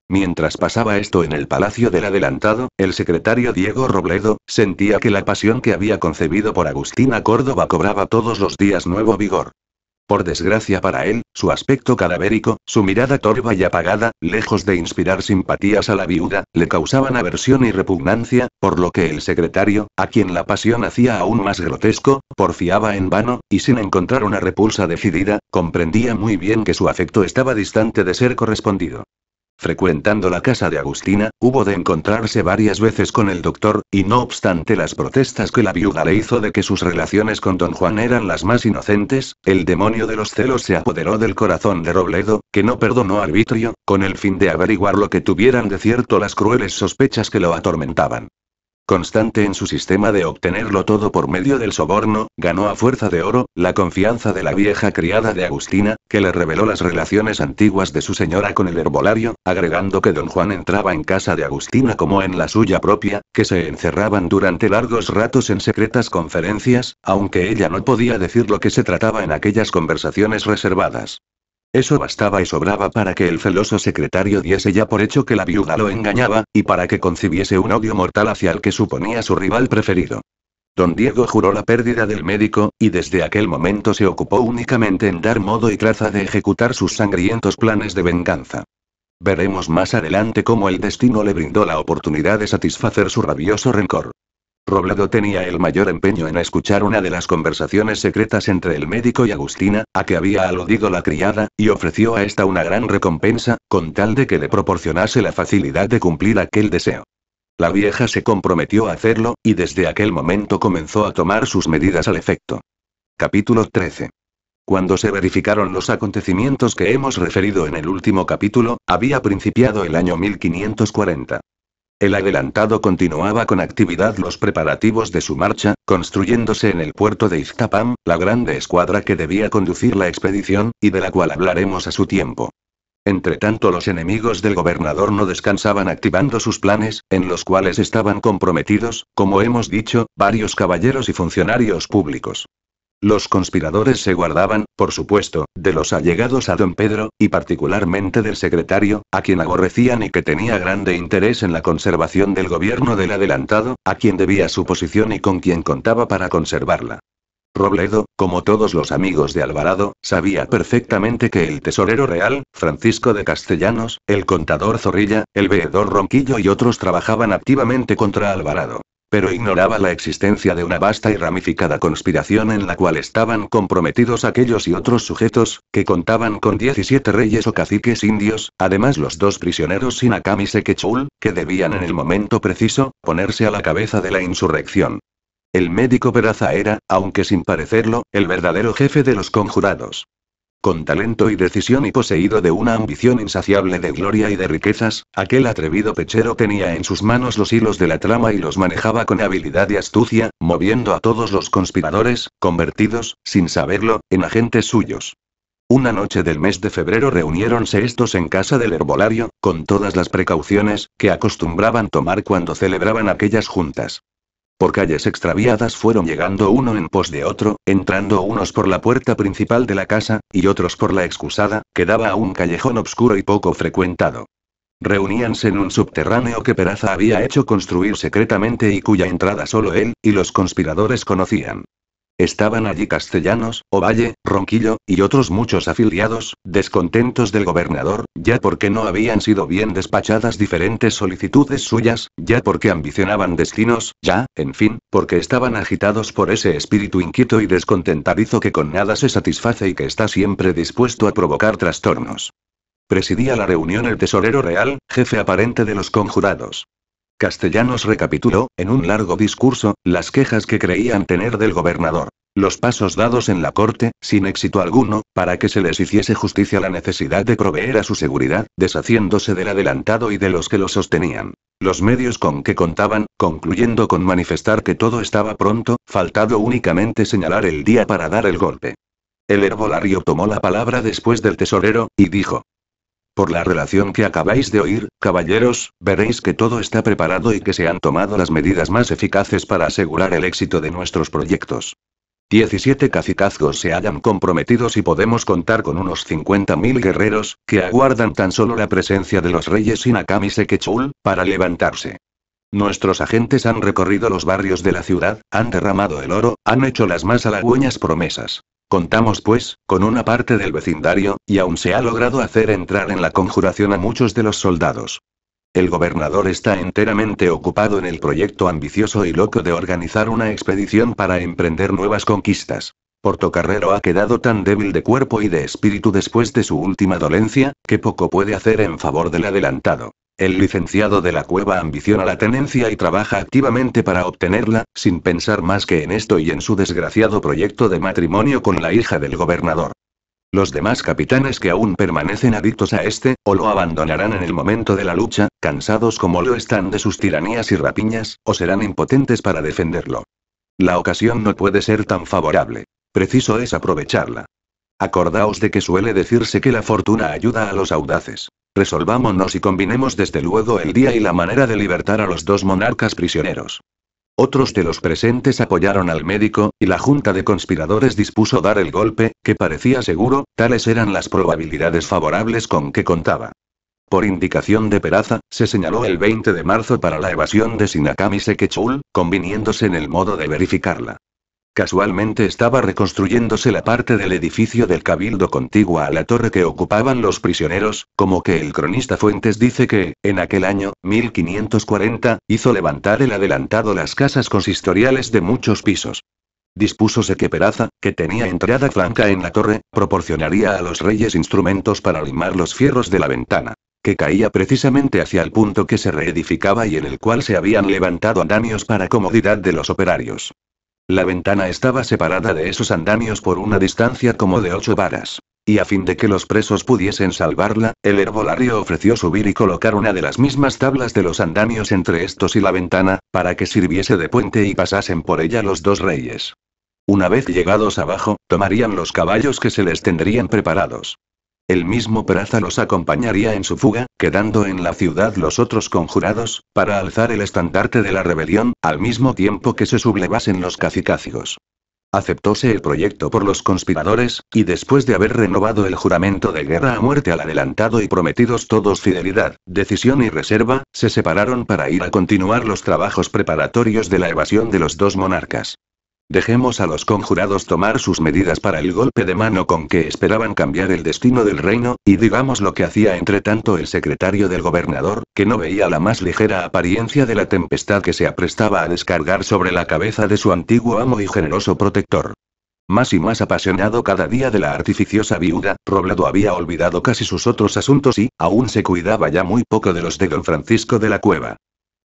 Mientras pasaba esto en el palacio del adelantado, el secretario Diego Robledo, sentía que la pasión que había concebido por Agustina Córdoba cobraba todos los días nuevo vigor. Por desgracia para él, su aspecto cadavérico, su mirada torva y apagada, lejos de inspirar simpatías a la viuda, le causaban aversión y repugnancia, por lo que el secretario, a quien la pasión hacía aún más grotesco, porfiaba en vano, y sin encontrar una repulsa decidida, comprendía muy bien que su afecto estaba distante de ser correspondido. Frecuentando la casa de Agustina, hubo de encontrarse varias veces con el doctor, y no obstante las protestas que la viuda le hizo de que sus relaciones con don Juan eran las más inocentes, el demonio de los celos se apoderó del corazón de Robledo, que no perdonó arbitrio, con el fin de averiguar lo que tuvieran de cierto las crueles sospechas que lo atormentaban. Constante en su sistema de obtenerlo todo por medio del soborno, ganó a fuerza de oro, la confianza de la vieja criada de Agustina, que le reveló las relaciones antiguas de su señora con el herbolario, agregando que don Juan entraba en casa de Agustina como en la suya propia, que se encerraban durante largos ratos en secretas conferencias, aunque ella no podía decir lo que se trataba en aquellas conversaciones reservadas. Eso bastaba y sobraba para que el celoso secretario diese ya por hecho que la viuda lo engañaba, y para que concibiese un odio mortal hacia el que suponía su rival preferido. Don Diego juró la pérdida del médico, y desde aquel momento se ocupó únicamente en dar modo y traza de ejecutar sus sangrientos planes de venganza. Veremos más adelante cómo el destino le brindó la oportunidad de satisfacer su rabioso rencor. Robledo tenía el mayor empeño en escuchar una de las conversaciones secretas entre el médico y Agustina, a que había aludido la criada, y ofreció a esta una gran recompensa, con tal de que le proporcionase la facilidad de cumplir aquel deseo. La vieja se comprometió a hacerlo, y desde aquel momento comenzó a tomar sus medidas al efecto. Capítulo 13. Cuando se verificaron los acontecimientos que hemos referido en el último capítulo, había principiado el año 1540. El adelantado continuaba con actividad los preparativos de su marcha, construyéndose en el puerto de Iztapam, la grande escuadra que debía conducir la expedición, y de la cual hablaremos a su tiempo. Entretanto los enemigos del gobernador no descansaban activando sus planes, en los cuales estaban comprometidos, como hemos dicho, varios caballeros y funcionarios públicos. Los conspiradores se guardaban, por supuesto, de los allegados a don Pedro, y particularmente del secretario, a quien aborrecían y que tenía grande interés en la conservación del gobierno del adelantado, a quien debía su posición y con quien contaba para conservarla. Robledo, como todos los amigos de Alvarado, sabía perfectamente que el tesorero real, Francisco de Castellanos, el contador Zorrilla, el veedor Ronquillo y otros trabajaban activamente contra Alvarado pero ignoraba la existencia de una vasta y ramificada conspiración en la cual estaban comprometidos aquellos y otros sujetos, que contaban con 17 reyes o caciques indios, además los dos prisioneros Sinakam y Sekechul, que debían en el momento preciso, ponerse a la cabeza de la insurrección. El médico Peraza era, aunque sin parecerlo, el verdadero jefe de los conjurados. Con talento y decisión y poseído de una ambición insaciable de gloria y de riquezas, aquel atrevido pechero tenía en sus manos los hilos de la trama y los manejaba con habilidad y astucia, moviendo a todos los conspiradores, convertidos, sin saberlo, en agentes suyos. Una noche del mes de febrero reuniéronse estos en casa del herbolario, con todas las precauciones que acostumbraban tomar cuando celebraban aquellas juntas. Por calles extraviadas fueron llegando uno en pos de otro, entrando unos por la puerta principal de la casa, y otros por la excusada, que daba a un callejón oscuro y poco frecuentado. Reuníanse en un subterráneo que Peraza había hecho construir secretamente y cuya entrada solo él, y los conspiradores conocían. Estaban allí castellanos, Ovalle, Ronquillo, y otros muchos afiliados, descontentos del gobernador, ya porque no habían sido bien despachadas diferentes solicitudes suyas, ya porque ambicionaban destinos, ya, en fin, porque estaban agitados por ese espíritu inquieto y descontentadizo que con nada se satisface y que está siempre dispuesto a provocar trastornos. Presidía la reunión el tesorero real, jefe aparente de los conjurados. Castellanos recapituló, en un largo discurso, las quejas que creían tener del gobernador. Los pasos dados en la corte, sin éxito alguno, para que se les hiciese justicia la necesidad de proveer a su seguridad, deshaciéndose del adelantado y de los que lo sostenían. Los medios con que contaban, concluyendo con manifestar que todo estaba pronto, faltado únicamente señalar el día para dar el golpe. El herbolario tomó la palabra después del tesorero, y dijo, por la relación que acabáis de oír, caballeros, veréis que todo está preparado y que se han tomado las medidas más eficaces para asegurar el éxito de nuestros proyectos. 17 cacicazgos se hayan comprometidos y podemos contar con unos 50.000 guerreros, que aguardan tan solo la presencia de los reyes Inakam y Sekechul, para levantarse. Nuestros agentes han recorrido los barrios de la ciudad, han derramado el oro, han hecho las más halagüeñas promesas. Contamos pues, con una parte del vecindario, y aún se ha logrado hacer entrar en la conjuración a muchos de los soldados. El gobernador está enteramente ocupado en el proyecto ambicioso y loco de organizar una expedición para emprender nuevas conquistas. Portocarrero ha quedado tan débil de cuerpo y de espíritu después de su última dolencia, que poco puede hacer en favor del adelantado. El licenciado de la cueva ambiciona la tenencia y trabaja activamente para obtenerla, sin pensar más que en esto y en su desgraciado proyecto de matrimonio con la hija del gobernador. Los demás capitanes que aún permanecen adictos a este, o lo abandonarán en el momento de la lucha, cansados como lo están de sus tiranías y rapiñas, o serán impotentes para defenderlo. La ocasión no puede ser tan favorable. Preciso es aprovecharla. Acordaos de que suele decirse que la fortuna ayuda a los audaces. Resolvámonos y combinemos desde luego el día y la manera de libertar a los dos monarcas prisioneros. Otros de los presentes apoyaron al médico, y la junta de conspiradores dispuso dar el golpe, que parecía seguro, tales eran las probabilidades favorables con que contaba. Por indicación de Peraza, se señaló el 20 de marzo para la evasión de Sinakami Sekechul, conviniéndose en el modo de verificarla. Casualmente estaba reconstruyéndose la parte del edificio del cabildo contigua a la torre que ocupaban los prisioneros, como que el cronista Fuentes dice que, en aquel año, 1540, hizo levantar el adelantado las casas consistoriales de muchos pisos. Dispúsose que Peraza, que tenía entrada flanca en la torre, proporcionaría a los reyes instrumentos para limar los fierros de la ventana, que caía precisamente hacia el punto que se reedificaba y en el cual se habían levantado andamios para comodidad de los operarios. La ventana estaba separada de esos andamios por una distancia como de ocho varas. Y a fin de que los presos pudiesen salvarla, el herbolario ofreció subir y colocar una de las mismas tablas de los andamios entre estos y la ventana, para que sirviese de puente y pasasen por ella los dos reyes. Una vez llegados abajo, tomarían los caballos que se les tendrían preparados. El mismo Peraza los acompañaría en su fuga, quedando en la ciudad los otros conjurados, para alzar el estandarte de la rebelión, al mismo tiempo que se sublevasen los cacicácigos. Aceptóse el proyecto por los conspiradores, y después de haber renovado el juramento de guerra a muerte al adelantado y prometidos todos fidelidad, decisión y reserva, se separaron para ir a continuar los trabajos preparatorios de la evasión de los dos monarcas. Dejemos a los conjurados tomar sus medidas para el golpe de mano con que esperaban cambiar el destino del reino, y digamos lo que hacía entre tanto el secretario del gobernador, que no veía la más ligera apariencia de la tempestad que se aprestaba a descargar sobre la cabeza de su antiguo amo y generoso protector. Más y más apasionado cada día de la artificiosa viuda, Robledo había olvidado casi sus otros asuntos y, aún se cuidaba ya muy poco de los de don Francisco de la Cueva.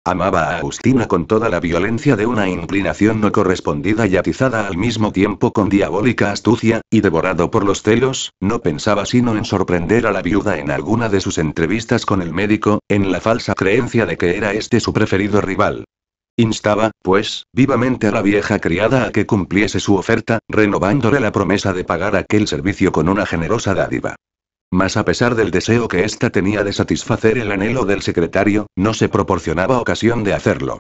Amaba a Agustina con toda la violencia de una inclinación no correspondida y atizada al mismo tiempo con diabólica astucia, y devorado por los celos, no pensaba sino en sorprender a la viuda en alguna de sus entrevistas con el médico, en la falsa creencia de que era este su preferido rival. Instaba, pues, vivamente a la vieja criada a que cumpliese su oferta, renovándole la promesa de pagar aquel servicio con una generosa dádiva. Mas a pesar del deseo que ésta tenía de satisfacer el anhelo del secretario, no se proporcionaba ocasión de hacerlo.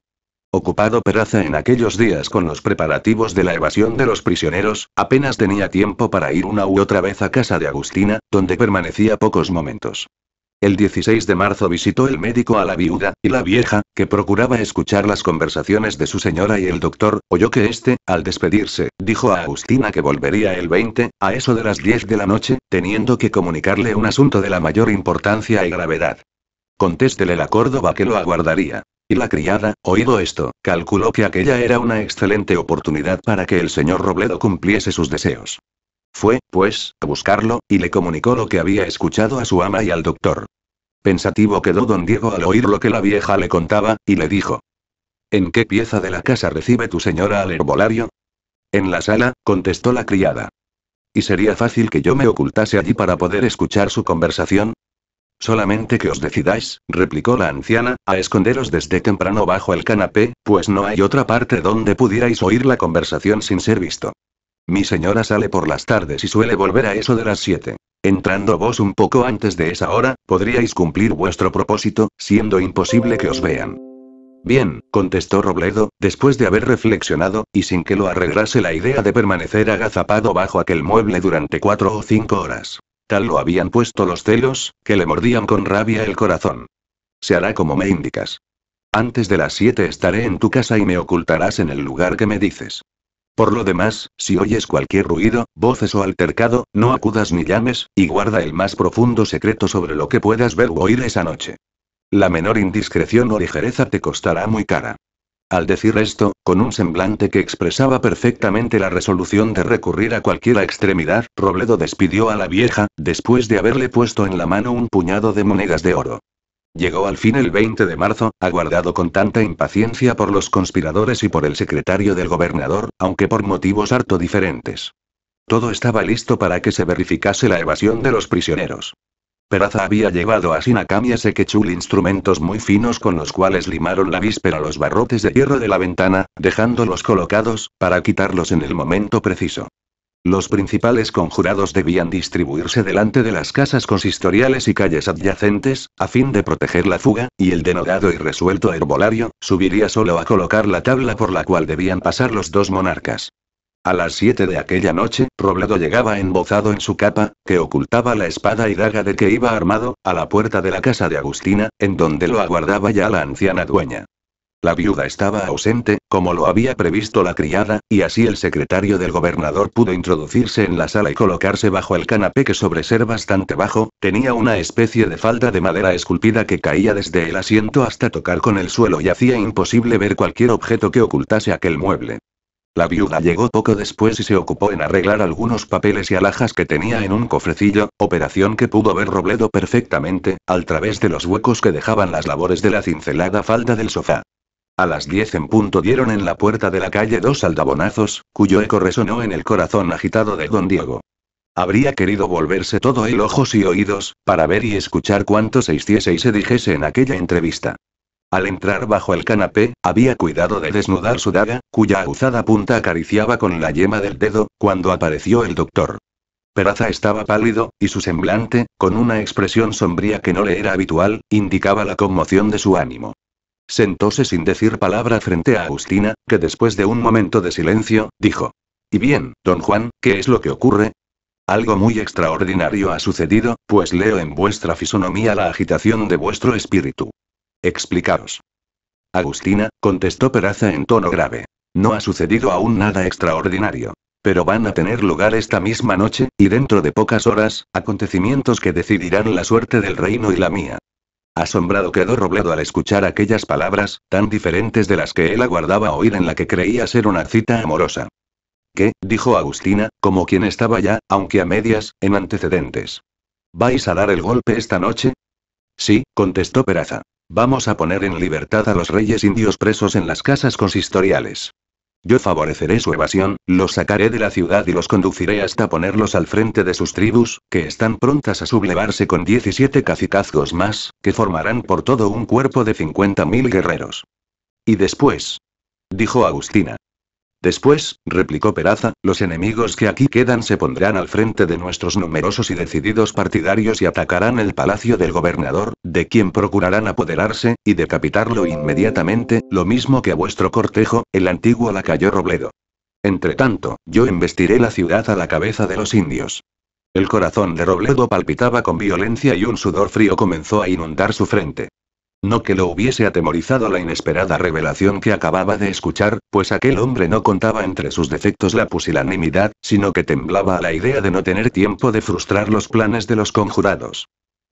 Ocupado Peraza en aquellos días con los preparativos de la evasión de los prisioneros, apenas tenía tiempo para ir una u otra vez a casa de Agustina, donde permanecía pocos momentos. El 16 de marzo visitó el médico a la viuda, y la vieja, que procuraba escuchar las conversaciones de su señora y el doctor, oyó que éste, al despedirse, dijo a Agustina que volvería el 20, a eso de las 10 de la noche, teniendo que comunicarle un asunto de la mayor importancia y gravedad. Contéstele la Córdoba que lo aguardaría. Y la criada, oído esto, calculó que aquella era una excelente oportunidad para que el señor Robledo cumpliese sus deseos. Fue, pues, a buscarlo, y le comunicó lo que había escuchado a su ama y al doctor. Pensativo quedó don Diego al oír lo que la vieja le contaba, y le dijo. ¿En qué pieza de la casa recibe tu señora al herbolario? En la sala, contestó la criada. ¿Y sería fácil que yo me ocultase allí para poder escuchar su conversación? Solamente que os decidáis, replicó la anciana, a esconderos desde temprano bajo el canapé, pues no hay otra parte donde pudierais oír la conversación sin ser visto. Mi señora sale por las tardes y suele volver a eso de las siete. Entrando vos un poco antes de esa hora, podríais cumplir vuestro propósito, siendo imposible que os vean. Bien, contestó Robledo, después de haber reflexionado, y sin que lo arreglase la idea de permanecer agazapado bajo aquel mueble durante cuatro o cinco horas. Tal lo habían puesto los celos, que le mordían con rabia el corazón. Se hará como me indicas. Antes de las siete estaré en tu casa y me ocultarás en el lugar que me dices. Por lo demás, si oyes cualquier ruido, voces o altercado, no acudas ni llames, y guarda el más profundo secreto sobre lo que puedas ver o oír esa noche. La menor indiscreción o ligereza te costará muy cara. Al decir esto, con un semblante que expresaba perfectamente la resolución de recurrir a cualquier extremidad, Robledo despidió a la vieja, después de haberle puesto en la mano un puñado de monedas de oro. Llegó al fin el 20 de marzo, aguardado con tanta impaciencia por los conspiradores y por el secretario del gobernador, aunque por motivos harto diferentes. Todo estaba listo para que se verificase la evasión de los prisioneros. Peraza había llevado a Sinakami a Sekechul instrumentos muy finos con los cuales limaron la víspera los barrotes de hierro de la ventana, dejándolos colocados, para quitarlos en el momento preciso. Los principales conjurados debían distribuirse delante de las casas consistoriales y calles adyacentes, a fin de proteger la fuga, y el denodado y resuelto herbolario, subiría solo a colocar la tabla por la cual debían pasar los dos monarcas. A las siete de aquella noche, Robledo llegaba embozado en su capa, que ocultaba la espada y daga de que iba armado, a la puerta de la casa de Agustina, en donde lo aguardaba ya la anciana dueña. La viuda estaba ausente, como lo había previsto la criada, y así el secretario del gobernador pudo introducirse en la sala y colocarse bajo el canapé que sobre ser bastante bajo, tenía una especie de falda de madera esculpida que caía desde el asiento hasta tocar con el suelo y hacía imposible ver cualquier objeto que ocultase aquel mueble. La viuda llegó poco después y se ocupó en arreglar algunos papeles y alhajas que tenía en un cofrecillo, operación que pudo ver Robledo perfectamente, al través de los huecos que dejaban las labores de la cincelada falda del sofá. A las diez en punto dieron en la puerta de la calle dos aldabonazos, cuyo eco resonó en el corazón agitado de don Diego. Habría querido volverse todo el ojos y oídos, para ver y escuchar cuánto se hiciese y se dijese en aquella entrevista. Al entrar bajo el canapé, había cuidado de desnudar su daga, cuya aguzada punta acariciaba con la yema del dedo, cuando apareció el doctor. Peraza estaba pálido, y su semblante, con una expresión sombría que no le era habitual, indicaba la conmoción de su ánimo. Sentóse sin decir palabra frente a Agustina, que después de un momento de silencio, dijo. Y bien, don Juan, ¿qué es lo que ocurre? Algo muy extraordinario ha sucedido, pues leo en vuestra fisonomía la agitación de vuestro espíritu. Explicaos. Agustina, contestó Peraza en tono grave. No ha sucedido aún nada extraordinario. Pero van a tener lugar esta misma noche, y dentro de pocas horas, acontecimientos que decidirán la suerte del reino y la mía. Asombrado quedó Robledo al escuchar aquellas palabras, tan diferentes de las que él aguardaba oír en la que creía ser una cita amorosa. ¿Qué? dijo Agustina, como quien estaba ya, aunque a medias, en antecedentes. ¿Vais a dar el golpe esta noche? Sí, contestó Peraza. Vamos a poner en libertad a los reyes indios presos en las casas consistoriales. Yo favoreceré su evasión, los sacaré de la ciudad y los conduciré hasta ponerlos al frente de sus tribus, que están prontas a sublevarse con 17 cacicazgos más, que formarán por todo un cuerpo de 50.000 guerreros. Y después. Dijo Agustina. Después, replicó Peraza, los enemigos que aquí quedan se pondrán al frente de nuestros numerosos y decididos partidarios y atacarán el palacio del gobernador, de quien procurarán apoderarse, y decapitarlo inmediatamente, lo mismo que a vuestro cortejo, el antiguo lacayo Robledo. Entretanto, yo embestiré la ciudad a la cabeza de los indios. El corazón de Robledo palpitaba con violencia y un sudor frío comenzó a inundar su frente. No que lo hubiese atemorizado la inesperada revelación que acababa de escuchar, pues aquel hombre no contaba entre sus defectos la pusilanimidad, sino que temblaba a la idea de no tener tiempo de frustrar los planes de los conjurados.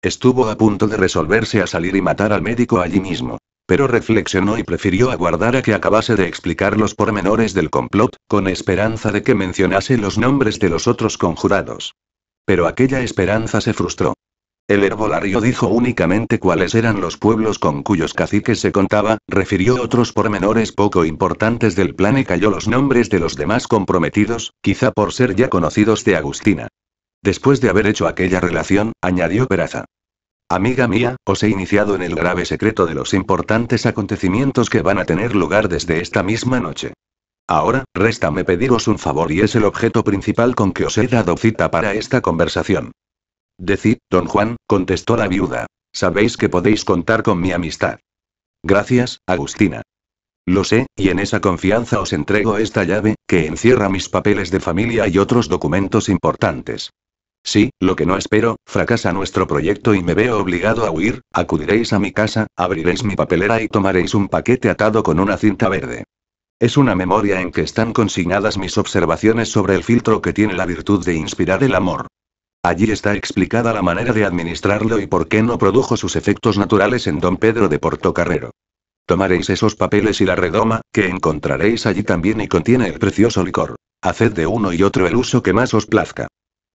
Estuvo a punto de resolverse a salir y matar al médico allí mismo. Pero reflexionó y prefirió aguardar a que acabase de explicar los pormenores del complot, con esperanza de que mencionase los nombres de los otros conjurados. Pero aquella esperanza se frustró. El herbolario dijo únicamente cuáles eran los pueblos con cuyos caciques se contaba, refirió otros pormenores poco importantes del plan y cayó los nombres de los demás comprometidos, quizá por ser ya conocidos de Agustina. Después de haber hecho aquella relación, añadió Peraza. Amiga mía, os he iniciado en el grave secreto de los importantes acontecimientos que van a tener lugar desde esta misma noche. Ahora, réstame pediros un favor y es el objeto principal con que os he dado cita para esta conversación. Decid, don Juan, contestó la viuda. Sabéis que podéis contar con mi amistad. Gracias, Agustina. Lo sé, y en esa confianza os entrego esta llave, que encierra mis papeles de familia y otros documentos importantes. Si, lo que no espero, fracasa nuestro proyecto y me veo obligado a huir, acudiréis a mi casa, abriréis mi papelera y tomaréis un paquete atado con una cinta verde. Es una memoria en que están consignadas mis observaciones sobre el filtro que tiene la virtud de inspirar el amor. Allí está explicada la manera de administrarlo y por qué no produjo sus efectos naturales en don Pedro de Portocarrero. Tomaréis esos papeles y la redoma, que encontraréis allí también y contiene el precioso licor. Haced de uno y otro el uso que más os plazca.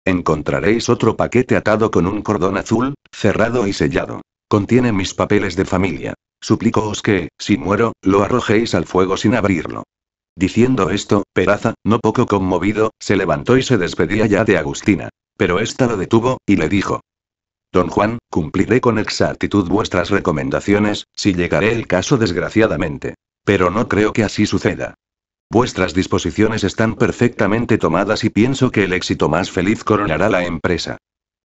Encontraréis otro paquete atado con un cordón azul, cerrado y sellado. Contiene mis papeles de familia. Suplícoos que, si muero, lo arrojéis al fuego sin abrirlo. Diciendo esto, Peraza, no poco conmovido, se levantó y se despedía ya de Agustina. Pero ésta lo detuvo, y le dijo. Don Juan, cumpliré con exactitud vuestras recomendaciones, si llegaré el caso desgraciadamente. Pero no creo que así suceda. Vuestras disposiciones están perfectamente tomadas y pienso que el éxito más feliz coronará la empresa.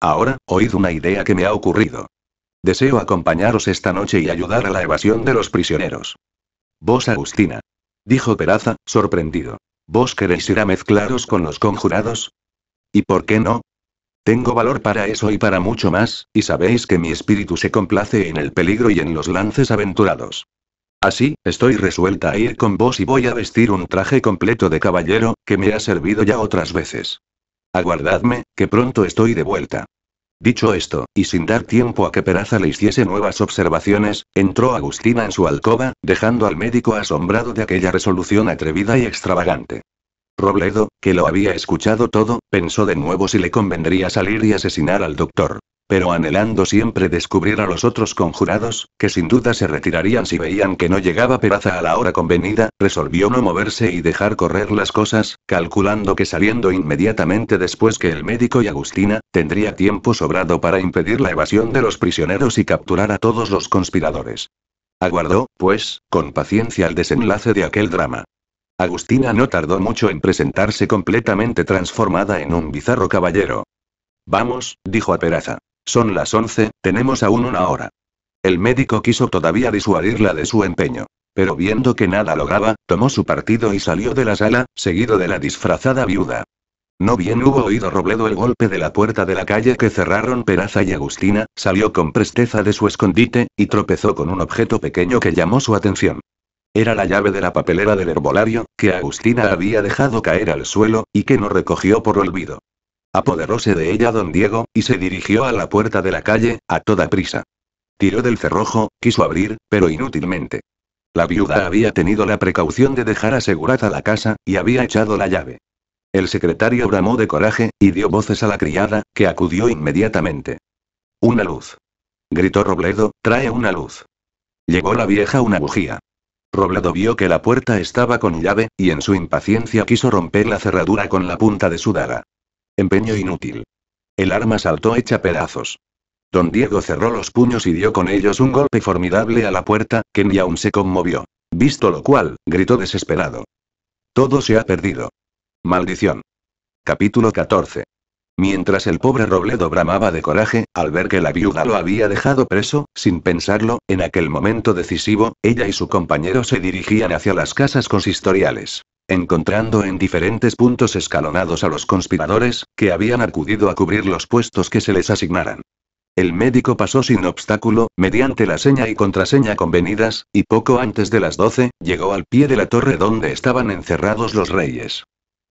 Ahora, oíd una idea que me ha ocurrido. Deseo acompañaros esta noche y ayudar a la evasión de los prisioneros. Vos, Agustina. Dijo Peraza, sorprendido. ¿Vos queréis ir a mezclaros con los conjurados? ¿Y por qué no? Tengo valor para eso y para mucho más, y sabéis que mi espíritu se complace en el peligro y en los lances aventurados. Así, estoy resuelta a ir con vos y voy a vestir un traje completo de caballero, que me ha servido ya otras veces. Aguardadme, que pronto estoy de vuelta. Dicho esto, y sin dar tiempo a que Peraza le hiciese nuevas observaciones, entró Agustina en su alcoba, dejando al médico asombrado de aquella resolución atrevida y extravagante. Robledo, que lo había escuchado todo, pensó de nuevo si le convendría salir y asesinar al doctor. Pero anhelando siempre descubrir a los otros conjurados, que sin duda se retirarían si veían que no llegaba Peraza a la hora convenida, resolvió no moverse y dejar correr las cosas, calculando que saliendo inmediatamente después que el médico y Agustina, tendría tiempo sobrado para impedir la evasión de los prisioneros y capturar a todos los conspiradores. Aguardó, pues, con paciencia el desenlace de aquel drama. Agustina no tardó mucho en presentarse completamente transformada en un bizarro caballero. Vamos, dijo a Peraza. Son las once, tenemos aún una hora. El médico quiso todavía disuadirla de su empeño. Pero viendo que nada lograba, tomó su partido y salió de la sala, seguido de la disfrazada viuda. No bien hubo oído Robledo el golpe de la puerta de la calle que cerraron Peraza y Agustina, salió con presteza de su escondite, y tropezó con un objeto pequeño que llamó su atención. Era la llave de la papelera del herbolario, que Agustina había dejado caer al suelo, y que no recogió por olvido. Apoderóse de ella don Diego, y se dirigió a la puerta de la calle, a toda prisa. Tiró del cerrojo, quiso abrir, pero inútilmente. La viuda había tenido la precaución de dejar asegurada la casa, y había echado la llave. El secretario bramó de coraje, y dio voces a la criada, que acudió inmediatamente. Una luz. Gritó Robledo, trae una luz. Llegó la vieja una bujía. Robledo vio que la puerta estaba con llave, y en su impaciencia quiso romper la cerradura con la punta de su daga. Empeño inútil. El arma saltó hecha pedazos. Don Diego cerró los puños y dio con ellos un golpe formidable a la puerta, que ni aún se conmovió. Visto lo cual, gritó desesperado. Todo se ha perdido. Maldición. Capítulo 14. Mientras el pobre Robledo bramaba de coraje, al ver que la viuda lo había dejado preso, sin pensarlo, en aquel momento decisivo, ella y su compañero se dirigían hacia las casas consistoriales encontrando en diferentes puntos escalonados a los conspiradores, que habían acudido a cubrir los puestos que se les asignaran. El médico pasó sin obstáculo, mediante la seña y contraseña convenidas, y poco antes de las doce, llegó al pie de la torre donde estaban encerrados los reyes.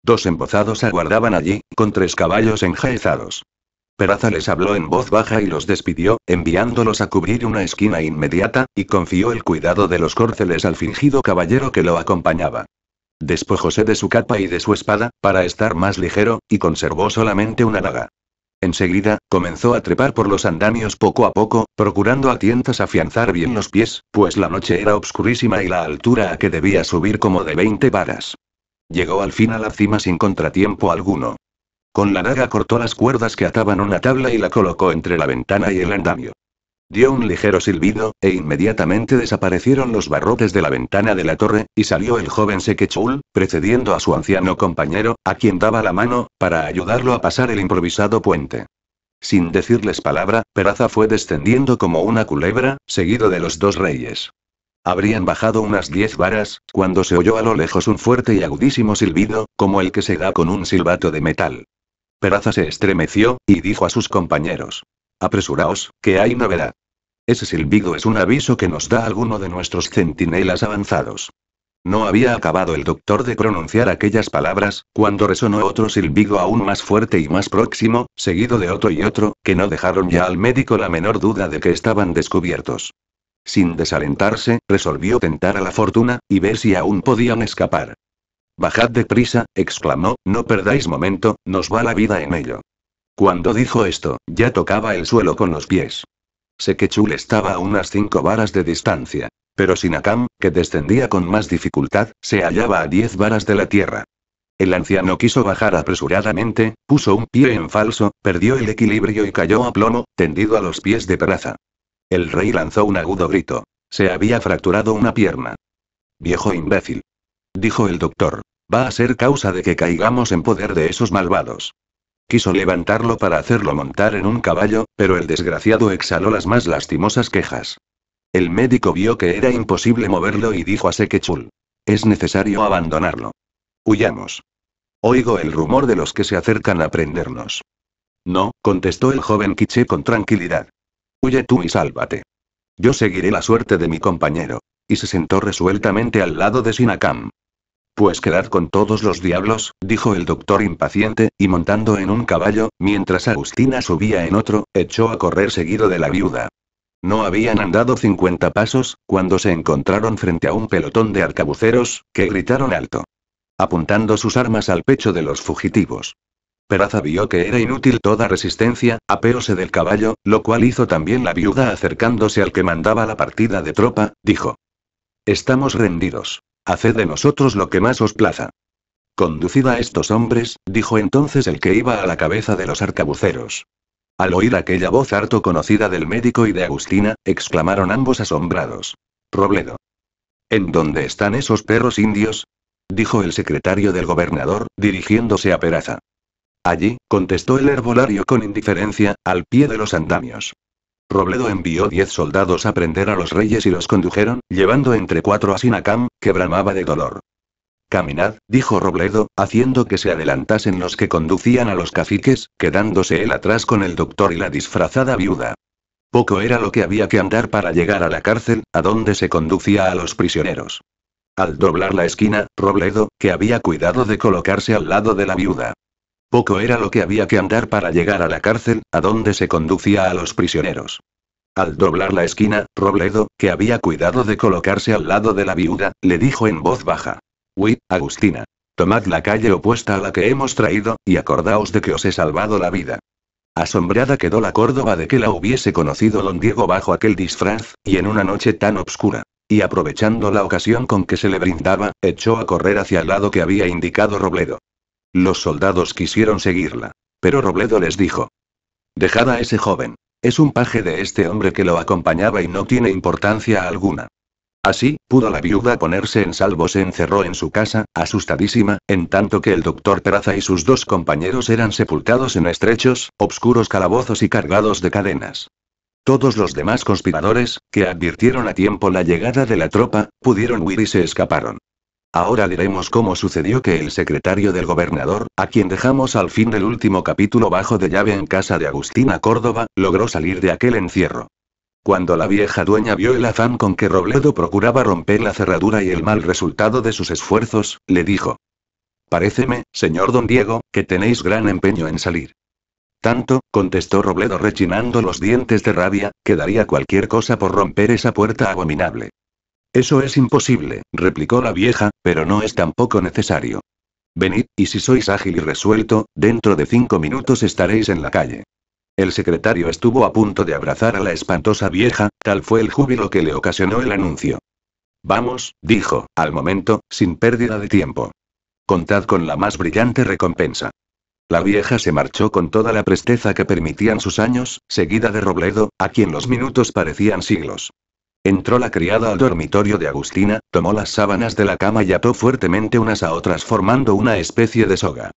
Dos embozados aguardaban allí, con tres caballos enjaezados. Peraza les habló en voz baja y los despidió, enviándolos a cubrir una esquina inmediata, y confió el cuidado de los córceles al fingido caballero que lo acompañaba. Despojóse de su capa y de su espada, para estar más ligero, y conservó solamente una daga. Enseguida, comenzó a trepar por los andamios poco a poco, procurando a tientas afianzar bien los pies, pues la noche era obscurísima y la altura a que debía subir como de 20 varas. Llegó al fin a la cima sin contratiempo alguno. Con la daga cortó las cuerdas que ataban una tabla y la colocó entre la ventana y el andamio. Dio un ligero silbido, e inmediatamente desaparecieron los barrotes de la ventana de la torre, y salió el joven Sekechul, precediendo a su anciano compañero, a quien daba la mano, para ayudarlo a pasar el improvisado puente. Sin decirles palabra, Peraza fue descendiendo como una culebra, seguido de los dos reyes. Habrían bajado unas diez varas, cuando se oyó a lo lejos un fuerte y agudísimo silbido, como el que se da con un silbato de metal. Peraza se estremeció, y dijo a sus compañeros. Apresuraos, que hay novedad. Ese silbido es un aviso que nos da alguno de nuestros centinelas avanzados. No había acabado el doctor de pronunciar aquellas palabras, cuando resonó otro silbido aún más fuerte y más próximo, seguido de otro y otro, que no dejaron ya al médico la menor duda de que estaban descubiertos. Sin desalentarse, resolvió tentar a la fortuna, y ver si aún podían escapar. Bajad deprisa, exclamó, no perdáis momento, nos va la vida en ello. Cuando dijo esto, ya tocaba el suelo con los pies. Sekechul estaba a unas cinco varas de distancia. Pero Sinakam, que descendía con más dificultad, se hallaba a diez varas de la tierra. El anciano quiso bajar apresuradamente, puso un pie en falso, perdió el equilibrio y cayó a plomo, tendido a los pies de Peraza. El rey lanzó un agudo grito. Se había fracturado una pierna. Viejo imbécil. Dijo el doctor. Va a ser causa de que caigamos en poder de esos malvados. Quiso levantarlo para hacerlo montar en un caballo, pero el desgraciado exhaló las más lastimosas quejas. El médico vio que era imposible moverlo y dijo a Sekechul. Es necesario abandonarlo. Huyamos. Oigo el rumor de los que se acercan a prendernos. No, contestó el joven Quiche con tranquilidad. Huye tú y sálvate. Yo seguiré la suerte de mi compañero. Y se sentó resueltamente al lado de Sinakam. Pues quedad con todos los diablos, dijo el doctor impaciente, y montando en un caballo, mientras Agustina subía en otro, echó a correr seguido de la viuda. No habían andado 50 pasos, cuando se encontraron frente a un pelotón de arcabuceros, que gritaron alto. Apuntando sus armas al pecho de los fugitivos. Peraza vio que era inútil toda resistencia, apeóse del caballo, lo cual hizo también la viuda acercándose al que mandaba la partida de tropa, dijo. Estamos rendidos. Haced de nosotros lo que más os plaza. Conducid a estos hombres, dijo entonces el que iba a la cabeza de los arcabuceros. Al oír aquella voz harto conocida del médico y de Agustina, exclamaron ambos asombrados. Robledo. ¿En dónde están esos perros indios? dijo el secretario del gobernador, dirigiéndose a Peraza. Allí, contestó el herbolario con indiferencia, al pie de los andamios. Robledo envió diez soldados a prender a los reyes y los condujeron, llevando entre cuatro a Sinacam, que bramaba de dolor. Caminad, dijo Robledo, haciendo que se adelantasen los que conducían a los caciques, quedándose él atrás con el doctor y la disfrazada viuda. Poco era lo que había que andar para llegar a la cárcel, a donde se conducía a los prisioneros. Al doblar la esquina, Robledo, que había cuidado de colocarse al lado de la viuda. Poco era lo que había que andar para llegar a la cárcel, a donde se conducía a los prisioneros. Al doblar la esquina, Robledo, que había cuidado de colocarse al lado de la viuda, le dijo en voz baja. Uy, Agustina. Tomad la calle opuesta a la que hemos traído, y acordaos de que os he salvado la vida. Asombrada quedó la Córdoba de que la hubiese conocido don Diego bajo aquel disfraz, y en una noche tan obscura. Y aprovechando la ocasión con que se le brindaba, echó a correr hacia el lado que había indicado Robledo. Los soldados quisieron seguirla. Pero Robledo les dijo. Dejad a ese joven. Es un paje de este hombre que lo acompañaba y no tiene importancia alguna. Así, pudo la viuda ponerse en salvo. Se encerró en su casa, asustadísima, en tanto que el doctor Peraza y sus dos compañeros eran sepultados en estrechos, obscuros calabozos y cargados de cadenas. Todos los demás conspiradores, que advirtieron a tiempo la llegada de la tropa, pudieron huir y se escaparon. Ahora diremos cómo sucedió que el secretario del gobernador, a quien dejamos al fin del último capítulo bajo de llave en casa de Agustina Córdoba, logró salir de aquel encierro. Cuando la vieja dueña vio el afán con que Robledo procuraba romper la cerradura y el mal resultado de sus esfuerzos, le dijo. Paréceme, señor don Diego, que tenéis gran empeño en salir. Tanto, contestó Robledo rechinando los dientes de rabia, que daría cualquier cosa por romper esa puerta abominable. Eso es imposible, replicó la vieja, pero no es tampoco necesario. Venid, y si sois ágil y resuelto, dentro de cinco minutos estaréis en la calle. El secretario estuvo a punto de abrazar a la espantosa vieja, tal fue el júbilo que le ocasionó el anuncio. Vamos, dijo, al momento, sin pérdida de tiempo. Contad con la más brillante recompensa. La vieja se marchó con toda la presteza que permitían sus años, seguida de Robledo, a quien los minutos parecían siglos. Entró la criada al dormitorio de Agustina, tomó las sábanas de la cama y ató fuertemente unas a otras formando una especie de soga.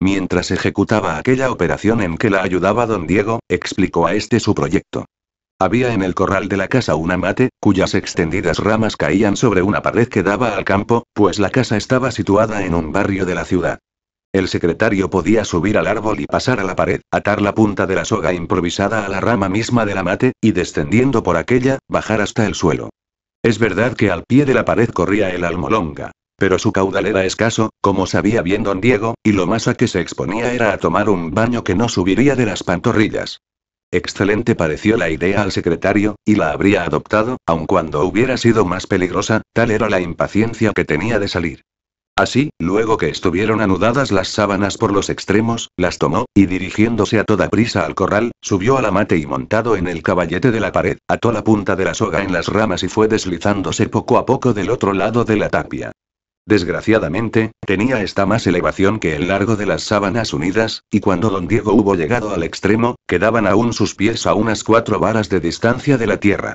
Mientras ejecutaba aquella operación en que la ayudaba don Diego, explicó a este su proyecto. Había en el corral de la casa una mate, cuyas extendidas ramas caían sobre una pared que daba al campo, pues la casa estaba situada en un barrio de la ciudad. El secretario podía subir al árbol y pasar a la pared, atar la punta de la soga improvisada a la rama misma de la mate, y descendiendo por aquella, bajar hasta el suelo. Es verdad que al pie de la pared corría el almolonga. Pero su caudal era escaso, como sabía bien don Diego, y lo más a que se exponía era a tomar un baño que no subiría de las pantorrillas. Excelente pareció la idea al secretario, y la habría adoptado, aun cuando hubiera sido más peligrosa, tal era la impaciencia que tenía de salir. Así, luego que estuvieron anudadas las sábanas por los extremos, las tomó, y dirigiéndose a toda prisa al corral, subió a la mate y montado en el caballete de la pared, ató la punta de la soga en las ramas y fue deslizándose poco a poco del otro lado de la tapia. Desgraciadamente, tenía esta más elevación que el largo de las sábanas unidas, y cuando don Diego hubo llegado al extremo, quedaban aún sus pies a unas cuatro varas de distancia de la tierra.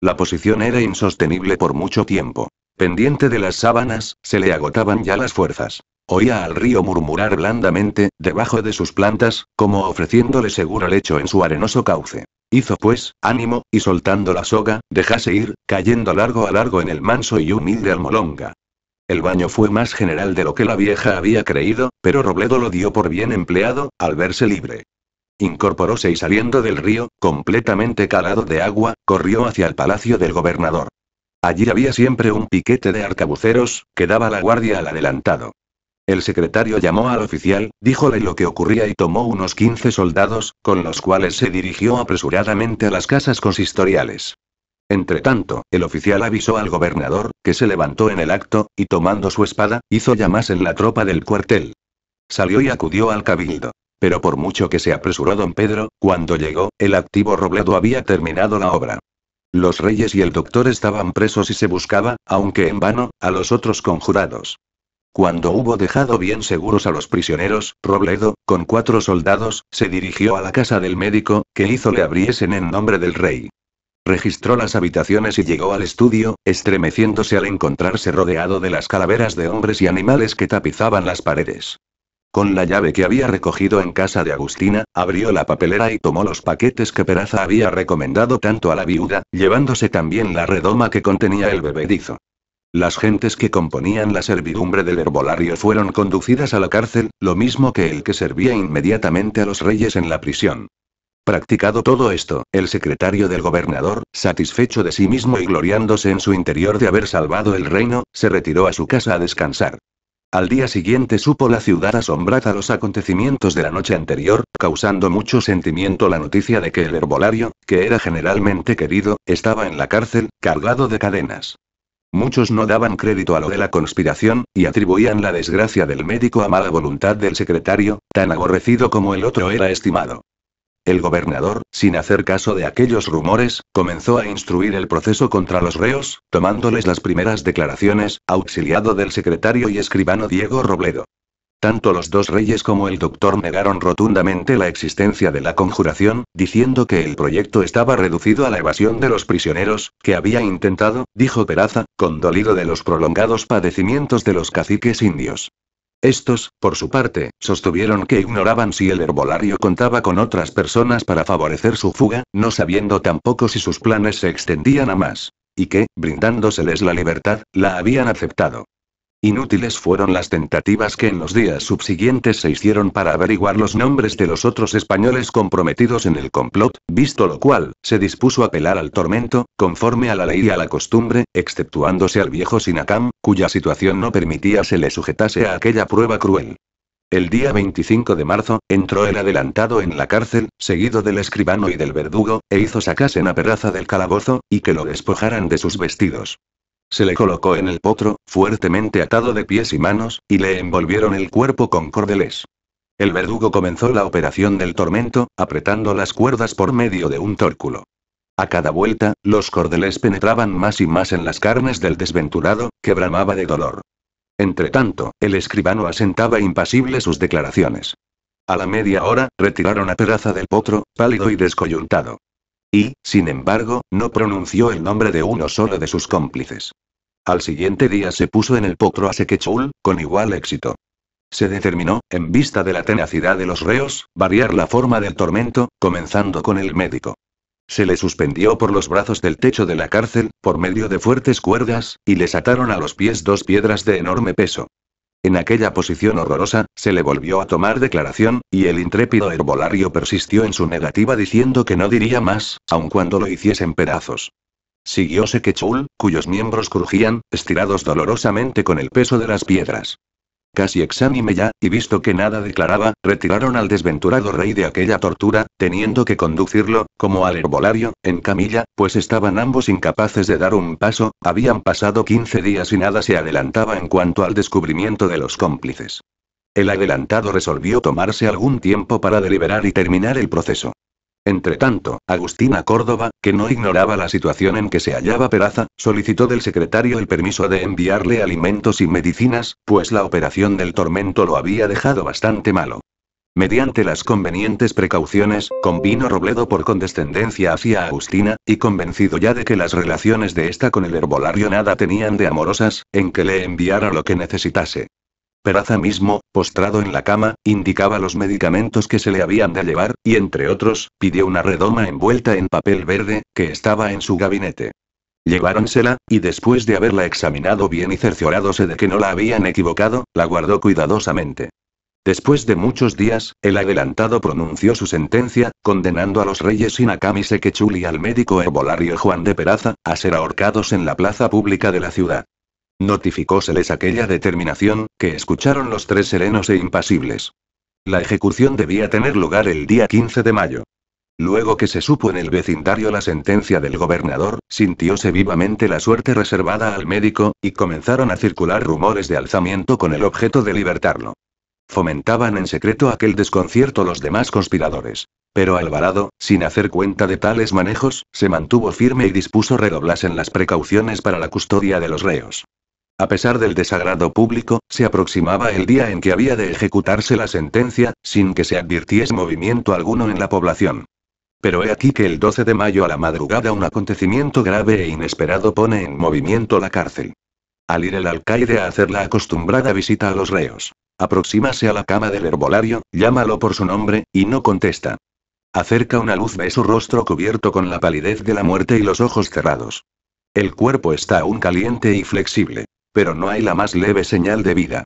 La posición era insostenible por mucho tiempo. Pendiente de las sábanas, se le agotaban ya las fuerzas. Oía al río murmurar blandamente, debajo de sus plantas, como ofreciéndole seguro lecho en su arenoso cauce. Hizo pues, ánimo, y soltando la soga, dejase ir, cayendo largo a largo en el manso y humilde almolonga. El baño fue más general de lo que la vieja había creído, pero Robledo lo dio por bien empleado, al verse libre. Incorporóse y saliendo del río, completamente calado de agua, corrió hacia el palacio del gobernador. Allí había siempre un piquete de arcabuceros, que daba la guardia al adelantado. El secretario llamó al oficial, díjole lo que ocurría y tomó unos 15 soldados, con los cuales se dirigió apresuradamente a las casas consistoriales. Entretanto, el oficial avisó al gobernador, que se levantó en el acto, y tomando su espada, hizo llamas en la tropa del cuartel. Salió y acudió al cabildo. Pero por mucho que se apresuró don Pedro, cuando llegó, el activo Robledo había terminado la obra. Los reyes y el doctor estaban presos y se buscaba, aunque en vano, a los otros conjurados. Cuando hubo dejado bien seguros a los prisioneros, Robledo, con cuatro soldados, se dirigió a la casa del médico, que hizo le abriesen en nombre del rey. Registró las habitaciones y llegó al estudio, estremeciéndose al encontrarse rodeado de las calaveras de hombres y animales que tapizaban las paredes. Con la llave que había recogido en casa de Agustina, abrió la papelera y tomó los paquetes que Peraza había recomendado tanto a la viuda, llevándose también la redoma que contenía el bebedizo. Las gentes que componían la servidumbre del herbolario fueron conducidas a la cárcel, lo mismo que el que servía inmediatamente a los reyes en la prisión. Practicado todo esto, el secretario del gobernador, satisfecho de sí mismo y gloriándose en su interior de haber salvado el reino, se retiró a su casa a descansar. Al día siguiente supo la ciudad asombrada los acontecimientos de la noche anterior, causando mucho sentimiento la noticia de que el herbolario, que era generalmente querido, estaba en la cárcel, cargado de cadenas. Muchos no daban crédito a lo de la conspiración, y atribuían la desgracia del médico a mala voluntad del secretario, tan aborrecido como el otro era estimado. El gobernador, sin hacer caso de aquellos rumores, comenzó a instruir el proceso contra los reos, tomándoles las primeras declaraciones, auxiliado del secretario y escribano Diego Robledo. Tanto los dos reyes como el doctor negaron rotundamente la existencia de la conjuración, diciendo que el proyecto estaba reducido a la evasión de los prisioneros, que había intentado, dijo Peraza, condolido de los prolongados padecimientos de los caciques indios. Estos, por su parte, sostuvieron que ignoraban si el herbolario contaba con otras personas para favorecer su fuga, no sabiendo tampoco si sus planes se extendían a más. Y que, brindándoseles la libertad, la habían aceptado. Inútiles fueron las tentativas que en los días subsiguientes se hicieron para averiguar los nombres de los otros españoles comprometidos en el complot, visto lo cual, se dispuso a apelar al tormento, conforme a la ley y a la costumbre, exceptuándose al viejo Sinacam, cuya situación no permitía se le sujetase a aquella prueba cruel. El día 25 de marzo, entró el adelantado en la cárcel, seguido del escribano y del verdugo, e hizo sacasen a Perraza del calabozo, y que lo despojaran de sus vestidos. Se le colocó en el potro, fuertemente atado de pies y manos, y le envolvieron el cuerpo con cordeles. El verdugo comenzó la operación del tormento, apretando las cuerdas por medio de un tórculo. A cada vuelta, los cordeles penetraban más y más en las carnes del desventurado, que bramaba de dolor. Entretanto, el escribano asentaba impasible sus declaraciones. A la media hora, retiraron a Peraza del potro, pálido y descoyuntado. Y, sin embargo, no pronunció el nombre de uno solo de sus cómplices. Al siguiente día se puso en el potro a Sequechul, con igual éxito. Se determinó, en vista de la tenacidad de los reos, variar la forma del tormento, comenzando con el médico. Se le suspendió por los brazos del techo de la cárcel, por medio de fuertes cuerdas, y les ataron a los pies dos piedras de enorme peso. En aquella posición horrorosa, se le volvió a tomar declaración, y el intrépido herbolario persistió en su negativa diciendo que no diría más, aun cuando lo hiciesen pedazos. Siguió Sekechul, cuyos miembros crujían, estirados dolorosamente con el peso de las piedras. Casi exánime ya, y visto que nada declaraba, retiraron al desventurado rey de aquella tortura, teniendo que conducirlo, como al herbolario, en camilla, pues estaban ambos incapaces de dar un paso, habían pasado 15 días y nada se adelantaba en cuanto al descubrimiento de los cómplices. El adelantado resolvió tomarse algún tiempo para deliberar y terminar el proceso. Entretanto, Agustina Córdoba, que no ignoraba la situación en que se hallaba Peraza, solicitó del secretario el permiso de enviarle alimentos y medicinas, pues la operación del tormento lo había dejado bastante malo. Mediante las convenientes precauciones, convino Robledo por condescendencia hacia Agustina, y convencido ya de que las relaciones de esta con el herbolario nada tenían de amorosas, en que le enviara lo que necesitase. Peraza mismo, postrado en la cama, indicaba los medicamentos que se le habían de llevar, y entre otros, pidió una redoma envuelta en papel verde, que estaba en su gabinete. Lleváronsela, y después de haberla examinado bien y cerciorándose de que no la habían equivocado, la guardó cuidadosamente. Después de muchos días, el adelantado pronunció su sentencia, condenando a los reyes Sinakami Sekechul y al médico herbolario Juan de Peraza, a ser ahorcados en la plaza pública de la ciudad. Notificóseles aquella determinación, que escucharon los tres serenos e impasibles. La ejecución debía tener lugar el día 15 de mayo. Luego que se supo en el vecindario la sentencia del gobernador, sintióse vivamente la suerte reservada al médico, y comenzaron a circular rumores de alzamiento con el objeto de libertarlo. Fomentaban en secreto aquel desconcierto los demás conspiradores. Pero Alvarado, sin hacer cuenta de tales manejos, se mantuvo firme y dispuso redoblasen las precauciones para la custodia de los reos. A pesar del desagrado público, se aproximaba el día en que había de ejecutarse la sentencia, sin que se advirtiese movimiento alguno en la población. Pero he aquí que el 12 de mayo a la madrugada un acontecimiento grave e inesperado pone en movimiento la cárcel. Al ir el alcaide a hacer la acostumbrada visita a los reos. Aproxímase a la cama del herbolario, llámalo por su nombre, y no contesta. Acerca una luz, ve su rostro cubierto con la palidez de la muerte y los ojos cerrados. El cuerpo está aún caliente y flexible pero no hay la más leve señal de vida.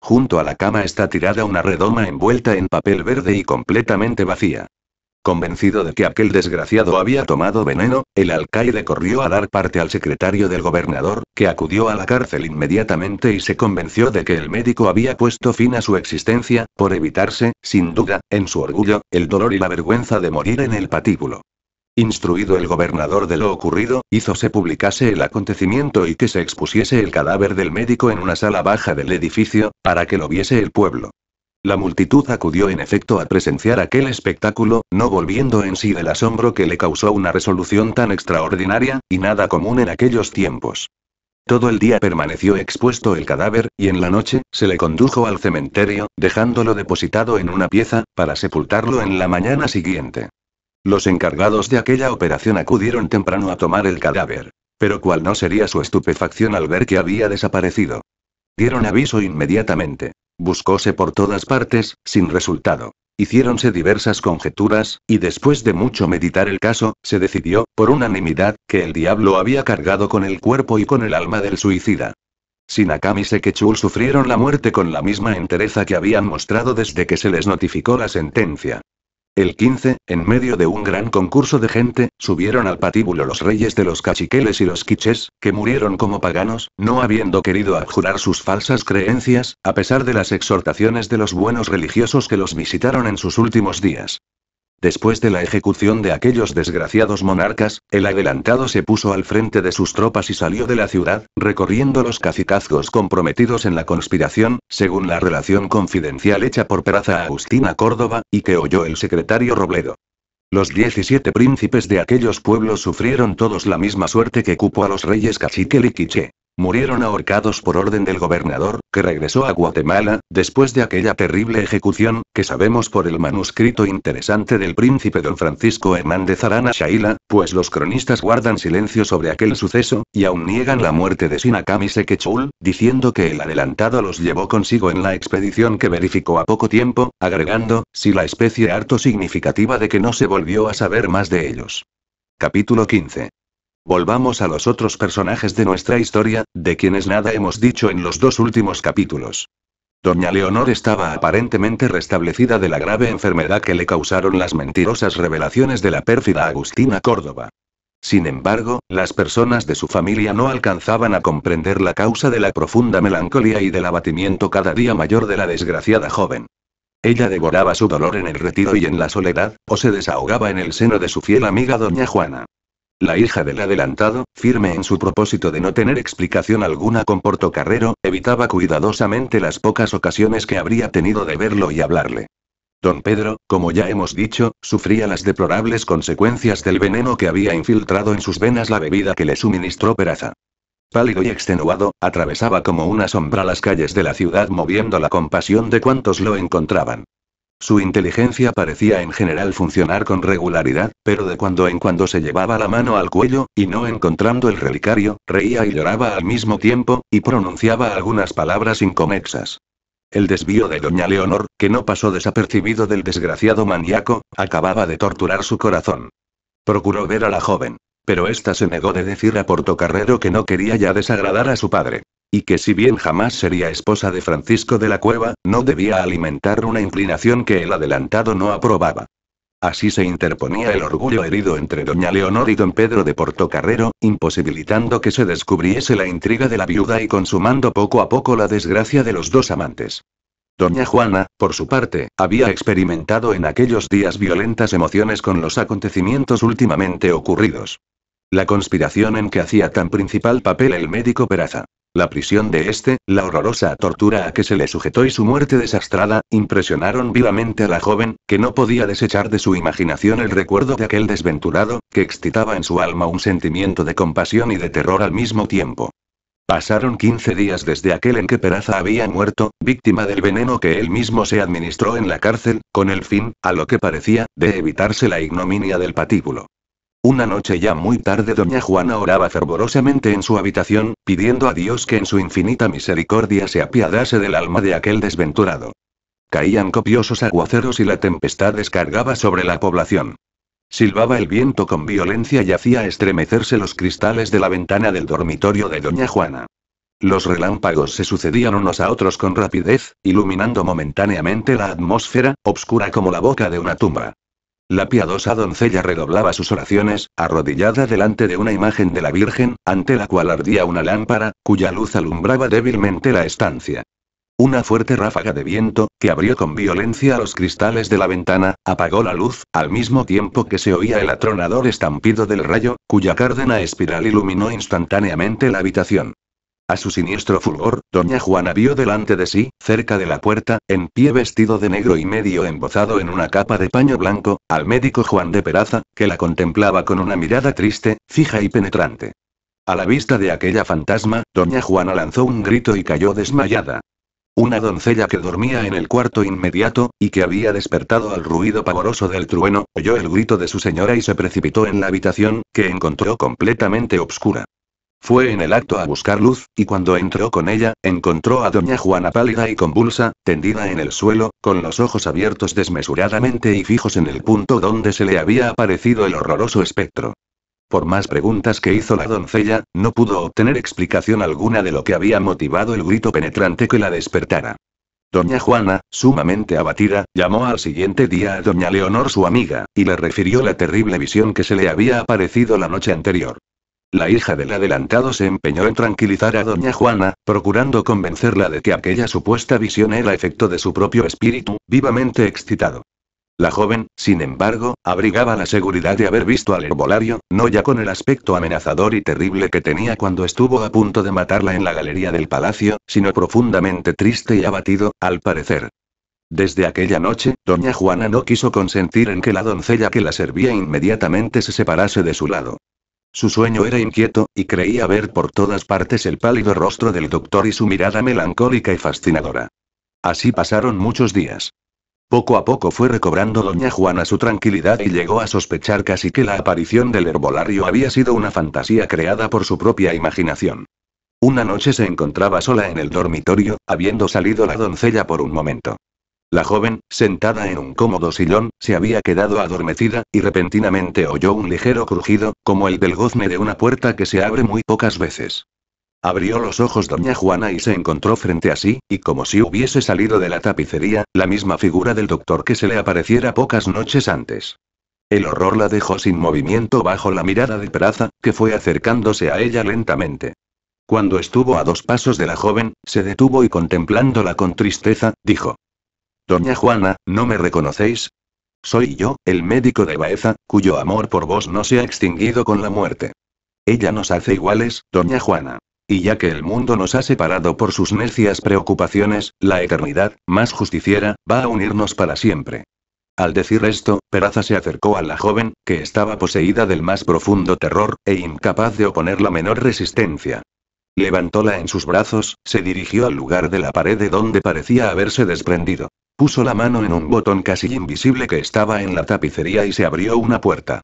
Junto a la cama está tirada una redoma envuelta en papel verde y completamente vacía. Convencido de que aquel desgraciado había tomado veneno, el alcaide corrió a dar parte al secretario del gobernador, que acudió a la cárcel inmediatamente y se convenció de que el médico había puesto fin a su existencia, por evitarse, sin duda, en su orgullo, el dolor y la vergüenza de morir en el patíbulo. Instruido el gobernador de lo ocurrido, hizo se publicase el acontecimiento y que se expusiese el cadáver del médico en una sala baja del edificio, para que lo viese el pueblo. La multitud acudió en efecto a presenciar aquel espectáculo, no volviendo en sí del asombro que le causó una resolución tan extraordinaria, y nada común en aquellos tiempos. Todo el día permaneció expuesto el cadáver, y en la noche, se le condujo al cementerio, dejándolo depositado en una pieza, para sepultarlo en la mañana siguiente. Los encargados de aquella operación acudieron temprano a tomar el cadáver. Pero cuál no sería su estupefacción al ver que había desaparecido. Dieron aviso inmediatamente. Buscóse por todas partes, sin resultado. Hiciéronse diversas conjeturas, y después de mucho meditar el caso, se decidió, por unanimidad, que el diablo había cargado con el cuerpo y con el alma del suicida. Sinakami y Sekechul sufrieron la muerte con la misma entereza que habían mostrado desde que se les notificó la sentencia. El 15, en medio de un gran concurso de gente, subieron al patíbulo los reyes de los cachiqueles y los quiches, que murieron como paganos, no habiendo querido abjurar sus falsas creencias, a pesar de las exhortaciones de los buenos religiosos que los visitaron en sus últimos días. Después de la ejecución de aquellos desgraciados monarcas, el adelantado se puso al frente de sus tropas y salió de la ciudad, recorriendo los cacicazgos comprometidos en la conspiración, según la relación confidencial hecha por Peraza Agustina Córdoba, y que oyó el secretario Robledo. Los 17 príncipes de aquellos pueblos sufrieron todos la misma suerte que cupo a los reyes Cachiquel y Quiché. Murieron ahorcados por orden del gobernador, que regresó a Guatemala, después de aquella terrible ejecución, que sabemos por el manuscrito interesante del príncipe don Francisco Hernández Arana Shaila, pues los cronistas guardan silencio sobre aquel suceso, y aún niegan la muerte de Sinakami Sekechul, diciendo que el adelantado los llevó consigo en la expedición que verificó a poco tiempo, agregando, si la especie harto significativa de que no se volvió a saber más de ellos. Capítulo 15. Volvamos a los otros personajes de nuestra historia, de quienes nada hemos dicho en los dos últimos capítulos. Doña Leonor estaba aparentemente restablecida de la grave enfermedad que le causaron las mentirosas revelaciones de la pérfida Agustina Córdoba. Sin embargo, las personas de su familia no alcanzaban a comprender la causa de la profunda melancolía y del abatimiento cada día mayor de la desgraciada joven. Ella devoraba su dolor en el retiro y en la soledad, o se desahogaba en el seno de su fiel amiga doña Juana. La hija del adelantado, firme en su propósito de no tener explicación alguna con Portocarrero, evitaba cuidadosamente las pocas ocasiones que habría tenido de verlo y hablarle. Don Pedro, como ya hemos dicho, sufría las deplorables consecuencias del veneno que había infiltrado en sus venas la bebida que le suministró Peraza. Pálido y extenuado, atravesaba como una sombra las calles de la ciudad moviendo la compasión de cuantos lo encontraban. Su inteligencia parecía en general funcionar con regularidad, pero de cuando en cuando se llevaba la mano al cuello, y no encontrando el relicario, reía y lloraba al mismo tiempo, y pronunciaba algunas palabras inconexas. El desvío de doña Leonor, que no pasó desapercibido del desgraciado maníaco, acababa de torturar su corazón. Procuró ver a la joven. Pero ésta se negó de decir a Portocarrero que no quería ya desagradar a su padre. Y que si bien jamás sería esposa de Francisco de la Cueva, no debía alimentar una inclinación que el adelantado no aprobaba. Así se interponía el orgullo herido entre doña Leonor y don Pedro de Portocarrero, imposibilitando que se descubriese la intriga de la viuda y consumando poco a poco la desgracia de los dos amantes. Doña Juana, por su parte, había experimentado en aquellos días violentas emociones con los acontecimientos últimamente ocurridos. La conspiración en que hacía tan principal papel el médico Peraza. La prisión de este, la horrorosa tortura a que se le sujetó y su muerte desastrada, impresionaron vivamente a la joven, que no podía desechar de su imaginación el recuerdo de aquel desventurado, que excitaba en su alma un sentimiento de compasión y de terror al mismo tiempo. Pasaron 15 días desde aquel en que Peraza había muerto, víctima del veneno que él mismo se administró en la cárcel, con el fin, a lo que parecía, de evitarse la ignominia del patíbulo. Una noche ya muy tarde doña Juana oraba fervorosamente en su habitación, pidiendo a Dios que en su infinita misericordia se apiadase del alma de aquel desventurado. Caían copiosos aguaceros y la tempestad descargaba sobre la población. Silbaba el viento con violencia y hacía estremecerse los cristales de la ventana del dormitorio de doña Juana. Los relámpagos se sucedían unos a otros con rapidez, iluminando momentáneamente la atmósfera, obscura como la boca de una tumba. La piadosa doncella redoblaba sus oraciones, arrodillada delante de una imagen de la Virgen, ante la cual ardía una lámpara, cuya luz alumbraba débilmente la estancia. Una fuerte ráfaga de viento, que abrió con violencia los cristales de la ventana, apagó la luz, al mismo tiempo que se oía el atronador estampido del rayo, cuya cárdena espiral iluminó instantáneamente la habitación. A su siniestro fulgor, doña Juana vio delante de sí, cerca de la puerta, en pie vestido de negro y medio embozado en una capa de paño blanco, al médico Juan de Peraza, que la contemplaba con una mirada triste, fija y penetrante. A la vista de aquella fantasma, doña Juana lanzó un grito y cayó desmayada. Una doncella que dormía en el cuarto inmediato, y que había despertado al ruido pavoroso del trueno, oyó el grito de su señora y se precipitó en la habitación, que encontró completamente obscura. Fue en el acto a buscar luz, y cuando entró con ella, encontró a doña Juana pálida y convulsa, tendida en el suelo, con los ojos abiertos desmesuradamente y fijos en el punto donde se le había aparecido el horroroso espectro. Por más preguntas que hizo la doncella, no pudo obtener explicación alguna de lo que había motivado el grito penetrante que la despertara. Doña Juana, sumamente abatida, llamó al siguiente día a doña Leonor su amiga, y le refirió la terrible visión que se le había aparecido la noche anterior. La hija del adelantado se empeñó en tranquilizar a doña Juana, procurando convencerla de que aquella supuesta visión era efecto de su propio espíritu, vivamente excitado. La joven, sin embargo, abrigaba la seguridad de haber visto al herbolario, no ya con el aspecto amenazador y terrible que tenía cuando estuvo a punto de matarla en la galería del palacio, sino profundamente triste y abatido, al parecer. Desde aquella noche, doña Juana no quiso consentir en que la doncella que la servía inmediatamente se separase de su lado. Su sueño era inquieto, y creía ver por todas partes el pálido rostro del doctor y su mirada melancólica y fascinadora. Así pasaron muchos días. Poco a poco fue recobrando doña Juana su tranquilidad y llegó a sospechar casi que la aparición del herbolario había sido una fantasía creada por su propia imaginación. Una noche se encontraba sola en el dormitorio, habiendo salido la doncella por un momento. La joven, sentada en un cómodo sillón, se había quedado adormecida, y repentinamente oyó un ligero crujido, como el del gozne de una puerta que se abre muy pocas veces. Abrió los ojos doña Juana y se encontró frente a sí, y como si hubiese salido de la tapicería, la misma figura del doctor que se le apareciera pocas noches antes. El horror la dejó sin movimiento bajo la mirada de Peraza, que fue acercándose a ella lentamente. Cuando estuvo a dos pasos de la joven, se detuvo y contemplándola con tristeza, dijo. Doña Juana, ¿no me reconocéis? Soy yo, el médico de Baeza, cuyo amor por vos no se ha extinguido con la muerte. Ella nos hace iguales, doña Juana. Y ya que el mundo nos ha separado por sus necias preocupaciones, la eternidad, más justiciera, va a unirnos para siempre. Al decir esto, Peraza se acercó a la joven, que estaba poseída del más profundo terror, e incapaz de oponer la menor resistencia. Levantóla en sus brazos, se dirigió al lugar de la pared de donde parecía haberse desprendido. Puso la mano en un botón casi invisible que estaba en la tapicería y se abrió una puerta.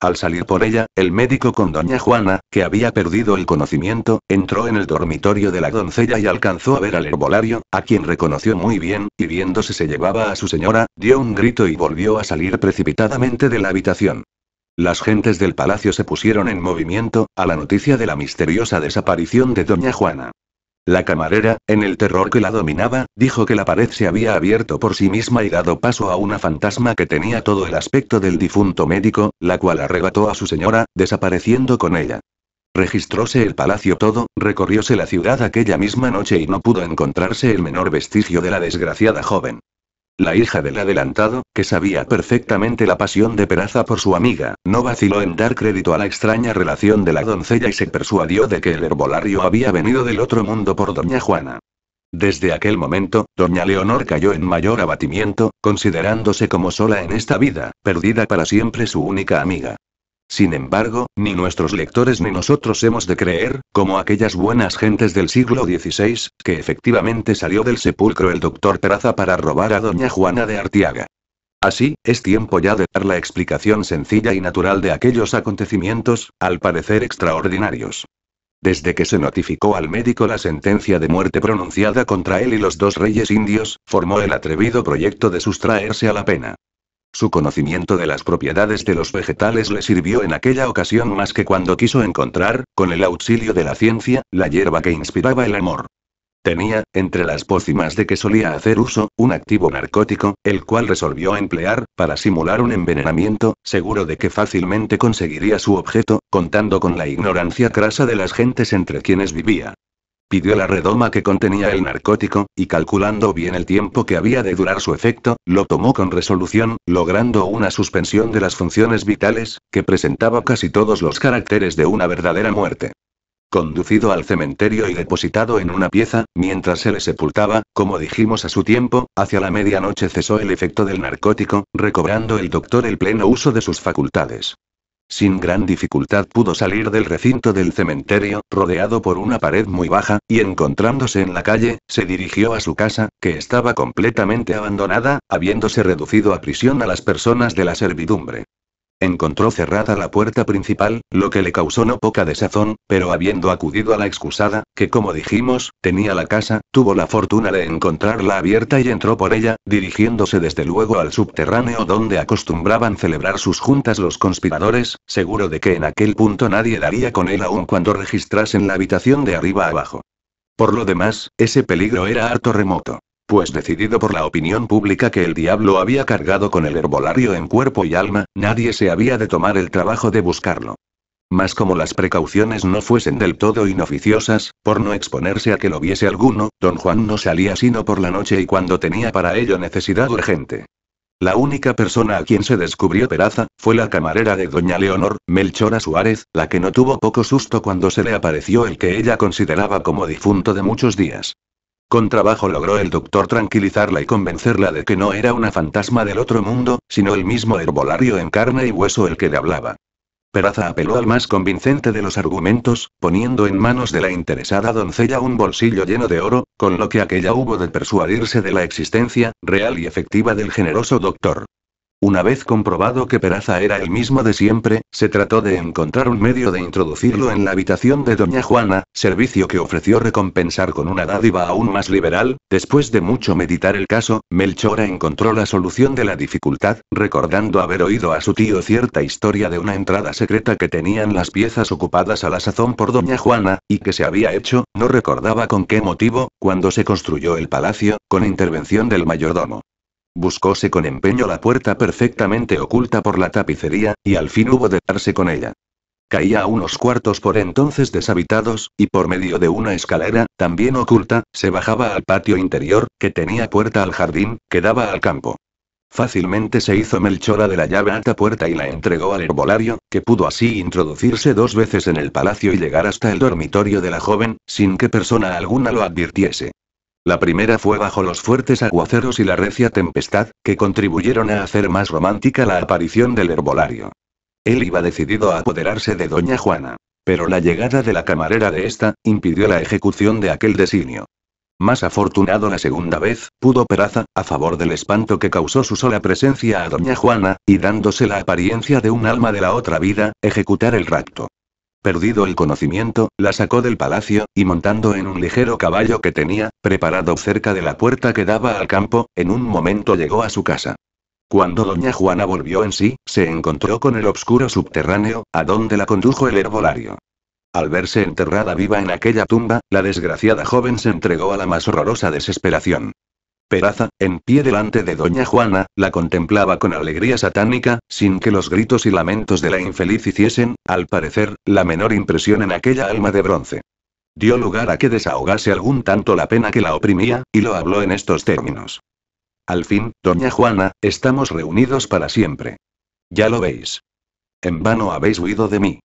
Al salir por ella, el médico con doña Juana, que había perdido el conocimiento, entró en el dormitorio de la doncella y alcanzó a ver al herbolario, a quien reconoció muy bien, y viéndose se llevaba a su señora, dio un grito y volvió a salir precipitadamente de la habitación. Las gentes del palacio se pusieron en movimiento, a la noticia de la misteriosa desaparición de doña Juana. La camarera, en el terror que la dominaba, dijo que la pared se había abierto por sí misma y dado paso a una fantasma que tenía todo el aspecto del difunto médico, la cual arrebató a su señora, desapareciendo con ella. Registróse el palacio todo, recorrióse la ciudad aquella misma noche y no pudo encontrarse el menor vestigio de la desgraciada joven. La hija del adelantado, que sabía perfectamente la pasión de Peraza por su amiga, no vaciló en dar crédito a la extraña relación de la doncella y se persuadió de que el herbolario había venido del otro mundo por doña Juana. Desde aquel momento, doña Leonor cayó en mayor abatimiento, considerándose como sola en esta vida, perdida para siempre su única amiga. Sin embargo, ni nuestros lectores ni nosotros hemos de creer, como aquellas buenas gentes del siglo XVI, que efectivamente salió del sepulcro el doctor Peraza para robar a doña Juana de Artiaga. Así, es tiempo ya de dar la explicación sencilla y natural de aquellos acontecimientos, al parecer extraordinarios. Desde que se notificó al médico la sentencia de muerte pronunciada contra él y los dos reyes indios, formó el atrevido proyecto de sustraerse a la pena. Su conocimiento de las propiedades de los vegetales le sirvió en aquella ocasión más que cuando quiso encontrar, con el auxilio de la ciencia, la hierba que inspiraba el amor. Tenía, entre las pócimas de que solía hacer uso, un activo narcótico, el cual resolvió emplear, para simular un envenenamiento, seguro de que fácilmente conseguiría su objeto, contando con la ignorancia crasa de las gentes entre quienes vivía. Pidió la redoma que contenía el narcótico, y calculando bien el tiempo que había de durar su efecto, lo tomó con resolución, logrando una suspensión de las funciones vitales, que presentaba casi todos los caracteres de una verdadera muerte. Conducido al cementerio y depositado en una pieza, mientras se le sepultaba, como dijimos a su tiempo, hacia la medianoche cesó el efecto del narcótico, recobrando el doctor el pleno uso de sus facultades. Sin gran dificultad pudo salir del recinto del cementerio, rodeado por una pared muy baja, y encontrándose en la calle, se dirigió a su casa, que estaba completamente abandonada, habiéndose reducido a prisión a las personas de la servidumbre. Encontró cerrada la puerta principal, lo que le causó no poca desazón, pero habiendo acudido a la excusada, que como dijimos, tenía la casa, tuvo la fortuna de encontrarla abierta y entró por ella, dirigiéndose desde luego al subterráneo donde acostumbraban celebrar sus juntas los conspiradores, seguro de que en aquel punto nadie daría con él aun cuando registrasen la habitación de arriba abajo. Por lo demás, ese peligro era harto remoto pues decidido por la opinión pública que el diablo había cargado con el herbolario en cuerpo y alma, nadie se había de tomar el trabajo de buscarlo. Mas como las precauciones no fuesen del todo inoficiosas, por no exponerse a que lo viese alguno, don Juan no salía sino por la noche y cuando tenía para ello necesidad urgente. La única persona a quien se descubrió Peraza, fue la camarera de doña Leonor, Melchora Suárez, la que no tuvo poco susto cuando se le apareció el que ella consideraba como difunto de muchos días. Con trabajo logró el doctor tranquilizarla y convencerla de que no era una fantasma del otro mundo, sino el mismo herbolario en carne y hueso el que le hablaba. Peraza apeló al más convincente de los argumentos, poniendo en manos de la interesada doncella un bolsillo lleno de oro, con lo que aquella hubo de persuadirse de la existencia, real y efectiva del generoso doctor. Una vez comprobado que Peraza era el mismo de siempre, se trató de encontrar un medio de introducirlo en la habitación de Doña Juana, servicio que ofreció recompensar con una dádiva aún más liberal. Después de mucho meditar el caso, Melchora encontró la solución de la dificultad, recordando haber oído a su tío cierta historia de una entrada secreta que tenían las piezas ocupadas a la sazón por Doña Juana, y que se había hecho, no recordaba con qué motivo, cuando se construyó el palacio, con intervención del mayordomo. Buscóse con empeño la puerta perfectamente oculta por la tapicería, y al fin hubo de darse con ella. Caía a unos cuartos por entonces deshabitados, y por medio de una escalera, también oculta, se bajaba al patio interior, que tenía puerta al jardín, que daba al campo. Fácilmente se hizo Melchora de la llave alta puerta y la entregó al herbolario, que pudo así introducirse dos veces en el palacio y llegar hasta el dormitorio de la joven, sin que persona alguna lo advirtiese. La primera fue bajo los fuertes aguaceros y la recia tempestad, que contribuyeron a hacer más romántica la aparición del herbolario. Él iba decidido a apoderarse de doña Juana. Pero la llegada de la camarera de esta, impidió la ejecución de aquel designio. Más afortunado la segunda vez, pudo Peraza, a favor del espanto que causó su sola presencia a doña Juana, y dándose la apariencia de un alma de la otra vida, ejecutar el rapto. Perdido el conocimiento, la sacó del palacio, y montando en un ligero caballo que tenía, preparado cerca de la puerta que daba al campo, en un momento llegó a su casa. Cuando doña Juana volvió en sí, se encontró con el obscuro subterráneo, a donde la condujo el herbolario. Al verse enterrada viva en aquella tumba, la desgraciada joven se entregó a la más horrorosa desesperación. Peraza, en pie delante de doña Juana, la contemplaba con alegría satánica, sin que los gritos y lamentos de la infeliz hiciesen, al parecer, la menor impresión en aquella alma de bronce. Dio lugar a que desahogase algún tanto la pena que la oprimía, y lo habló en estos términos. Al fin, doña Juana, estamos reunidos para siempre. Ya lo veis. En vano habéis huido de mí.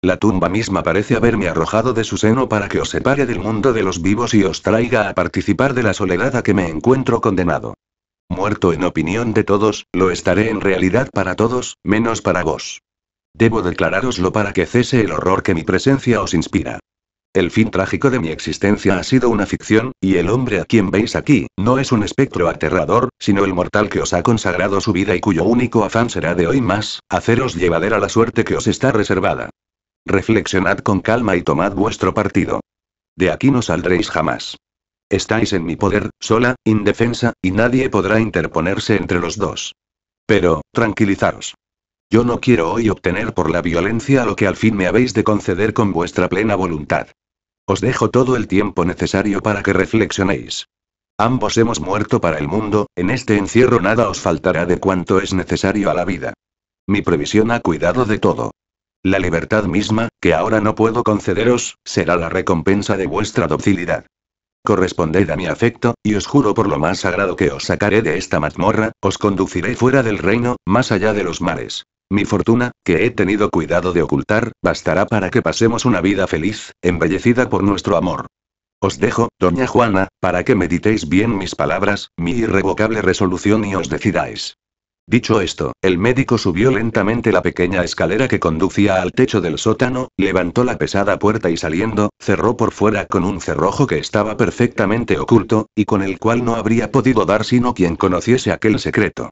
La tumba misma parece haberme arrojado de su seno para que os separe del mundo de los vivos y os traiga a participar de la soledad a que me encuentro condenado. Muerto en opinión de todos, lo estaré en realidad para todos, menos para vos. Debo declarároslo para que cese el horror que mi presencia os inspira. El fin trágico de mi existencia ha sido una ficción, y el hombre a quien veis aquí, no es un espectro aterrador, sino el mortal que os ha consagrado su vida y cuyo único afán será de hoy más, haceros llevadera la suerte que os está reservada. Reflexionad con calma y tomad vuestro partido. De aquí no saldréis jamás. Estáis en mi poder, sola, indefensa, y nadie podrá interponerse entre los dos. Pero, tranquilizaros. Yo no quiero hoy obtener por la violencia lo que al fin me habéis de conceder con vuestra plena voluntad. Os dejo todo el tiempo necesario para que reflexionéis. Ambos hemos muerto para el mundo, en este encierro nada os faltará de cuanto es necesario a la vida. Mi previsión ha cuidado de todo. La libertad misma, que ahora no puedo concederos, será la recompensa de vuestra docilidad. Corresponded a mi afecto, y os juro por lo más sagrado que os sacaré de esta mazmorra, os conduciré fuera del reino, más allá de los mares. Mi fortuna, que he tenido cuidado de ocultar, bastará para que pasemos una vida feliz, embellecida por nuestro amor. Os dejo, doña Juana, para que meditéis bien mis palabras, mi irrevocable resolución y os decidáis. Dicho esto, el médico subió lentamente la pequeña escalera que conducía al techo del sótano, levantó la pesada puerta y saliendo, cerró por fuera con un cerrojo que estaba perfectamente oculto, y con el cual no habría podido dar sino quien conociese aquel secreto.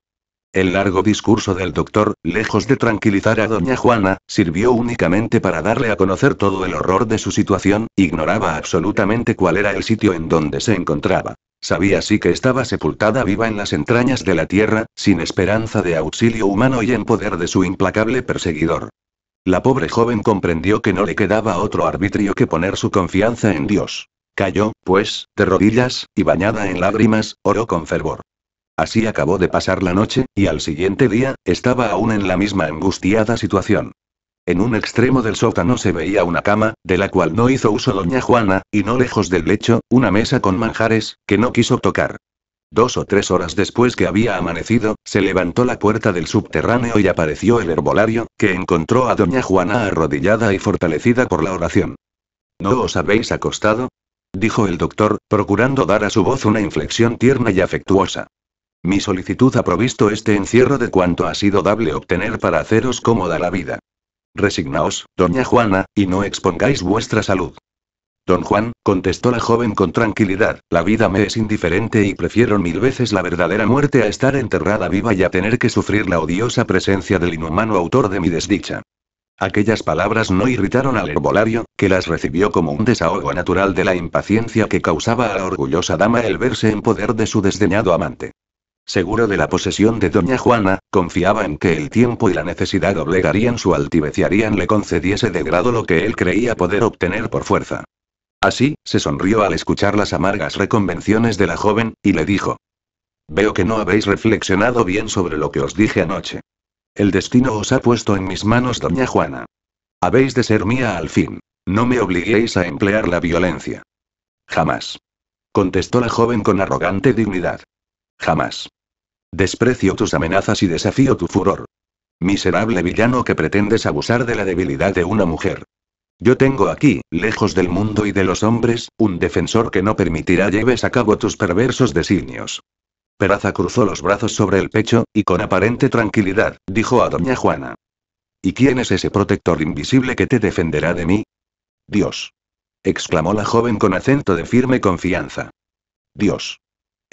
El largo discurso del doctor, lejos de tranquilizar a doña Juana, sirvió únicamente para darle a conocer todo el horror de su situación, ignoraba absolutamente cuál era el sitio en donde se encontraba. Sabía sí que estaba sepultada viva en las entrañas de la tierra, sin esperanza de auxilio humano y en poder de su implacable perseguidor. La pobre joven comprendió que no le quedaba otro arbitrio que poner su confianza en Dios. Cayó, pues, de rodillas, y bañada en lágrimas, oró con fervor. Así acabó de pasar la noche, y al siguiente día, estaba aún en la misma angustiada situación. En un extremo del sótano se veía una cama, de la cual no hizo uso doña Juana, y no lejos del lecho, una mesa con manjares, que no quiso tocar. Dos o tres horas después que había amanecido, se levantó la puerta del subterráneo y apareció el herbolario, que encontró a doña Juana arrodillada y fortalecida por la oración. ¿No os habéis acostado? dijo el doctor, procurando dar a su voz una inflexión tierna y afectuosa. Mi solicitud ha provisto este encierro de cuanto ha sido dable obtener para haceros cómoda la vida. Resignaos, doña Juana, y no expongáis vuestra salud. Don Juan, contestó la joven con tranquilidad, la vida me es indiferente y prefiero mil veces la verdadera muerte a estar enterrada viva y a tener que sufrir la odiosa presencia del inhumano autor de mi desdicha. Aquellas palabras no irritaron al herbolario, que las recibió como un desahogo natural de la impaciencia que causaba a la orgullosa dama el verse en poder de su desdeñado amante. Seguro de la posesión de doña Juana, confiaba en que el tiempo y la necesidad obligarían su altivez y le concediese de grado lo que él creía poder obtener por fuerza. Así, se sonrió al escuchar las amargas reconvenciones de la joven, y le dijo. Veo que no habéis reflexionado bien sobre lo que os dije anoche. El destino os ha puesto en mis manos, doña Juana. Habéis de ser mía al fin. No me obliguéis a emplear la violencia. Jamás. Contestó la joven con arrogante dignidad. Jamás. Desprecio tus amenazas y desafío tu furor. Miserable villano que pretendes abusar de la debilidad de una mujer. Yo tengo aquí, lejos del mundo y de los hombres, un defensor que no permitirá lleves a cabo tus perversos designios. Peraza cruzó los brazos sobre el pecho, y con aparente tranquilidad, dijo a doña Juana. ¿Y quién es ese protector invisible que te defenderá de mí? Dios. exclamó la joven con acento de firme confianza. Dios.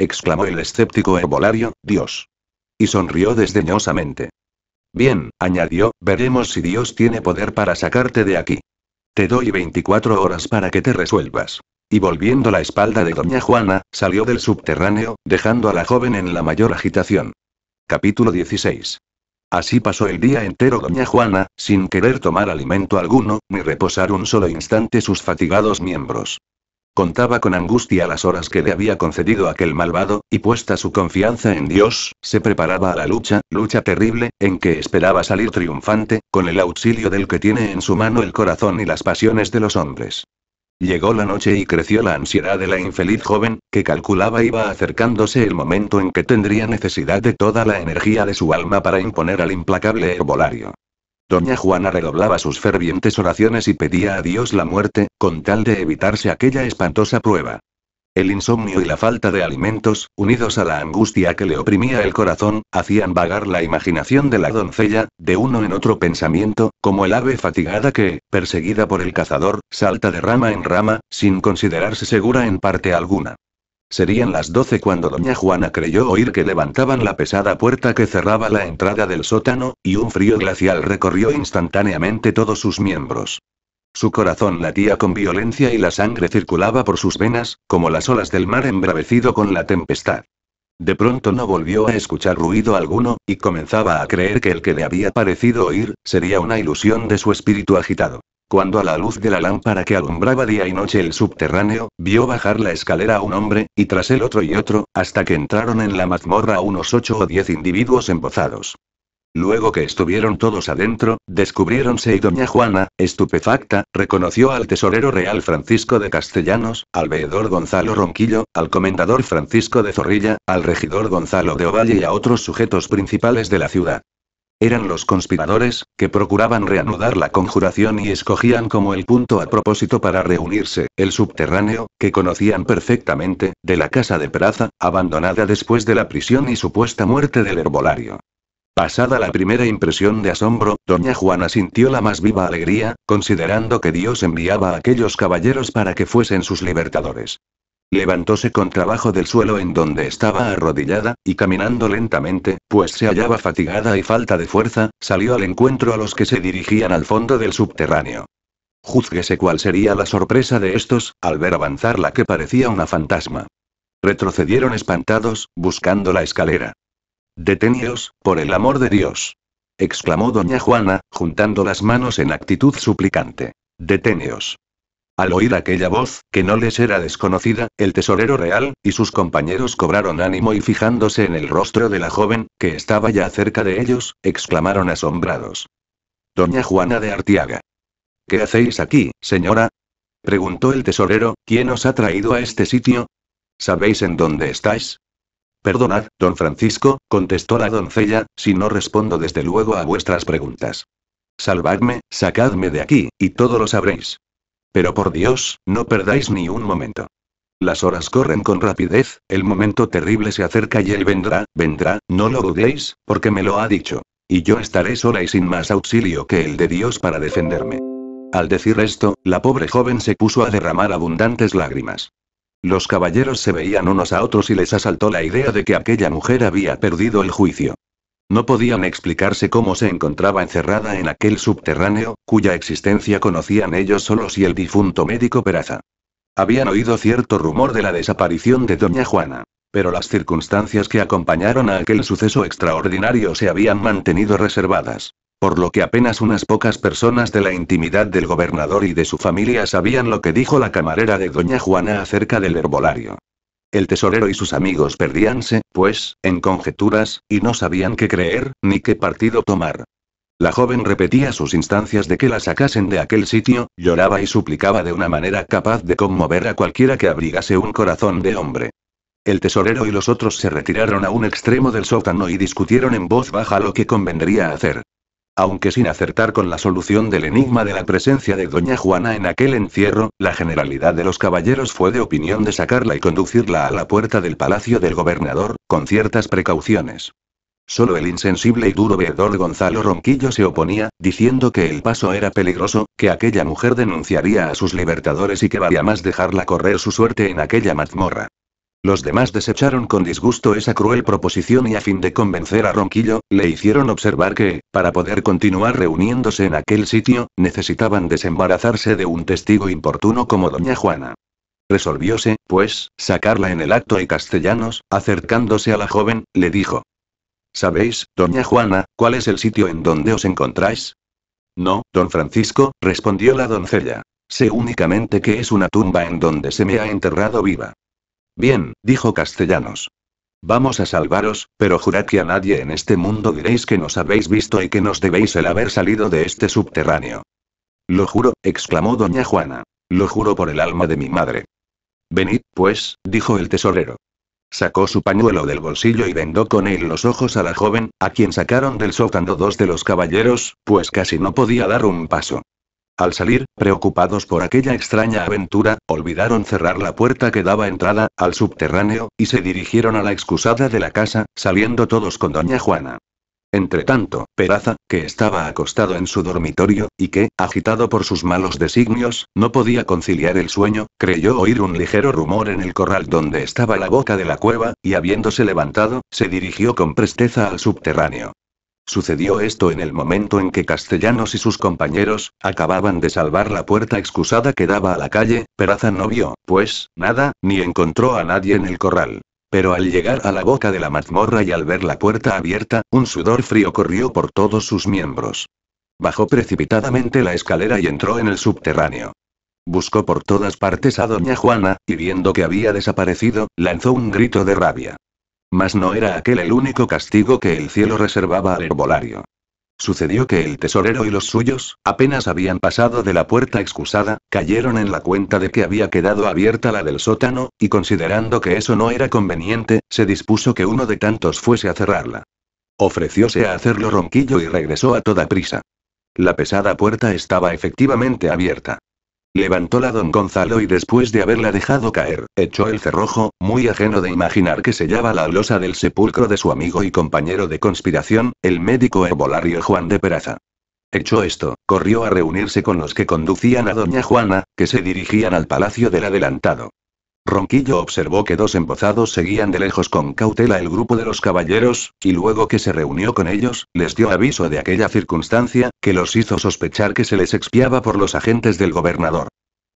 Exclamó el escéptico herbolario, Dios. Y sonrió desdeñosamente. Bien, añadió, veremos si Dios tiene poder para sacarte de aquí. Te doy 24 horas para que te resuelvas. Y volviendo la espalda de doña Juana, salió del subterráneo, dejando a la joven en la mayor agitación. Capítulo 16. Así pasó el día entero doña Juana, sin querer tomar alimento alguno, ni reposar un solo instante sus fatigados miembros. Contaba con angustia las horas que le había concedido aquel malvado, y puesta su confianza en Dios, se preparaba a la lucha, lucha terrible, en que esperaba salir triunfante, con el auxilio del que tiene en su mano el corazón y las pasiones de los hombres. Llegó la noche y creció la ansiedad de la infeliz joven, que calculaba iba acercándose el momento en que tendría necesidad de toda la energía de su alma para imponer al implacable herbolario. Doña Juana redoblaba sus fervientes oraciones y pedía a Dios la muerte, con tal de evitarse aquella espantosa prueba. El insomnio y la falta de alimentos, unidos a la angustia que le oprimía el corazón, hacían vagar la imaginación de la doncella, de uno en otro pensamiento, como el ave fatigada que, perseguida por el cazador, salta de rama en rama, sin considerarse segura en parte alguna. Serían las doce cuando doña Juana creyó oír que levantaban la pesada puerta que cerraba la entrada del sótano, y un frío glacial recorrió instantáneamente todos sus miembros. Su corazón latía con violencia y la sangre circulaba por sus venas, como las olas del mar embravecido con la tempestad. De pronto no volvió a escuchar ruido alguno, y comenzaba a creer que el que le había parecido oír, sería una ilusión de su espíritu agitado. Cuando a la luz de la lámpara que alumbraba día y noche el subterráneo, vio bajar la escalera a un hombre, y tras él otro y otro, hasta que entraron en la mazmorra unos ocho o diez individuos embozados. Luego que estuvieron todos adentro, descubriéronse y doña Juana, estupefacta, reconoció al tesorero real Francisco de Castellanos, al veedor Gonzalo Ronquillo, al comendador Francisco de Zorrilla, al regidor Gonzalo de Ovalle y a otros sujetos principales de la ciudad. Eran los conspiradores, que procuraban reanudar la conjuración y escogían como el punto a propósito para reunirse, el subterráneo, que conocían perfectamente, de la casa de Praza, abandonada después de la prisión y supuesta muerte del herbolario. Pasada la primera impresión de asombro, doña Juana sintió la más viva alegría, considerando que Dios enviaba a aquellos caballeros para que fuesen sus libertadores. Levantóse con trabajo del suelo en donde estaba arrodillada, y caminando lentamente, pues se hallaba fatigada y falta de fuerza, salió al encuentro a los que se dirigían al fondo del subterráneo. Júzguese cuál sería la sorpresa de estos, al ver avanzar la que parecía una fantasma. Retrocedieron espantados, buscando la escalera. Deteníos, por el amor de Dios. exclamó doña Juana, juntando las manos en actitud suplicante. Deteneos. Al oír aquella voz, que no les era desconocida, el tesorero real, y sus compañeros cobraron ánimo y fijándose en el rostro de la joven, que estaba ya cerca de ellos, exclamaron asombrados. Doña Juana de Artiaga. ¿Qué hacéis aquí, señora? preguntó el tesorero, ¿quién os ha traído a este sitio? ¿Sabéis en dónde estáis? Perdonad, don Francisco, contestó la doncella, si no respondo desde luego a vuestras preguntas. Salvadme, sacadme de aquí, y todo lo sabréis. Pero por Dios, no perdáis ni un momento. Las horas corren con rapidez, el momento terrible se acerca y él vendrá, vendrá, no lo dudéis, porque me lo ha dicho. Y yo estaré sola y sin más auxilio que el de Dios para defenderme. Al decir esto, la pobre joven se puso a derramar abundantes lágrimas. Los caballeros se veían unos a otros y les asaltó la idea de que aquella mujer había perdido el juicio. No podían explicarse cómo se encontraba encerrada en aquel subterráneo, cuya existencia conocían ellos solos y el difunto médico Peraza. Habían oído cierto rumor de la desaparición de doña Juana. Pero las circunstancias que acompañaron a aquel suceso extraordinario se habían mantenido reservadas. Por lo que apenas unas pocas personas de la intimidad del gobernador y de su familia sabían lo que dijo la camarera de doña Juana acerca del herbolario. El tesorero y sus amigos perdíanse, pues, en conjeturas, y no sabían qué creer, ni qué partido tomar. La joven repetía sus instancias de que la sacasen de aquel sitio, lloraba y suplicaba de una manera capaz de conmover a cualquiera que abrigase un corazón de hombre. El tesorero y los otros se retiraron a un extremo del sótano y discutieron en voz baja lo que convendría hacer. Aunque sin acertar con la solución del enigma de la presencia de doña Juana en aquel encierro, la generalidad de los caballeros fue de opinión de sacarla y conducirla a la puerta del palacio del gobernador, con ciertas precauciones. Solo el insensible y duro veedor Gonzalo Ronquillo se oponía, diciendo que el paso era peligroso, que aquella mujer denunciaría a sus libertadores y que valía más dejarla correr su suerte en aquella mazmorra. Los demás desecharon con disgusto esa cruel proposición y a fin de convencer a Ronquillo, le hicieron observar que, para poder continuar reuniéndose en aquel sitio, necesitaban desembarazarse de un testigo importuno como doña Juana. Resolvióse, pues, sacarla en el acto y Castellanos, acercándose a la joven, le dijo. ¿Sabéis, doña Juana, cuál es el sitio en donde os encontráis? No, don Francisco, respondió la doncella. Sé únicamente que es una tumba en donde se me ha enterrado viva. Bien, dijo Castellanos. Vamos a salvaros, pero jurad que a nadie en este mundo diréis que nos habéis visto y que nos debéis el haber salido de este subterráneo. Lo juro, exclamó doña Juana. Lo juro por el alma de mi madre. Venid, pues, dijo el tesorero. Sacó su pañuelo del bolsillo y vendó con él los ojos a la joven, a quien sacaron del sótano dos de los caballeros, pues casi no podía dar un paso. Al salir, preocupados por aquella extraña aventura, olvidaron cerrar la puerta que daba entrada al subterráneo, y se dirigieron a la excusada de la casa, saliendo todos con doña Juana. Entretanto, Peraza, que estaba acostado en su dormitorio, y que, agitado por sus malos designios, no podía conciliar el sueño, creyó oír un ligero rumor en el corral donde estaba la boca de la cueva, y habiéndose levantado, se dirigió con presteza al subterráneo. Sucedió esto en el momento en que Castellanos y sus compañeros, acababan de salvar la puerta excusada que daba a la calle, Peraza no vio, pues, nada, ni encontró a nadie en el corral. Pero al llegar a la boca de la mazmorra y al ver la puerta abierta, un sudor frío corrió por todos sus miembros. Bajó precipitadamente la escalera y entró en el subterráneo. Buscó por todas partes a doña Juana, y viendo que había desaparecido, lanzó un grito de rabia. Mas no era aquel el único castigo que el cielo reservaba al herbolario. Sucedió que el tesorero y los suyos, apenas habían pasado de la puerta excusada, cayeron en la cuenta de que había quedado abierta la del sótano, y considerando que eso no era conveniente, se dispuso que uno de tantos fuese a cerrarla. Ofrecióse a hacerlo ronquillo y regresó a toda prisa. La pesada puerta estaba efectivamente abierta. Levantóla don Gonzalo y después de haberla dejado caer, echó el cerrojo, muy ajeno de imaginar que sellaba la losa del sepulcro de su amigo y compañero de conspiración, el médico herbolario Juan de Peraza. Hecho esto, corrió a reunirse con los que conducían a doña Juana, que se dirigían al palacio del adelantado. Ronquillo observó que dos embozados seguían de lejos con cautela el grupo de los caballeros, y luego que se reunió con ellos, les dio aviso de aquella circunstancia, que los hizo sospechar que se les expiaba por los agentes del gobernador.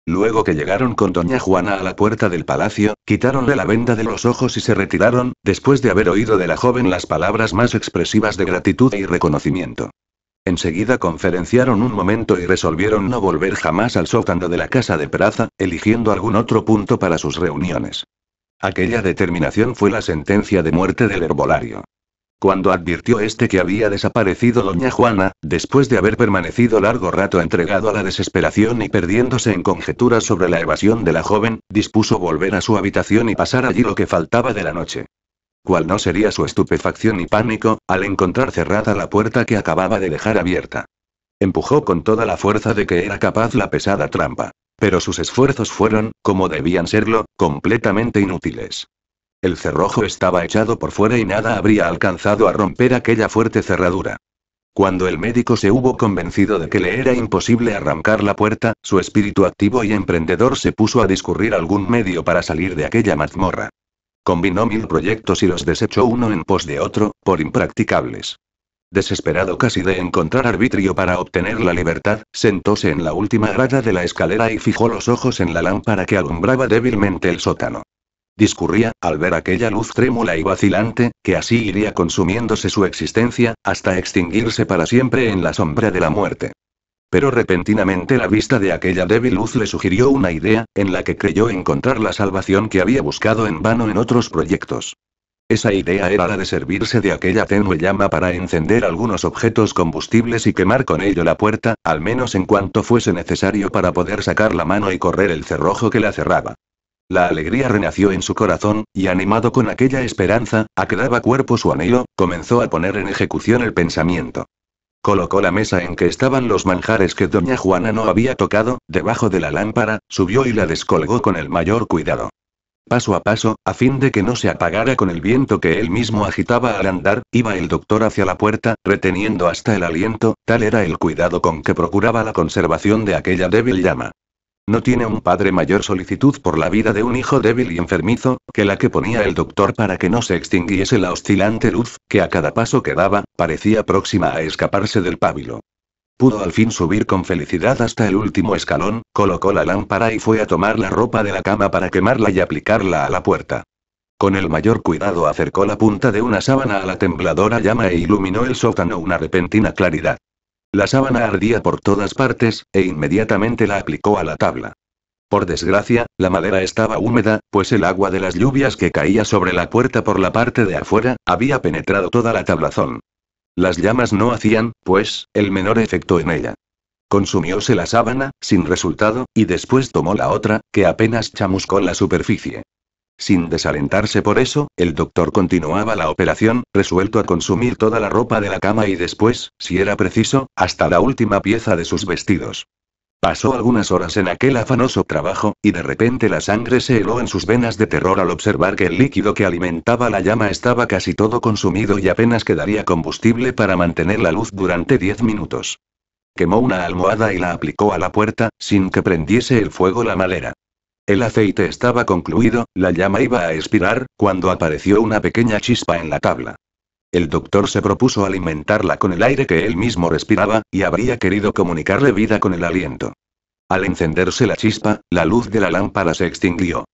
Luego que llegaron con doña Juana a la puerta del palacio, quitaronle la venda de los ojos y se retiraron, después de haber oído de la joven las palabras más expresivas de gratitud y reconocimiento. Enseguida conferenciaron un momento y resolvieron no volver jamás al sótano de la casa de Peraza, eligiendo algún otro punto para sus reuniones. Aquella determinación fue la sentencia de muerte del herbolario. Cuando advirtió este que había desaparecido doña Juana, después de haber permanecido largo rato entregado a la desesperación y perdiéndose en conjeturas sobre la evasión de la joven, dispuso volver a su habitación y pasar allí lo que faltaba de la noche. ¿Cuál no sería su estupefacción y pánico, al encontrar cerrada la puerta que acababa de dejar abierta? Empujó con toda la fuerza de que era capaz la pesada trampa. Pero sus esfuerzos fueron, como debían serlo, completamente inútiles. El cerrojo estaba echado por fuera y nada habría alcanzado a romper aquella fuerte cerradura. Cuando el médico se hubo convencido de que le era imposible arrancar la puerta, su espíritu activo y emprendedor se puso a discurrir algún medio para salir de aquella mazmorra. Combinó mil proyectos y los desechó uno en pos de otro, por impracticables. Desesperado casi de encontrar arbitrio para obtener la libertad, sentóse en la última grada de la escalera y fijó los ojos en la lámpara que alumbraba débilmente el sótano. Discurría, al ver aquella luz trémula y vacilante, que así iría consumiéndose su existencia, hasta extinguirse para siempre en la sombra de la muerte. Pero repentinamente la vista de aquella débil luz le sugirió una idea, en la que creyó encontrar la salvación que había buscado en vano en otros proyectos. Esa idea era la de servirse de aquella tenue llama para encender algunos objetos combustibles y quemar con ello la puerta, al menos en cuanto fuese necesario para poder sacar la mano y correr el cerrojo que la cerraba. La alegría renació en su corazón, y animado con aquella esperanza, a que daba cuerpo su anhelo, comenzó a poner en ejecución el pensamiento. Colocó la mesa en que estaban los manjares que doña Juana no había tocado, debajo de la lámpara, subió y la descolgó con el mayor cuidado. Paso a paso, a fin de que no se apagara con el viento que él mismo agitaba al andar, iba el doctor hacia la puerta, reteniendo hasta el aliento, tal era el cuidado con que procuraba la conservación de aquella débil llama. No tiene un padre mayor solicitud por la vida de un hijo débil y enfermizo, que la que ponía el doctor para que no se extinguiese la oscilante luz, que a cada paso que daba, parecía próxima a escaparse del pábilo. Pudo al fin subir con felicidad hasta el último escalón, colocó la lámpara y fue a tomar la ropa de la cama para quemarla y aplicarla a la puerta. Con el mayor cuidado acercó la punta de una sábana a la tembladora llama e iluminó el sótano una repentina claridad. La sábana ardía por todas partes, e inmediatamente la aplicó a la tabla. Por desgracia, la madera estaba húmeda, pues el agua de las lluvias que caía sobre la puerta por la parte de afuera, había penetrado toda la tablazón. Las llamas no hacían, pues, el menor efecto en ella. Consumióse la sábana, sin resultado, y después tomó la otra, que apenas chamuscó la superficie. Sin desalentarse por eso, el doctor continuaba la operación, resuelto a consumir toda la ropa de la cama y después, si era preciso, hasta la última pieza de sus vestidos. Pasó algunas horas en aquel afanoso trabajo, y de repente la sangre se heló en sus venas de terror al observar que el líquido que alimentaba la llama estaba casi todo consumido y apenas quedaría combustible para mantener la luz durante diez minutos. Quemó una almohada y la aplicó a la puerta, sin que prendiese el fuego la madera. El aceite estaba concluido, la llama iba a expirar, cuando apareció una pequeña chispa en la tabla. El doctor se propuso alimentarla con el aire que él mismo respiraba, y habría querido comunicarle vida con el aliento. Al encenderse la chispa, la luz de la lámpara se extinguió.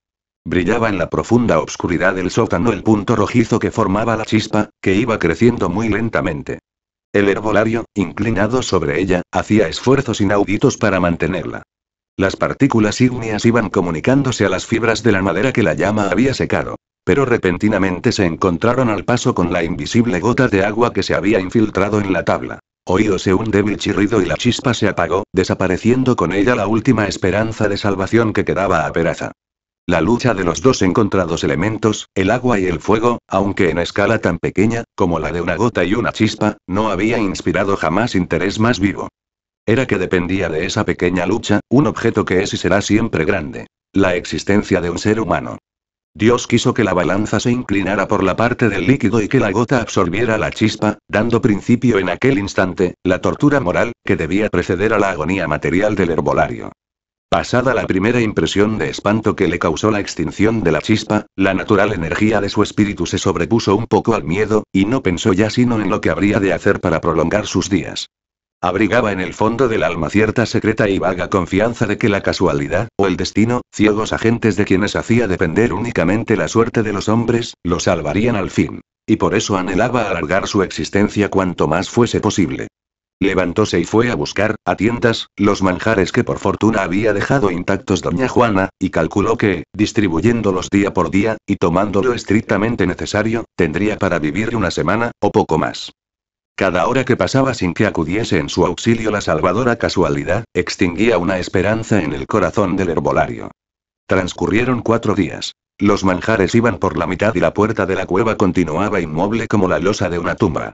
Brillaba en la profunda obscuridad del sótano el punto rojizo que formaba la chispa, que iba creciendo muy lentamente. El herbolario, inclinado sobre ella, hacía esfuerzos inauditos para mantenerla. Las partículas ígneas iban comunicándose a las fibras de la madera que la llama había secado. Pero repentinamente se encontraron al paso con la invisible gota de agua que se había infiltrado en la tabla. Oídose un débil chirrido y la chispa se apagó, desapareciendo con ella la última esperanza de salvación que quedaba a Peraza. La lucha de los dos encontrados elementos, el agua y el fuego, aunque en escala tan pequeña, como la de una gota y una chispa, no había inspirado jamás interés más vivo. Era que dependía de esa pequeña lucha, un objeto que es y será siempre grande. La existencia de un ser humano. Dios quiso que la balanza se inclinara por la parte del líquido y que la gota absorbiera la chispa, dando principio en aquel instante, la tortura moral, que debía preceder a la agonía material del herbolario. Pasada la primera impresión de espanto que le causó la extinción de la chispa, la natural energía de su espíritu se sobrepuso un poco al miedo, y no pensó ya sino en lo que habría de hacer para prolongar sus días. Abrigaba en el fondo del alma cierta secreta y vaga confianza de que la casualidad, o el destino, ciegos agentes de quienes hacía depender únicamente la suerte de los hombres, lo salvarían al fin. Y por eso anhelaba alargar su existencia cuanto más fuese posible. Levantóse y fue a buscar, a tientas, los manjares que por fortuna había dejado intactos doña Juana, y calculó que, distribuyéndolos día por día, y tomando lo estrictamente necesario, tendría para vivir una semana, o poco más. Cada hora que pasaba sin que acudiese en su auxilio la salvadora casualidad, extinguía una esperanza en el corazón del herbolario. Transcurrieron cuatro días. Los manjares iban por la mitad y la puerta de la cueva continuaba inmóvil como la losa de una tumba.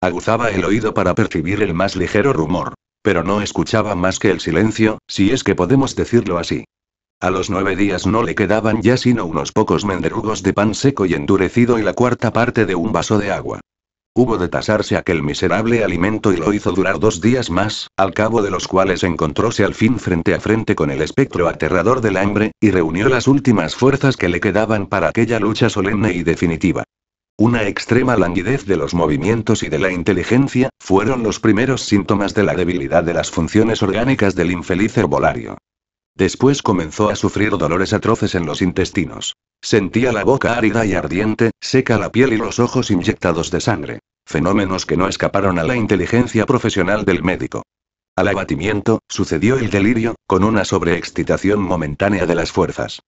Aguzaba el oído para percibir el más ligero rumor. Pero no escuchaba más que el silencio, si es que podemos decirlo así. A los nueve días no le quedaban ya sino unos pocos mendrugos de pan seco y endurecido y la cuarta parte de un vaso de agua. Hubo de tasarse aquel miserable alimento y lo hizo durar dos días más, al cabo de los cuales encontróse al fin frente a frente con el espectro aterrador del hambre, y reunió las últimas fuerzas que le quedaban para aquella lucha solemne y definitiva. Una extrema languidez de los movimientos y de la inteligencia, fueron los primeros síntomas de la debilidad de las funciones orgánicas del infeliz herbolario. Después comenzó a sufrir dolores atroces en los intestinos. Sentía la boca árida y ardiente, seca la piel y los ojos inyectados de sangre. Fenómenos que no escaparon a la inteligencia profesional del médico. Al abatimiento, sucedió el delirio, con una sobreexcitación momentánea de las fuerzas.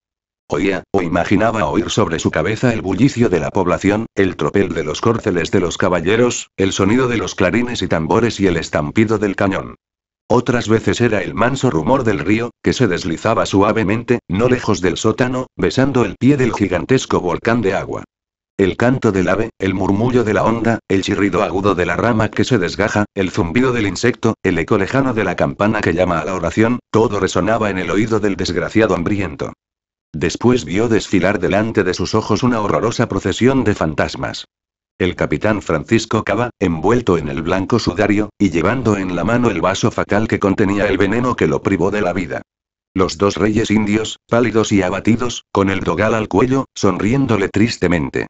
Oía, o imaginaba oír sobre su cabeza el bullicio de la población, el tropel de los córceles de los caballeros, el sonido de los clarines y tambores y el estampido del cañón. Otras veces era el manso rumor del río, que se deslizaba suavemente, no lejos del sótano, besando el pie del gigantesco volcán de agua. El canto del ave, el murmullo de la onda, el chirrido agudo de la rama que se desgaja, el zumbido del insecto, el eco lejano de la campana que llama a la oración, todo resonaba en el oído del desgraciado hambriento. Después vio desfilar delante de sus ojos una horrorosa procesión de fantasmas. El capitán Francisco Cava, envuelto en el blanco sudario, y llevando en la mano el vaso fatal que contenía el veneno que lo privó de la vida. Los dos reyes indios, pálidos y abatidos, con el dogal al cuello, sonriéndole tristemente.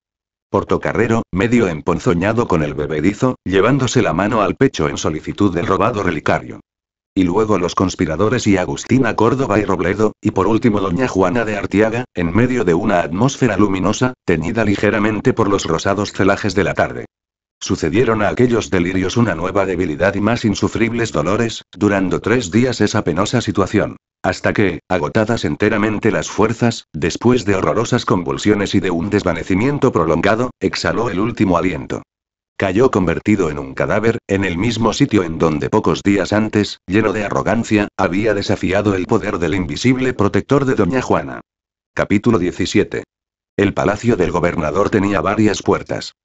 Portocarrero, medio emponzoñado con el bebedizo, llevándose la mano al pecho en solicitud del robado relicario. Y luego los conspiradores y Agustina Córdoba y Robledo, y por último doña Juana de Artiaga, en medio de una atmósfera luminosa, teñida ligeramente por los rosados celajes de la tarde. Sucedieron a aquellos delirios una nueva debilidad y más insufribles dolores, durando tres días esa penosa situación. Hasta que, agotadas enteramente las fuerzas, después de horrorosas convulsiones y de un desvanecimiento prolongado, exhaló el último aliento. Cayó convertido en un cadáver, en el mismo sitio en donde pocos días antes, lleno de arrogancia, había desafiado el poder del invisible protector de Doña Juana. Capítulo 17. El palacio del gobernador tenía varias puertas.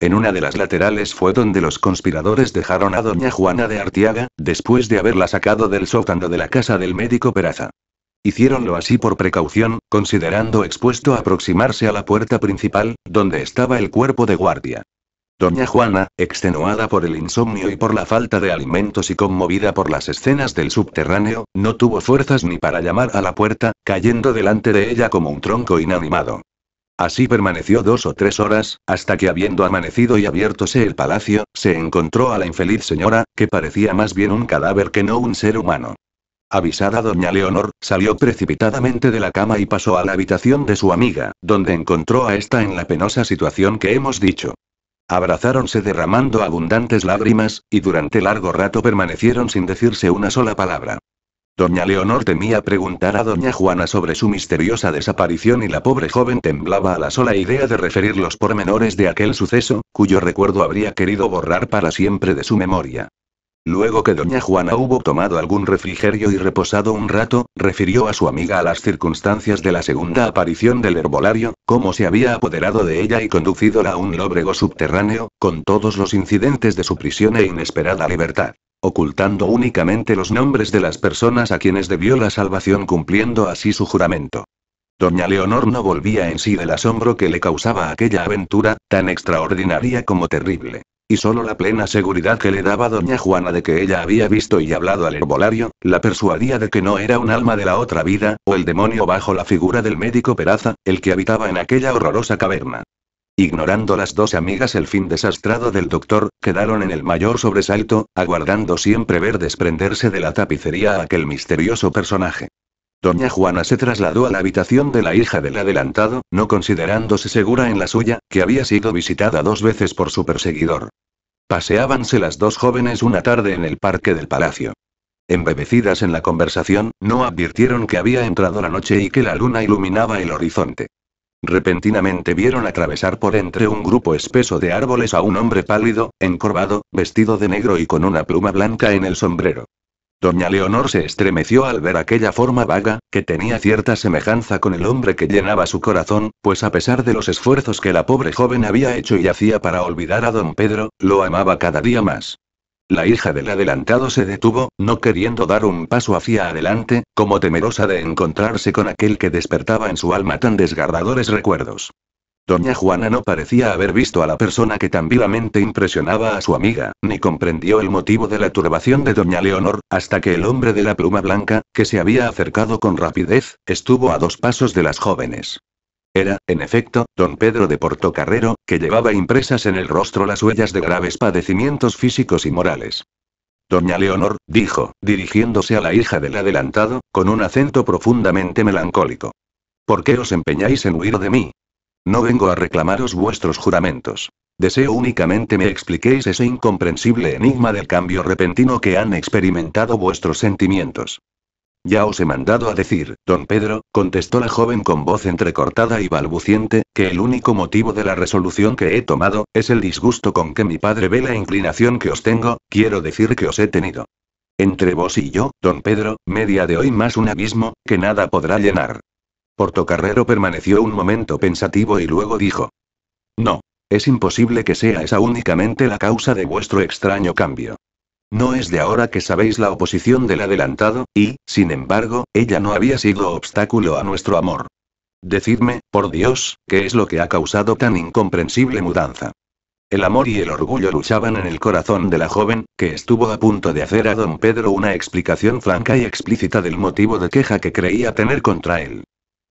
En una de las laterales fue donde los conspiradores dejaron a doña Juana de Artiaga, después de haberla sacado del sótano de la casa del médico Peraza. Hicieronlo así por precaución, considerando expuesto aproximarse a la puerta principal, donde estaba el cuerpo de guardia. Doña Juana, extenuada por el insomnio y por la falta de alimentos y conmovida por las escenas del subterráneo, no tuvo fuerzas ni para llamar a la puerta, cayendo delante de ella como un tronco inanimado. Así permaneció dos o tres horas, hasta que habiendo amanecido y abiertose el palacio, se encontró a la infeliz señora, que parecía más bien un cadáver que no un ser humano. Avisada doña Leonor, salió precipitadamente de la cama y pasó a la habitación de su amiga, donde encontró a esta en la penosa situación que hemos dicho. Abrazáronse derramando abundantes lágrimas, y durante largo rato permanecieron sin decirse una sola palabra. Doña Leonor temía preguntar a doña Juana sobre su misteriosa desaparición y la pobre joven temblaba a la sola idea de referir los pormenores de aquel suceso, cuyo recuerdo habría querido borrar para siempre de su memoria. Luego que doña Juana hubo tomado algún refrigerio y reposado un rato, refirió a su amiga a las circunstancias de la segunda aparición del herbolario, cómo se había apoderado de ella y conducídola a un lóbrego subterráneo, con todos los incidentes de su prisión e inesperada libertad ocultando únicamente los nombres de las personas a quienes debió la salvación cumpliendo así su juramento. Doña Leonor no volvía en sí del asombro que le causaba aquella aventura, tan extraordinaria como terrible. Y solo la plena seguridad que le daba doña Juana de que ella había visto y hablado al herbolario, la persuadía de que no era un alma de la otra vida, o el demonio bajo la figura del médico Peraza, el que habitaba en aquella horrorosa caverna. Ignorando las dos amigas el fin desastrado del doctor, quedaron en el mayor sobresalto, aguardando siempre ver desprenderse de la tapicería a aquel misterioso personaje. Doña Juana se trasladó a la habitación de la hija del adelantado, no considerándose segura en la suya, que había sido visitada dos veces por su perseguidor. Paseábanse las dos jóvenes una tarde en el parque del palacio. Embebecidas en la conversación, no advirtieron que había entrado la noche y que la luna iluminaba el horizonte. Repentinamente vieron atravesar por entre un grupo espeso de árboles a un hombre pálido, encorvado, vestido de negro y con una pluma blanca en el sombrero. Doña Leonor se estremeció al ver aquella forma vaga, que tenía cierta semejanza con el hombre que llenaba su corazón, pues a pesar de los esfuerzos que la pobre joven había hecho y hacía para olvidar a don Pedro, lo amaba cada día más. La hija del adelantado se detuvo, no queriendo dar un paso hacia adelante, como temerosa de encontrarse con aquel que despertaba en su alma tan desgarradores recuerdos. Doña Juana no parecía haber visto a la persona que tan vivamente impresionaba a su amiga, ni comprendió el motivo de la turbación de Doña Leonor, hasta que el hombre de la pluma blanca, que se había acercado con rapidez, estuvo a dos pasos de las jóvenes. Era, en efecto, don Pedro de Portocarrero, que llevaba impresas en el rostro las huellas de graves padecimientos físicos y morales. Doña Leonor, dijo, dirigiéndose a la hija del adelantado, con un acento profundamente melancólico. ¿Por qué os empeñáis en huir de mí? No vengo a reclamaros vuestros juramentos. Deseo únicamente me expliquéis ese incomprensible enigma del cambio repentino que han experimentado vuestros sentimientos. Ya os he mandado a decir, don Pedro, contestó la joven con voz entrecortada y balbuciente, que el único motivo de la resolución que he tomado, es el disgusto con que mi padre ve la inclinación que os tengo, quiero decir que os he tenido. Entre vos y yo, don Pedro, media de hoy más un abismo, que nada podrá llenar. Portocarrero permaneció un momento pensativo y luego dijo. No. Es imposible que sea esa únicamente la causa de vuestro extraño cambio. No es de ahora que sabéis la oposición del adelantado, y, sin embargo, ella no había sido obstáculo a nuestro amor. Decidme, por Dios, ¿qué es lo que ha causado tan incomprensible mudanza? El amor y el orgullo luchaban en el corazón de la joven, que estuvo a punto de hacer a don Pedro una explicación franca y explícita del motivo de queja que creía tener contra él.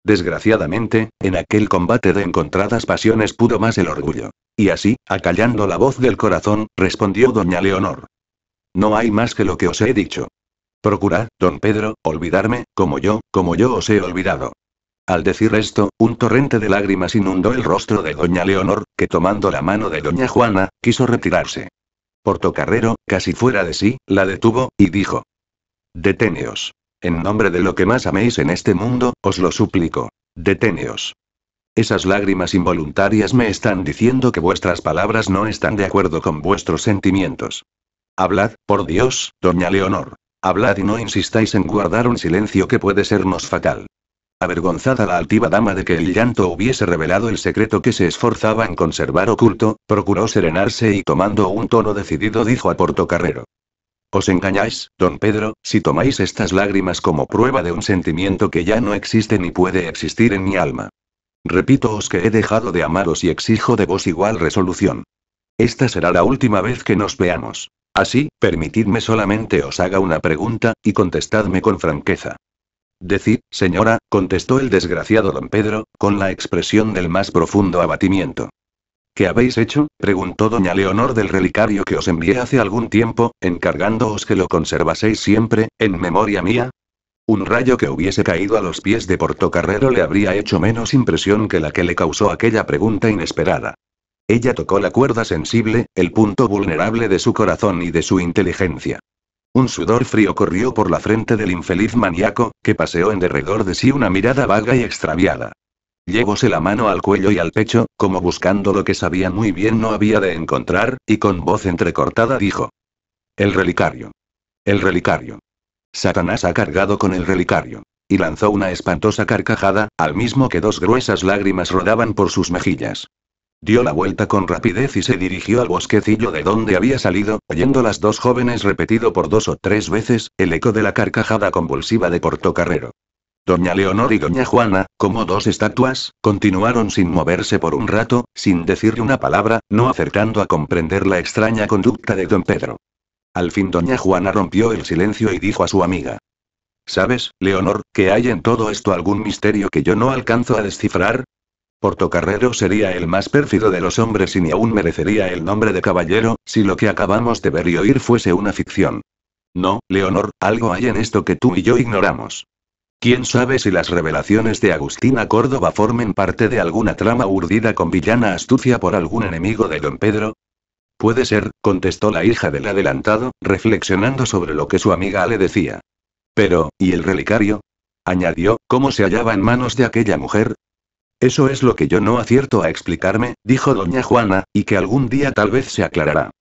Desgraciadamente, en aquel combate de encontradas pasiones pudo más el orgullo. Y así, acallando la voz del corazón, respondió doña Leonor. No hay más que lo que os he dicho. Procurad, don Pedro, olvidarme, como yo, como yo os he olvidado. Al decir esto, un torrente de lágrimas inundó el rostro de doña Leonor, que tomando la mano de doña Juana, quiso retirarse. Portocarrero, casi fuera de sí, la detuvo, y dijo. Deteneos. En nombre de lo que más améis en este mundo, os lo suplico. Deteneos. Esas lágrimas involuntarias me están diciendo que vuestras palabras no están de acuerdo con vuestros sentimientos. Hablad, por Dios, doña Leonor. Hablad y no insistáis en guardar un silencio que puede sernos fatal. Avergonzada la altiva dama de que el llanto hubiese revelado el secreto que se esforzaba en conservar oculto, procuró serenarse y tomando un tono decidido dijo a Portocarrero. Os engañáis, don Pedro, si tomáis estas lágrimas como prueba de un sentimiento que ya no existe ni puede existir en mi alma. Repítoos que he dejado de amaros y exijo de vos igual resolución. Esta será la última vez que nos veamos. Así, permitidme solamente os haga una pregunta, y contestadme con franqueza. Decid, señora, contestó el desgraciado don Pedro, con la expresión del más profundo abatimiento. ¿Qué habéis hecho? preguntó doña Leonor del relicario que os envié hace algún tiempo, encargándoos que lo conservaseis siempre, en memoria mía. Un rayo que hubiese caído a los pies de Portocarrero le habría hecho menos impresión que la que le causó aquella pregunta inesperada. Ella tocó la cuerda sensible, el punto vulnerable de su corazón y de su inteligencia. Un sudor frío corrió por la frente del infeliz maníaco, que paseó en derredor de sí una mirada vaga y extraviada. Llevóse la mano al cuello y al pecho, como buscando lo que sabía muy bien no había de encontrar, y con voz entrecortada dijo. El relicario. El relicario. Satanás ha cargado con el relicario. Y lanzó una espantosa carcajada, al mismo que dos gruesas lágrimas rodaban por sus mejillas. Dio la vuelta con rapidez y se dirigió al bosquecillo de donde había salido, oyendo las dos jóvenes repetido por dos o tres veces, el eco de la carcajada convulsiva de Portocarrero. Doña Leonor y Doña Juana, como dos estatuas, continuaron sin moverse por un rato, sin decirle una palabra, no acertando a comprender la extraña conducta de don Pedro. Al fin Doña Juana rompió el silencio y dijo a su amiga. ¿Sabes, Leonor, que hay en todo esto algún misterio que yo no alcanzo a descifrar? Portocarrero sería el más pérfido de los hombres y ni aún merecería el nombre de caballero, si lo que acabamos de ver y oír fuese una ficción. No, Leonor, algo hay en esto que tú y yo ignoramos. ¿Quién sabe si las revelaciones de Agustina Córdoba formen parte de alguna trama urdida con villana astucia por algún enemigo de don Pedro? Puede ser, contestó la hija del adelantado, reflexionando sobre lo que su amiga le decía. Pero, ¿y el relicario? añadió, ¿cómo se hallaba en manos de aquella mujer? Eso es lo que yo no acierto a explicarme, dijo doña Juana, y que algún día tal vez se aclarará.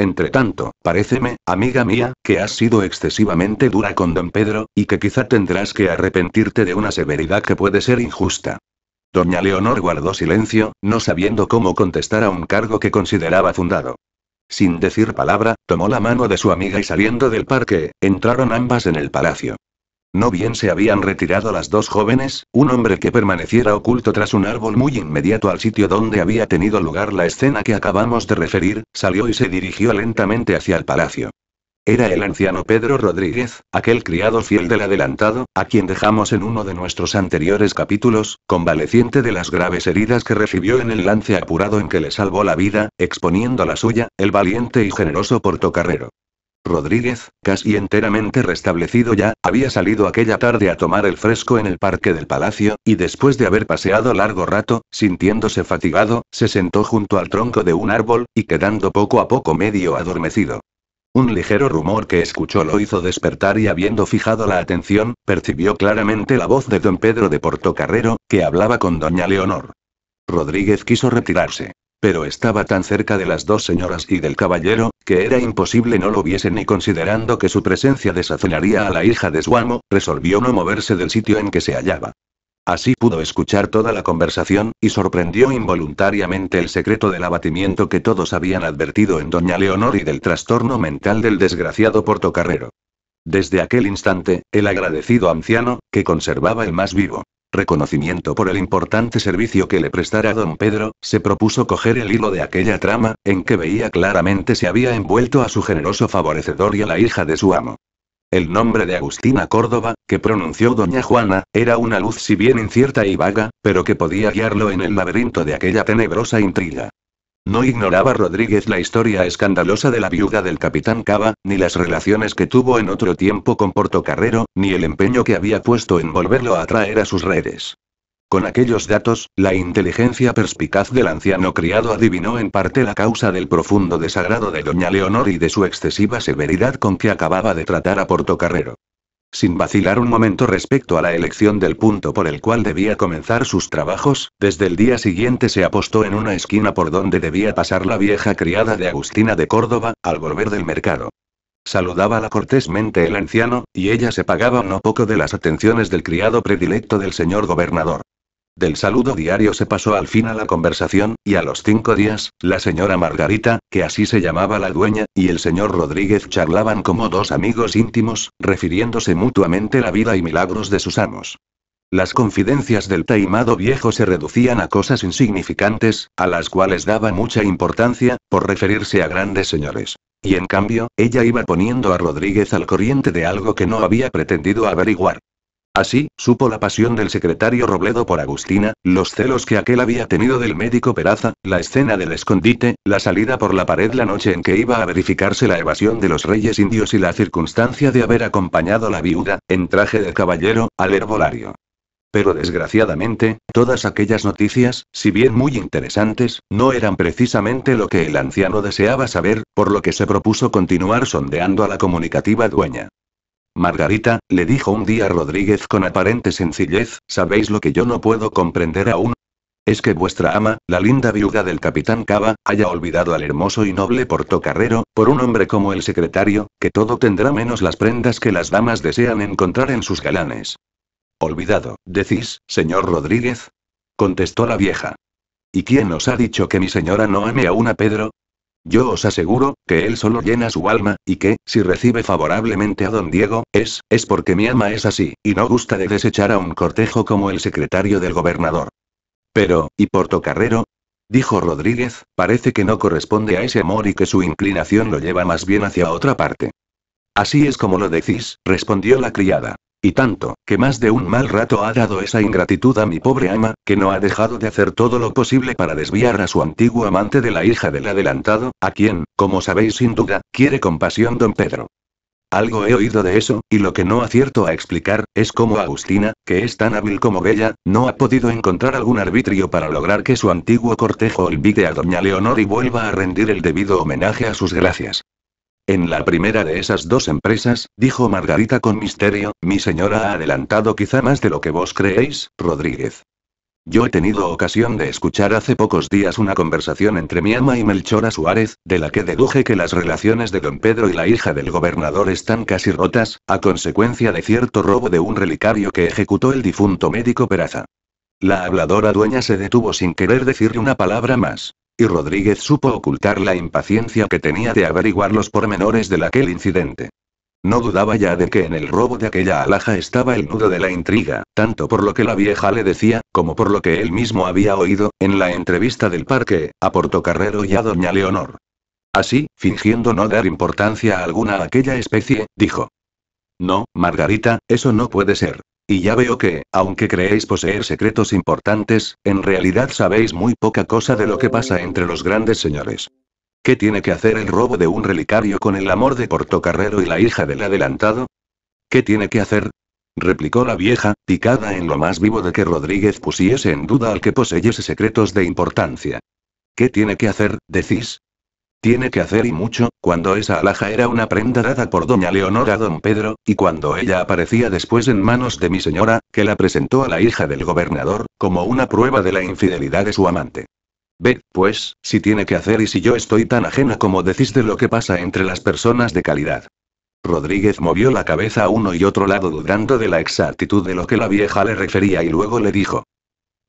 Entretanto, paréceme, amiga mía, que has sido excesivamente dura con don Pedro, y que quizá tendrás que arrepentirte de una severidad que puede ser injusta. Doña Leonor guardó silencio, no sabiendo cómo contestar a un cargo que consideraba fundado. Sin decir palabra, tomó la mano de su amiga y saliendo del parque, entraron ambas en el palacio. No bien se habían retirado las dos jóvenes, un hombre que permaneciera oculto tras un árbol muy inmediato al sitio donde había tenido lugar la escena que acabamos de referir, salió y se dirigió lentamente hacia el palacio. Era el anciano Pedro Rodríguez, aquel criado fiel del adelantado, a quien dejamos en uno de nuestros anteriores capítulos, convaleciente de las graves heridas que recibió en el lance apurado en que le salvó la vida, exponiendo la suya, el valiente y generoso portocarrero. Rodríguez, casi enteramente restablecido ya, había salido aquella tarde a tomar el fresco en el parque del palacio, y después de haber paseado largo rato, sintiéndose fatigado, se sentó junto al tronco de un árbol, y quedando poco a poco medio adormecido. Un ligero rumor que escuchó lo hizo despertar y habiendo fijado la atención, percibió claramente la voz de don Pedro de Portocarrero, que hablaba con doña Leonor. Rodríguez quiso retirarse. Pero estaba tan cerca de las dos señoras y del caballero, que era imposible no lo viesen y considerando que su presencia desazonaría a la hija de su amo, resolvió no moverse del sitio en que se hallaba. Así pudo escuchar toda la conversación, y sorprendió involuntariamente el secreto del abatimiento que todos habían advertido en doña Leonor y del trastorno mental del desgraciado portocarrero. Desde aquel instante, el agradecido anciano, que conservaba el más vivo reconocimiento por el importante servicio que le prestara don Pedro, se propuso coger el hilo de aquella trama, en que veía claramente se había envuelto a su generoso favorecedor y a la hija de su amo. El nombre de Agustina Córdoba, que pronunció doña Juana, era una luz si bien incierta y vaga, pero que podía guiarlo en el laberinto de aquella tenebrosa intriga. No ignoraba Rodríguez la historia escandalosa de la viuda del capitán Cava, ni las relaciones que tuvo en otro tiempo con Portocarrero, ni el empeño que había puesto en volverlo a traer a sus redes. Con aquellos datos, la inteligencia perspicaz del anciano criado adivinó en parte la causa del profundo desagrado de doña Leonor y de su excesiva severidad con que acababa de tratar a Portocarrero. Sin vacilar un momento respecto a la elección del punto por el cual debía comenzar sus trabajos, desde el día siguiente se apostó en una esquina por donde debía pasar la vieja criada de Agustina de Córdoba, al volver del mercado. Saludábala cortésmente el anciano, y ella se pagaba no poco de las atenciones del criado predilecto del señor gobernador. Del saludo diario se pasó al fin a la conversación, y a los cinco días, la señora Margarita, que así se llamaba la dueña, y el señor Rodríguez charlaban como dos amigos íntimos, refiriéndose mutuamente la vida y milagros de sus amos. Las confidencias del taimado viejo se reducían a cosas insignificantes, a las cuales daba mucha importancia, por referirse a grandes señores. Y en cambio, ella iba poniendo a Rodríguez al corriente de algo que no había pretendido averiguar. Así, supo la pasión del secretario Robledo por Agustina, los celos que aquel había tenido del médico Peraza, la escena del escondite, la salida por la pared la noche en que iba a verificarse la evasión de los reyes indios y la circunstancia de haber acompañado a la viuda, en traje de caballero, al herbolario. Pero desgraciadamente, todas aquellas noticias, si bien muy interesantes, no eran precisamente lo que el anciano deseaba saber, por lo que se propuso continuar sondeando a la comunicativa dueña. Margarita, le dijo un día Rodríguez con aparente sencillez, ¿sabéis lo que yo no puedo comprender aún? Es que vuestra ama, la linda viuda del capitán Cava, haya olvidado al hermoso y noble portocarrero, por un hombre como el secretario, que todo tendrá menos las prendas que las damas desean encontrar en sus galanes. Olvidado, decís, señor Rodríguez. Contestó la vieja. ¿Y quién os ha dicho que mi señora no ame aún a Pedro? Yo os aseguro, que él solo llena su alma, y que, si recibe favorablemente a don Diego, es, es porque mi alma es así, y no gusta de desechar a un cortejo como el secretario del gobernador. Pero, ¿y Portocarrero? Dijo Rodríguez, parece que no corresponde a ese amor y que su inclinación lo lleva más bien hacia otra parte. Así es como lo decís, respondió la criada. Y tanto, que más de un mal rato ha dado esa ingratitud a mi pobre ama, que no ha dejado de hacer todo lo posible para desviar a su antiguo amante de la hija del adelantado, a quien, como sabéis sin duda, quiere con pasión don Pedro. Algo he oído de eso, y lo que no acierto a explicar, es cómo Agustina, que es tan hábil como bella, no ha podido encontrar algún arbitrio para lograr que su antiguo cortejo olvide a doña Leonor y vuelva a rendir el debido homenaje a sus gracias. En la primera de esas dos empresas, dijo Margarita con misterio, mi señora ha adelantado quizá más de lo que vos creéis, Rodríguez. Yo he tenido ocasión de escuchar hace pocos días una conversación entre mi ama y Melchora Suárez, de la que deduje que las relaciones de don Pedro y la hija del gobernador están casi rotas, a consecuencia de cierto robo de un relicario que ejecutó el difunto médico Peraza. La habladora dueña se detuvo sin querer decirle una palabra más. Y Rodríguez supo ocultar la impaciencia que tenía de averiguar los pormenores de aquel incidente. No dudaba ya de que en el robo de aquella alhaja estaba el nudo de la intriga, tanto por lo que la vieja le decía, como por lo que él mismo había oído, en la entrevista del parque, a Portocarrero y a doña Leonor. Así, fingiendo no dar importancia alguna a aquella especie, dijo. No, Margarita, eso no puede ser. Y ya veo que, aunque creéis poseer secretos importantes, en realidad sabéis muy poca cosa de lo que pasa entre los grandes señores. ¿Qué tiene que hacer el robo de un relicario con el amor de Portocarrero y la hija del adelantado? ¿Qué tiene que hacer? replicó la vieja, picada en lo más vivo de que Rodríguez pusiese en duda al que poseyese secretos de importancia. ¿Qué tiene que hacer, decís? Tiene que hacer y mucho, cuando esa alhaja era una prenda dada por doña Leonor a don Pedro, y cuando ella aparecía después en manos de mi señora, que la presentó a la hija del gobernador, como una prueba de la infidelidad de su amante. Ve, pues, si tiene que hacer y si yo estoy tan ajena como decís de lo que pasa entre las personas de calidad. Rodríguez movió la cabeza a uno y otro lado dudando de la exactitud de lo que la vieja le refería y luego le dijo.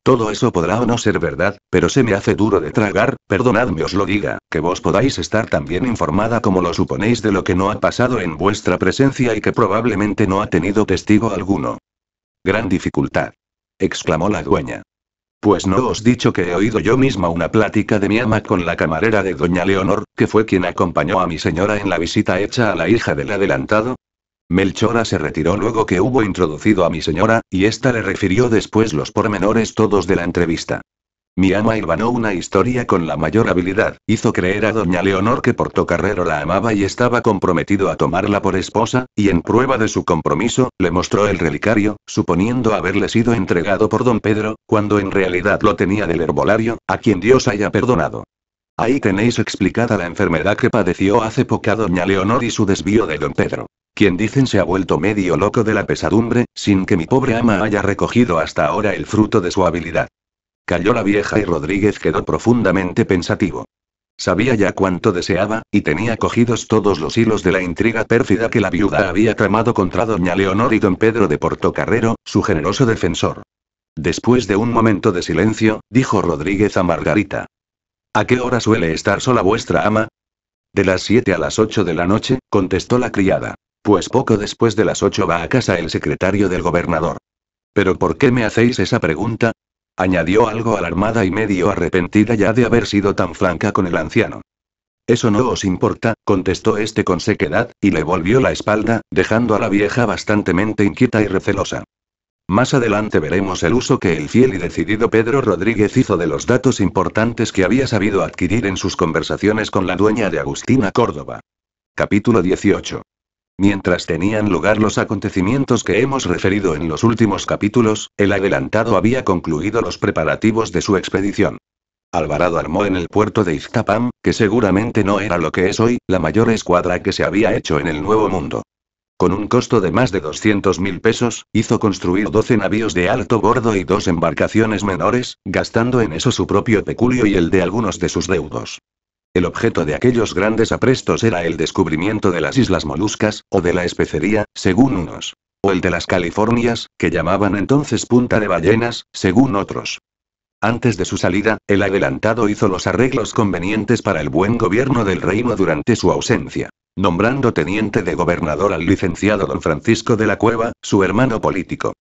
Todo eso podrá o no ser verdad, pero se me hace duro de tragar, perdonadme os lo diga, que vos podáis estar tan bien informada como lo suponéis de lo que no ha pasado en vuestra presencia y que probablemente no ha tenido testigo alguno. Gran dificultad. exclamó la dueña. Pues no os dicho que he oído yo misma una plática de mi ama con la camarera de doña Leonor, que fue quien acompañó a mi señora en la visita hecha a la hija del adelantado, Melchora se retiró luego que hubo introducido a mi señora, y ésta le refirió después los pormenores todos de la entrevista. Mi ama hilvanó una historia con la mayor habilidad, hizo creer a doña Leonor que Portocarrero la amaba y estaba comprometido a tomarla por esposa, y en prueba de su compromiso, le mostró el relicario, suponiendo haberle sido entregado por don Pedro, cuando en realidad lo tenía del herbolario, a quien Dios haya perdonado. Ahí tenéis explicada la enfermedad que padeció hace poca doña Leonor y su desvío de don Pedro. Quien dicen se ha vuelto medio loco de la pesadumbre, sin que mi pobre ama haya recogido hasta ahora el fruto de su habilidad. Cayó la vieja y Rodríguez quedó profundamente pensativo. Sabía ya cuánto deseaba, y tenía cogidos todos los hilos de la intriga pérfida que la viuda había tramado contra doña Leonor y don Pedro de Portocarrero, su generoso defensor. Después de un momento de silencio, dijo Rodríguez a Margarita. ¿A qué hora suele estar sola vuestra ama? De las siete a las ocho de la noche, contestó la criada. Pues poco después de las ocho va a casa el secretario del gobernador. ¿Pero por qué me hacéis esa pregunta? añadió algo alarmada y medio arrepentida ya de haber sido tan franca con el anciano. Eso no os importa, contestó este con sequedad, y le volvió la espalda, dejando a la vieja bastantemente inquieta y recelosa. Más adelante veremos el uso que el fiel y decidido Pedro Rodríguez hizo de los datos importantes que había sabido adquirir en sus conversaciones con la dueña de Agustina Córdoba. Capítulo 18. Mientras tenían lugar los acontecimientos que hemos referido en los últimos capítulos, el adelantado había concluido los preparativos de su expedición. Alvarado armó en el puerto de Iztapam, que seguramente no era lo que es hoy, la mayor escuadra que se había hecho en el Nuevo Mundo. Con un costo de más de 200 mil pesos, hizo construir 12 navíos de alto bordo y dos embarcaciones menores, gastando en eso su propio peculio y el de algunos de sus deudos. El objeto de aquellos grandes aprestos era el descubrimiento de las Islas Moluscas, o de la especería, según unos. O el de las Californias, que llamaban entonces Punta de Ballenas, según otros. Antes de su salida, el adelantado hizo los arreglos convenientes para el buen gobierno del reino durante su ausencia, nombrando teniente de gobernador al licenciado don Francisco de la Cueva, su hermano político.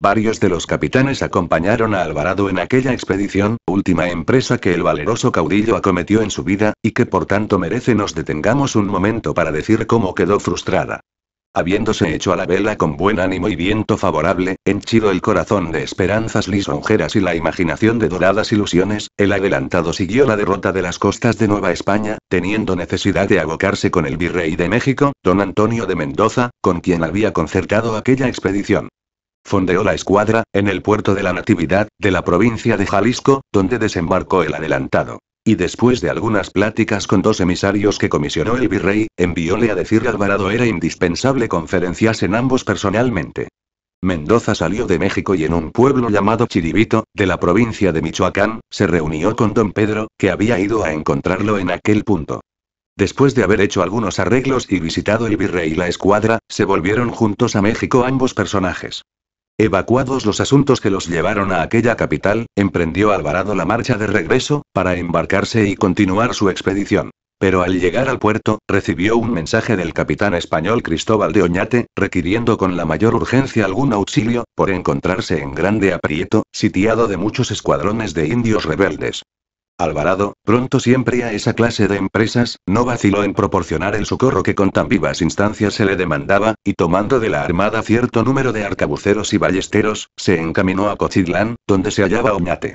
Varios de los capitanes acompañaron a Alvarado en aquella expedición, última empresa que el valeroso caudillo acometió en su vida, y que por tanto merece nos detengamos un momento para decir cómo quedó frustrada. Habiéndose hecho a la vela con buen ánimo y viento favorable, henchido el corazón de esperanzas lisonjeras y la imaginación de doradas ilusiones, el adelantado siguió la derrota de las costas de Nueva España, teniendo necesidad de abocarse con el virrey de México, don Antonio de Mendoza, con quien había concertado aquella expedición. Fondeó la escuadra, en el puerto de la Natividad, de la provincia de Jalisco, donde desembarcó el adelantado. Y después de algunas pláticas con dos emisarios que comisionó el virrey, envióle a decir que Alvarado era indispensable conferenciasen ambos personalmente. Mendoza salió de México y en un pueblo llamado Chiribito, de la provincia de Michoacán, se reunió con don Pedro, que había ido a encontrarlo en aquel punto. Después de haber hecho algunos arreglos y visitado el virrey y la escuadra, se volvieron juntos a México ambos personajes. Evacuados los asuntos que los llevaron a aquella capital, emprendió Alvarado la marcha de regreso, para embarcarse y continuar su expedición. Pero al llegar al puerto, recibió un mensaje del capitán español Cristóbal de Oñate, requiriendo con la mayor urgencia algún auxilio, por encontrarse en grande aprieto, sitiado de muchos escuadrones de indios rebeldes. Alvarado, pronto siempre a esa clase de empresas, no vaciló en proporcionar el socorro que con tan vivas instancias se le demandaba, y tomando de la armada cierto número de arcabuceros y ballesteros, se encaminó a Cochitlán, donde se hallaba Oñate.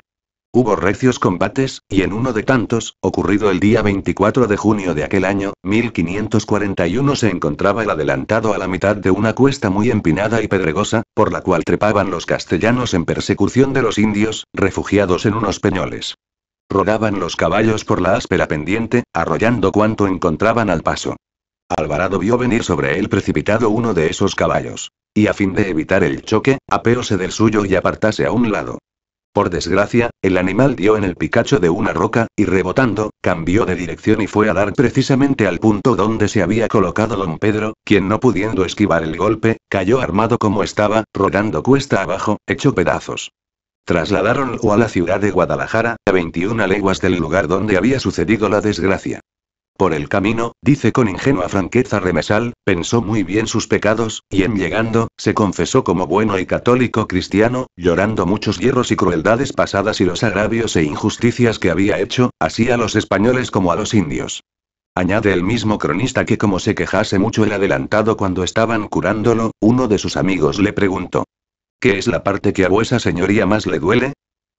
Hubo recios combates, y en uno de tantos, ocurrido el día 24 de junio de aquel año, 1541 se encontraba el adelantado a la mitad de una cuesta muy empinada y pedregosa, por la cual trepaban los castellanos en persecución de los indios, refugiados en unos peñoles. Rodaban los caballos por la áspera pendiente, arrollando cuanto encontraban al paso. Alvarado vio venir sobre él precipitado uno de esos caballos. Y a fin de evitar el choque, apeóse del suyo y apartase a un lado. Por desgracia, el animal dio en el picacho de una roca, y rebotando, cambió de dirección y fue a dar precisamente al punto donde se había colocado don Pedro, quien no pudiendo esquivar el golpe, cayó armado como estaba, rodando cuesta abajo, hecho pedazos. Trasladaronlo a la ciudad de Guadalajara, a 21 leguas del lugar donde había sucedido la desgracia. Por el camino, dice con ingenua franqueza Remesal, pensó muy bien sus pecados, y en llegando, se confesó como bueno y católico cristiano, llorando muchos hierros y crueldades pasadas y los agravios e injusticias que había hecho, así a los españoles como a los indios. Añade el mismo cronista que como se quejase mucho el adelantado cuando estaban curándolo, uno de sus amigos le preguntó. ¿Qué es la parte que a vuesa señoría más le duele?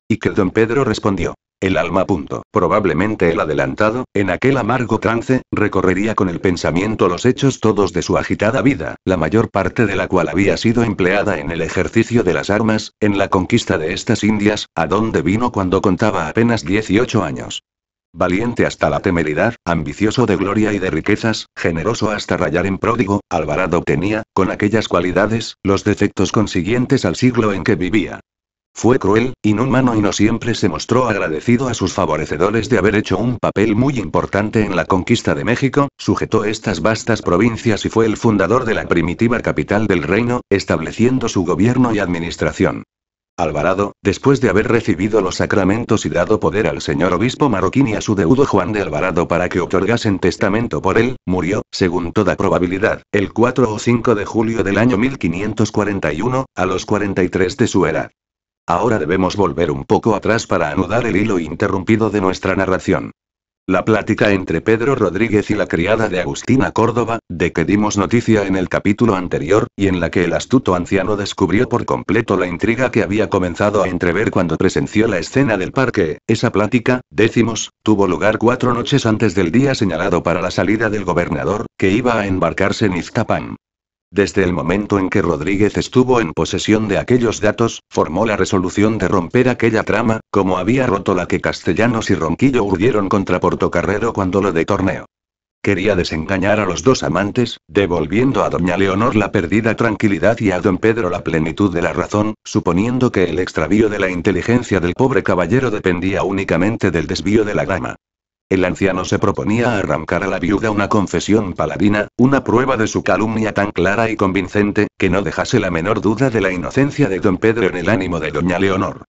Y que don Pedro respondió. El alma. Punto. Probablemente el adelantado, en aquel amargo trance, recorrería con el pensamiento los hechos todos de su agitada vida, la mayor parte de la cual había sido empleada en el ejercicio de las armas, en la conquista de estas Indias, a donde vino cuando contaba apenas 18 años. Valiente hasta la temeridad, ambicioso de gloria y de riquezas, generoso hasta rayar en pródigo, Alvarado tenía, con aquellas cualidades, los defectos consiguientes al siglo en que vivía. Fue cruel, inhumano y no siempre se mostró agradecido a sus favorecedores de haber hecho un papel muy importante en la conquista de México, sujetó estas vastas provincias y fue el fundador de la primitiva capital del reino, estableciendo su gobierno y administración. Alvarado, después de haber recibido los sacramentos y dado poder al señor obispo marroquín y a su deudo Juan de Alvarado para que otorgasen testamento por él, murió, según toda probabilidad, el 4 o 5 de julio del año 1541, a los 43 de su edad. Ahora debemos volver un poco atrás para anudar el hilo interrumpido de nuestra narración. La plática entre Pedro Rodríguez y la criada de Agustina Córdoba, de que dimos noticia en el capítulo anterior, y en la que el astuto anciano descubrió por completo la intriga que había comenzado a entrever cuando presenció la escena del parque, esa plática, décimos, tuvo lugar cuatro noches antes del día señalado para la salida del gobernador, que iba a embarcarse en Iztapán. Desde el momento en que Rodríguez estuvo en posesión de aquellos datos, formó la resolución de romper aquella trama, como había roto la que Castellanos y Ronquillo urdieron contra Portocarrero cuando lo de torneo. Quería desengañar a los dos amantes, devolviendo a doña Leonor la perdida tranquilidad y a don Pedro la plenitud de la razón, suponiendo que el extravío de la inteligencia del pobre caballero dependía únicamente del desvío de la gama. El anciano se proponía arrancar a la viuda una confesión paladina, una prueba de su calumnia tan clara y convincente, que no dejase la menor duda de la inocencia de don Pedro en el ánimo de doña Leonor.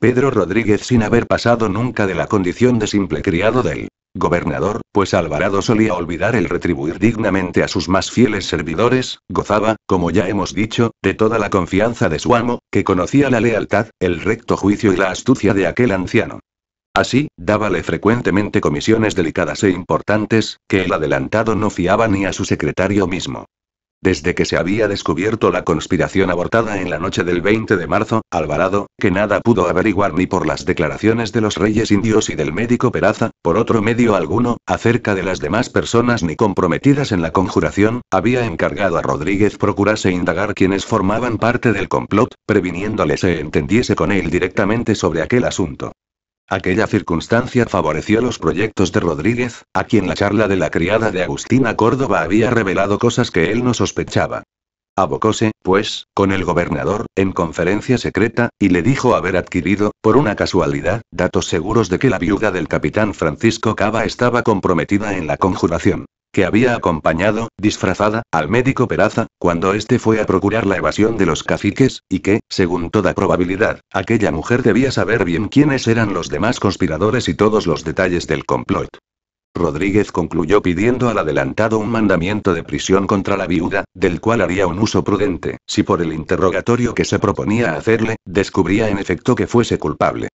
Pedro Rodríguez sin haber pasado nunca de la condición de simple criado del gobernador, pues Alvarado solía olvidar el retribuir dignamente a sus más fieles servidores, gozaba, como ya hemos dicho, de toda la confianza de su amo, que conocía la lealtad, el recto juicio y la astucia de aquel anciano. Así, dábale frecuentemente comisiones delicadas e importantes, que el adelantado no fiaba ni a su secretario mismo. Desde que se había descubierto la conspiración abortada en la noche del 20 de marzo, Alvarado, que nada pudo averiguar ni por las declaraciones de los reyes indios y del médico Peraza, por otro medio alguno, acerca de las demás personas ni comprometidas en la conjuración, había encargado a Rodríguez procurarse indagar quienes formaban parte del complot, previniéndole se entendiese con él directamente sobre aquel asunto. Aquella circunstancia favoreció los proyectos de Rodríguez, a quien la charla de la criada de Agustina Córdoba había revelado cosas que él no sospechaba. Abocóse, pues, con el gobernador, en conferencia secreta, y le dijo haber adquirido, por una casualidad, datos seguros de que la viuda del capitán Francisco Cava estaba comprometida en la conjuración que había acompañado, disfrazada, al médico Peraza, cuando éste fue a procurar la evasión de los caciques, y que, según toda probabilidad, aquella mujer debía saber bien quiénes eran los demás conspiradores y todos los detalles del complot. Rodríguez concluyó pidiendo al adelantado un mandamiento de prisión contra la viuda, del cual haría un uso prudente, si por el interrogatorio que se proponía hacerle, descubría en efecto que fuese culpable.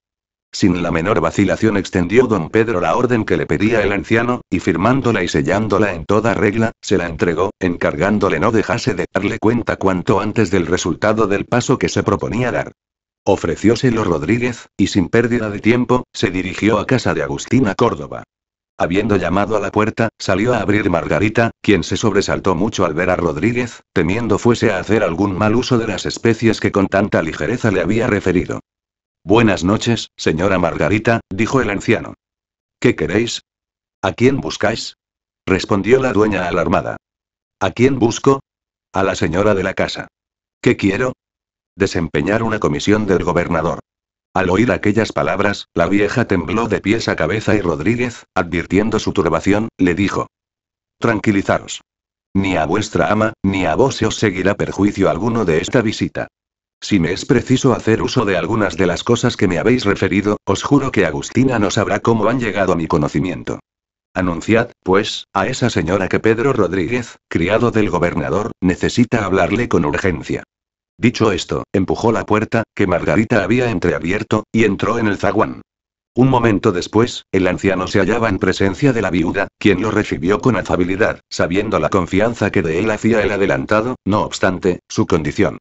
Sin la menor vacilación extendió don Pedro la orden que le pedía el anciano, y firmándola y sellándola en toda regla, se la entregó, encargándole no dejase de darle cuenta cuanto antes del resultado del paso que se proponía dar. Ofrecióselo Rodríguez, y sin pérdida de tiempo, se dirigió a casa de Agustina Córdoba. Habiendo llamado a la puerta, salió a abrir Margarita, quien se sobresaltó mucho al ver a Rodríguez, temiendo fuese a hacer algún mal uso de las especies que con tanta ligereza le había referido. Buenas noches, señora Margarita, dijo el anciano. ¿Qué queréis? ¿A quién buscáis? respondió la dueña alarmada. ¿A quién busco? A la señora de la casa. ¿Qué quiero? Desempeñar una comisión del gobernador. Al oír aquellas palabras, la vieja tembló de pies a cabeza y Rodríguez, advirtiendo su turbación, le dijo. Tranquilizaros. Ni a vuestra ama, ni a vos se os seguirá perjuicio alguno de esta visita. Si me es preciso hacer uso de algunas de las cosas que me habéis referido, os juro que Agustina no sabrá cómo han llegado a mi conocimiento. Anunciad, pues, a esa señora que Pedro Rodríguez, criado del gobernador, necesita hablarle con urgencia. Dicho esto, empujó la puerta, que Margarita había entreabierto, y entró en el zaguán. Un momento después, el anciano se hallaba en presencia de la viuda, quien lo recibió con afabilidad, sabiendo la confianza que de él hacía el adelantado, no obstante, su condición.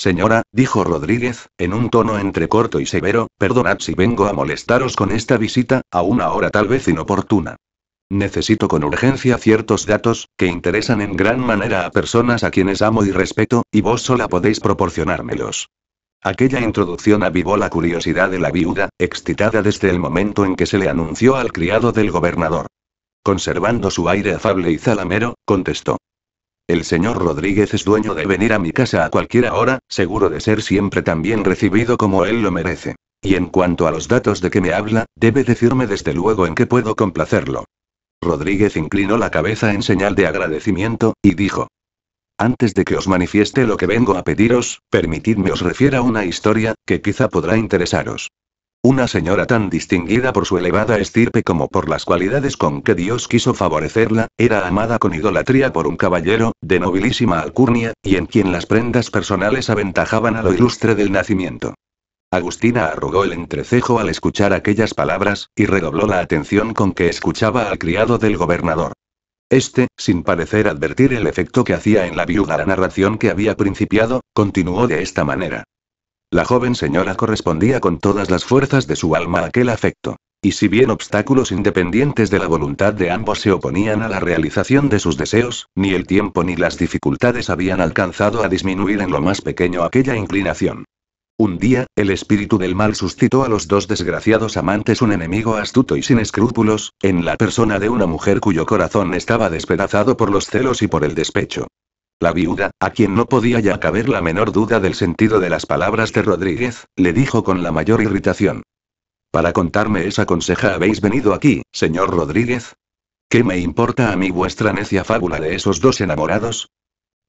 Señora, dijo Rodríguez, en un tono entre corto y severo, perdonad si vengo a molestaros con esta visita, a una hora tal vez inoportuna. Necesito con urgencia ciertos datos, que interesan en gran manera a personas a quienes amo y respeto, y vos sola podéis proporcionármelos. Aquella introducción avivó la curiosidad de la viuda, excitada desde el momento en que se le anunció al criado del gobernador. Conservando su aire afable y zalamero, contestó. El señor Rodríguez es dueño de venir a mi casa a cualquier hora, seguro de ser siempre tan bien recibido como él lo merece. Y en cuanto a los datos de que me habla, debe decirme desde luego en qué puedo complacerlo. Rodríguez inclinó la cabeza en señal de agradecimiento, y dijo. Antes de que os manifieste lo que vengo a pediros, permitidme os refiera una historia, que quizá podrá interesaros. Una señora tan distinguida por su elevada estirpe como por las cualidades con que Dios quiso favorecerla, era amada con idolatría por un caballero, de nobilísima alcurnia, y en quien las prendas personales aventajaban a lo ilustre del nacimiento. Agustina arrugó el entrecejo al escuchar aquellas palabras, y redobló la atención con que escuchaba al criado del gobernador. Este, sin parecer advertir el efecto que hacía en la viuda la narración que había principiado, continuó de esta manera. La joven señora correspondía con todas las fuerzas de su alma a aquel afecto. Y si bien obstáculos independientes de la voluntad de ambos se oponían a la realización de sus deseos, ni el tiempo ni las dificultades habían alcanzado a disminuir en lo más pequeño aquella inclinación. Un día, el espíritu del mal suscitó a los dos desgraciados amantes un enemigo astuto y sin escrúpulos, en la persona de una mujer cuyo corazón estaba despedazado por los celos y por el despecho. La viuda, a quien no podía ya caber la menor duda del sentido de las palabras de Rodríguez, le dijo con la mayor irritación. Para contarme esa conseja habéis venido aquí, señor Rodríguez. ¿Qué me importa a mí vuestra necia fábula de esos dos enamorados?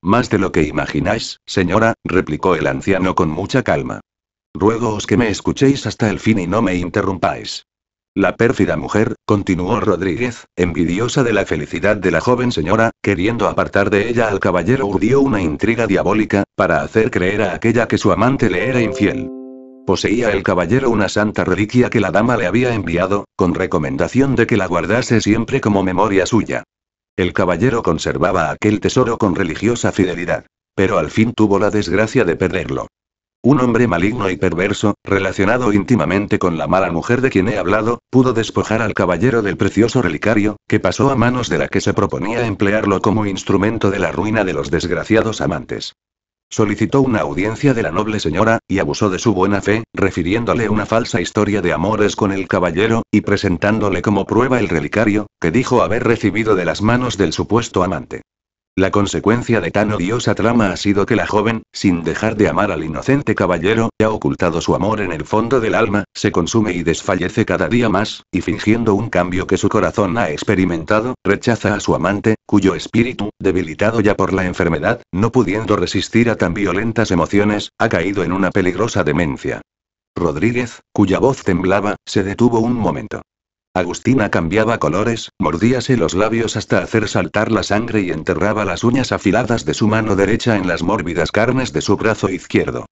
Más de lo que imagináis, señora, replicó el anciano con mucha calma. Ruegoos que me escuchéis hasta el fin y no me interrumpáis. La pérfida mujer, continuó Rodríguez, envidiosa de la felicidad de la joven señora, queriendo apartar de ella al caballero, urdió una intriga diabólica, para hacer creer a aquella que su amante le era infiel. Poseía el caballero una santa reliquia que la dama le había enviado, con recomendación de que la guardase siempre como memoria suya. El caballero conservaba aquel tesoro con religiosa fidelidad. Pero al fin tuvo la desgracia de perderlo. Un hombre maligno y perverso, relacionado íntimamente con la mala mujer de quien he hablado, pudo despojar al caballero del precioso relicario, que pasó a manos de la que se proponía emplearlo como instrumento de la ruina de los desgraciados amantes. Solicitó una audiencia de la noble señora, y abusó de su buena fe, refiriéndole una falsa historia de amores con el caballero, y presentándole como prueba el relicario, que dijo haber recibido de las manos del supuesto amante. La consecuencia de tan odiosa trama ha sido que la joven, sin dejar de amar al inocente caballero, ha ocultado su amor en el fondo del alma, se consume y desfallece cada día más, y fingiendo un cambio que su corazón ha experimentado, rechaza a su amante, cuyo espíritu, debilitado ya por la enfermedad, no pudiendo resistir a tan violentas emociones, ha caído en una peligrosa demencia. Rodríguez, cuya voz temblaba, se detuvo un momento. Agustina cambiaba colores, mordíase los labios hasta hacer saltar la sangre y enterraba las uñas afiladas de su mano derecha en las mórbidas carnes de su brazo izquierdo.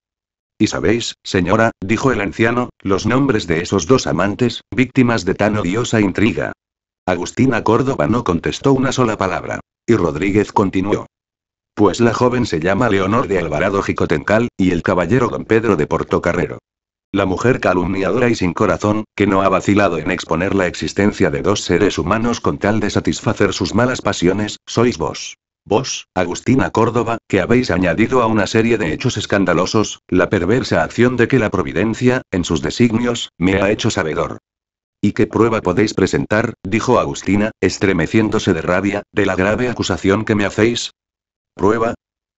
Y sabéis, señora, dijo el anciano, los nombres de esos dos amantes, víctimas de tan odiosa intriga. Agustina Córdoba no contestó una sola palabra. Y Rodríguez continuó. Pues la joven se llama Leonor de Alvarado Jicotencal, y el caballero don Pedro de Portocarrero. La mujer calumniadora y sin corazón, que no ha vacilado en exponer la existencia de dos seres humanos con tal de satisfacer sus malas pasiones, sois vos. Vos, Agustina Córdoba, que habéis añadido a una serie de hechos escandalosos, la perversa acción de que la providencia, en sus designios, me ha hecho sabedor. ¿Y qué prueba podéis presentar? dijo Agustina, estremeciéndose de rabia, de la grave acusación que me hacéis. ¿Prueba?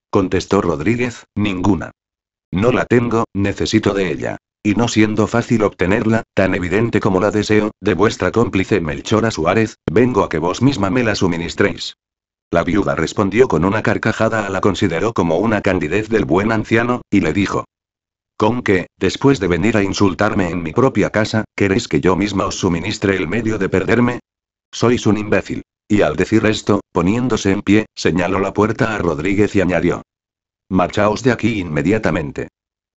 contestó Rodríguez, ninguna. No la tengo, necesito de ella. Y no siendo fácil obtenerla, tan evidente como la deseo, de vuestra cómplice Melchora Suárez, vengo a que vos misma me la suministréis. La viuda respondió con una carcajada a la consideró como una candidez del buen anciano, y le dijo. ¿Con que, después de venir a insultarme en mi propia casa, queréis que yo misma os suministre el medio de perderme? Sois un imbécil. Y al decir esto, poniéndose en pie, señaló la puerta a Rodríguez y añadió. Marchaos de aquí inmediatamente.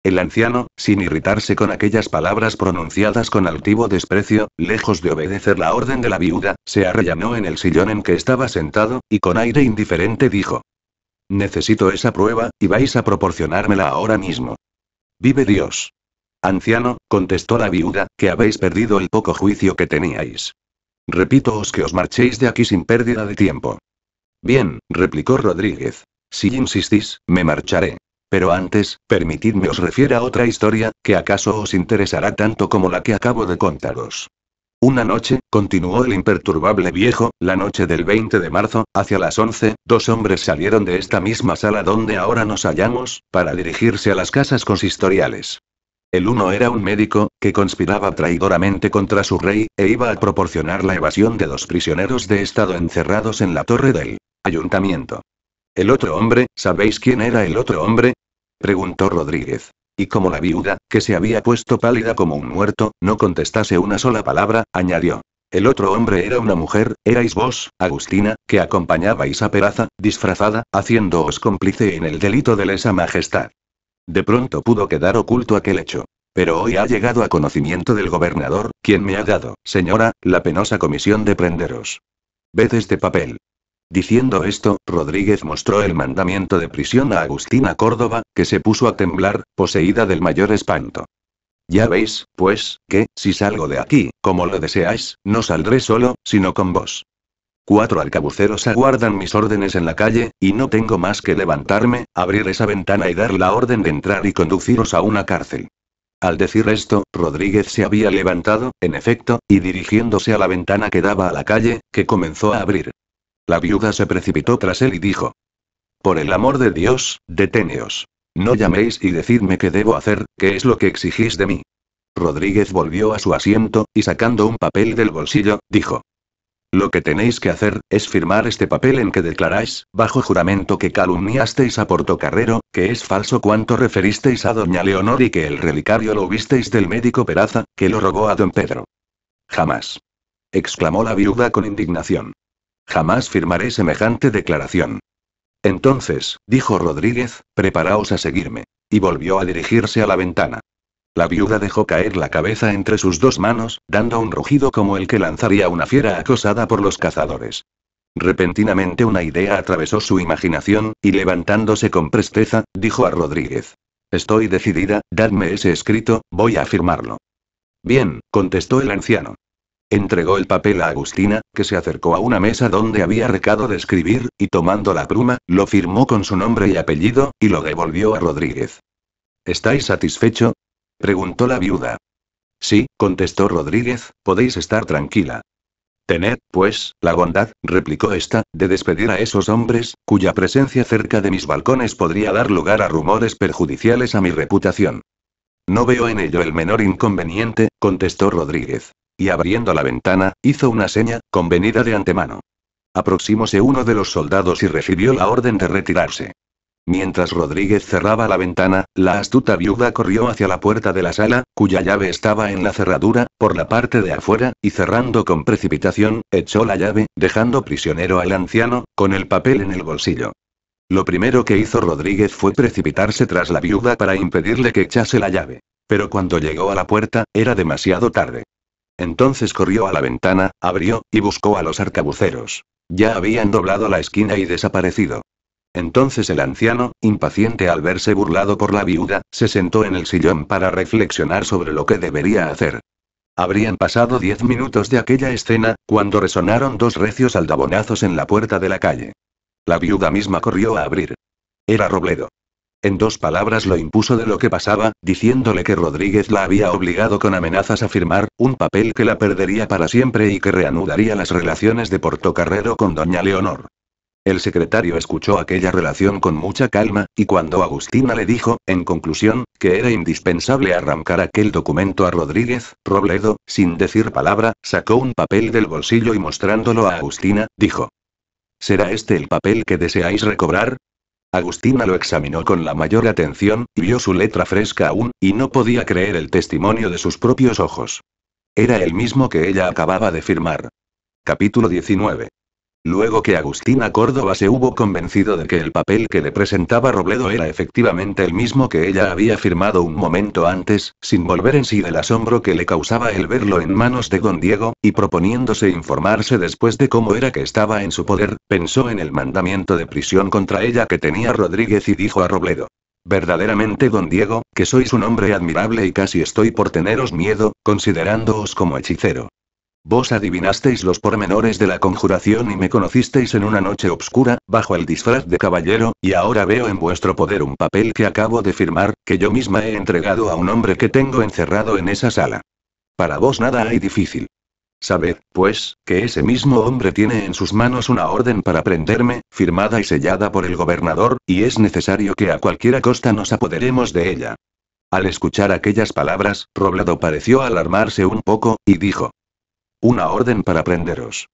El anciano, sin irritarse con aquellas palabras pronunciadas con altivo desprecio, lejos de obedecer la orden de la viuda, se arrellanó en el sillón en que estaba sentado, y con aire indiferente dijo. Necesito esa prueba, y vais a proporcionármela ahora mismo. Vive Dios. Anciano, contestó la viuda, que habéis perdido el poco juicio que teníais. Repítoos que os marchéis de aquí sin pérdida de tiempo. Bien, replicó Rodríguez. Si insistís, me marcharé. Pero antes, permitidme os refiera otra historia, que acaso os interesará tanto como la que acabo de contaros. Una noche, continuó el imperturbable viejo, la noche del 20 de marzo, hacia las 11, dos hombres salieron de esta misma sala donde ahora nos hallamos, para dirigirse a las casas consistoriales. El uno era un médico, que conspiraba traidoramente contra su rey, e iba a proporcionar la evasión de dos prisioneros de Estado encerrados en la torre del ayuntamiento. El otro hombre, ¿sabéis quién era el otro hombre? Preguntó Rodríguez. Y como la viuda, que se había puesto pálida como un muerto, no contestase una sola palabra, añadió. El otro hombre era una mujer, erais vos, Agustina, que acompañabais a Peraza, disfrazada, haciéndoos cómplice en el delito de lesa majestad. De pronto pudo quedar oculto aquel hecho. Pero hoy ha llegado a conocimiento del gobernador, quien me ha dado, señora, la penosa comisión de prenderos. Ved este papel. Diciendo esto, Rodríguez mostró el mandamiento de prisión a Agustina Córdoba, que se puso a temblar, poseída del mayor espanto. Ya veis, pues, que, si salgo de aquí, como lo deseáis, no saldré solo, sino con vos. Cuatro alcabuceros aguardan mis órdenes en la calle, y no tengo más que levantarme, abrir esa ventana y dar la orden de entrar y conduciros a una cárcel. Al decir esto, Rodríguez se había levantado, en efecto, y dirigiéndose a la ventana que daba a la calle, que comenzó a abrir. La viuda se precipitó tras él y dijo. Por el amor de Dios, deteneos. No llaméis y decidme qué debo hacer, qué es lo que exigís de mí. Rodríguez volvió a su asiento, y sacando un papel del bolsillo, dijo. Lo que tenéis que hacer, es firmar este papel en que declaráis, bajo juramento que calumniasteis a Portocarrero, que es falso cuanto referisteis a doña Leonor y que el relicario lo visteis del médico Peraza, que lo robó a don Pedro. Jamás. exclamó la viuda con indignación. Jamás firmaré semejante declaración. Entonces, dijo Rodríguez, preparaos a seguirme. Y volvió a dirigirse a la ventana. La viuda dejó caer la cabeza entre sus dos manos, dando un rugido como el que lanzaría una fiera acosada por los cazadores. Repentinamente una idea atravesó su imaginación, y levantándose con presteza, dijo a Rodríguez. Estoy decidida, dadme ese escrito, voy a firmarlo. Bien, contestó el anciano. Entregó el papel a Agustina, que se acercó a una mesa donde había recado de escribir, y tomando la pluma, lo firmó con su nombre y apellido, y lo devolvió a Rodríguez. ¿Estáis satisfecho? preguntó la viuda. Sí, contestó Rodríguez, podéis estar tranquila. Tened, pues, la bondad, replicó esta, de despedir a esos hombres, cuya presencia cerca de mis balcones podría dar lugar a rumores perjudiciales a mi reputación. No veo en ello el menor inconveniente, contestó Rodríguez. Y abriendo la ventana, hizo una seña, convenida de antemano. Aproximóse uno de los soldados y recibió la orden de retirarse. Mientras Rodríguez cerraba la ventana, la astuta viuda corrió hacia la puerta de la sala, cuya llave estaba en la cerradura, por la parte de afuera, y cerrando con precipitación, echó la llave, dejando prisionero al anciano, con el papel en el bolsillo. Lo primero que hizo Rodríguez fue precipitarse tras la viuda para impedirle que echase la llave. Pero cuando llegó a la puerta, era demasiado tarde. Entonces corrió a la ventana, abrió, y buscó a los arcabuceros. Ya habían doblado la esquina y desaparecido. Entonces el anciano, impaciente al verse burlado por la viuda, se sentó en el sillón para reflexionar sobre lo que debería hacer. Habrían pasado diez minutos de aquella escena, cuando resonaron dos recios aldabonazos en la puerta de la calle. La viuda misma corrió a abrir. Era Robledo. En dos palabras lo impuso de lo que pasaba, diciéndole que Rodríguez la había obligado con amenazas a firmar, un papel que la perdería para siempre y que reanudaría las relaciones de Portocarrero con doña Leonor. El secretario escuchó aquella relación con mucha calma, y cuando Agustina le dijo, en conclusión, que era indispensable arrancar aquel documento a Rodríguez, Robledo, sin decir palabra, sacó un papel del bolsillo y mostrándolo a Agustina, dijo. ¿Será este el papel que deseáis recobrar? Agustina lo examinó con la mayor atención, y vio su letra fresca aún, y no podía creer el testimonio de sus propios ojos. Era el mismo que ella acababa de firmar. Capítulo 19. Luego que Agustina Córdoba se hubo convencido de que el papel que le presentaba Robledo era efectivamente el mismo que ella había firmado un momento antes, sin volver en sí del asombro que le causaba el verlo en manos de don Diego, y proponiéndose informarse después de cómo era que estaba en su poder, pensó en el mandamiento de prisión contra ella que tenía Rodríguez y dijo a Robledo. Verdaderamente, don Diego, que sois un hombre admirable y casi estoy por teneros miedo, considerándoos como hechicero. Vos adivinasteis los pormenores de la conjuración y me conocisteis en una noche obscura, bajo el disfraz de caballero, y ahora veo en vuestro poder un papel que acabo de firmar, que yo misma he entregado a un hombre que tengo encerrado en esa sala. Para vos nada hay difícil. Sabed, pues, que ese mismo hombre tiene en sus manos una orden para prenderme, firmada y sellada por el gobernador, y es necesario que a cualquiera costa nos apoderemos de ella. Al escuchar aquellas palabras, Robledo pareció alarmarse un poco, y dijo, una orden para prenderos.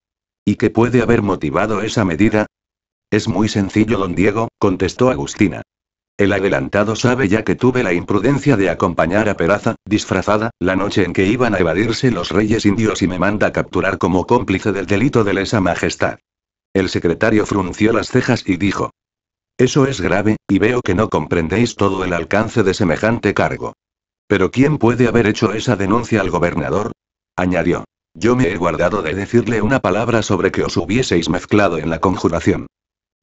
¿Y qué puede haber motivado esa medida? Es muy sencillo, don Diego, contestó Agustina. El adelantado sabe ya que tuve la imprudencia de acompañar a Peraza, disfrazada, la noche en que iban a evadirse los reyes indios y me manda capturar como cómplice del delito de lesa majestad. El secretario frunció las cejas y dijo. Eso es grave, y veo que no comprendéis todo el alcance de semejante cargo. Pero ¿quién puede haber hecho esa denuncia al gobernador? añadió. Yo me he guardado de decirle una palabra sobre que os hubieseis mezclado en la conjuración.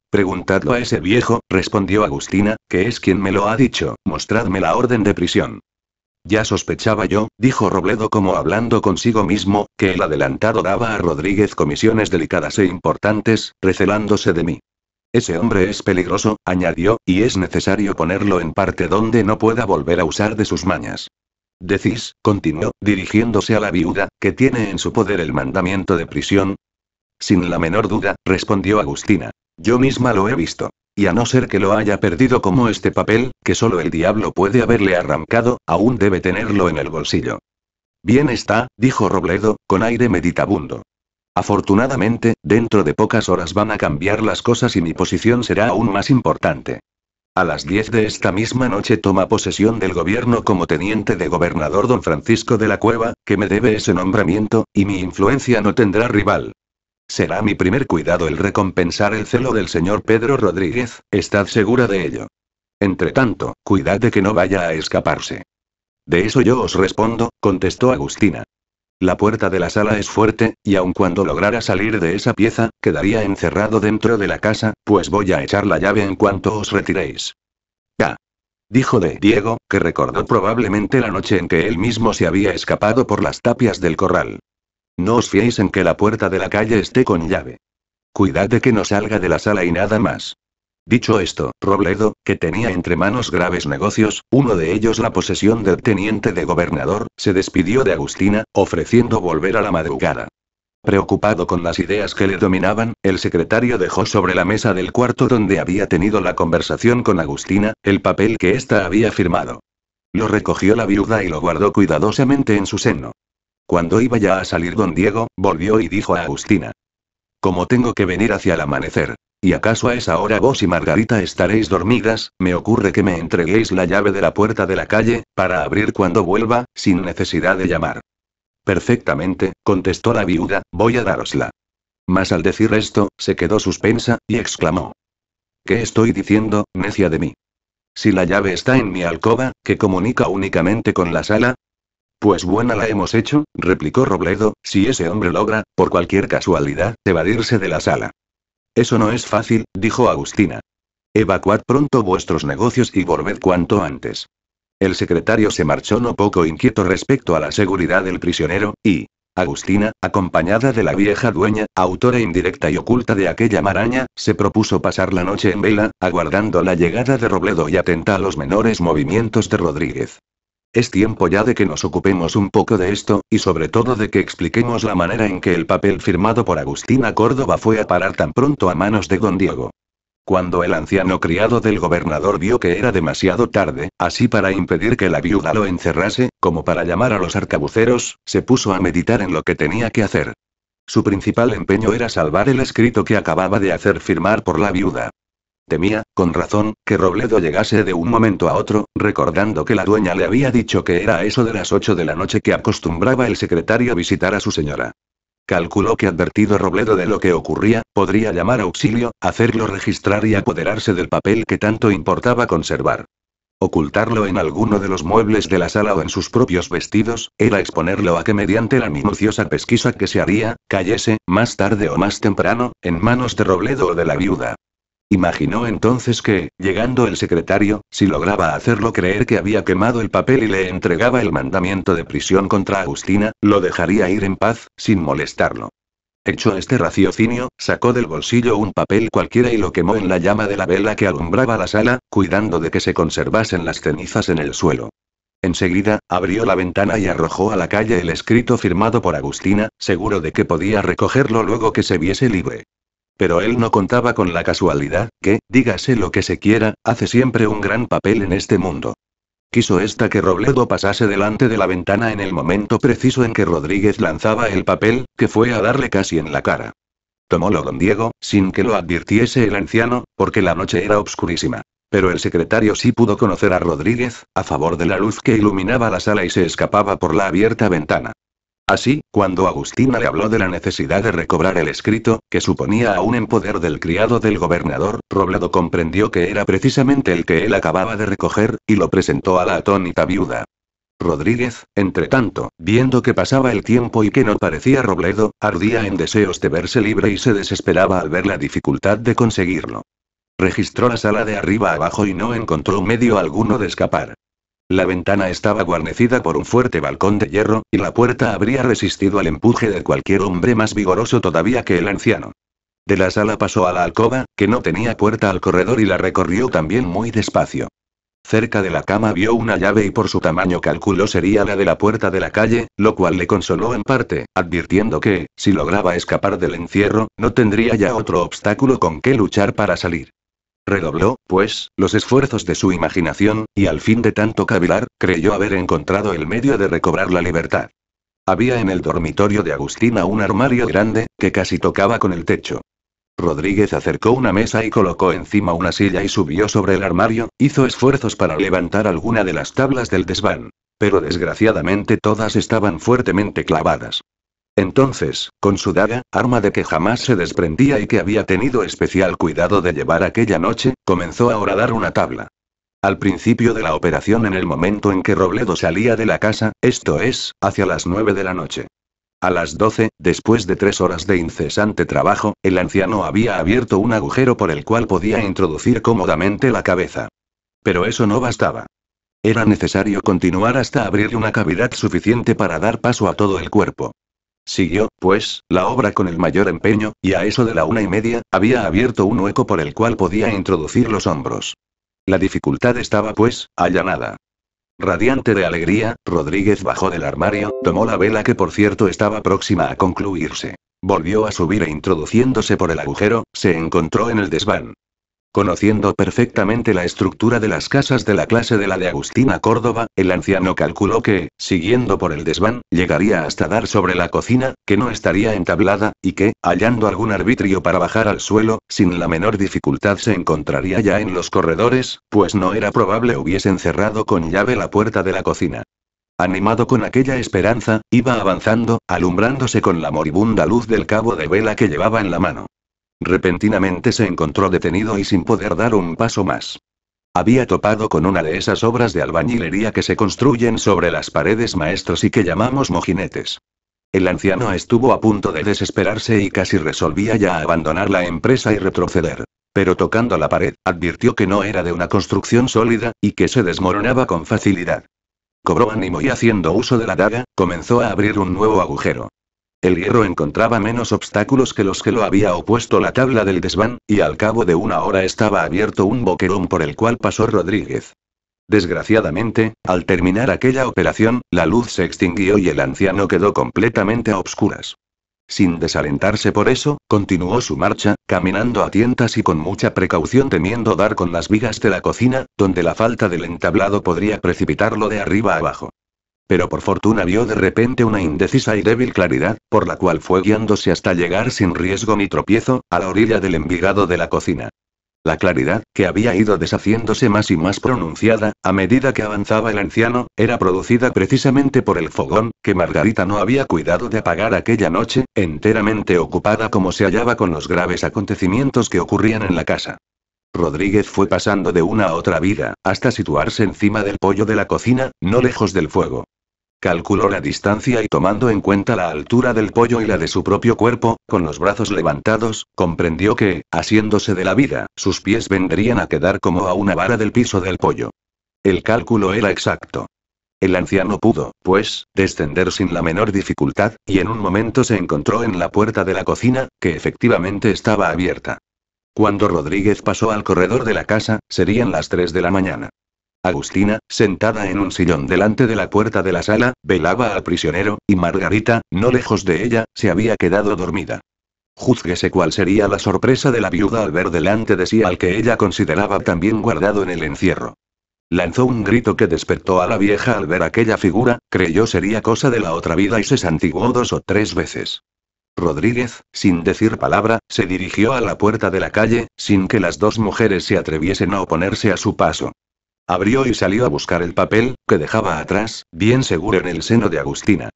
Preguntadlo a ese viejo, respondió Agustina, que es quien me lo ha dicho, mostradme la orden de prisión. Ya sospechaba yo, dijo Robledo como hablando consigo mismo, que el adelantado daba a Rodríguez comisiones delicadas e importantes, recelándose de mí. Ese hombre es peligroso, añadió, y es necesario ponerlo en parte donde no pueda volver a usar de sus mañas. Decís, continuó, dirigiéndose a la viuda, que tiene en su poder el mandamiento de prisión. Sin la menor duda, respondió Agustina. Yo misma lo he visto. Y a no ser que lo haya perdido como este papel, que solo el diablo puede haberle arrancado, aún debe tenerlo en el bolsillo. Bien está, dijo Robledo, con aire meditabundo. Afortunadamente, dentro de pocas horas van a cambiar las cosas y mi posición será aún más importante. A las 10 de esta misma noche toma posesión del gobierno como teniente de gobernador don Francisco de la Cueva, que me debe ese nombramiento, y mi influencia no tendrá rival. Será mi primer cuidado el recompensar el celo del señor Pedro Rodríguez, estad segura de ello. Entre tanto, cuidad de que no vaya a escaparse. De eso yo os respondo, contestó Agustina. La puerta de la sala es fuerte, y aun cuando lograra salir de esa pieza, quedaría encerrado dentro de la casa, pues voy a echar la llave en cuanto os retiréis. Ya. Dijo de Diego, que recordó probablemente la noche en que él mismo se había escapado por las tapias del corral. No os fiéis en que la puerta de la calle esté con llave. Cuidad de que no salga de la sala y nada más. Dicho esto, Robledo, que tenía entre manos graves negocios, uno de ellos la posesión del teniente de gobernador, se despidió de Agustina, ofreciendo volver a la madrugada. Preocupado con las ideas que le dominaban, el secretario dejó sobre la mesa del cuarto donde había tenido la conversación con Agustina, el papel que ésta había firmado. Lo recogió la viuda y lo guardó cuidadosamente en su seno. Cuando iba ya a salir don Diego, volvió y dijo a Agustina. Como tengo que venir hacia el amanecer. ¿Y acaso a esa hora vos y Margarita estaréis dormidas? Me ocurre que me entreguéis la llave de la puerta de la calle, para abrir cuando vuelva, sin necesidad de llamar. Perfectamente, contestó la viuda, voy a darosla. Mas al decir esto, se quedó suspensa, y exclamó. ¿Qué estoy diciendo, necia de mí? Si la llave está en mi alcoba, que comunica únicamente con la sala. Pues buena la hemos hecho, replicó Robledo, si ese hombre logra, por cualquier casualidad, evadirse de la sala. Eso no es fácil, dijo Agustina. Evacuad pronto vuestros negocios y volved cuanto antes. El secretario se marchó no poco inquieto respecto a la seguridad del prisionero, y, Agustina, acompañada de la vieja dueña, autora indirecta y oculta de aquella maraña, se propuso pasar la noche en vela, aguardando la llegada de Robledo y atenta a los menores movimientos de Rodríguez. Es tiempo ya de que nos ocupemos un poco de esto, y sobre todo de que expliquemos la manera en que el papel firmado por Agustina Córdoba fue a parar tan pronto a manos de don Diego. Cuando el anciano criado del gobernador vio que era demasiado tarde, así para impedir que la viuda lo encerrase, como para llamar a los arcabuceros, se puso a meditar en lo que tenía que hacer. Su principal empeño era salvar el escrito que acababa de hacer firmar por la viuda. Temía, con razón, que Robledo llegase de un momento a otro, recordando que la dueña le había dicho que era a eso de las ocho de la noche que acostumbraba el secretario visitar a su señora. Calculó que advertido Robledo de lo que ocurría, podría llamar auxilio, hacerlo registrar y apoderarse del papel que tanto importaba conservar. Ocultarlo en alguno de los muebles de la sala o en sus propios vestidos, era exponerlo a que mediante la minuciosa pesquisa que se haría, cayese, más tarde o más temprano, en manos de Robledo o de la viuda. Imaginó entonces que, llegando el secretario, si lograba hacerlo creer que había quemado el papel y le entregaba el mandamiento de prisión contra Agustina, lo dejaría ir en paz, sin molestarlo. Hecho este raciocinio, sacó del bolsillo un papel cualquiera y lo quemó en la llama de la vela que alumbraba la sala, cuidando de que se conservasen las cenizas en el suelo. Enseguida, abrió la ventana y arrojó a la calle el escrito firmado por Agustina, seguro de que podía recogerlo luego que se viese libre. Pero él no contaba con la casualidad, que, dígase lo que se quiera, hace siempre un gran papel en este mundo. Quiso esta que Robledo pasase delante de la ventana en el momento preciso en que Rodríguez lanzaba el papel, que fue a darle casi en la cara. Tomólo don Diego, sin que lo advirtiese el anciano, porque la noche era obscurísima. Pero el secretario sí pudo conocer a Rodríguez, a favor de la luz que iluminaba la sala y se escapaba por la abierta ventana. Así, cuando Agustina le habló de la necesidad de recobrar el escrito, que suponía aún en poder del criado del gobernador, Robledo comprendió que era precisamente el que él acababa de recoger, y lo presentó a la atónita viuda. Rodríguez, entre tanto, viendo que pasaba el tiempo y que no parecía Robledo, ardía en deseos de verse libre y se desesperaba al ver la dificultad de conseguirlo. Registró la sala de arriba abajo y no encontró medio alguno de escapar. La ventana estaba guarnecida por un fuerte balcón de hierro, y la puerta habría resistido al empuje de cualquier hombre más vigoroso todavía que el anciano. De la sala pasó a la alcoba, que no tenía puerta al corredor y la recorrió también muy despacio. Cerca de la cama vio una llave y por su tamaño calculó sería la de la puerta de la calle, lo cual le consoló en parte, advirtiendo que, si lograba escapar del encierro, no tendría ya otro obstáculo con que luchar para salir. Redobló, pues, los esfuerzos de su imaginación, y al fin de tanto cavilar, creyó haber encontrado el medio de recobrar la libertad. Había en el dormitorio de Agustina un armario grande, que casi tocaba con el techo. Rodríguez acercó una mesa y colocó encima una silla y subió sobre el armario, hizo esfuerzos para levantar alguna de las tablas del desván. Pero desgraciadamente todas estaban fuertemente clavadas. Entonces, con su daga, arma de que jamás se desprendía y que había tenido especial cuidado de llevar aquella noche, comenzó a horadar una tabla. Al principio de la operación en el momento en que Robledo salía de la casa, esto es, hacia las nueve de la noche. A las doce, después de tres horas de incesante trabajo, el anciano había abierto un agujero por el cual podía introducir cómodamente la cabeza. Pero eso no bastaba. Era necesario continuar hasta abrir una cavidad suficiente para dar paso a todo el cuerpo. Siguió, pues, la obra con el mayor empeño, y a eso de la una y media, había abierto un hueco por el cual podía introducir los hombros. La dificultad estaba, pues, allanada. Radiante de alegría, Rodríguez bajó del armario, tomó la vela que por cierto estaba próxima a concluirse. Volvió a subir e introduciéndose por el agujero, se encontró en el desván. Conociendo perfectamente la estructura de las casas de la clase de la de Agustina Córdoba, el anciano calculó que, siguiendo por el desván, llegaría hasta dar sobre la cocina, que no estaría entablada, y que, hallando algún arbitrio para bajar al suelo, sin la menor dificultad se encontraría ya en los corredores, pues no era probable hubiesen cerrado con llave la puerta de la cocina. Animado con aquella esperanza, iba avanzando, alumbrándose con la moribunda luz del cabo de vela que llevaba en la mano. Repentinamente se encontró detenido y sin poder dar un paso más. Había topado con una de esas obras de albañilería que se construyen sobre las paredes maestros y que llamamos mojinetes. El anciano estuvo a punto de desesperarse y casi resolvía ya abandonar la empresa y retroceder. Pero tocando la pared, advirtió que no era de una construcción sólida, y que se desmoronaba con facilidad. Cobró ánimo y haciendo uso de la daga, comenzó a abrir un nuevo agujero. El hierro encontraba menos obstáculos que los que lo había opuesto la tabla del desván, y al cabo de una hora estaba abierto un boquerón por el cual pasó Rodríguez. Desgraciadamente, al terminar aquella operación, la luz se extinguió y el anciano quedó completamente a obscuras. Sin desalentarse por eso, continuó su marcha, caminando a tientas y con mucha precaución temiendo dar con las vigas de la cocina, donde la falta del entablado podría precipitarlo de arriba abajo. Pero por fortuna vio de repente una indecisa y débil claridad, por la cual fue guiándose hasta llegar sin riesgo ni tropiezo, a la orilla del envigado de la cocina. La claridad, que había ido deshaciéndose más y más pronunciada, a medida que avanzaba el anciano, era producida precisamente por el fogón, que Margarita no había cuidado de apagar aquella noche, enteramente ocupada como se hallaba con los graves acontecimientos que ocurrían en la casa. Rodríguez fue pasando de una a otra vida, hasta situarse encima del pollo de la cocina, no lejos del fuego. Calculó la distancia y tomando en cuenta la altura del pollo y la de su propio cuerpo, con los brazos levantados, comprendió que, asiéndose de la vida, sus pies vendrían a quedar como a una vara del piso del pollo. El cálculo era exacto. El anciano pudo, pues, descender sin la menor dificultad, y en un momento se encontró en la puerta de la cocina, que efectivamente estaba abierta. Cuando Rodríguez pasó al corredor de la casa, serían las 3 de la mañana. Agustina, sentada en un sillón delante de la puerta de la sala, velaba al prisionero, y Margarita, no lejos de ella, se había quedado dormida. Júzguese cuál sería la sorpresa de la viuda al ver delante de sí al que ella consideraba también guardado en el encierro. Lanzó un grito que despertó a la vieja al ver aquella figura, creyó sería cosa de la otra vida y se santiguó dos o tres veces. Rodríguez, sin decir palabra, se dirigió a la puerta de la calle, sin que las dos mujeres se atreviesen a oponerse a su paso. Abrió y salió a buscar el papel, que dejaba atrás, bien seguro en el seno de Agustina.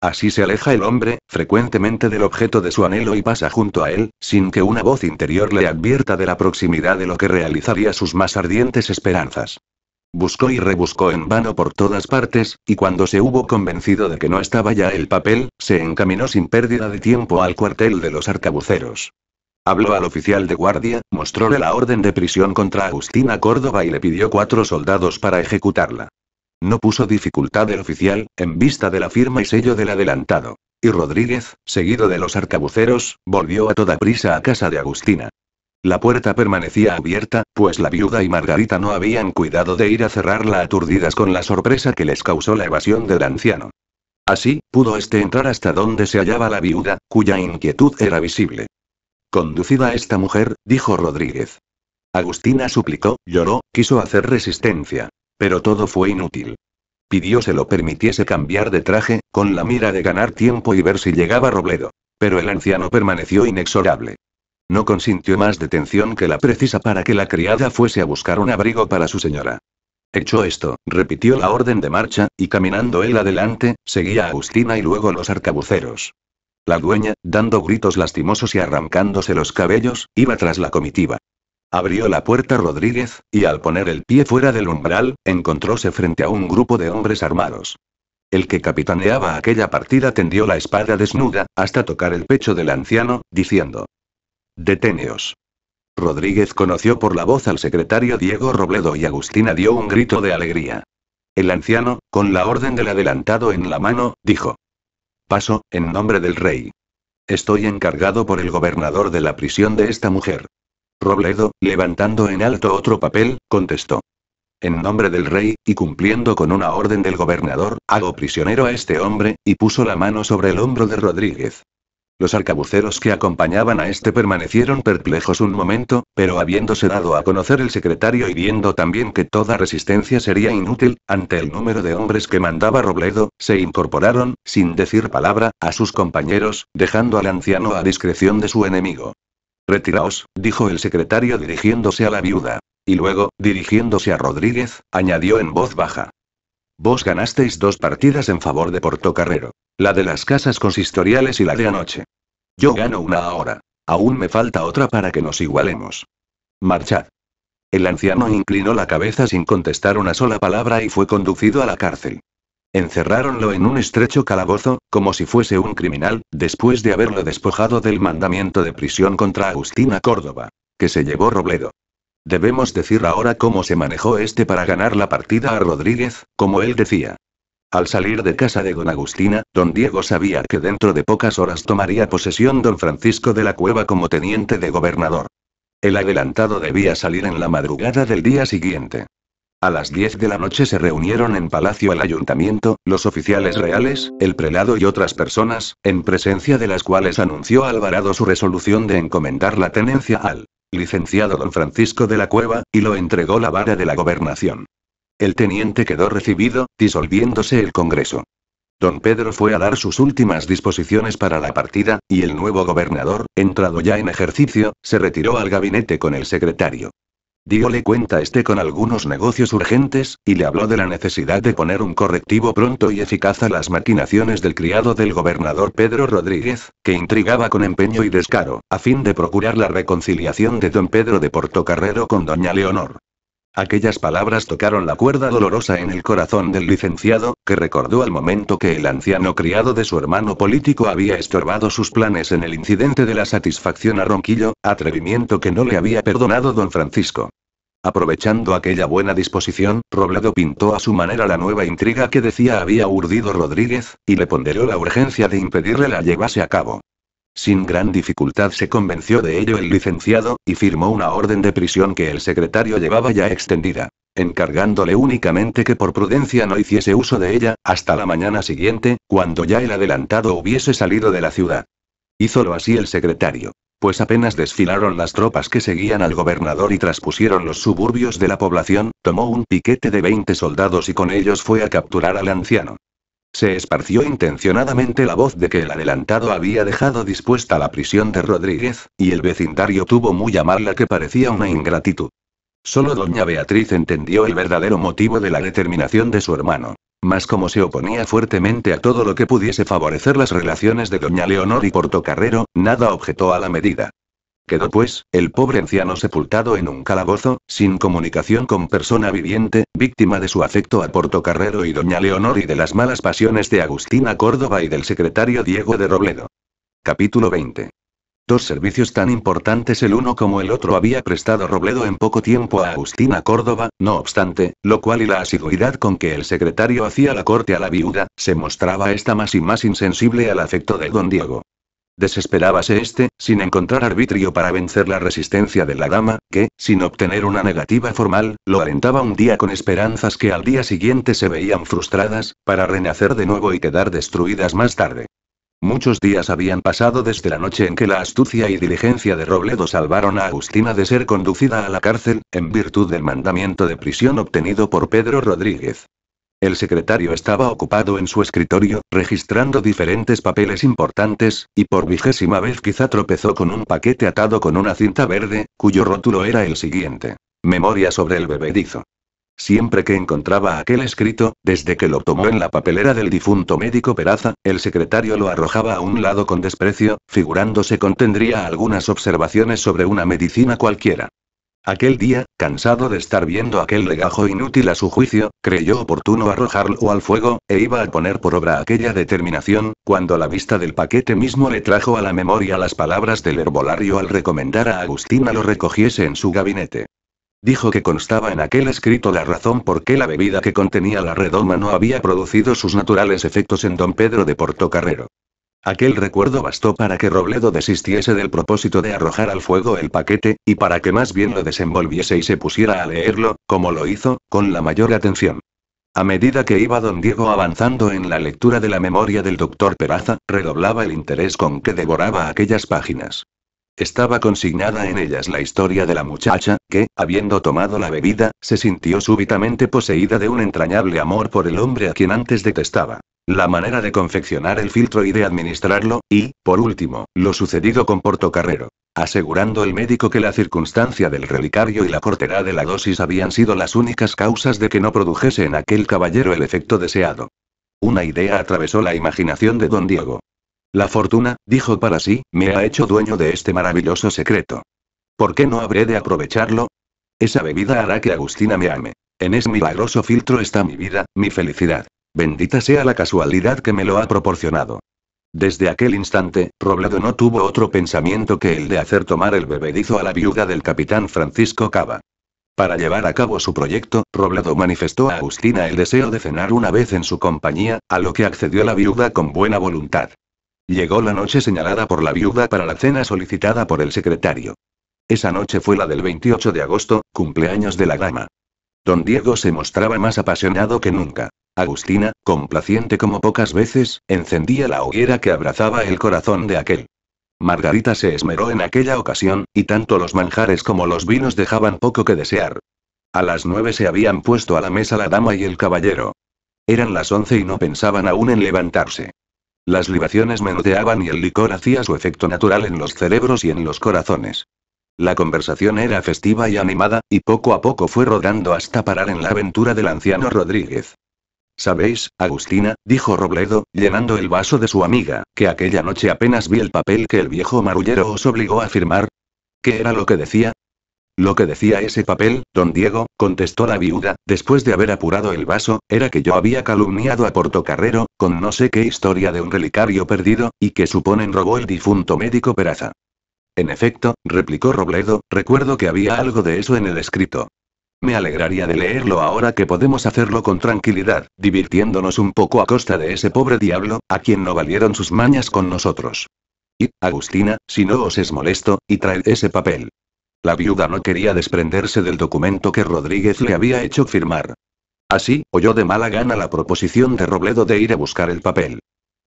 Así se aleja el hombre, frecuentemente del objeto de su anhelo y pasa junto a él, sin que una voz interior le advierta de la proximidad de lo que realizaría sus más ardientes esperanzas. Buscó y rebuscó en vano por todas partes, y cuando se hubo convencido de que no estaba ya el papel, se encaminó sin pérdida de tiempo al cuartel de los arcabuceros. Habló al oficial de guardia, mostróle la orden de prisión contra Agustina Córdoba y le pidió cuatro soldados para ejecutarla. No puso dificultad el oficial, en vista de la firma y sello del adelantado. Y Rodríguez, seguido de los arcabuceros, volvió a toda prisa a casa de Agustina. La puerta permanecía abierta, pues la viuda y Margarita no habían cuidado de ir a cerrarla aturdidas con la sorpresa que les causó la evasión del anciano. Así, pudo este entrar hasta donde se hallaba la viuda, cuya inquietud era visible. Conducida a esta mujer, dijo Rodríguez. Agustina suplicó, lloró, quiso hacer resistencia. Pero todo fue inútil. Pidió se lo permitiese cambiar de traje, con la mira de ganar tiempo y ver si llegaba Robledo. Pero el anciano permaneció inexorable. No consintió más detención que la precisa para que la criada fuese a buscar un abrigo para su señora. Hecho esto, repitió la orden de marcha, y caminando él adelante, seguía a Agustina y luego los arcabuceros. La dueña, dando gritos lastimosos y arrancándose los cabellos, iba tras la comitiva. Abrió la puerta Rodríguez, y al poner el pie fuera del umbral, encontróse frente a un grupo de hombres armados. El que capitaneaba aquella partida tendió la espada desnuda, hasta tocar el pecho del anciano, diciendo: Deteneos. Rodríguez conoció por la voz al secretario Diego Robledo y Agustina dio un grito de alegría. El anciano, con la orden del adelantado en la mano, dijo: Paso, en nombre del rey. Estoy encargado por el gobernador de la prisión de esta mujer. Robledo, levantando en alto otro papel, contestó. En nombre del rey, y cumpliendo con una orden del gobernador, hago prisionero a este hombre, y puso la mano sobre el hombro de Rodríguez. Los arcabuceros que acompañaban a este permanecieron perplejos un momento, pero habiéndose dado a conocer el secretario y viendo también que toda resistencia sería inútil, ante el número de hombres que mandaba Robledo, se incorporaron, sin decir palabra, a sus compañeros, dejando al anciano a discreción de su enemigo. Retiraos, dijo el secretario dirigiéndose a la viuda. Y luego, dirigiéndose a Rodríguez, añadió en voz baja. Vos ganasteis dos partidas en favor de Portocarrero. La de las casas consistoriales y la de anoche. Yo gano una ahora. Aún me falta otra para que nos igualemos. Marchad. El anciano inclinó la cabeza sin contestar una sola palabra y fue conducido a la cárcel. Encerráronlo en un estrecho calabozo, como si fuese un criminal, después de haberlo despojado del mandamiento de prisión contra Agustina Córdoba. que se llevó Robledo. Debemos decir ahora cómo se manejó este para ganar la partida a Rodríguez, como él decía. Al salir de casa de don Agustina, don Diego sabía que dentro de pocas horas tomaría posesión don Francisco de la Cueva como teniente de gobernador. El adelantado debía salir en la madrugada del día siguiente. A las 10 de la noche se reunieron en Palacio el Ayuntamiento, los oficiales reales, el prelado y otras personas, en presencia de las cuales anunció Alvarado su resolución de encomendar la tenencia al licenciado don Francisco de la Cueva, y lo entregó la vara de la gobernación. El teniente quedó recibido, disolviéndose el Congreso. Don Pedro fue a dar sus últimas disposiciones para la partida, y el nuevo gobernador, entrado ya en ejercicio, se retiró al gabinete con el secretario. le cuenta este con algunos negocios urgentes, y le habló de la necesidad de poner un correctivo pronto y eficaz a las maquinaciones del criado del gobernador Pedro Rodríguez, que intrigaba con empeño y descaro, a fin de procurar la reconciliación de don Pedro de Portocarrero con doña Leonor. Aquellas palabras tocaron la cuerda dolorosa en el corazón del licenciado, que recordó al momento que el anciano criado de su hermano político había estorbado sus planes en el incidente de la satisfacción a Ronquillo, atrevimiento que no le había perdonado don Francisco. Aprovechando aquella buena disposición, Robledo pintó a su manera la nueva intriga que decía había urdido Rodríguez, y le ponderó la urgencia de impedirle la llevase a cabo. Sin gran dificultad se convenció de ello el licenciado, y firmó una orden de prisión que el secretario llevaba ya extendida, encargándole únicamente que por prudencia no hiciese uso de ella, hasta la mañana siguiente, cuando ya el adelantado hubiese salido de la ciudad. Hízolo así el secretario. Pues apenas desfilaron las tropas que seguían al gobernador y traspusieron los suburbios de la población, tomó un piquete de 20 soldados y con ellos fue a capturar al anciano. Se esparció intencionadamente la voz de que el adelantado había dejado dispuesta la prisión de Rodríguez, y el vecindario tuvo muy a mal la que parecía una ingratitud. Solo doña Beatriz entendió el verdadero motivo de la determinación de su hermano. Mas como se oponía fuertemente a todo lo que pudiese favorecer las relaciones de doña Leonor y Portocarrero, nada objetó a la medida. Quedó pues, el pobre anciano sepultado en un calabozo, sin comunicación con persona viviente, víctima de su afecto a Portocarrero y doña Leonor y de las malas pasiones de Agustina Córdoba y del secretario Diego de Robledo. Capítulo 20. Dos servicios tan importantes el uno como el otro había prestado Robledo en poco tiempo a Agustina Córdoba, no obstante, lo cual y la asiduidad con que el secretario hacía la corte a la viuda, se mostraba esta más y más insensible al afecto de don Diego. Desesperábase este, sin encontrar arbitrio para vencer la resistencia de la dama, que, sin obtener una negativa formal, lo alentaba un día con esperanzas que al día siguiente se veían frustradas, para renacer de nuevo y quedar destruidas más tarde. Muchos días habían pasado desde la noche en que la astucia y diligencia de Robledo salvaron a Agustina de ser conducida a la cárcel, en virtud del mandamiento de prisión obtenido por Pedro Rodríguez. El secretario estaba ocupado en su escritorio, registrando diferentes papeles importantes, y por vigésima vez quizá tropezó con un paquete atado con una cinta verde, cuyo rótulo era el siguiente. Memoria sobre el bebedizo. Siempre que encontraba aquel escrito, desde que lo tomó en la papelera del difunto médico Peraza, el secretario lo arrojaba a un lado con desprecio, figurándose contendría algunas observaciones sobre una medicina cualquiera. Aquel día, cansado de estar viendo aquel legajo inútil a su juicio, creyó oportuno arrojarlo al fuego, e iba a poner por obra aquella determinación, cuando la vista del paquete mismo le trajo a la memoria las palabras del herbolario al recomendar a Agustina lo recogiese en su gabinete. Dijo que constaba en aquel escrito la razón por qué la bebida que contenía la redoma no había producido sus naturales efectos en don Pedro de Portocarrero. Aquel recuerdo bastó para que Robledo desistiese del propósito de arrojar al fuego el paquete, y para que más bien lo desenvolviese y se pusiera a leerlo, como lo hizo, con la mayor atención. A medida que iba don Diego avanzando en la lectura de la memoria del doctor Peraza, redoblaba el interés con que devoraba aquellas páginas. Estaba consignada en ellas la historia de la muchacha, que, habiendo tomado la bebida, se sintió súbitamente poseída de un entrañable amor por el hombre a quien antes detestaba la manera de confeccionar el filtro y de administrarlo, y, por último, lo sucedido con Portocarrero. Asegurando el médico que la circunstancia del relicario y la cortedad de la dosis habían sido las únicas causas de que no produjese en aquel caballero el efecto deseado. Una idea atravesó la imaginación de don Diego. La fortuna, dijo para sí, me ha hecho dueño de este maravilloso secreto. ¿Por qué no habré de aprovecharlo? Esa bebida hará que Agustina me ame. En ese milagroso filtro está mi vida, mi felicidad. Bendita sea la casualidad que me lo ha proporcionado. Desde aquel instante, Robledo no tuvo otro pensamiento que el de hacer tomar el bebedizo a la viuda del capitán Francisco Cava. Para llevar a cabo su proyecto, Robledo manifestó a Agustina el deseo de cenar una vez en su compañía, a lo que accedió la viuda con buena voluntad. Llegó la noche señalada por la viuda para la cena solicitada por el secretario. Esa noche fue la del 28 de agosto, cumpleaños de la dama. Don Diego se mostraba más apasionado que nunca. Agustina, complaciente como pocas veces, encendía la hoguera que abrazaba el corazón de aquel. Margarita se esmeró en aquella ocasión, y tanto los manjares como los vinos dejaban poco que desear. A las nueve se habían puesto a la mesa la dama y el caballero. Eran las once y no pensaban aún en levantarse. Las libaciones menudeaban y el licor hacía su efecto natural en los cerebros y en los corazones. La conversación era festiva y animada, y poco a poco fue rodando hasta parar en la aventura del anciano Rodríguez. Sabéis, Agustina, dijo Robledo, llenando el vaso de su amiga, que aquella noche apenas vi el papel que el viejo marullero os obligó a firmar. ¿Qué era lo que decía? Lo que decía ese papel, don Diego, contestó la viuda, después de haber apurado el vaso, era que yo había calumniado a Portocarrero, con no sé qué historia de un relicario perdido, y que suponen robó el difunto médico Peraza. En efecto, replicó Robledo, recuerdo que había algo de eso en el escrito. Me alegraría de leerlo ahora que podemos hacerlo con tranquilidad, divirtiéndonos un poco a costa de ese pobre diablo, a quien no valieron sus mañas con nosotros. Y, Agustina, si no os es molesto, y traed ese papel. La viuda no quería desprenderse del documento que Rodríguez le había hecho firmar. Así, oyó de mala gana la proposición de Robledo de ir a buscar el papel.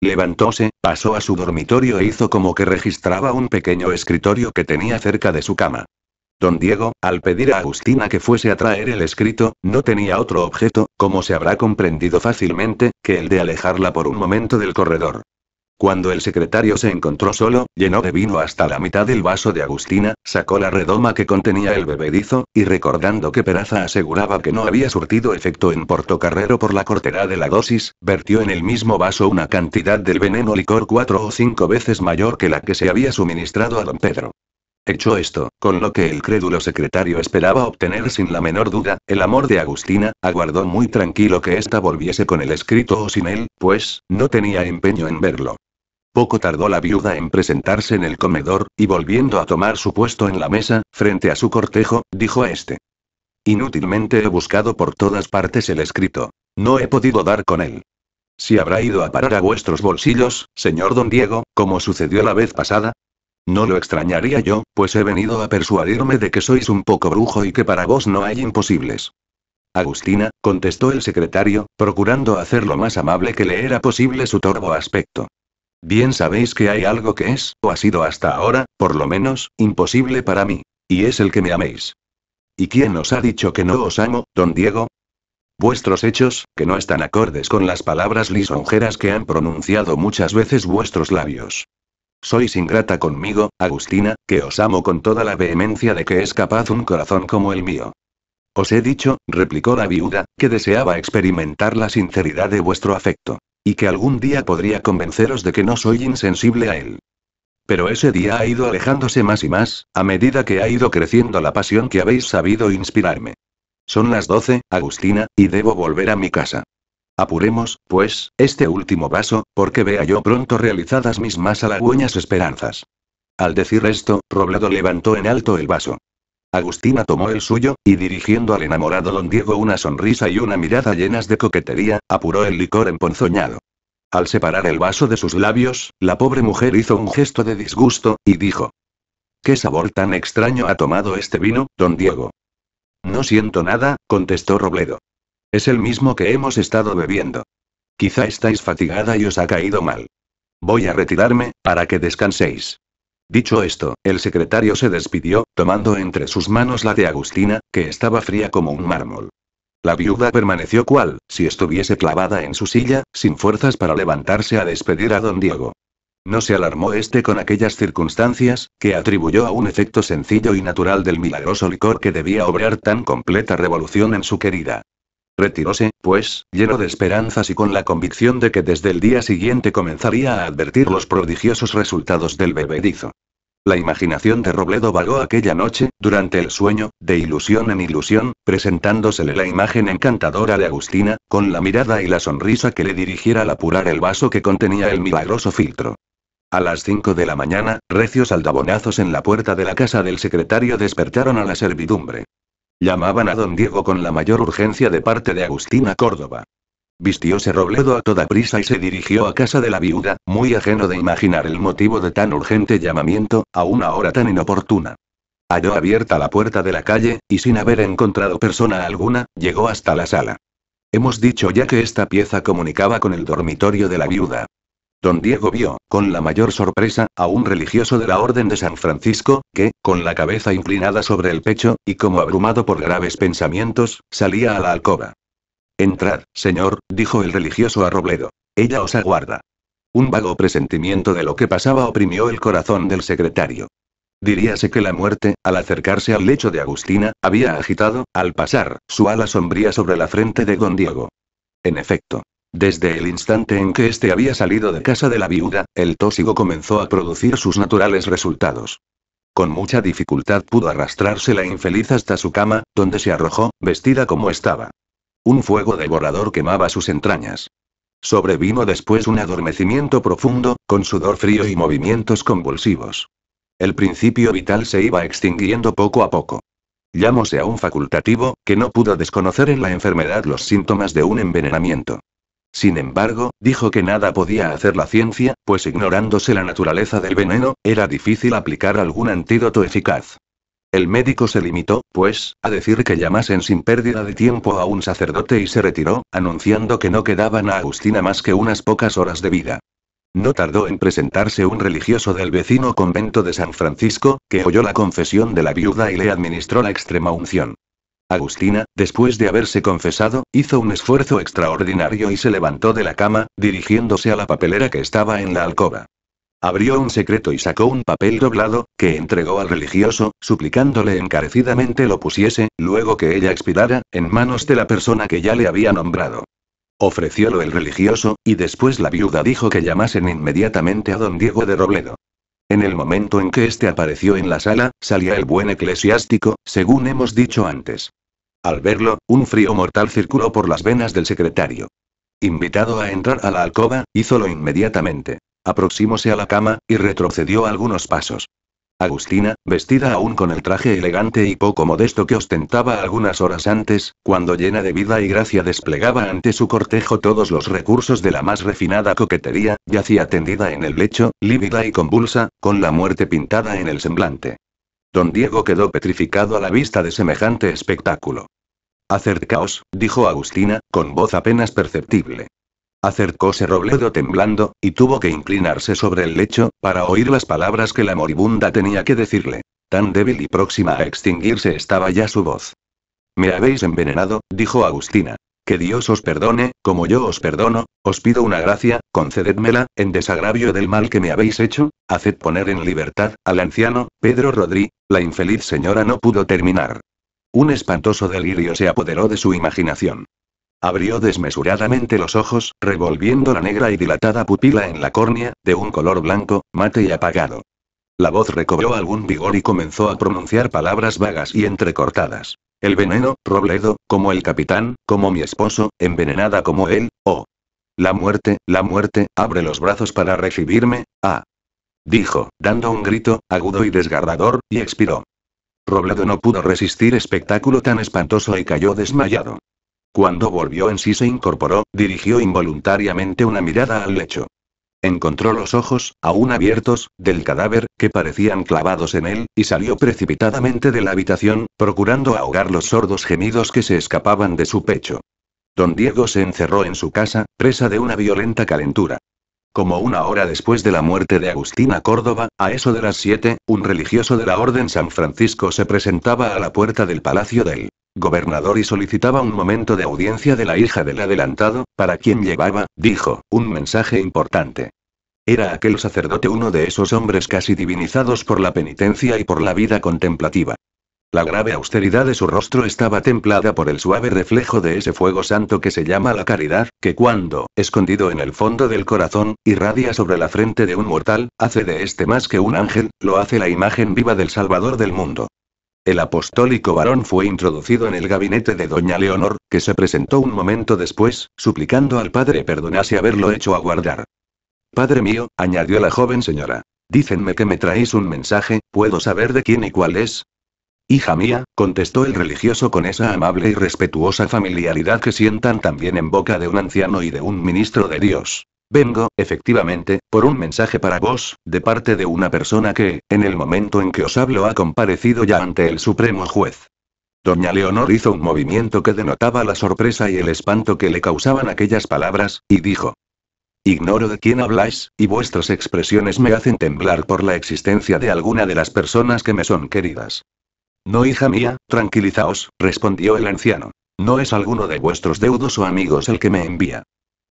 Levantóse, pasó a su dormitorio e hizo como que registraba un pequeño escritorio que tenía cerca de su cama. Don Diego, al pedir a Agustina que fuese a traer el escrito, no tenía otro objeto, como se habrá comprendido fácilmente, que el de alejarla por un momento del corredor. Cuando el secretario se encontró solo, llenó de vino hasta la mitad del vaso de Agustina, sacó la redoma que contenía el bebedizo, y recordando que Peraza aseguraba que no había surtido efecto en Portocarrero por la cortera de la dosis, vertió en el mismo vaso una cantidad del veneno licor cuatro o cinco veces mayor que la que se había suministrado a don Pedro. Hecho esto, con lo que el crédulo secretario esperaba obtener sin la menor duda, el amor de Agustina, aguardó muy tranquilo que ésta volviese con el escrito o sin él, pues, no tenía empeño en verlo. Poco tardó la viuda en presentarse en el comedor, y volviendo a tomar su puesto en la mesa, frente a su cortejo, dijo a este. Inútilmente he buscado por todas partes el escrito. No he podido dar con él. Si habrá ido a parar a vuestros bolsillos, señor don Diego, como sucedió la vez pasada, no lo extrañaría yo, pues he venido a persuadirme de que sois un poco brujo y que para vos no hay imposibles. Agustina, contestó el secretario, procurando hacer lo más amable que le era posible su torvo aspecto. Bien sabéis que hay algo que es, o ha sido hasta ahora, por lo menos, imposible para mí. Y es el que me améis. ¿Y quién os ha dicho que no os amo, don Diego? Vuestros hechos, que no están acordes con las palabras lisonjeras que han pronunciado muchas veces vuestros labios. Sois ingrata conmigo, Agustina, que os amo con toda la vehemencia de que es capaz un corazón como el mío. Os he dicho, replicó la viuda, que deseaba experimentar la sinceridad de vuestro afecto. Y que algún día podría convenceros de que no soy insensible a él. Pero ese día ha ido alejándose más y más, a medida que ha ido creciendo la pasión que habéis sabido inspirarme. Son las doce, Agustina, y debo volver a mi casa. Apuremos, pues, este último vaso, porque vea yo pronto realizadas mis más halagüeñas esperanzas. Al decir esto, Robledo levantó en alto el vaso. Agustina tomó el suyo, y dirigiendo al enamorado don Diego una sonrisa y una mirada llenas de coquetería, apuró el licor emponzoñado. Al separar el vaso de sus labios, la pobre mujer hizo un gesto de disgusto, y dijo. ¿Qué sabor tan extraño ha tomado este vino, don Diego? No siento nada, contestó Robledo. Es el mismo que hemos estado bebiendo. Quizá estáis fatigada y os ha caído mal. Voy a retirarme, para que descanséis. Dicho esto, el secretario se despidió, tomando entre sus manos la de Agustina, que estaba fría como un mármol. La viuda permaneció cual, si estuviese clavada en su silla, sin fuerzas para levantarse a despedir a don Diego. No se alarmó este con aquellas circunstancias, que atribuyó a un efecto sencillo y natural del milagroso licor que debía obrar tan completa revolución en su querida. Retiróse, pues, lleno de esperanzas y con la convicción de que desde el día siguiente comenzaría a advertir los prodigiosos resultados del bebedizo. La imaginación de Robledo vagó aquella noche, durante el sueño, de ilusión en ilusión, presentándosele la imagen encantadora de Agustina, con la mirada y la sonrisa que le dirigiera al apurar el vaso que contenía el milagroso filtro. A las 5 de la mañana, recios aldabonazos en la puerta de la casa del secretario despertaron a la servidumbre. Llamaban a don Diego con la mayor urgencia de parte de Agustina Córdoba. Vistióse Robledo a toda prisa y se dirigió a casa de la viuda, muy ajeno de imaginar el motivo de tan urgente llamamiento, a una hora tan inoportuna. Halló abierta la puerta de la calle, y sin haber encontrado persona alguna, llegó hasta la sala. Hemos dicho ya que esta pieza comunicaba con el dormitorio de la viuda. Don Diego vio, con la mayor sorpresa, a un religioso de la Orden de San Francisco, que, con la cabeza inclinada sobre el pecho, y como abrumado por graves pensamientos, salía a la alcoba. Entrad, señor, dijo el religioso a Robledo. Ella os aguarda. Un vago presentimiento de lo que pasaba oprimió el corazón del secretario. Diríase que la muerte, al acercarse al lecho de Agustina, había agitado, al pasar, su ala sombría sobre la frente de don Diego. En efecto. Desde el instante en que éste había salido de casa de la viuda, el tósigo comenzó a producir sus naturales resultados. Con mucha dificultad pudo arrastrarse la infeliz hasta su cama, donde se arrojó, vestida como estaba. Un fuego devorador quemaba sus entrañas. Sobrevino después un adormecimiento profundo, con sudor frío y movimientos convulsivos. El principio vital se iba extinguiendo poco a poco. Llámose a un facultativo, que no pudo desconocer en la enfermedad los síntomas de un envenenamiento. Sin embargo, dijo que nada podía hacer la ciencia, pues ignorándose la naturaleza del veneno, era difícil aplicar algún antídoto eficaz. El médico se limitó, pues, a decir que llamasen sin pérdida de tiempo a un sacerdote y se retiró, anunciando que no quedaban a Agustina más que unas pocas horas de vida. No tardó en presentarse un religioso del vecino convento de San Francisco, que oyó la confesión de la viuda y le administró la extrema unción. Agustina, después de haberse confesado, hizo un esfuerzo extraordinario y se levantó de la cama, dirigiéndose a la papelera que estaba en la alcoba. Abrió un secreto y sacó un papel doblado, que entregó al religioso, suplicándole encarecidamente lo pusiese, luego que ella expirara, en manos de la persona que ya le había nombrado. Ofreciólo el religioso, y después la viuda dijo que llamasen inmediatamente a don Diego de Robledo. En el momento en que éste apareció en la sala, salía el buen eclesiástico, según hemos dicho antes. Al verlo, un frío mortal circuló por las venas del secretario. Invitado a entrar a la alcoba, hízolo inmediatamente. Aproximóse a la cama, y retrocedió algunos pasos. Agustina, vestida aún con el traje elegante y poco modesto que ostentaba algunas horas antes, cuando llena de vida y gracia desplegaba ante su cortejo todos los recursos de la más refinada coquetería, yacía tendida en el lecho, lívida y convulsa, con la muerte pintada en el semblante. Don Diego quedó petrificado a la vista de semejante espectáculo. Acercaos, dijo Agustina, con voz apenas perceptible. Acercóse Robledo temblando, y tuvo que inclinarse sobre el lecho, para oír las palabras que la moribunda tenía que decirle. Tan débil y próxima a extinguirse estaba ya su voz. Me habéis envenenado, dijo Agustina. Que Dios os perdone, como yo os perdono, os pido una gracia, concedédmela, en desagravio del mal que me habéis hecho, haced poner en libertad, al anciano, Pedro Rodrí, la infeliz señora no pudo terminar. Un espantoso delirio se apoderó de su imaginación. Abrió desmesuradamente los ojos, revolviendo la negra y dilatada pupila en la córnea, de un color blanco, mate y apagado. La voz recobró algún vigor y comenzó a pronunciar palabras vagas y entrecortadas. El veneno, Robledo, como el capitán, como mi esposo, envenenada como él, oh. La muerte, la muerte, abre los brazos para recibirme, ah. Dijo, dando un grito, agudo y desgarrador, y expiró. Robledo no pudo resistir espectáculo tan espantoso y cayó desmayado. Cuando volvió en sí se incorporó, dirigió involuntariamente una mirada al lecho. Encontró los ojos, aún abiertos, del cadáver, que parecían clavados en él, y salió precipitadamente de la habitación, procurando ahogar los sordos gemidos que se escapaban de su pecho. Don Diego se encerró en su casa, presa de una violenta calentura. Como una hora después de la muerte de Agustina Córdoba, a eso de las siete, un religioso de la Orden San Francisco se presentaba a la puerta del palacio del gobernador y solicitaba un momento de audiencia de la hija del adelantado, para quien llevaba, dijo, un mensaje importante. Era aquel sacerdote uno de esos hombres casi divinizados por la penitencia y por la vida contemplativa. La grave austeridad de su rostro estaba templada por el suave reflejo de ese fuego santo que se llama la caridad, que cuando, escondido en el fondo del corazón, irradia sobre la frente de un mortal, hace de este más que un ángel, lo hace la imagen viva del Salvador del mundo. El apostólico varón fue introducido en el gabinete de doña Leonor, que se presentó un momento después, suplicando al padre perdonase haberlo hecho aguardar. Padre mío, añadió la joven señora. Dícenme que me traéis un mensaje, ¿puedo saber de quién y cuál es? Hija mía, contestó el religioso con esa amable y respetuosa familiaridad que sientan también en boca de un anciano y de un ministro de Dios. Vengo, efectivamente, por un mensaje para vos, de parte de una persona que, en el momento en que os hablo, ha comparecido ya ante el Supremo Juez. Doña Leonor hizo un movimiento que denotaba la sorpresa y el espanto que le causaban aquellas palabras, y dijo. Ignoro de quién habláis, y vuestras expresiones me hacen temblar por la existencia de alguna de las personas que me son queridas. No, hija mía, tranquilizaos, respondió el anciano. No es alguno de vuestros deudos o amigos el que me envía.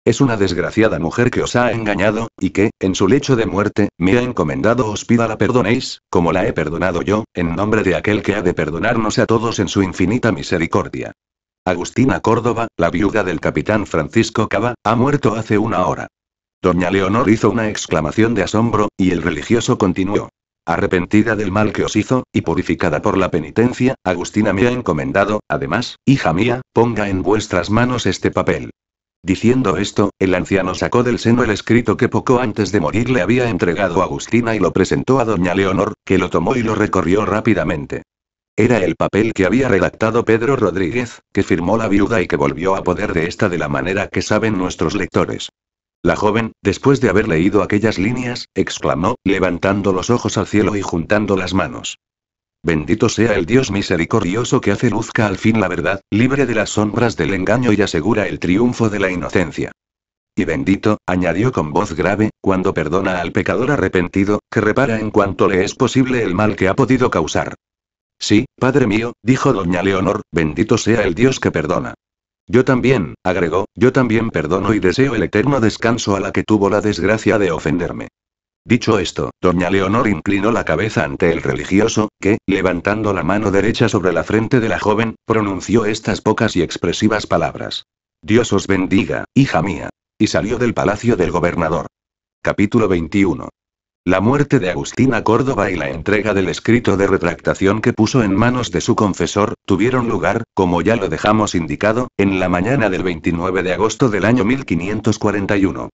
Es una desgraciada mujer que os ha engañado, y que, en su lecho de muerte, me ha encomendado os pida la perdonéis, como la he perdonado yo, en nombre de aquel que ha de perdonarnos a todos en su infinita misericordia. Agustina Córdoba, la viuda del capitán Francisco Cava, ha muerto hace una hora. Doña Leonor hizo una exclamación de asombro, y el religioso continuó. Arrepentida del mal que os hizo, y purificada por la penitencia, Agustina me ha encomendado, además, hija mía, ponga en vuestras manos este papel. Diciendo esto, el anciano sacó del seno el escrito que poco antes de morir le había entregado Agustina y lo presentó a doña Leonor, que lo tomó y lo recorrió rápidamente. Era el papel que había redactado Pedro Rodríguez, que firmó la viuda y que volvió a poder de esta de la manera que saben nuestros lectores. La joven, después de haber leído aquellas líneas, exclamó, levantando los ojos al cielo y juntando las manos. Bendito sea el Dios misericordioso que hace luzca al fin la verdad, libre de las sombras del engaño y asegura el triunfo de la inocencia. Y bendito, añadió con voz grave, cuando perdona al pecador arrepentido, que repara en cuanto le es posible el mal que ha podido causar. Sí, Padre mío, dijo doña Leonor, bendito sea el Dios que perdona. Yo también, agregó, yo también perdono y deseo el eterno descanso a la que tuvo la desgracia de ofenderme. Dicho esto, doña Leonor inclinó la cabeza ante el religioso, que, levantando la mano derecha sobre la frente de la joven, pronunció estas pocas y expresivas palabras. Dios os bendiga, hija mía. Y salió del palacio del gobernador. Capítulo 21. La muerte de Agustina Córdoba y la entrega del escrito de retractación que puso en manos de su confesor, tuvieron lugar, como ya lo dejamos indicado, en la mañana del 29 de agosto del año 1541.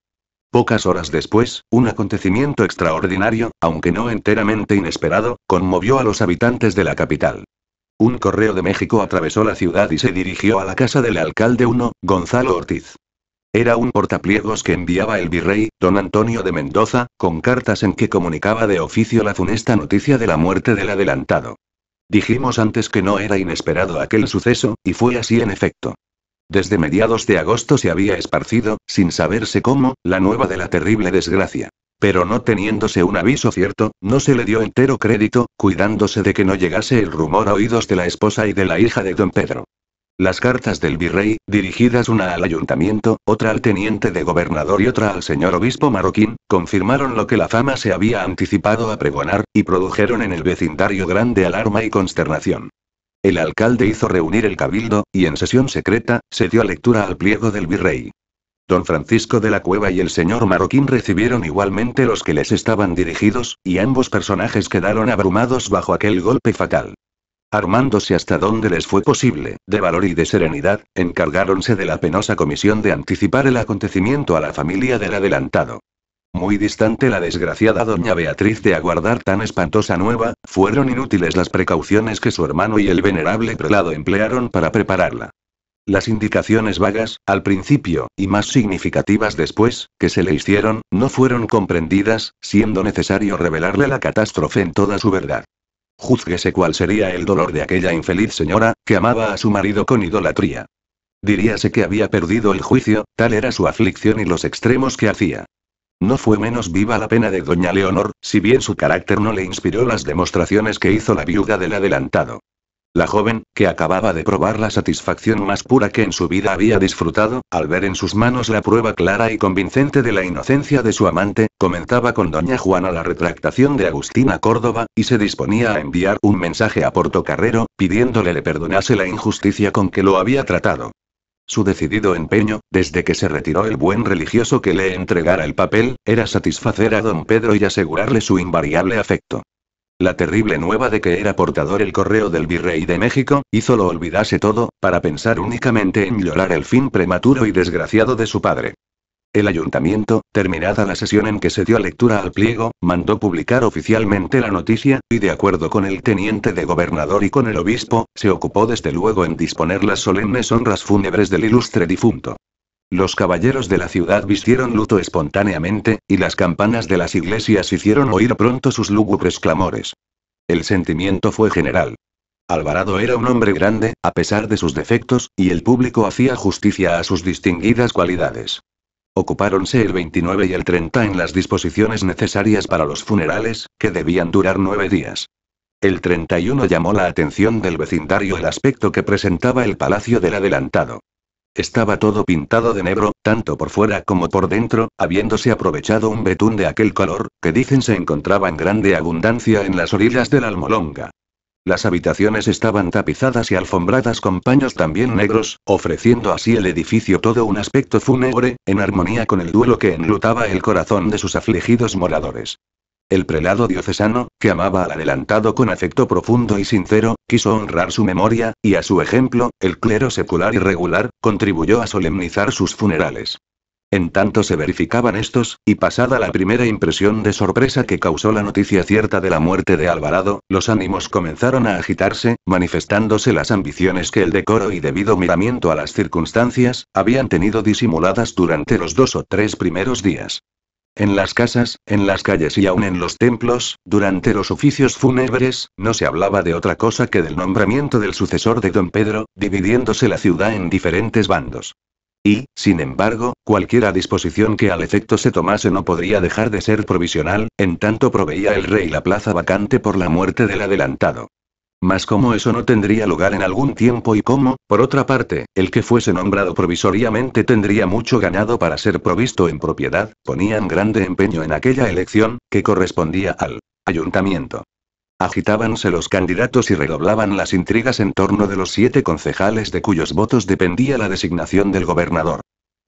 Pocas horas después, un acontecimiento extraordinario, aunque no enteramente inesperado, conmovió a los habitantes de la capital. Un correo de México atravesó la ciudad y se dirigió a la casa del alcalde 1, Gonzalo Ortiz. Era un portapliegos que enviaba el virrey, don Antonio de Mendoza, con cartas en que comunicaba de oficio la funesta noticia de la muerte del adelantado. Dijimos antes que no era inesperado aquel suceso, y fue así en efecto. Desde mediados de agosto se había esparcido, sin saberse cómo, la nueva de la terrible desgracia. Pero no teniéndose un aviso cierto, no se le dio entero crédito, cuidándose de que no llegase el rumor a oídos de la esposa y de la hija de don Pedro. Las cartas del virrey, dirigidas una al ayuntamiento, otra al teniente de gobernador y otra al señor obispo marroquín, confirmaron lo que la fama se había anticipado a pregonar, y produjeron en el vecindario grande alarma y consternación. El alcalde hizo reunir el cabildo, y en sesión secreta, se dio lectura al pliego del virrey. Don Francisco de la Cueva y el señor Marroquín recibieron igualmente los que les estaban dirigidos, y ambos personajes quedaron abrumados bajo aquel golpe fatal. Armándose hasta donde les fue posible, de valor y de serenidad, encargáronse de la penosa comisión de anticipar el acontecimiento a la familia del adelantado. Muy distante la desgraciada doña Beatriz de aguardar tan espantosa nueva, fueron inútiles las precauciones que su hermano y el venerable prelado emplearon para prepararla. Las indicaciones vagas, al principio, y más significativas después, que se le hicieron, no fueron comprendidas, siendo necesario revelarle la catástrofe en toda su verdad. Júzguese cuál sería el dolor de aquella infeliz señora, que amaba a su marido con idolatría. Diríase que había perdido el juicio, tal era su aflicción y los extremos que hacía. No fue menos viva la pena de doña Leonor, si bien su carácter no le inspiró las demostraciones que hizo la viuda del adelantado. La joven, que acababa de probar la satisfacción más pura que en su vida había disfrutado, al ver en sus manos la prueba clara y convincente de la inocencia de su amante, comentaba con doña Juana la retractación de Agustina Córdoba, y se disponía a enviar un mensaje a Portocarrero, pidiéndole le perdonase la injusticia con que lo había tratado. Su decidido empeño, desde que se retiró el buen religioso que le entregara el papel, era satisfacer a don Pedro y asegurarle su invariable afecto. La terrible nueva de que era portador el correo del virrey de México, hizo lo olvidase todo, para pensar únicamente en llorar el fin prematuro y desgraciado de su padre. El ayuntamiento, terminada la sesión en que se dio lectura al pliego, mandó publicar oficialmente la noticia, y de acuerdo con el teniente de gobernador y con el obispo, se ocupó desde luego en disponer las solemnes honras fúnebres del ilustre difunto. Los caballeros de la ciudad vistieron luto espontáneamente, y las campanas de las iglesias hicieron oír pronto sus lúgubres clamores. El sentimiento fue general. Alvarado era un hombre grande, a pesar de sus defectos, y el público hacía justicia a sus distinguidas cualidades. Ocupáronse el 29 y el 30 en las disposiciones necesarias para los funerales, que debían durar nueve días. El 31 llamó la atención del vecindario el aspecto que presentaba el palacio del adelantado. Estaba todo pintado de negro, tanto por fuera como por dentro, habiéndose aprovechado un betún de aquel color, que dicen se encontraba en grande abundancia en las orillas del Almolonga. Las habitaciones estaban tapizadas y alfombradas con paños también negros, ofreciendo así el edificio todo un aspecto fúnebre, en armonía con el duelo que enlutaba el corazón de sus afligidos moradores. El prelado diocesano, que amaba al adelantado con afecto profundo y sincero, quiso honrar su memoria, y a su ejemplo, el clero secular y regular, contribuyó a solemnizar sus funerales. En tanto se verificaban estos, y pasada la primera impresión de sorpresa que causó la noticia cierta de la muerte de Alvarado, los ánimos comenzaron a agitarse, manifestándose las ambiciones que el decoro y debido miramiento a las circunstancias, habían tenido disimuladas durante los dos o tres primeros días. En las casas, en las calles y aún en los templos, durante los oficios fúnebres, no se hablaba de otra cosa que del nombramiento del sucesor de don Pedro, dividiéndose la ciudad en diferentes bandos. Y, sin embargo, cualquiera disposición que al efecto se tomase no podría dejar de ser provisional, en tanto proveía el rey la plaza vacante por la muerte del adelantado. Mas como eso no tendría lugar en algún tiempo y como, por otra parte, el que fuese nombrado provisoriamente tendría mucho ganado para ser provisto en propiedad, ponían grande empeño en aquella elección, que correspondía al ayuntamiento. Agitábanse los candidatos y redoblaban las intrigas en torno de los siete concejales de cuyos votos dependía la designación del gobernador.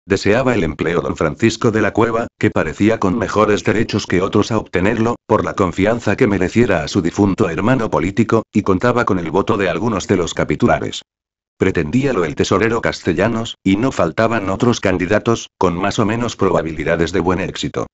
Deseaba el empleo don Francisco de la Cueva, que parecía con mejores derechos que otros a obtenerlo, por la confianza que mereciera a su difunto hermano político, y contaba con el voto de algunos de los capitulares. Pretendíalo el tesorero castellanos, y no faltaban otros candidatos, con más o menos probabilidades de buen éxito.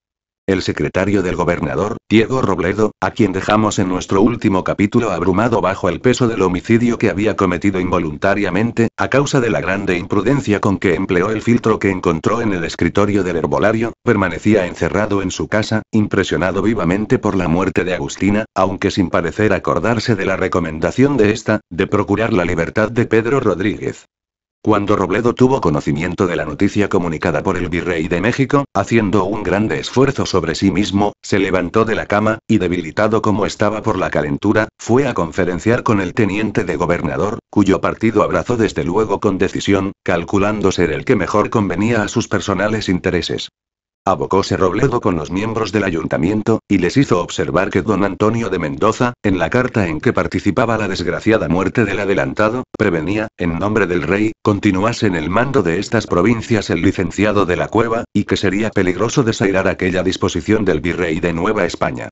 El secretario del gobernador, Diego Robledo, a quien dejamos en nuestro último capítulo abrumado bajo el peso del homicidio que había cometido involuntariamente, a causa de la grande imprudencia con que empleó el filtro que encontró en el escritorio del herbolario, permanecía encerrado en su casa, impresionado vivamente por la muerte de Agustina, aunque sin parecer acordarse de la recomendación de esta, de procurar la libertad de Pedro Rodríguez. Cuando Robledo tuvo conocimiento de la noticia comunicada por el virrey de México, haciendo un grande esfuerzo sobre sí mismo, se levantó de la cama, y debilitado como estaba por la calentura, fue a conferenciar con el teniente de gobernador, cuyo partido abrazó desde luego con decisión, calculando ser el que mejor convenía a sus personales intereses. Abocóse Robledo con los miembros del ayuntamiento, y les hizo observar que don Antonio de Mendoza, en la carta en que participaba la desgraciada muerte del adelantado, prevenía, en nombre del rey, continuase en el mando de estas provincias el licenciado de la cueva, y que sería peligroso desairar aquella disposición del virrey de Nueva España.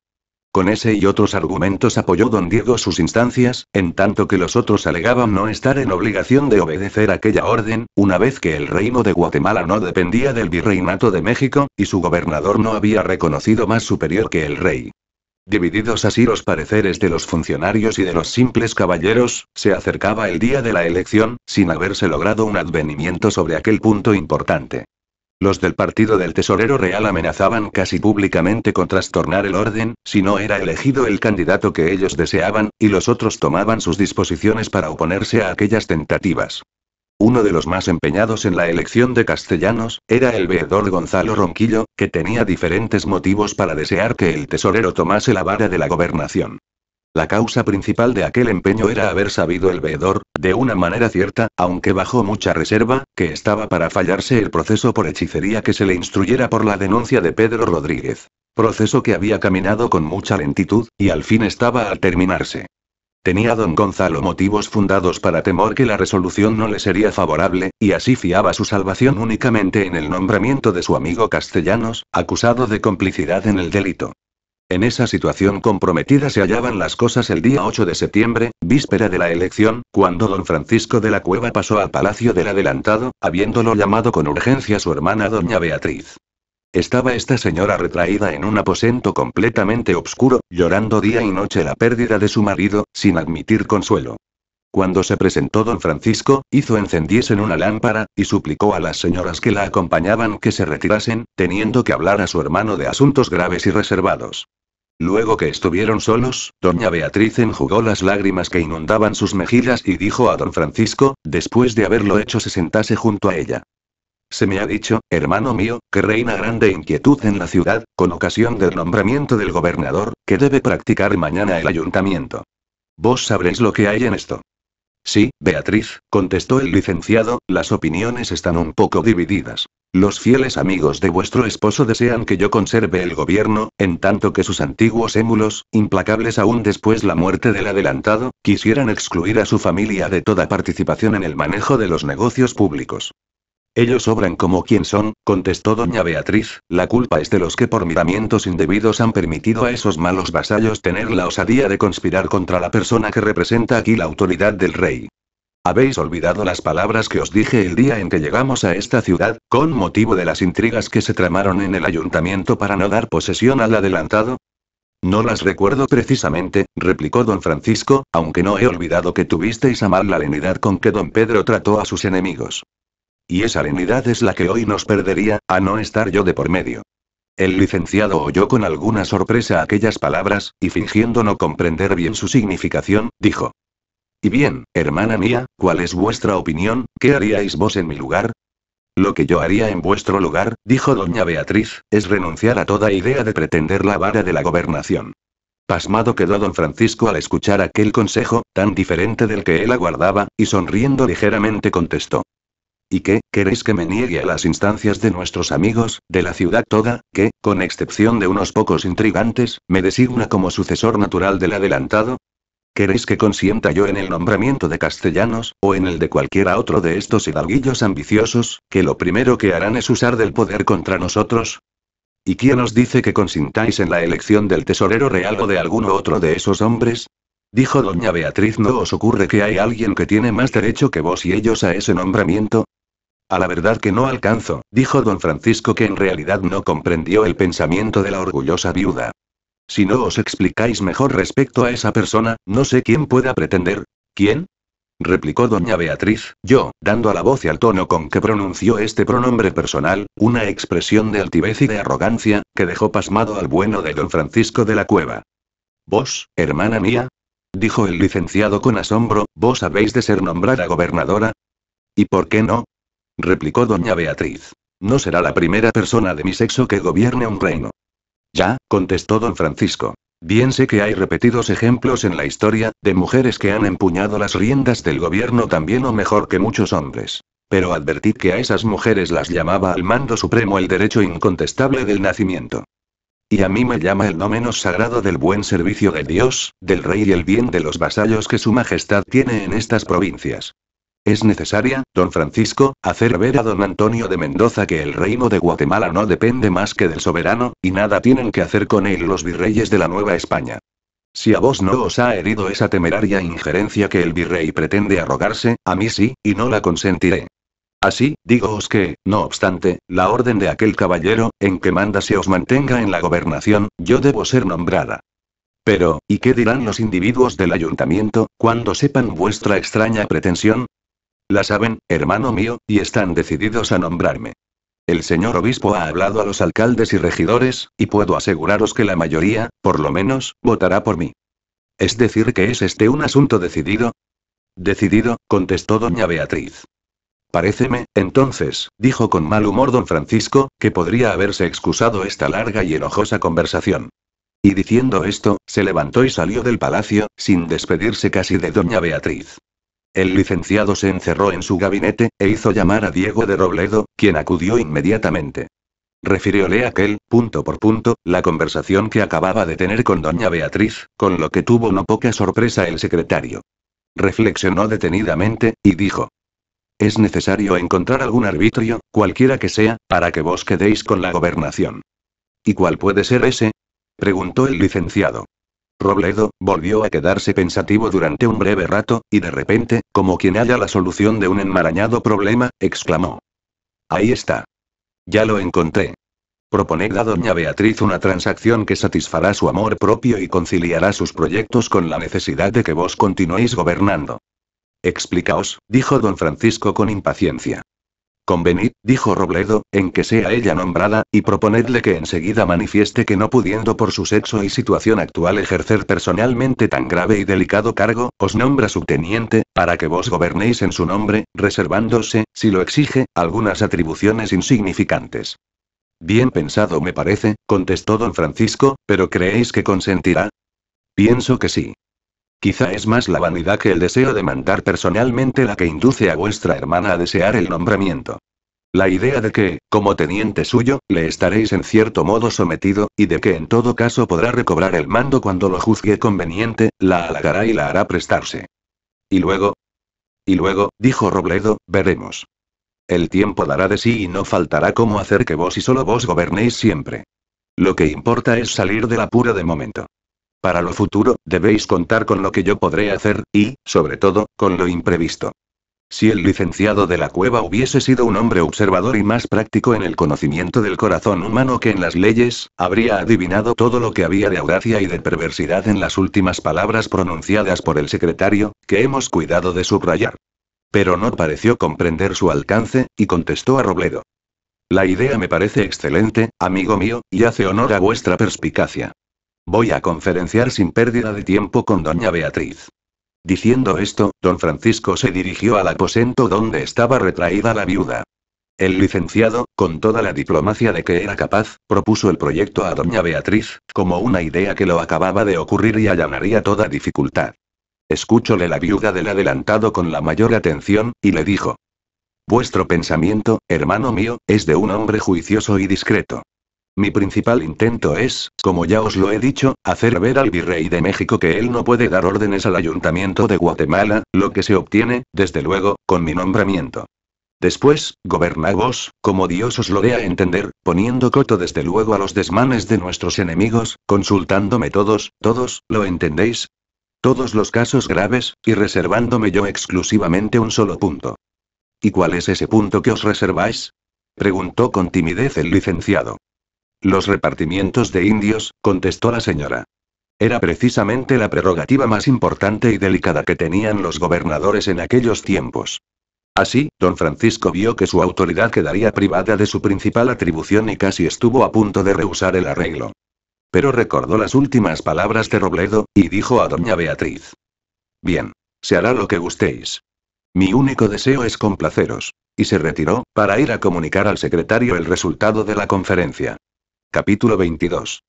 Con ese y otros argumentos apoyó don Diego sus instancias, en tanto que los otros alegaban no estar en obligación de obedecer aquella orden, una vez que el reino de Guatemala no dependía del virreinato de México, y su gobernador no había reconocido más superior que el rey. Divididos así los pareceres de los funcionarios y de los simples caballeros, se acercaba el día de la elección, sin haberse logrado un advenimiento sobre aquel punto importante. Los del partido del tesorero real amenazaban casi públicamente con trastornar el orden, si no era elegido el candidato que ellos deseaban, y los otros tomaban sus disposiciones para oponerse a aquellas tentativas. Uno de los más empeñados en la elección de castellanos, era el veedor Gonzalo Ronquillo, que tenía diferentes motivos para desear que el tesorero tomase la vara de la gobernación. La causa principal de aquel empeño era haber sabido el veedor, de una manera cierta, aunque bajo mucha reserva, que estaba para fallarse el proceso por hechicería que se le instruyera por la denuncia de Pedro Rodríguez. Proceso que había caminado con mucha lentitud, y al fin estaba al terminarse. Tenía don Gonzalo motivos fundados para temor que la resolución no le sería favorable, y así fiaba su salvación únicamente en el nombramiento de su amigo Castellanos, acusado de complicidad en el delito. En esa situación comprometida se hallaban las cosas el día 8 de septiembre, víspera de la elección, cuando don Francisco de la Cueva pasó al palacio del adelantado, habiéndolo llamado con urgencia su hermana doña Beatriz. Estaba esta señora retraída en un aposento completamente oscuro, llorando día y noche la pérdida de su marido, sin admitir consuelo. Cuando se presentó don Francisco, hizo encendiesen una lámpara, y suplicó a las señoras que la acompañaban que se retirasen, teniendo que hablar a su hermano de asuntos graves y reservados. Luego que estuvieron solos, doña Beatriz enjugó las lágrimas que inundaban sus mejillas y dijo a don Francisco, después de haberlo hecho se sentase junto a ella. Se me ha dicho, hermano mío, que reina grande inquietud en la ciudad, con ocasión del nombramiento del gobernador, que debe practicar mañana el ayuntamiento. Vos sabréis lo que hay en esto. Sí, Beatriz, contestó el licenciado, las opiniones están un poco divididas. Los fieles amigos de vuestro esposo desean que yo conserve el gobierno, en tanto que sus antiguos émulos, implacables aún después la muerte del adelantado, quisieran excluir a su familia de toda participación en el manejo de los negocios públicos. Ellos obran como quien son, contestó doña Beatriz, la culpa es de los que por miramientos indebidos han permitido a esos malos vasallos tener la osadía de conspirar contra la persona que representa aquí la autoridad del rey. Habéis olvidado las palabras que os dije el día en que llegamos a esta ciudad, con motivo de las intrigas que se tramaron en el ayuntamiento para no dar posesión al adelantado. No las recuerdo precisamente, replicó don Francisco, aunque no he olvidado que tuvisteis a mal la lenidad con que don Pedro trató a sus enemigos. Y esa lenidad es la que hoy nos perdería, a no estar yo de por medio. El licenciado oyó con alguna sorpresa aquellas palabras, y fingiendo no comprender bien su significación, dijo. Y bien, hermana mía, ¿cuál es vuestra opinión? ¿Qué haríais vos en mi lugar? Lo que yo haría en vuestro lugar, dijo doña Beatriz, es renunciar a toda idea de pretender la vara de la gobernación. Pasmado quedó don Francisco al escuchar aquel consejo, tan diferente del que él aguardaba, y sonriendo ligeramente contestó. ¿Y qué, queréis que me niegue a las instancias de nuestros amigos, de la ciudad toda, que, con excepción de unos pocos intrigantes, me designa como sucesor natural del adelantado? ¿Queréis que consienta yo en el nombramiento de castellanos, o en el de cualquiera otro de estos hidalguillos ambiciosos, que lo primero que harán es usar del poder contra nosotros? ¿Y quién os dice que consintáis en la elección del tesorero real o de alguno otro de esos hombres? Dijo doña Beatriz, ¿no os ocurre que hay alguien que tiene más derecho que vos y ellos a ese nombramiento? A la verdad que no alcanzo, dijo don Francisco que en realidad no comprendió el pensamiento de la orgullosa viuda. Si no os explicáis mejor respecto a esa persona, no sé quién pueda pretender. ¿Quién? replicó doña Beatriz, yo, dando a la voz y al tono con que pronunció este pronombre personal, una expresión de altivez y de arrogancia, que dejó pasmado al bueno de don Francisco de la Cueva. Vos, hermana mía, dijo el licenciado con asombro, vos habéis de ser nombrada gobernadora. ¿Y por qué no? Replicó doña Beatriz. No será la primera persona de mi sexo que gobierne un reino. Ya, contestó don Francisco. Bien sé que hay repetidos ejemplos en la historia, de mujeres que han empuñado las riendas del gobierno también o mejor que muchos hombres. Pero advertid que a esas mujeres las llamaba al mando supremo el derecho incontestable del nacimiento. Y a mí me llama el no menos sagrado del buen servicio de Dios, del rey y el bien de los vasallos que su majestad tiene en estas provincias. Es necesaria, don Francisco, hacer ver a don Antonio de Mendoza que el reino de Guatemala no depende más que del soberano, y nada tienen que hacer con él los virreyes de la Nueva España. Si a vos no os ha herido esa temeraria injerencia que el virrey pretende arrogarse, a mí sí, y no la consentiré. Así, digoos que, no obstante, la orden de aquel caballero, en que manda se os mantenga en la gobernación, yo debo ser nombrada. Pero, ¿y qué dirán los individuos del ayuntamiento, cuando sepan vuestra extraña pretensión? La saben, hermano mío, y están decididos a nombrarme. El señor obispo ha hablado a los alcaldes y regidores, y puedo aseguraros que la mayoría, por lo menos, votará por mí. ¿Es decir que es este un asunto decidido? Decidido, contestó doña Beatriz. Paréceme, entonces, dijo con mal humor don Francisco, que podría haberse excusado esta larga y enojosa conversación. Y diciendo esto, se levantó y salió del palacio, sin despedirse casi de doña Beatriz. El licenciado se encerró en su gabinete, e hizo llamar a Diego de Robledo, quien acudió inmediatamente. Refirióle aquel, punto por punto, la conversación que acababa de tener con doña Beatriz, con lo que tuvo no poca sorpresa el secretario. Reflexionó detenidamente, y dijo. Es necesario encontrar algún arbitrio, cualquiera que sea, para que vos quedéis con la gobernación. ¿Y cuál puede ser ese? preguntó el licenciado. Robledo, volvió a quedarse pensativo durante un breve rato, y de repente, como quien halla la solución de un enmarañado problema, exclamó. Ahí está. Ya lo encontré. Proponed a doña Beatriz una transacción que satisfará su amor propio y conciliará sus proyectos con la necesidad de que vos continuéis gobernando. Explicaos, dijo don Francisco con impaciencia. Convenid, dijo Robledo, en que sea ella nombrada, y proponedle que enseguida manifieste que no pudiendo por su sexo y situación actual ejercer personalmente tan grave y delicado cargo, os nombra subteniente, para que vos gobernéis en su nombre, reservándose, si lo exige, algunas atribuciones insignificantes. Bien pensado me parece, contestó don Francisco, pero ¿creéis que consentirá? Pienso que sí. Quizá es más la vanidad que el deseo de mandar personalmente la que induce a vuestra hermana a desear el nombramiento. La idea de que, como teniente suyo, le estaréis en cierto modo sometido, y de que en todo caso podrá recobrar el mando cuando lo juzgue conveniente, la halagará y la hará prestarse. Y luego. Y luego, dijo Robledo, veremos. El tiempo dará de sí y no faltará cómo hacer que vos y solo vos gobernéis siempre. Lo que importa es salir del apuro de momento. Para lo futuro, debéis contar con lo que yo podré hacer, y, sobre todo, con lo imprevisto. Si el licenciado de la cueva hubiese sido un hombre observador y más práctico en el conocimiento del corazón humano que en las leyes, habría adivinado todo lo que había de audacia y de perversidad en las últimas palabras pronunciadas por el secretario, que hemos cuidado de subrayar. Pero no pareció comprender su alcance, y contestó a Robledo. La idea me parece excelente, amigo mío, y hace honor a vuestra perspicacia. Voy a conferenciar sin pérdida de tiempo con doña Beatriz. Diciendo esto, don Francisco se dirigió al aposento donde estaba retraída la viuda. El licenciado, con toda la diplomacia de que era capaz, propuso el proyecto a doña Beatriz, como una idea que lo acababa de ocurrir y allanaría toda dificultad. Escúchole la viuda del adelantado con la mayor atención, y le dijo. Vuestro pensamiento, hermano mío, es de un hombre juicioso y discreto. Mi principal intento es, como ya os lo he dicho, hacer ver al virrey de México que él no puede dar órdenes al ayuntamiento de Guatemala, lo que se obtiene, desde luego, con mi nombramiento. Después, gobernad vos, como Dios os lo dé a entender, poniendo coto desde luego a los desmanes de nuestros enemigos, consultándome todos, todos, ¿lo entendéis? Todos los casos graves, y reservándome yo exclusivamente un solo punto. ¿Y cuál es ese punto que os reserváis? preguntó con timidez el licenciado. Los repartimientos de indios, contestó la señora. Era precisamente la prerrogativa más importante y delicada que tenían los gobernadores en aquellos tiempos. Así, don Francisco vio que su autoridad quedaría privada de su principal atribución y casi estuvo a punto de rehusar el arreglo. Pero recordó las últimas palabras de Robledo, y dijo a doña Beatriz. Bien. Se hará lo que gustéis. Mi único deseo es complaceros. Y se retiró, para ir a comunicar al secretario el resultado de la conferencia. Capítulo 22.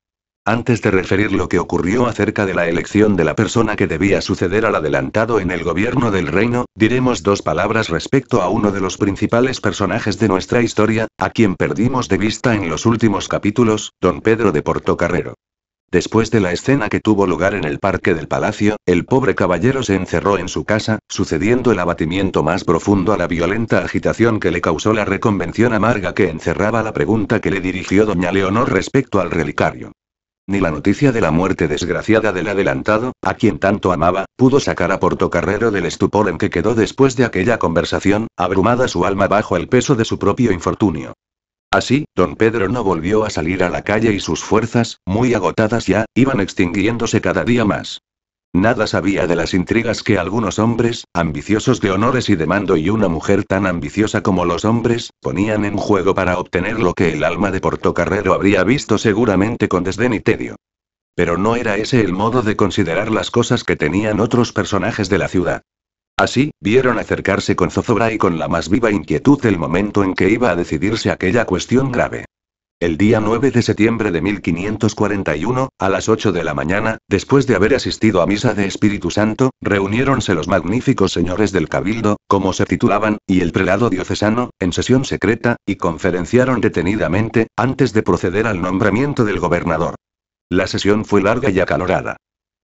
Antes de referir lo que ocurrió acerca de la elección de la persona que debía suceder al adelantado en el gobierno del reino, diremos dos palabras respecto a uno de los principales personajes de nuestra historia, a quien perdimos de vista en los últimos capítulos, don Pedro de Portocarrero. Después de la escena que tuvo lugar en el parque del palacio, el pobre caballero se encerró en su casa, sucediendo el abatimiento más profundo a la violenta agitación que le causó la reconvención amarga que encerraba la pregunta que le dirigió doña Leonor respecto al relicario. Ni la noticia de la muerte desgraciada del adelantado, a quien tanto amaba, pudo sacar a Portocarrero del estupor en que quedó después de aquella conversación, abrumada su alma bajo el peso de su propio infortunio. Así, don Pedro no volvió a salir a la calle y sus fuerzas, muy agotadas ya, iban extinguiéndose cada día más. Nada sabía de las intrigas que algunos hombres, ambiciosos de honores y de mando y una mujer tan ambiciosa como los hombres, ponían en juego para obtener lo que el alma de Portocarrero habría visto seguramente con desdén y tedio. Pero no era ese el modo de considerar las cosas que tenían otros personajes de la ciudad. Así, vieron acercarse con zozobra y con la más viva inquietud el momento en que iba a decidirse aquella cuestión grave. El día 9 de septiembre de 1541, a las 8 de la mañana, después de haber asistido a misa de Espíritu Santo, reuniéronse los magníficos señores del Cabildo, como se titulaban, y el prelado diocesano, en sesión secreta, y conferenciaron detenidamente, antes de proceder al nombramiento del gobernador. La sesión fue larga y acalorada.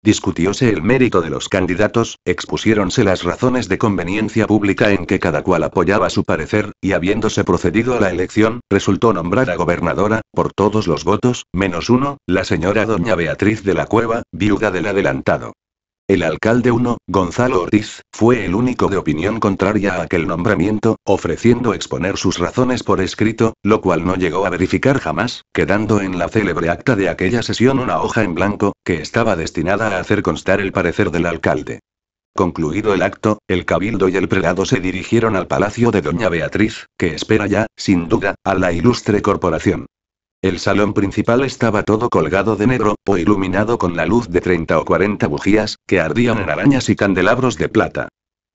Discutióse el mérito de los candidatos, expusiéronse las razones de conveniencia pública en que cada cual apoyaba su parecer, y habiéndose procedido a la elección, resultó nombrada gobernadora, por todos los votos, menos uno, la señora doña Beatriz de la Cueva, viuda del adelantado. El alcalde 1, Gonzalo Ortiz, fue el único de opinión contraria a aquel nombramiento, ofreciendo exponer sus razones por escrito, lo cual no llegó a verificar jamás, quedando en la célebre acta de aquella sesión una hoja en blanco, que estaba destinada a hacer constar el parecer del alcalde. Concluido el acto, el cabildo y el prelado se dirigieron al palacio de doña Beatriz, que espera ya, sin duda, a la ilustre corporación. El salón principal estaba todo colgado de negro, o iluminado con la luz de 30 o 40 bujías, que ardían en arañas y candelabros de plata.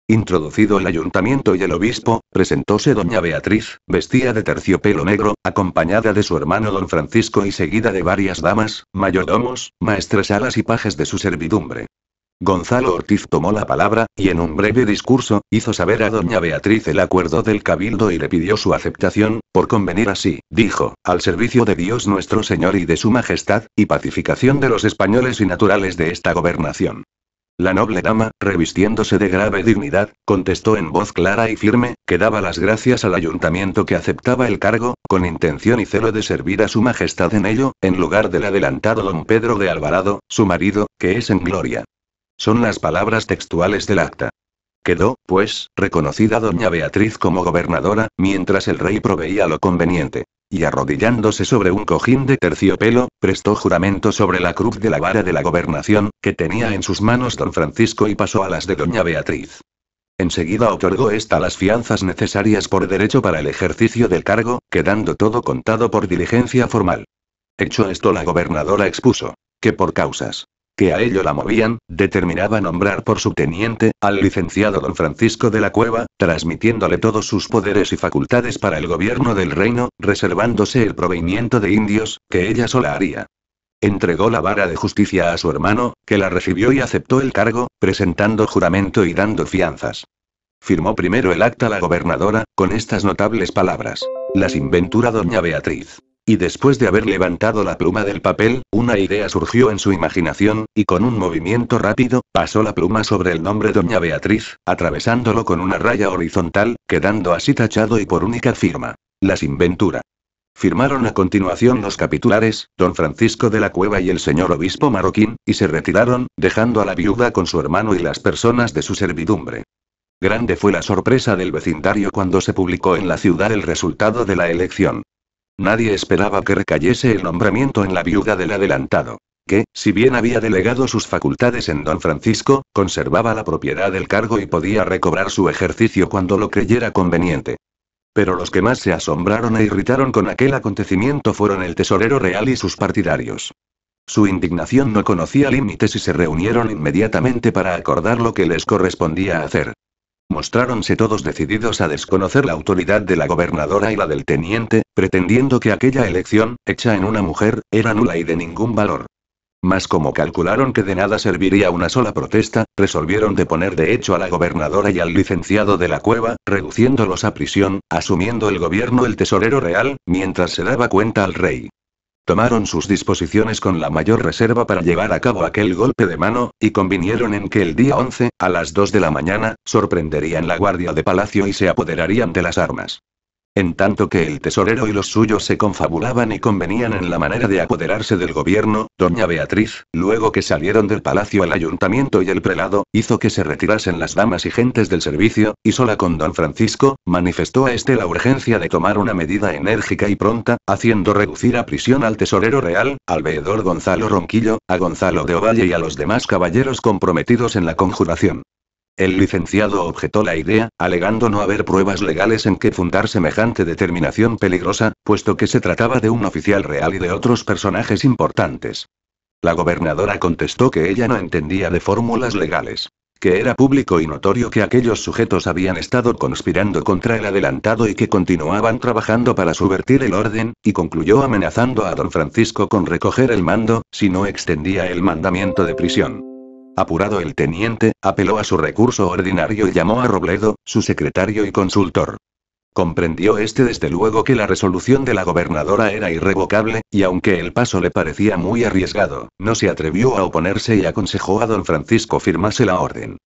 Introducido el ayuntamiento y el obispo, presentóse doña Beatriz, vestida de terciopelo negro, acompañada de su hermano don Francisco y seguida de varias damas, mayordomos, maestresalas y pajes de su servidumbre. Gonzalo Ortiz tomó la palabra, y en un breve discurso, hizo saber a doña Beatriz el acuerdo del cabildo y le pidió su aceptación, por convenir así, dijo, al servicio de Dios nuestro Señor y de su Majestad, y pacificación de los españoles y naturales de esta gobernación. La noble dama, revistiéndose de grave dignidad, contestó en voz clara y firme, que daba las gracias al ayuntamiento que aceptaba el cargo, con intención y celo de servir a su majestad en ello, en lugar del adelantado don Pedro de Alvarado, su marido, que es en gloria. Son las palabras textuales del acta. Quedó, pues, reconocida doña Beatriz como gobernadora, mientras el rey proveía lo conveniente. Y arrodillándose sobre un cojín de terciopelo, prestó juramento sobre la cruz de la vara de la gobernación, que tenía en sus manos don Francisco y pasó a las de doña Beatriz. Enseguida otorgó esta las fianzas necesarias por derecho para el ejercicio del cargo, quedando todo contado por diligencia formal. Hecho esto la gobernadora expuso, que por causas que a ello la movían, determinaba nombrar por subteniente, al licenciado don Francisco de la Cueva, transmitiéndole todos sus poderes y facultades para el gobierno del reino, reservándose el proveimiento de indios, que ella sola haría. Entregó la vara de justicia a su hermano, que la recibió y aceptó el cargo, presentando juramento y dando fianzas. Firmó primero el acta la gobernadora, con estas notables palabras. Las inventura doña Beatriz. Y después de haber levantado la pluma del papel, una idea surgió en su imaginación, y con un movimiento rápido, pasó la pluma sobre el nombre Doña Beatriz, atravesándolo con una raya horizontal, quedando así tachado y por única firma. Las Inventura. Firmaron a continuación los capitulares, don Francisco de la Cueva y el señor obispo marroquín, y se retiraron, dejando a la viuda con su hermano y las personas de su servidumbre. Grande fue la sorpresa del vecindario cuando se publicó en la ciudad el resultado de la elección. Nadie esperaba que recayese el nombramiento en la viuda del adelantado. Que, si bien había delegado sus facultades en don Francisco, conservaba la propiedad del cargo y podía recobrar su ejercicio cuando lo creyera conveniente. Pero los que más se asombraron e irritaron con aquel acontecimiento fueron el tesorero real y sus partidarios. Su indignación no conocía límites y se reunieron inmediatamente para acordar lo que les correspondía hacer. Mostráronse todos decididos a desconocer la autoridad de la gobernadora y la del teniente, pretendiendo que aquella elección, hecha en una mujer, era nula y de ningún valor. Mas como calcularon que de nada serviría una sola protesta, resolvieron deponer de hecho a la gobernadora y al licenciado de la cueva, reduciéndolos a prisión, asumiendo el gobierno el tesorero real, mientras se daba cuenta al rey. Tomaron sus disposiciones con la mayor reserva para llevar a cabo aquel golpe de mano, y convinieron en que el día 11, a las 2 de la mañana, sorprenderían la guardia de palacio y se apoderarían de las armas. En tanto que el tesorero y los suyos se confabulaban y convenían en la manera de apoderarse del gobierno, doña Beatriz, luego que salieron del palacio el ayuntamiento y el prelado, hizo que se retirasen las damas y gentes del servicio, y sola con don Francisco, manifestó a este la urgencia de tomar una medida enérgica y pronta, haciendo reducir a prisión al tesorero real, al veedor Gonzalo Ronquillo, a Gonzalo de Ovalle y a los demás caballeros comprometidos en la conjuración. El licenciado objetó la idea, alegando no haber pruebas legales en que fundar semejante determinación peligrosa, puesto que se trataba de un oficial real y de otros personajes importantes. La gobernadora contestó que ella no entendía de fórmulas legales. que era público y notorio que aquellos sujetos habían estado conspirando contra el adelantado y que continuaban trabajando para subvertir el orden, y concluyó amenazando a don Francisco con recoger el mando, si no extendía el mandamiento de prisión. Apurado el teniente, apeló a su recurso ordinario y llamó a Robledo, su secretario y consultor. Comprendió este desde luego que la resolución de la gobernadora era irrevocable, y aunque el paso le parecía muy arriesgado, no se atrevió a oponerse y aconsejó a don Francisco firmase la orden.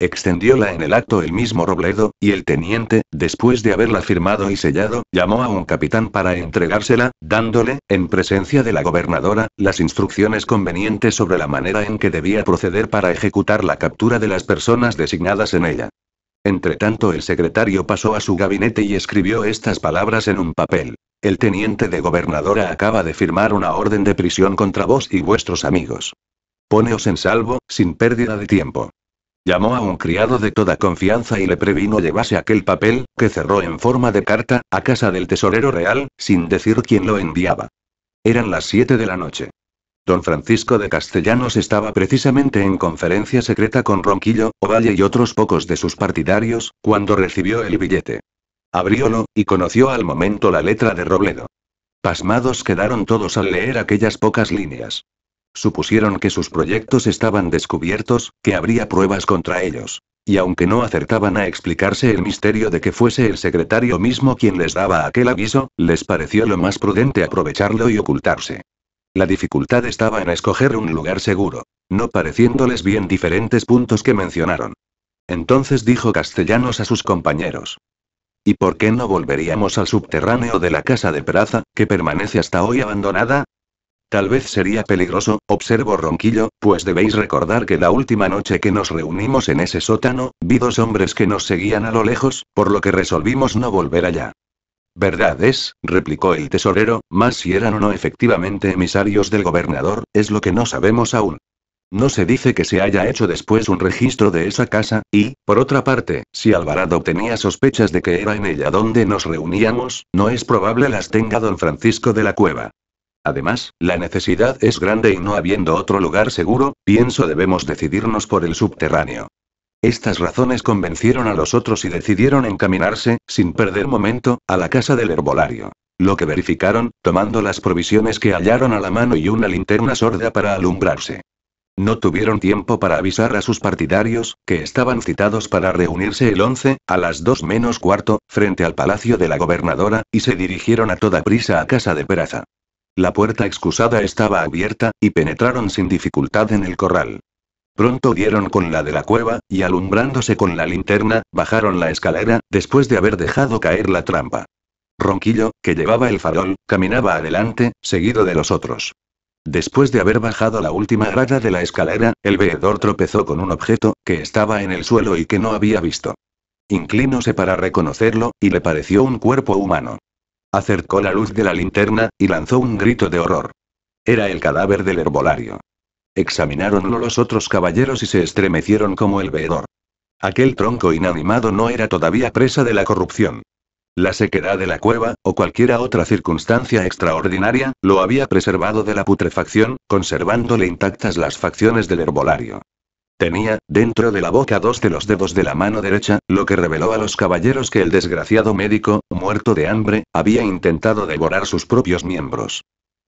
Extendióla en el acto el mismo Robledo, y el teniente, después de haberla firmado y sellado, llamó a un capitán para entregársela, dándole, en presencia de la gobernadora, las instrucciones convenientes sobre la manera en que debía proceder para ejecutar la captura de las personas designadas en ella. Entretanto el secretario pasó a su gabinete y escribió estas palabras en un papel. El teniente de gobernadora acaba de firmar una orden de prisión contra vos y vuestros amigos. Poneos en salvo, sin pérdida de tiempo. Llamó a un criado de toda confianza y le previno llevase aquel papel, que cerró en forma de carta, a casa del tesorero real, sin decir quién lo enviaba. Eran las siete de la noche. Don Francisco de Castellanos estaba precisamente en conferencia secreta con Ronquillo, Ovalle y otros pocos de sus partidarios, cuando recibió el billete. Abriólo, y conoció al momento la letra de Robledo. Pasmados quedaron todos al leer aquellas pocas líneas. Supusieron que sus proyectos estaban descubiertos, que habría pruebas contra ellos. Y aunque no acertaban a explicarse el misterio de que fuese el secretario mismo quien les daba aquel aviso, les pareció lo más prudente aprovecharlo y ocultarse. La dificultad estaba en escoger un lugar seguro, no pareciéndoles bien diferentes puntos que mencionaron. Entonces dijo Castellanos a sus compañeros. ¿Y por qué no volveríamos al subterráneo de la casa de Peraza, que permanece hasta hoy abandonada? Tal vez sería peligroso, observó Ronquillo, pues debéis recordar que la última noche que nos reunimos en ese sótano, vi dos hombres que nos seguían a lo lejos, por lo que resolvimos no volver allá. Verdad es, replicó el tesorero, más si eran o no efectivamente emisarios del gobernador, es lo que no sabemos aún. No se dice que se haya hecho después un registro de esa casa, y, por otra parte, si Alvarado tenía sospechas de que era en ella donde nos reuníamos, no es probable las tenga don Francisco de la Cueva. Además, la necesidad es grande y no habiendo otro lugar seguro, pienso debemos decidirnos por el subterráneo. Estas razones convencieron a los otros y decidieron encaminarse, sin perder momento, a la casa del herbolario. Lo que verificaron, tomando las provisiones que hallaron a la mano y una linterna sorda para alumbrarse. No tuvieron tiempo para avisar a sus partidarios, que estaban citados para reunirse el 11, a las 2 menos cuarto, frente al palacio de la gobernadora, y se dirigieron a toda prisa a casa de Peraza. La puerta excusada estaba abierta, y penetraron sin dificultad en el corral. Pronto dieron con la de la cueva, y alumbrándose con la linterna, bajaron la escalera, después de haber dejado caer la trampa. Ronquillo, que llevaba el farol, caminaba adelante, seguido de los otros. Después de haber bajado la última grada de la escalera, el veedor tropezó con un objeto, que estaba en el suelo y que no había visto. Inclinóse para reconocerlo, y le pareció un cuerpo humano. Acercó la luz de la linterna, y lanzó un grito de horror. Era el cadáver del herbolario. Examináronlo los otros caballeros y se estremecieron como el veedor. Aquel tronco inanimado no era todavía presa de la corrupción. La sequedad de la cueva, o cualquiera otra circunstancia extraordinaria, lo había preservado de la putrefacción, conservándole intactas las facciones del herbolario. Tenía, dentro de la boca dos de los dedos de la mano derecha, lo que reveló a los caballeros que el desgraciado médico, muerto de hambre, había intentado devorar sus propios miembros.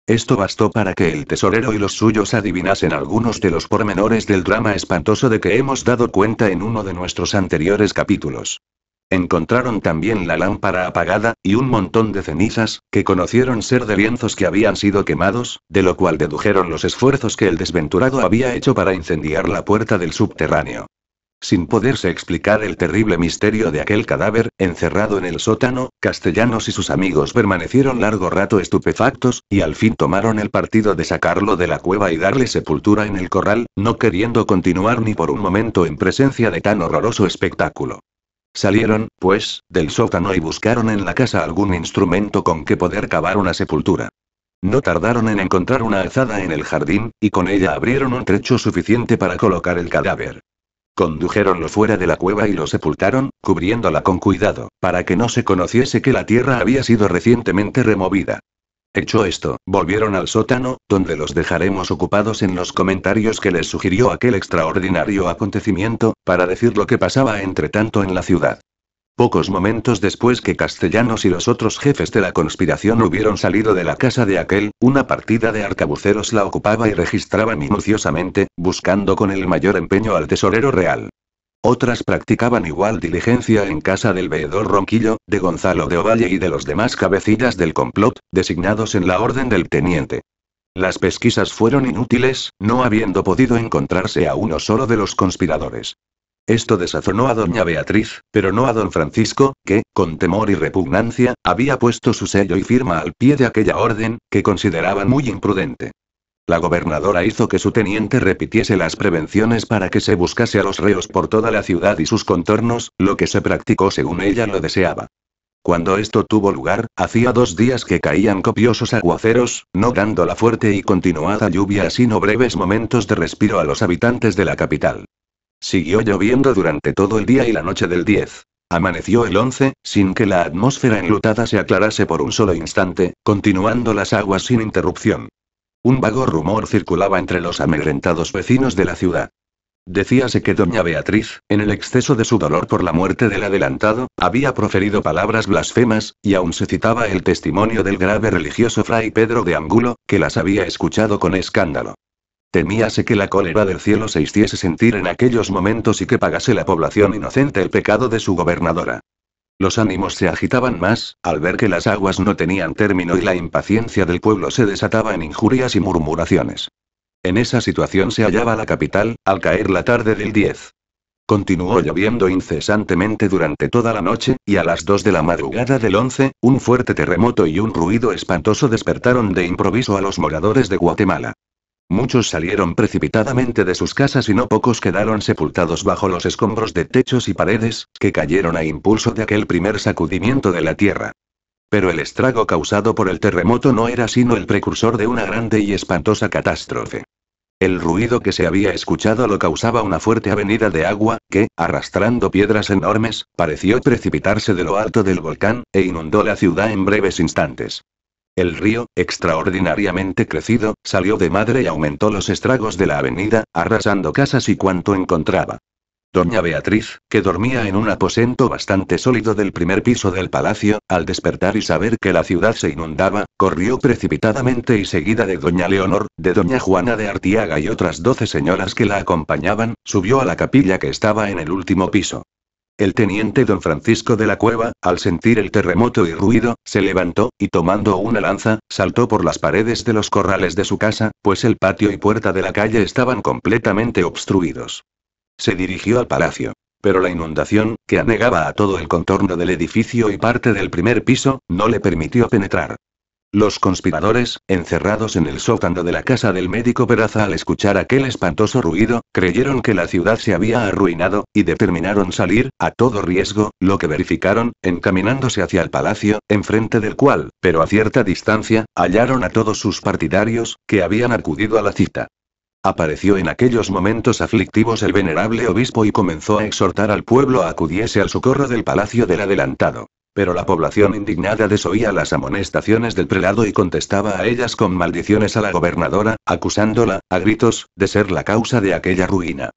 Esto bastó para que el tesorero y los suyos adivinasen algunos de los pormenores del drama espantoso de que hemos dado cuenta en uno de nuestros anteriores capítulos. Encontraron también la lámpara apagada, y un montón de cenizas, que conocieron ser de lienzos que habían sido quemados, de lo cual dedujeron los esfuerzos que el desventurado había hecho para incendiar la puerta del subterráneo. Sin poderse explicar el terrible misterio de aquel cadáver, encerrado en el sótano, Castellanos y sus amigos permanecieron largo rato estupefactos, y al fin tomaron el partido de sacarlo de la cueva y darle sepultura en el corral, no queriendo continuar ni por un momento en presencia de tan horroroso espectáculo. Salieron, pues, del sótano y buscaron en la casa algún instrumento con que poder cavar una sepultura. No tardaron en encontrar una alzada en el jardín, y con ella abrieron un trecho suficiente para colocar el cadáver. Condujéronlo fuera de la cueva y lo sepultaron, cubriéndola con cuidado, para que no se conociese que la tierra había sido recientemente removida. Hecho esto, volvieron al sótano, donde los dejaremos ocupados en los comentarios que les sugirió aquel extraordinario acontecimiento, para decir lo que pasaba entre tanto en la ciudad. Pocos momentos después que Castellanos y los otros jefes de la conspiración hubieron salido de la casa de aquel, una partida de arcabuceros la ocupaba y registraba minuciosamente, buscando con el mayor empeño al tesorero real. Otras practicaban igual diligencia en casa del veedor Ronquillo, de Gonzalo de Ovalle y de los demás cabecillas del complot, designados en la orden del teniente. Las pesquisas fueron inútiles, no habiendo podido encontrarse a uno solo de los conspiradores. Esto desazonó a doña Beatriz, pero no a don Francisco, que, con temor y repugnancia, había puesto su sello y firma al pie de aquella orden, que consideraban muy imprudente. La gobernadora hizo que su teniente repitiese las prevenciones para que se buscase a los reos por toda la ciudad y sus contornos, lo que se practicó según ella lo deseaba. Cuando esto tuvo lugar, hacía dos días que caían copiosos aguaceros, no dando la fuerte y continuada lluvia sino breves momentos de respiro a los habitantes de la capital. Siguió lloviendo durante todo el día y la noche del 10. Amaneció el 11, sin que la atmósfera enlutada se aclarase por un solo instante, continuando las aguas sin interrupción. Un vago rumor circulaba entre los amedrentados vecinos de la ciudad. Decíase que doña Beatriz, en el exceso de su dolor por la muerte del adelantado, había proferido palabras blasfemas, y aún se citaba el testimonio del grave religioso fray Pedro de Angulo, que las había escuchado con escándalo. Temíase que la cólera del cielo se hiciese sentir en aquellos momentos y que pagase la población inocente el pecado de su gobernadora. Los ánimos se agitaban más, al ver que las aguas no tenían término y la impaciencia del pueblo se desataba en injurias y murmuraciones. En esa situación se hallaba la capital, al caer la tarde del 10. Continuó lloviendo incesantemente durante toda la noche, y a las 2 de la madrugada del 11, un fuerte terremoto y un ruido espantoso despertaron de improviso a los moradores de Guatemala. Muchos salieron precipitadamente de sus casas y no pocos quedaron sepultados bajo los escombros de techos y paredes, que cayeron a impulso de aquel primer sacudimiento de la tierra. Pero el estrago causado por el terremoto no era sino el precursor de una grande y espantosa catástrofe. El ruido que se había escuchado lo causaba una fuerte avenida de agua, que, arrastrando piedras enormes, pareció precipitarse de lo alto del volcán, e inundó la ciudad en breves instantes. El río, extraordinariamente crecido, salió de madre y aumentó los estragos de la avenida, arrasando casas y cuanto encontraba. Doña Beatriz, que dormía en un aposento bastante sólido del primer piso del palacio, al despertar y saber que la ciudad se inundaba, corrió precipitadamente y seguida de Doña Leonor, de Doña Juana de Artiaga y otras doce señoras que la acompañaban, subió a la capilla que estaba en el último piso. El teniente don Francisco de la Cueva, al sentir el terremoto y ruido, se levantó, y tomando una lanza, saltó por las paredes de los corrales de su casa, pues el patio y puerta de la calle estaban completamente obstruidos. Se dirigió al palacio. Pero la inundación, que anegaba a todo el contorno del edificio y parte del primer piso, no le permitió penetrar. Los conspiradores, encerrados en el sótano de la casa del médico Peraza al escuchar aquel espantoso ruido, creyeron que la ciudad se había arruinado, y determinaron salir, a todo riesgo, lo que verificaron, encaminándose hacia el palacio, enfrente del cual, pero a cierta distancia, hallaron a todos sus partidarios, que habían acudido a la cita. Apareció en aquellos momentos aflictivos el venerable obispo y comenzó a exhortar al pueblo a acudiese al socorro del palacio del adelantado. Pero la población indignada desoía las amonestaciones del prelado y contestaba a ellas con maldiciones a la gobernadora, acusándola, a gritos, de ser la causa de aquella ruina.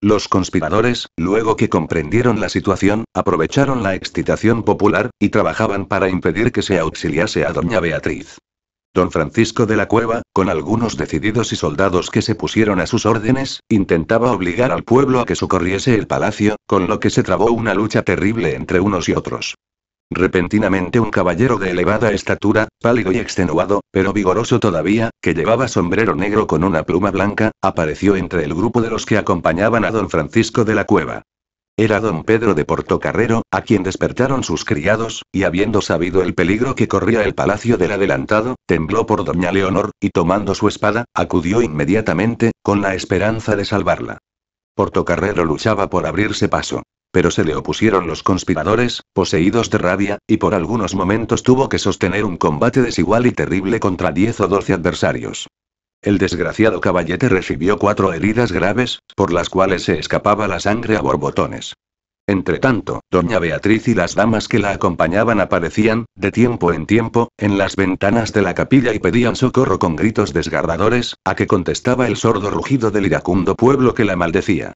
Los conspiradores, luego que comprendieron la situación, aprovecharon la excitación popular, y trabajaban para impedir que se auxiliase a doña Beatriz. Don Francisco de la Cueva, con algunos decididos y soldados que se pusieron a sus órdenes, intentaba obligar al pueblo a que socorriese el palacio, con lo que se trabó una lucha terrible entre unos y otros. Repentinamente un caballero de elevada estatura, pálido y extenuado, pero vigoroso todavía, que llevaba sombrero negro con una pluma blanca, apareció entre el grupo de los que acompañaban a don Francisco de la Cueva. Era don Pedro de Portocarrero, a quien despertaron sus criados, y habiendo sabido el peligro que corría el palacio del adelantado, tembló por doña Leonor, y tomando su espada, acudió inmediatamente, con la esperanza de salvarla. Portocarrero luchaba por abrirse paso pero se le opusieron los conspiradores, poseídos de rabia, y por algunos momentos tuvo que sostener un combate desigual y terrible contra diez o doce adversarios. El desgraciado caballete recibió cuatro heridas graves, por las cuales se escapaba la sangre a borbotones. Entretanto, doña Beatriz y las damas que la acompañaban aparecían, de tiempo en tiempo, en las ventanas de la capilla y pedían socorro con gritos desgarradores, a que contestaba el sordo rugido del iracundo pueblo que la maldecía.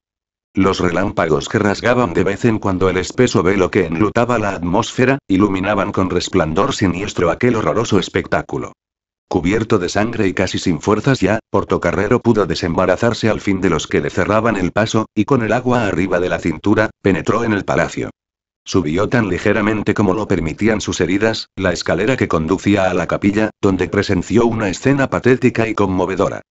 Los relámpagos que rasgaban de vez en cuando el espeso velo que enlutaba la atmósfera, iluminaban con resplandor siniestro aquel horroroso espectáculo. Cubierto de sangre y casi sin fuerzas ya, Portocarrero pudo desembarazarse al fin de los que le cerraban el paso, y con el agua arriba de la cintura, penetró en el palacio. Subió tan ligeramente como lo permitían sus heridas, la escalera que conducía a la capilla, donde presenció una escena patética y conmovedora.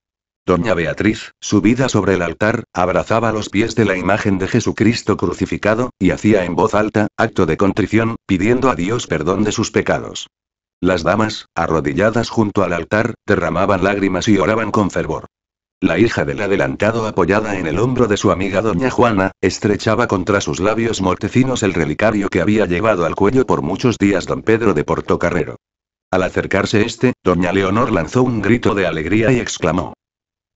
Doña Beatriz, subida sobre el altar, abrazaba los pies de la imagen de Jesucristo crucificado, y hacía en voz alta, acto de contrición, pidiendo a Dios perdón de sus pecados. Las damas, arrodilladas junto al altar, derramaban lágrimas y oraban con fervor. La hija del adelantado apoyada en el hombro de su amiga doña Juana, estrechaba contra sus labios mortecinos el relicario que había llevado al cuello por muchos días don Pedro de Portocarrero. Al acercarse este, doña Leonor lanzó un grito de alegría y exclamó.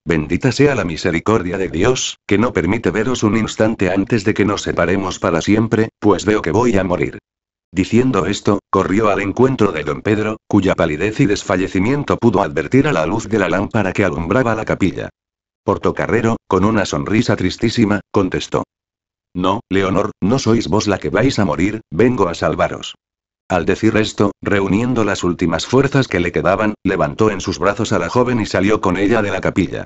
Bendita sea la misericordia de Dios, que no permite veros un instante antes de que nos separemos para siempre, pues veo que voy a morir. Diciendo esto, corrió al encuentro de don Pedro, cuya palidez y desfallecimiento pudo advertir a la luz de la lámpara que alumbraba la capilla. Portocarrero, con una sonrisa tristísima, contestó. No, Leonor, no sois vos la que vais a morir, vengo a salvaros. Al decir esto, reuniendo las últimas fuerzas que le quedaban, levantó en sus brazos a la joven y salió con ella de la capilla.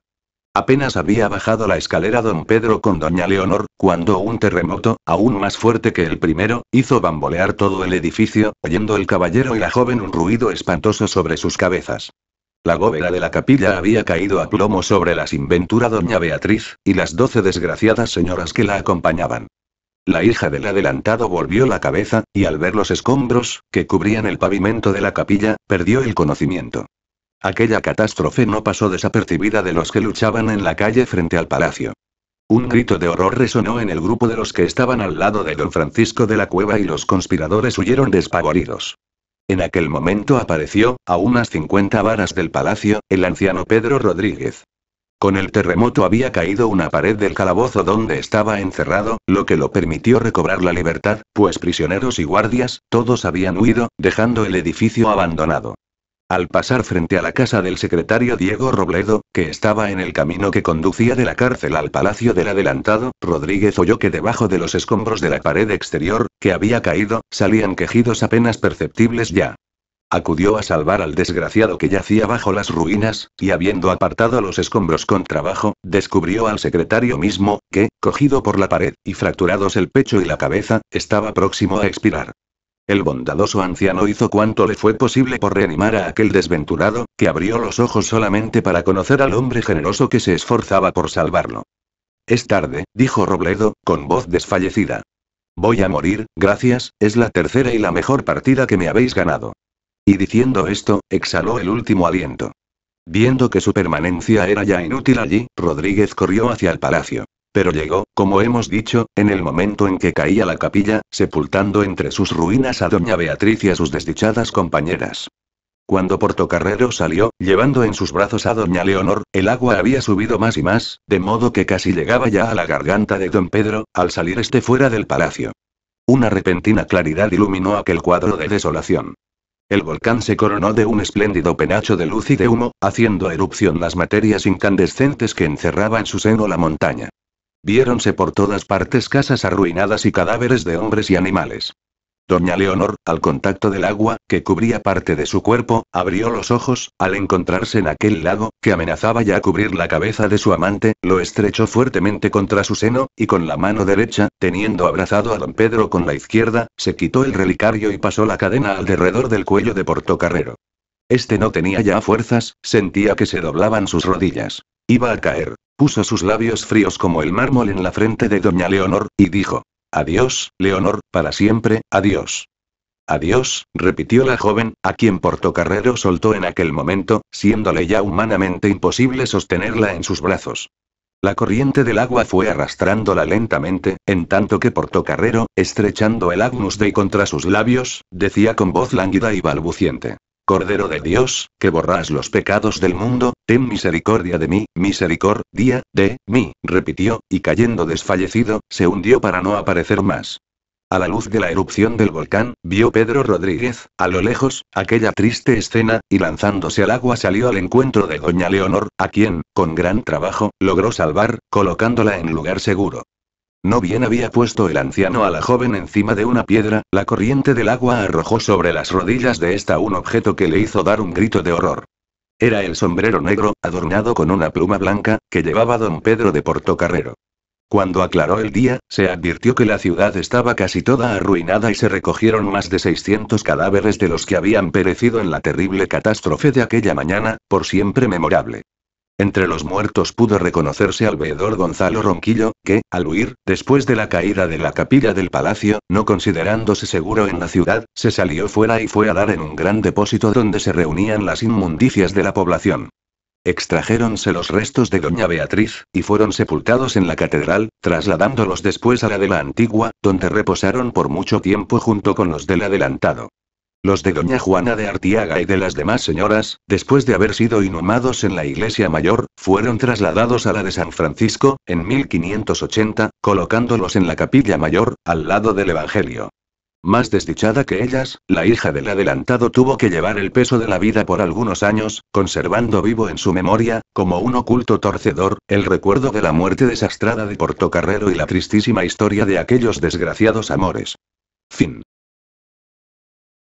Apenas había bajado la escalera don Pedro con doña Leonor, cuando un terremoto, aún más fuerte que el primero, hizo bambolear todo el edificio, oyendo el caballero y la joven un ruido espantoso sobre sus cabezas. La bóveda de la capilla había caído a plomo sobre la sinventura doña Beatriz, y las doce desgraciadas señoras que la acompañaban. La hija del adelantado volvió la cabeza, y al ver los escombros, que cubrían el pavimento de la capilla, perdió el conocimiento. Aquella catástrofe no pasó desapercibida de los que luchaban en la calle frente al palacio. Un grito de horror resonó en el grupo de los que estaban al lado de don Francisco de la Cueva y los conspiradores huyeron despavoridos. En aquel momento apareció, a unas 50 varas del palacio, el anciano Pedro Rodríguez. Con el terremoto había caído una pared del calabozo donde estaba encerrado, lo que lo permitió recobrar la libertad, pues prisioneros y guardias, todos habían huido, dejando el edificio abandonado. Al pasar frente a la casa del secretario Diego Robledo, que estaba en el camino que conducía de la cárcel al palacio del adelantado, Rodríguez oyó que debajo de los escombros de la pared exterior, que había caído, salían quejidos apenas perceptibles ya. Acudió a salvar al desgraciado que yacía bajo las ruinas, y habiendo apartado los escombros con trabajo, descubrió al secretario mismo, que, cogido por la pared, y fracturados el pecho y la cabeza, estaba próximo a expirar. El bondadoso anciano hizo cuanto le fue posible por reanimar a aquel desventurado, que abrió los ojos solamente para conocer al hombre generoso que se esforzaba por salvarlo. Es tarde, dijo Robledo, con voz desfallecida. Voy a morir, gracias, es la tercera y la mejor partida que me habéis ganado. Y diciendo esto, exhaló el último aliento. Viendo que su permanencia era ya inútil allí, Rodríguez corrió hacia el palacio. Pero llegó, como hemos dicho, en el momento en que caía la capilla, sepultando entre sus ruinas a doña Beatriz y a sus desdichadas compañeras. Cuando Portocarrero salió, llevando en sus brazos a doña Leonor, el agua había subido más y más, de modo que casi llegaba ya a la garganta de don Pedro, al salir este fuera del palacio. Una repentina claridad iluminó aquel cuadro de desolación. El volcán se coronó de un espléndido penacho de luz y de humo, haciendo erupción las materias incandescentes que encerraba en su seno la montaña. Viéronse por todas partes casas arruinadas y cadáveres de hombres y animales. Doña Leonor, al contacto del agua, que cubría parte de su cuerpo, abrió los ojos, al encontrarse en aquel lago, que amenazaba ya cubrir la cabeza de su amante, lo estrechó fuertemente contra su seno, y con la mano derecha, teniendo abrazado a don Pedro con la izquierda, se quitó el relicario y pasó la cadena alrededor del cuello de Portocarrero. Este no tenía ya fuerzas, sentía que se doblaban sus rodillas. Iba a caer. Puso sus labios fríos como el mármol en la frente de doña Leonor, y dijo, Adiós, Leonor, para siempre, adiós. Adiós, repitió la joven, a quien Portocarrero soltó en aquel momento, siéndole ya humanamente imposible sostenerla en sus brazos. La corriente del agua fue arrastrándola lentamente, en tanto que Portocarrero, estrechando el Agnus Dei contra sus labios, decía con voz lánguida y balbuciente. Cordero de Dios, que borras los pecados del mundo, ten misericordia de mí, misericordia de mí, repitió, y cayendo desfallecido, se hundió para no aparecer más. A la luz de la erupción del volcán, vio Pedro Rodríguez, a lo lejos, aquella triste escena, y lanzándose al agua salió al encuentro de doña Leonor, a quien, con gran trabajo, logró salvar, colocándola en lugar seguro. No bien había puesto el anciano a la joven encima de una piedra, la corriente del agua arrojó sobre las rodillas de esta un objeto que le hizo dar un grito de horror. Era el sombrero negro, adornado con una pluma blanca, que llevaba don Pedro de Portocarrero. Cuando aclaró el día, se advirtió que la ciudad estaba casi toda arruinada y se recogieron más de 600 cadáveres de los que habían perecido en la terrible catástrofe de aquella mañana, por siempre memorable. Entre los muertos pudo reconocerse al veedor Gonzalo Ronquillo, que, al huir, después de la caída de la capilla del palacio, no considerándose seguro en la ciudad, se salió fuera y fue a dar en un gran depósito donde se reunían las inmundicias de la población. Extrajéronse los restos de doña Beatriz, y fueron sepultados en la catedral, trasladándolos después a la de la antigua, donde reposaron por mucho tiempo junto con los del adelantado. Los de doña Juana de Artiaga y de las demás señoras, después de haber sido inhumados en la iglesia mayor, fueron trasladados a la de San Francisco, en 1580, colocándolos en la capilla mayor, al lado del Evangelio. Más desdichada que ellas, la hija del adelantado tuvo que llevar el peso de la vida por algunos años, conservando vivo en su memoria, como un oculto torcedor, el recuerdo de la muerte desastrada de Portocarrero y la tristísima historia de aquellos desgraciados amores. Fin.